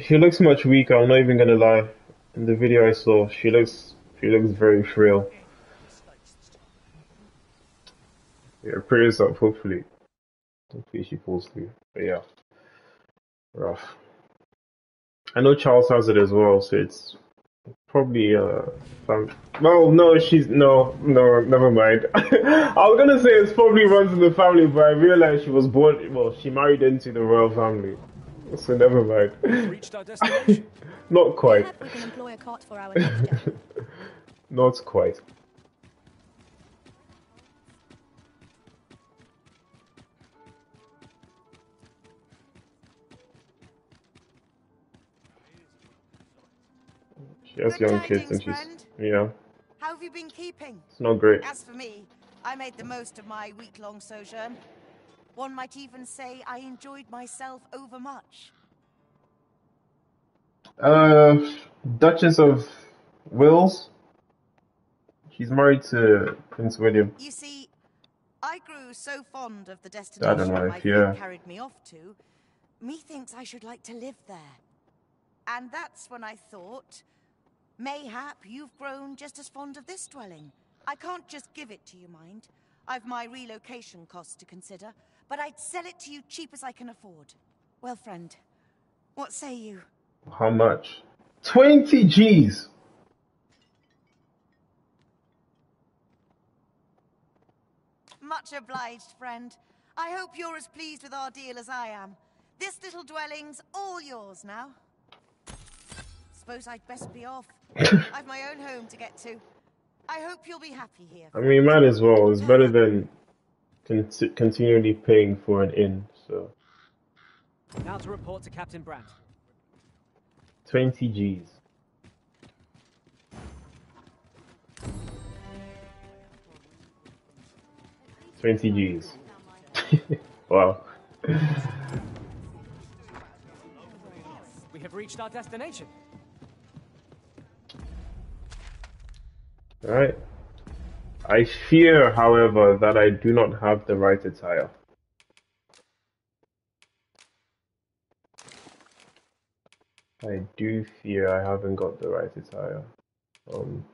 She looks much weaker. I'm not even gonna lie. In the video I saw, she looks she looks very frail. Yeah, prayers up. Hopefully, hopefully she pulls through. But yeah, rough. I know Charles has it as well, so it's probably uh. Fam- well, no, she's no, no, never mind. I was gonna say it's probably runs in the family, but I realized she was born. Well, she married into the royal family, so never mind. Not quite. Not quite. We can She has Good young kids and she's friend. yeah. How have you been keeping? It's not great. As for me, I made the most of my week-long sojourn. One might even say I enjoyed myself overmuch. Uh, Duchess of Wales. She's married to Prince William. You see, I grew so fond of the I destination don't know my if fate yeah. carried me off to, methinks I should like to live there. And that's when I thought, mayhap you've grown just as fond of this dwelling. I can't just give it to you, mind. I've my relocation costs to consider, but I'd sell it to you cheap as I can afford. Well, friend, what say you? How much? 20 G's! Much obliged, friend. I hope you're as pleased with our deal as I am. This little dwelling's all yours now. Suppose I'd best be off. I've my own home to get to. I hope you'll be happy here. I mean, might as well. It's better than con continually paying for an inn, so. Now to report to Captain Brant. 20 G's. Twenty G's. wow. We have reached our destination. Alright. I fear, however, that I do not have the right attire. I do fear I haven't got the right attire. Um,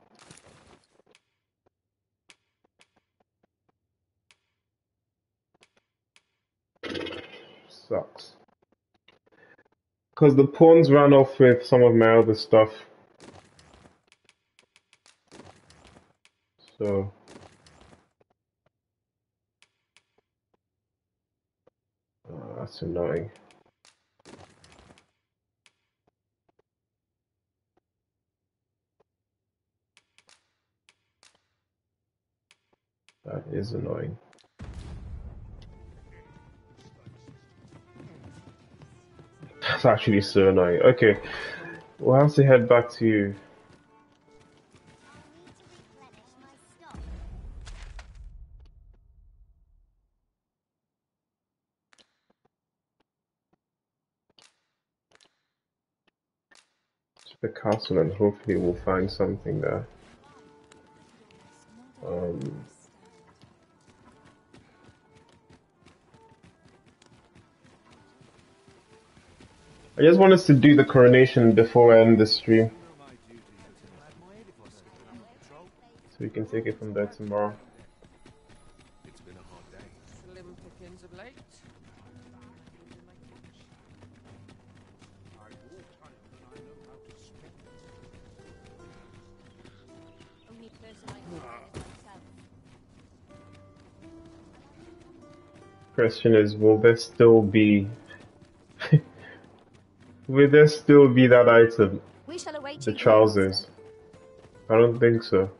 sucks. Because the pawns ran off with some of my other stuff. So... Oh, that's annoying. That is annoying. That's actually so annoying. Okay, we'll have to head back to the castle and hopefully we'll find something there. Um, I just want us to do the coronation before I end the stream. So we can take it from there tomorrow. Question is, will there still be... will there still be that item? We shall await The you here, trousers. I don't think so.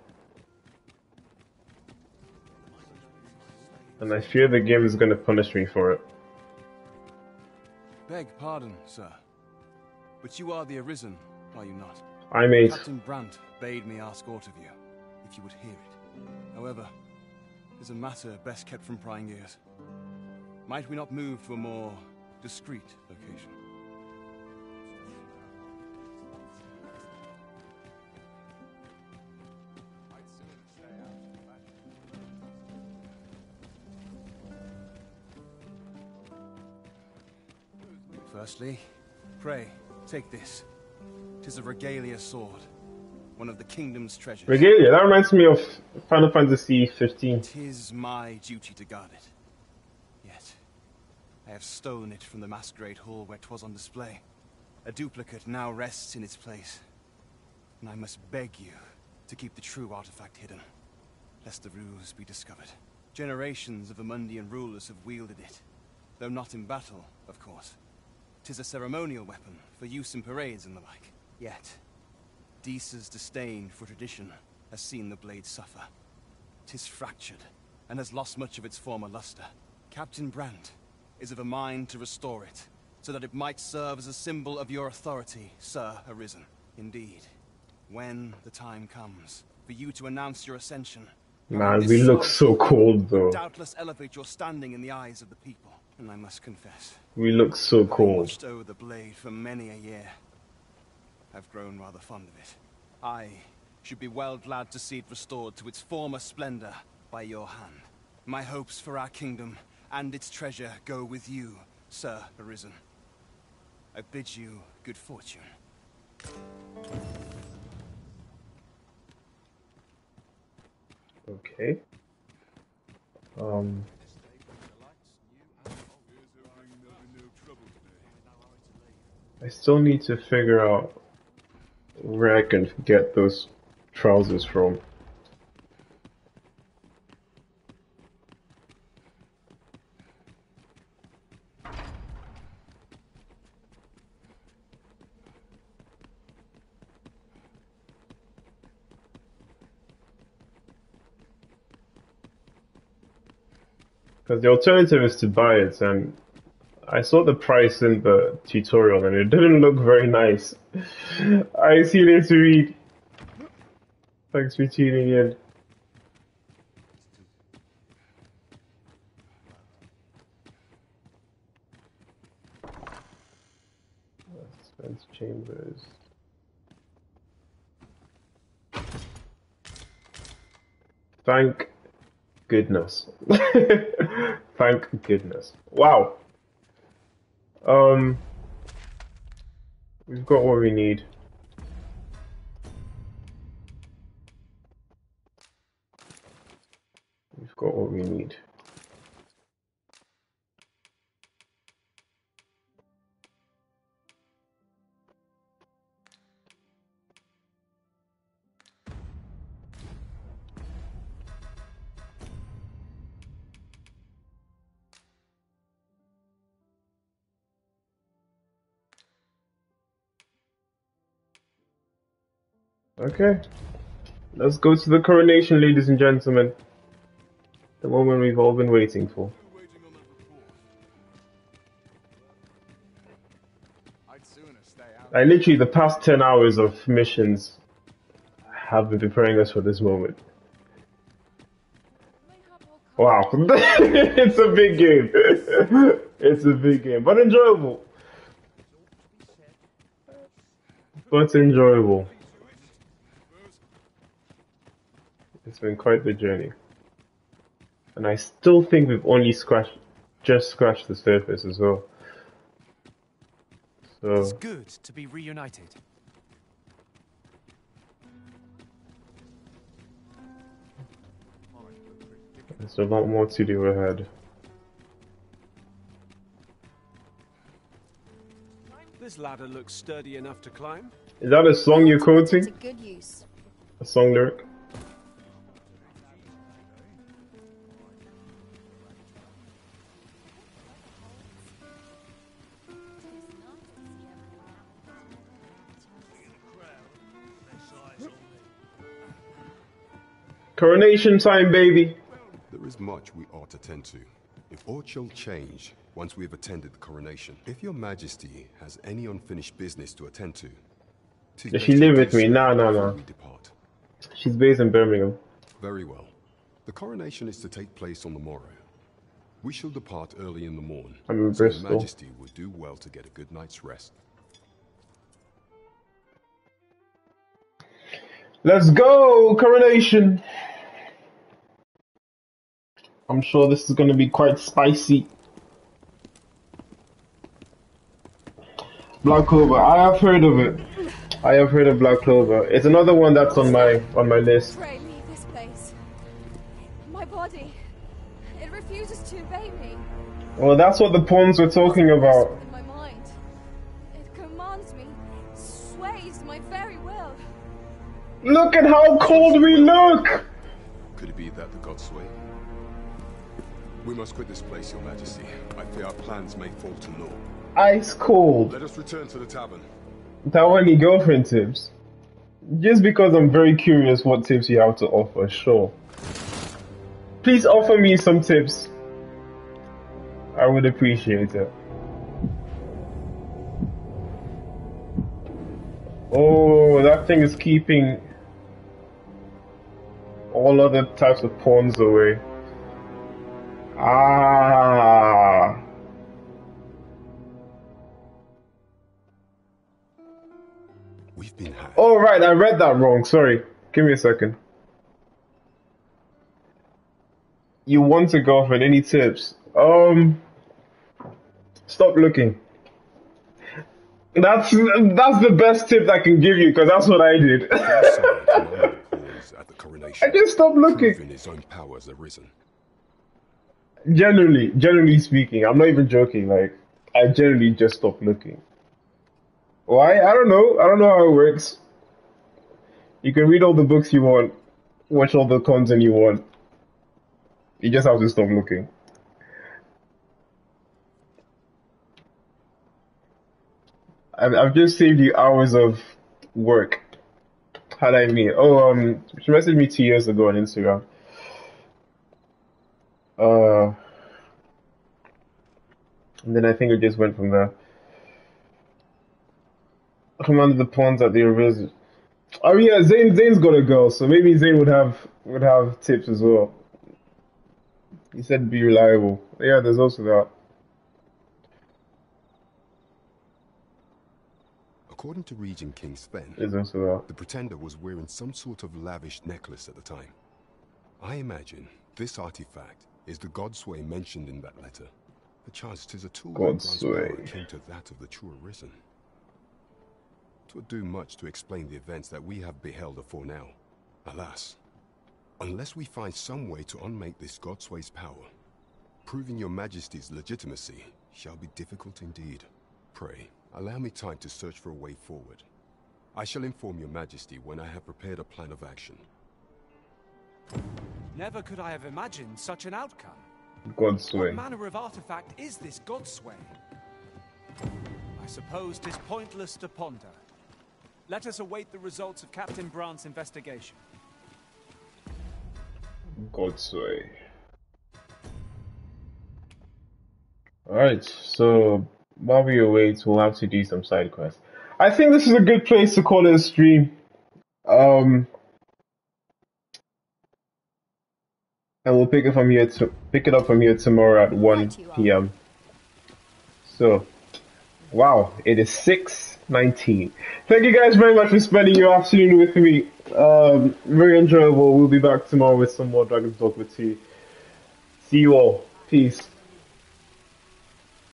And I fear the game is going to punish me for it. Beg pardon, sir. But you are the Arisen, are you not? I made- Captain Brant bade me ask aught of you, if you would hear it. However, it is a matter best kept from prying ears. Might we not move to a more discreet location? Firstly, pray, take this. Tis a regalia sword, one of the kingdom's treasures. Regalia, that reminds me of Final Fantasy 15. Tis my duty to guard it. I have stolen it from the masquerade hall where 'twas on display. A duplicate now rests in its place. And I must beg you to keep the true artifact hidden, lest the ruse be discovered. Generations of Vermundian rulers have wielded it, though not in battle, of course. Tis a ceremonial weapon for use in parades and the like. Yet, Disa's disdain for tradition has seen the blade suffer. Tis fractured, and has lost much of its former luster. Captain Brant is of a mind to restore it, so that it might serve as a symbol of your authority, Sir Arisen. Indeed, when the time comes for you to announce your ascension, Man, we look so cold though. doubtless elevate your standing in the eyes of the people. And I must confess, We look so cold. watched over the blade for many a year. I've grown rather fond of it. I should be well glad to see it restored to its former splendor by your hand. My hopes for our kingdom and its treasure go with you, Sir Arisen. I bid you good fortune. Okay. Um. I still need to figure out where I can get those trousers from. Because the alternative is to buy it, and I saw the price in the tutorial, and it didn't look very nice. I see you to read. Thanks for tuning in. Spence Chambers. Thank goodness. Thank goodness. Wow. Um, we've got what we need. We've got what we need. Okay. Let's go to the coronation, ladies and gentlemen. The moment we've all been waiting for. I literally, the past 10 hours of missions have been preparing us for this moment. Wow. it's a big game. it's a big game, but enjoyable. But enjoyable. It's been quite the journey. And I still think we've only scratched, just scratched the surface as well. So, It's good to be reunited. there's a lot more to do ahead. This ladder looks sturdy enough to climb. Is that a song you're quoting? To good use. A song lyric? Coronation time, baby. There is much we ought to tend to. If aught shall change once we have attended the coronation, if your majesty has any unfinished business to attend to, Does she live with me? No, no, no. She's based in Birmingham. Very well. The coronation is to take place on the morrow. We shall depart early in the morn. I'm in so your majesty would do well to get a good night's rest. Let's go! Coronation! I'm sure this is going to be quite spicy. Black Clover, I have heard of it. I have heard of Black Clover. It's another one that's on my on my list. Pray leave this place. My body. It refuses to obey me. Well, that's what the pawns were talking about. In my mind. It commands me, sways my very will. Look at how cold we look! We must quit this place, your majesty. I fear our plans may fall to naught. Ice cold. Let us return to the tavern. That one your girlfriend tips. Just because I'm very curious what tips you have to offer, sure. Please offer me some tips. I would appreciate it. Oh, that thing is keeping all other types of pawns away. Ah. We've been hacked. Oh, right, I read that wrong. Sorry. Give me a second. You want a girlfriend? Any tips? Um, stop looking. That's that's the best tip I can give you because that's what I did. at the coronation. I just stopped looking. His own powers arisen. Generally, generally speaking, I'm not even joking. Like, I generally just stop looking. Why? I don't know. I don't know how it works. You can read all the books you want, watch all the content you want. You just have to stop looking. I've, just saved you hours of work. How'd I meet? Oh, um, she messaged me two years ago on Instagram. Uh, and then I think it just went from there. Commanded the pawns at the arisen. Oh yeah, Zane Zane's got a girl, so maybe Zane would have would have tips as well. He said be reliable. Yeah, there's also that. According to Regent King Sven, There's also that. the Pretender was wearing some sort of lavish necklace at the time. I imagine this artifact is the Godsway mentioned in that letter. Perchance 'tis a tool that grants power Godsway. akin to that of the true Arisen. 'Twould do much to explain the events that we have beheld afore now. Alas, unless we find some way to unmake this Godsway's power, proving your Majesty's legitimacy shall be difficult indeed. Pray, allow me time to search for a way forward. I shall inform your Majesty when I have prepared a plan of action. Never could I have imagined such an outcome. God's What manner of artifact is this Godsway? I suppose 'tis pointless to ponder. Let us await the results of Captain Brant's investigation. Godsway. Alright, so while we await, we'll have to do some side quests. I think this is a good place to call it a stream. Um, and we'll pick it from here to pick it up from here tomorrow at 1 p.m. So, wow, it is 6:19. Thank you guys very much for spending your afternoon with me. Um, very enjoyable. We'll be back tomorrow with some more Dragon's Dogma 2. See you all. Peace.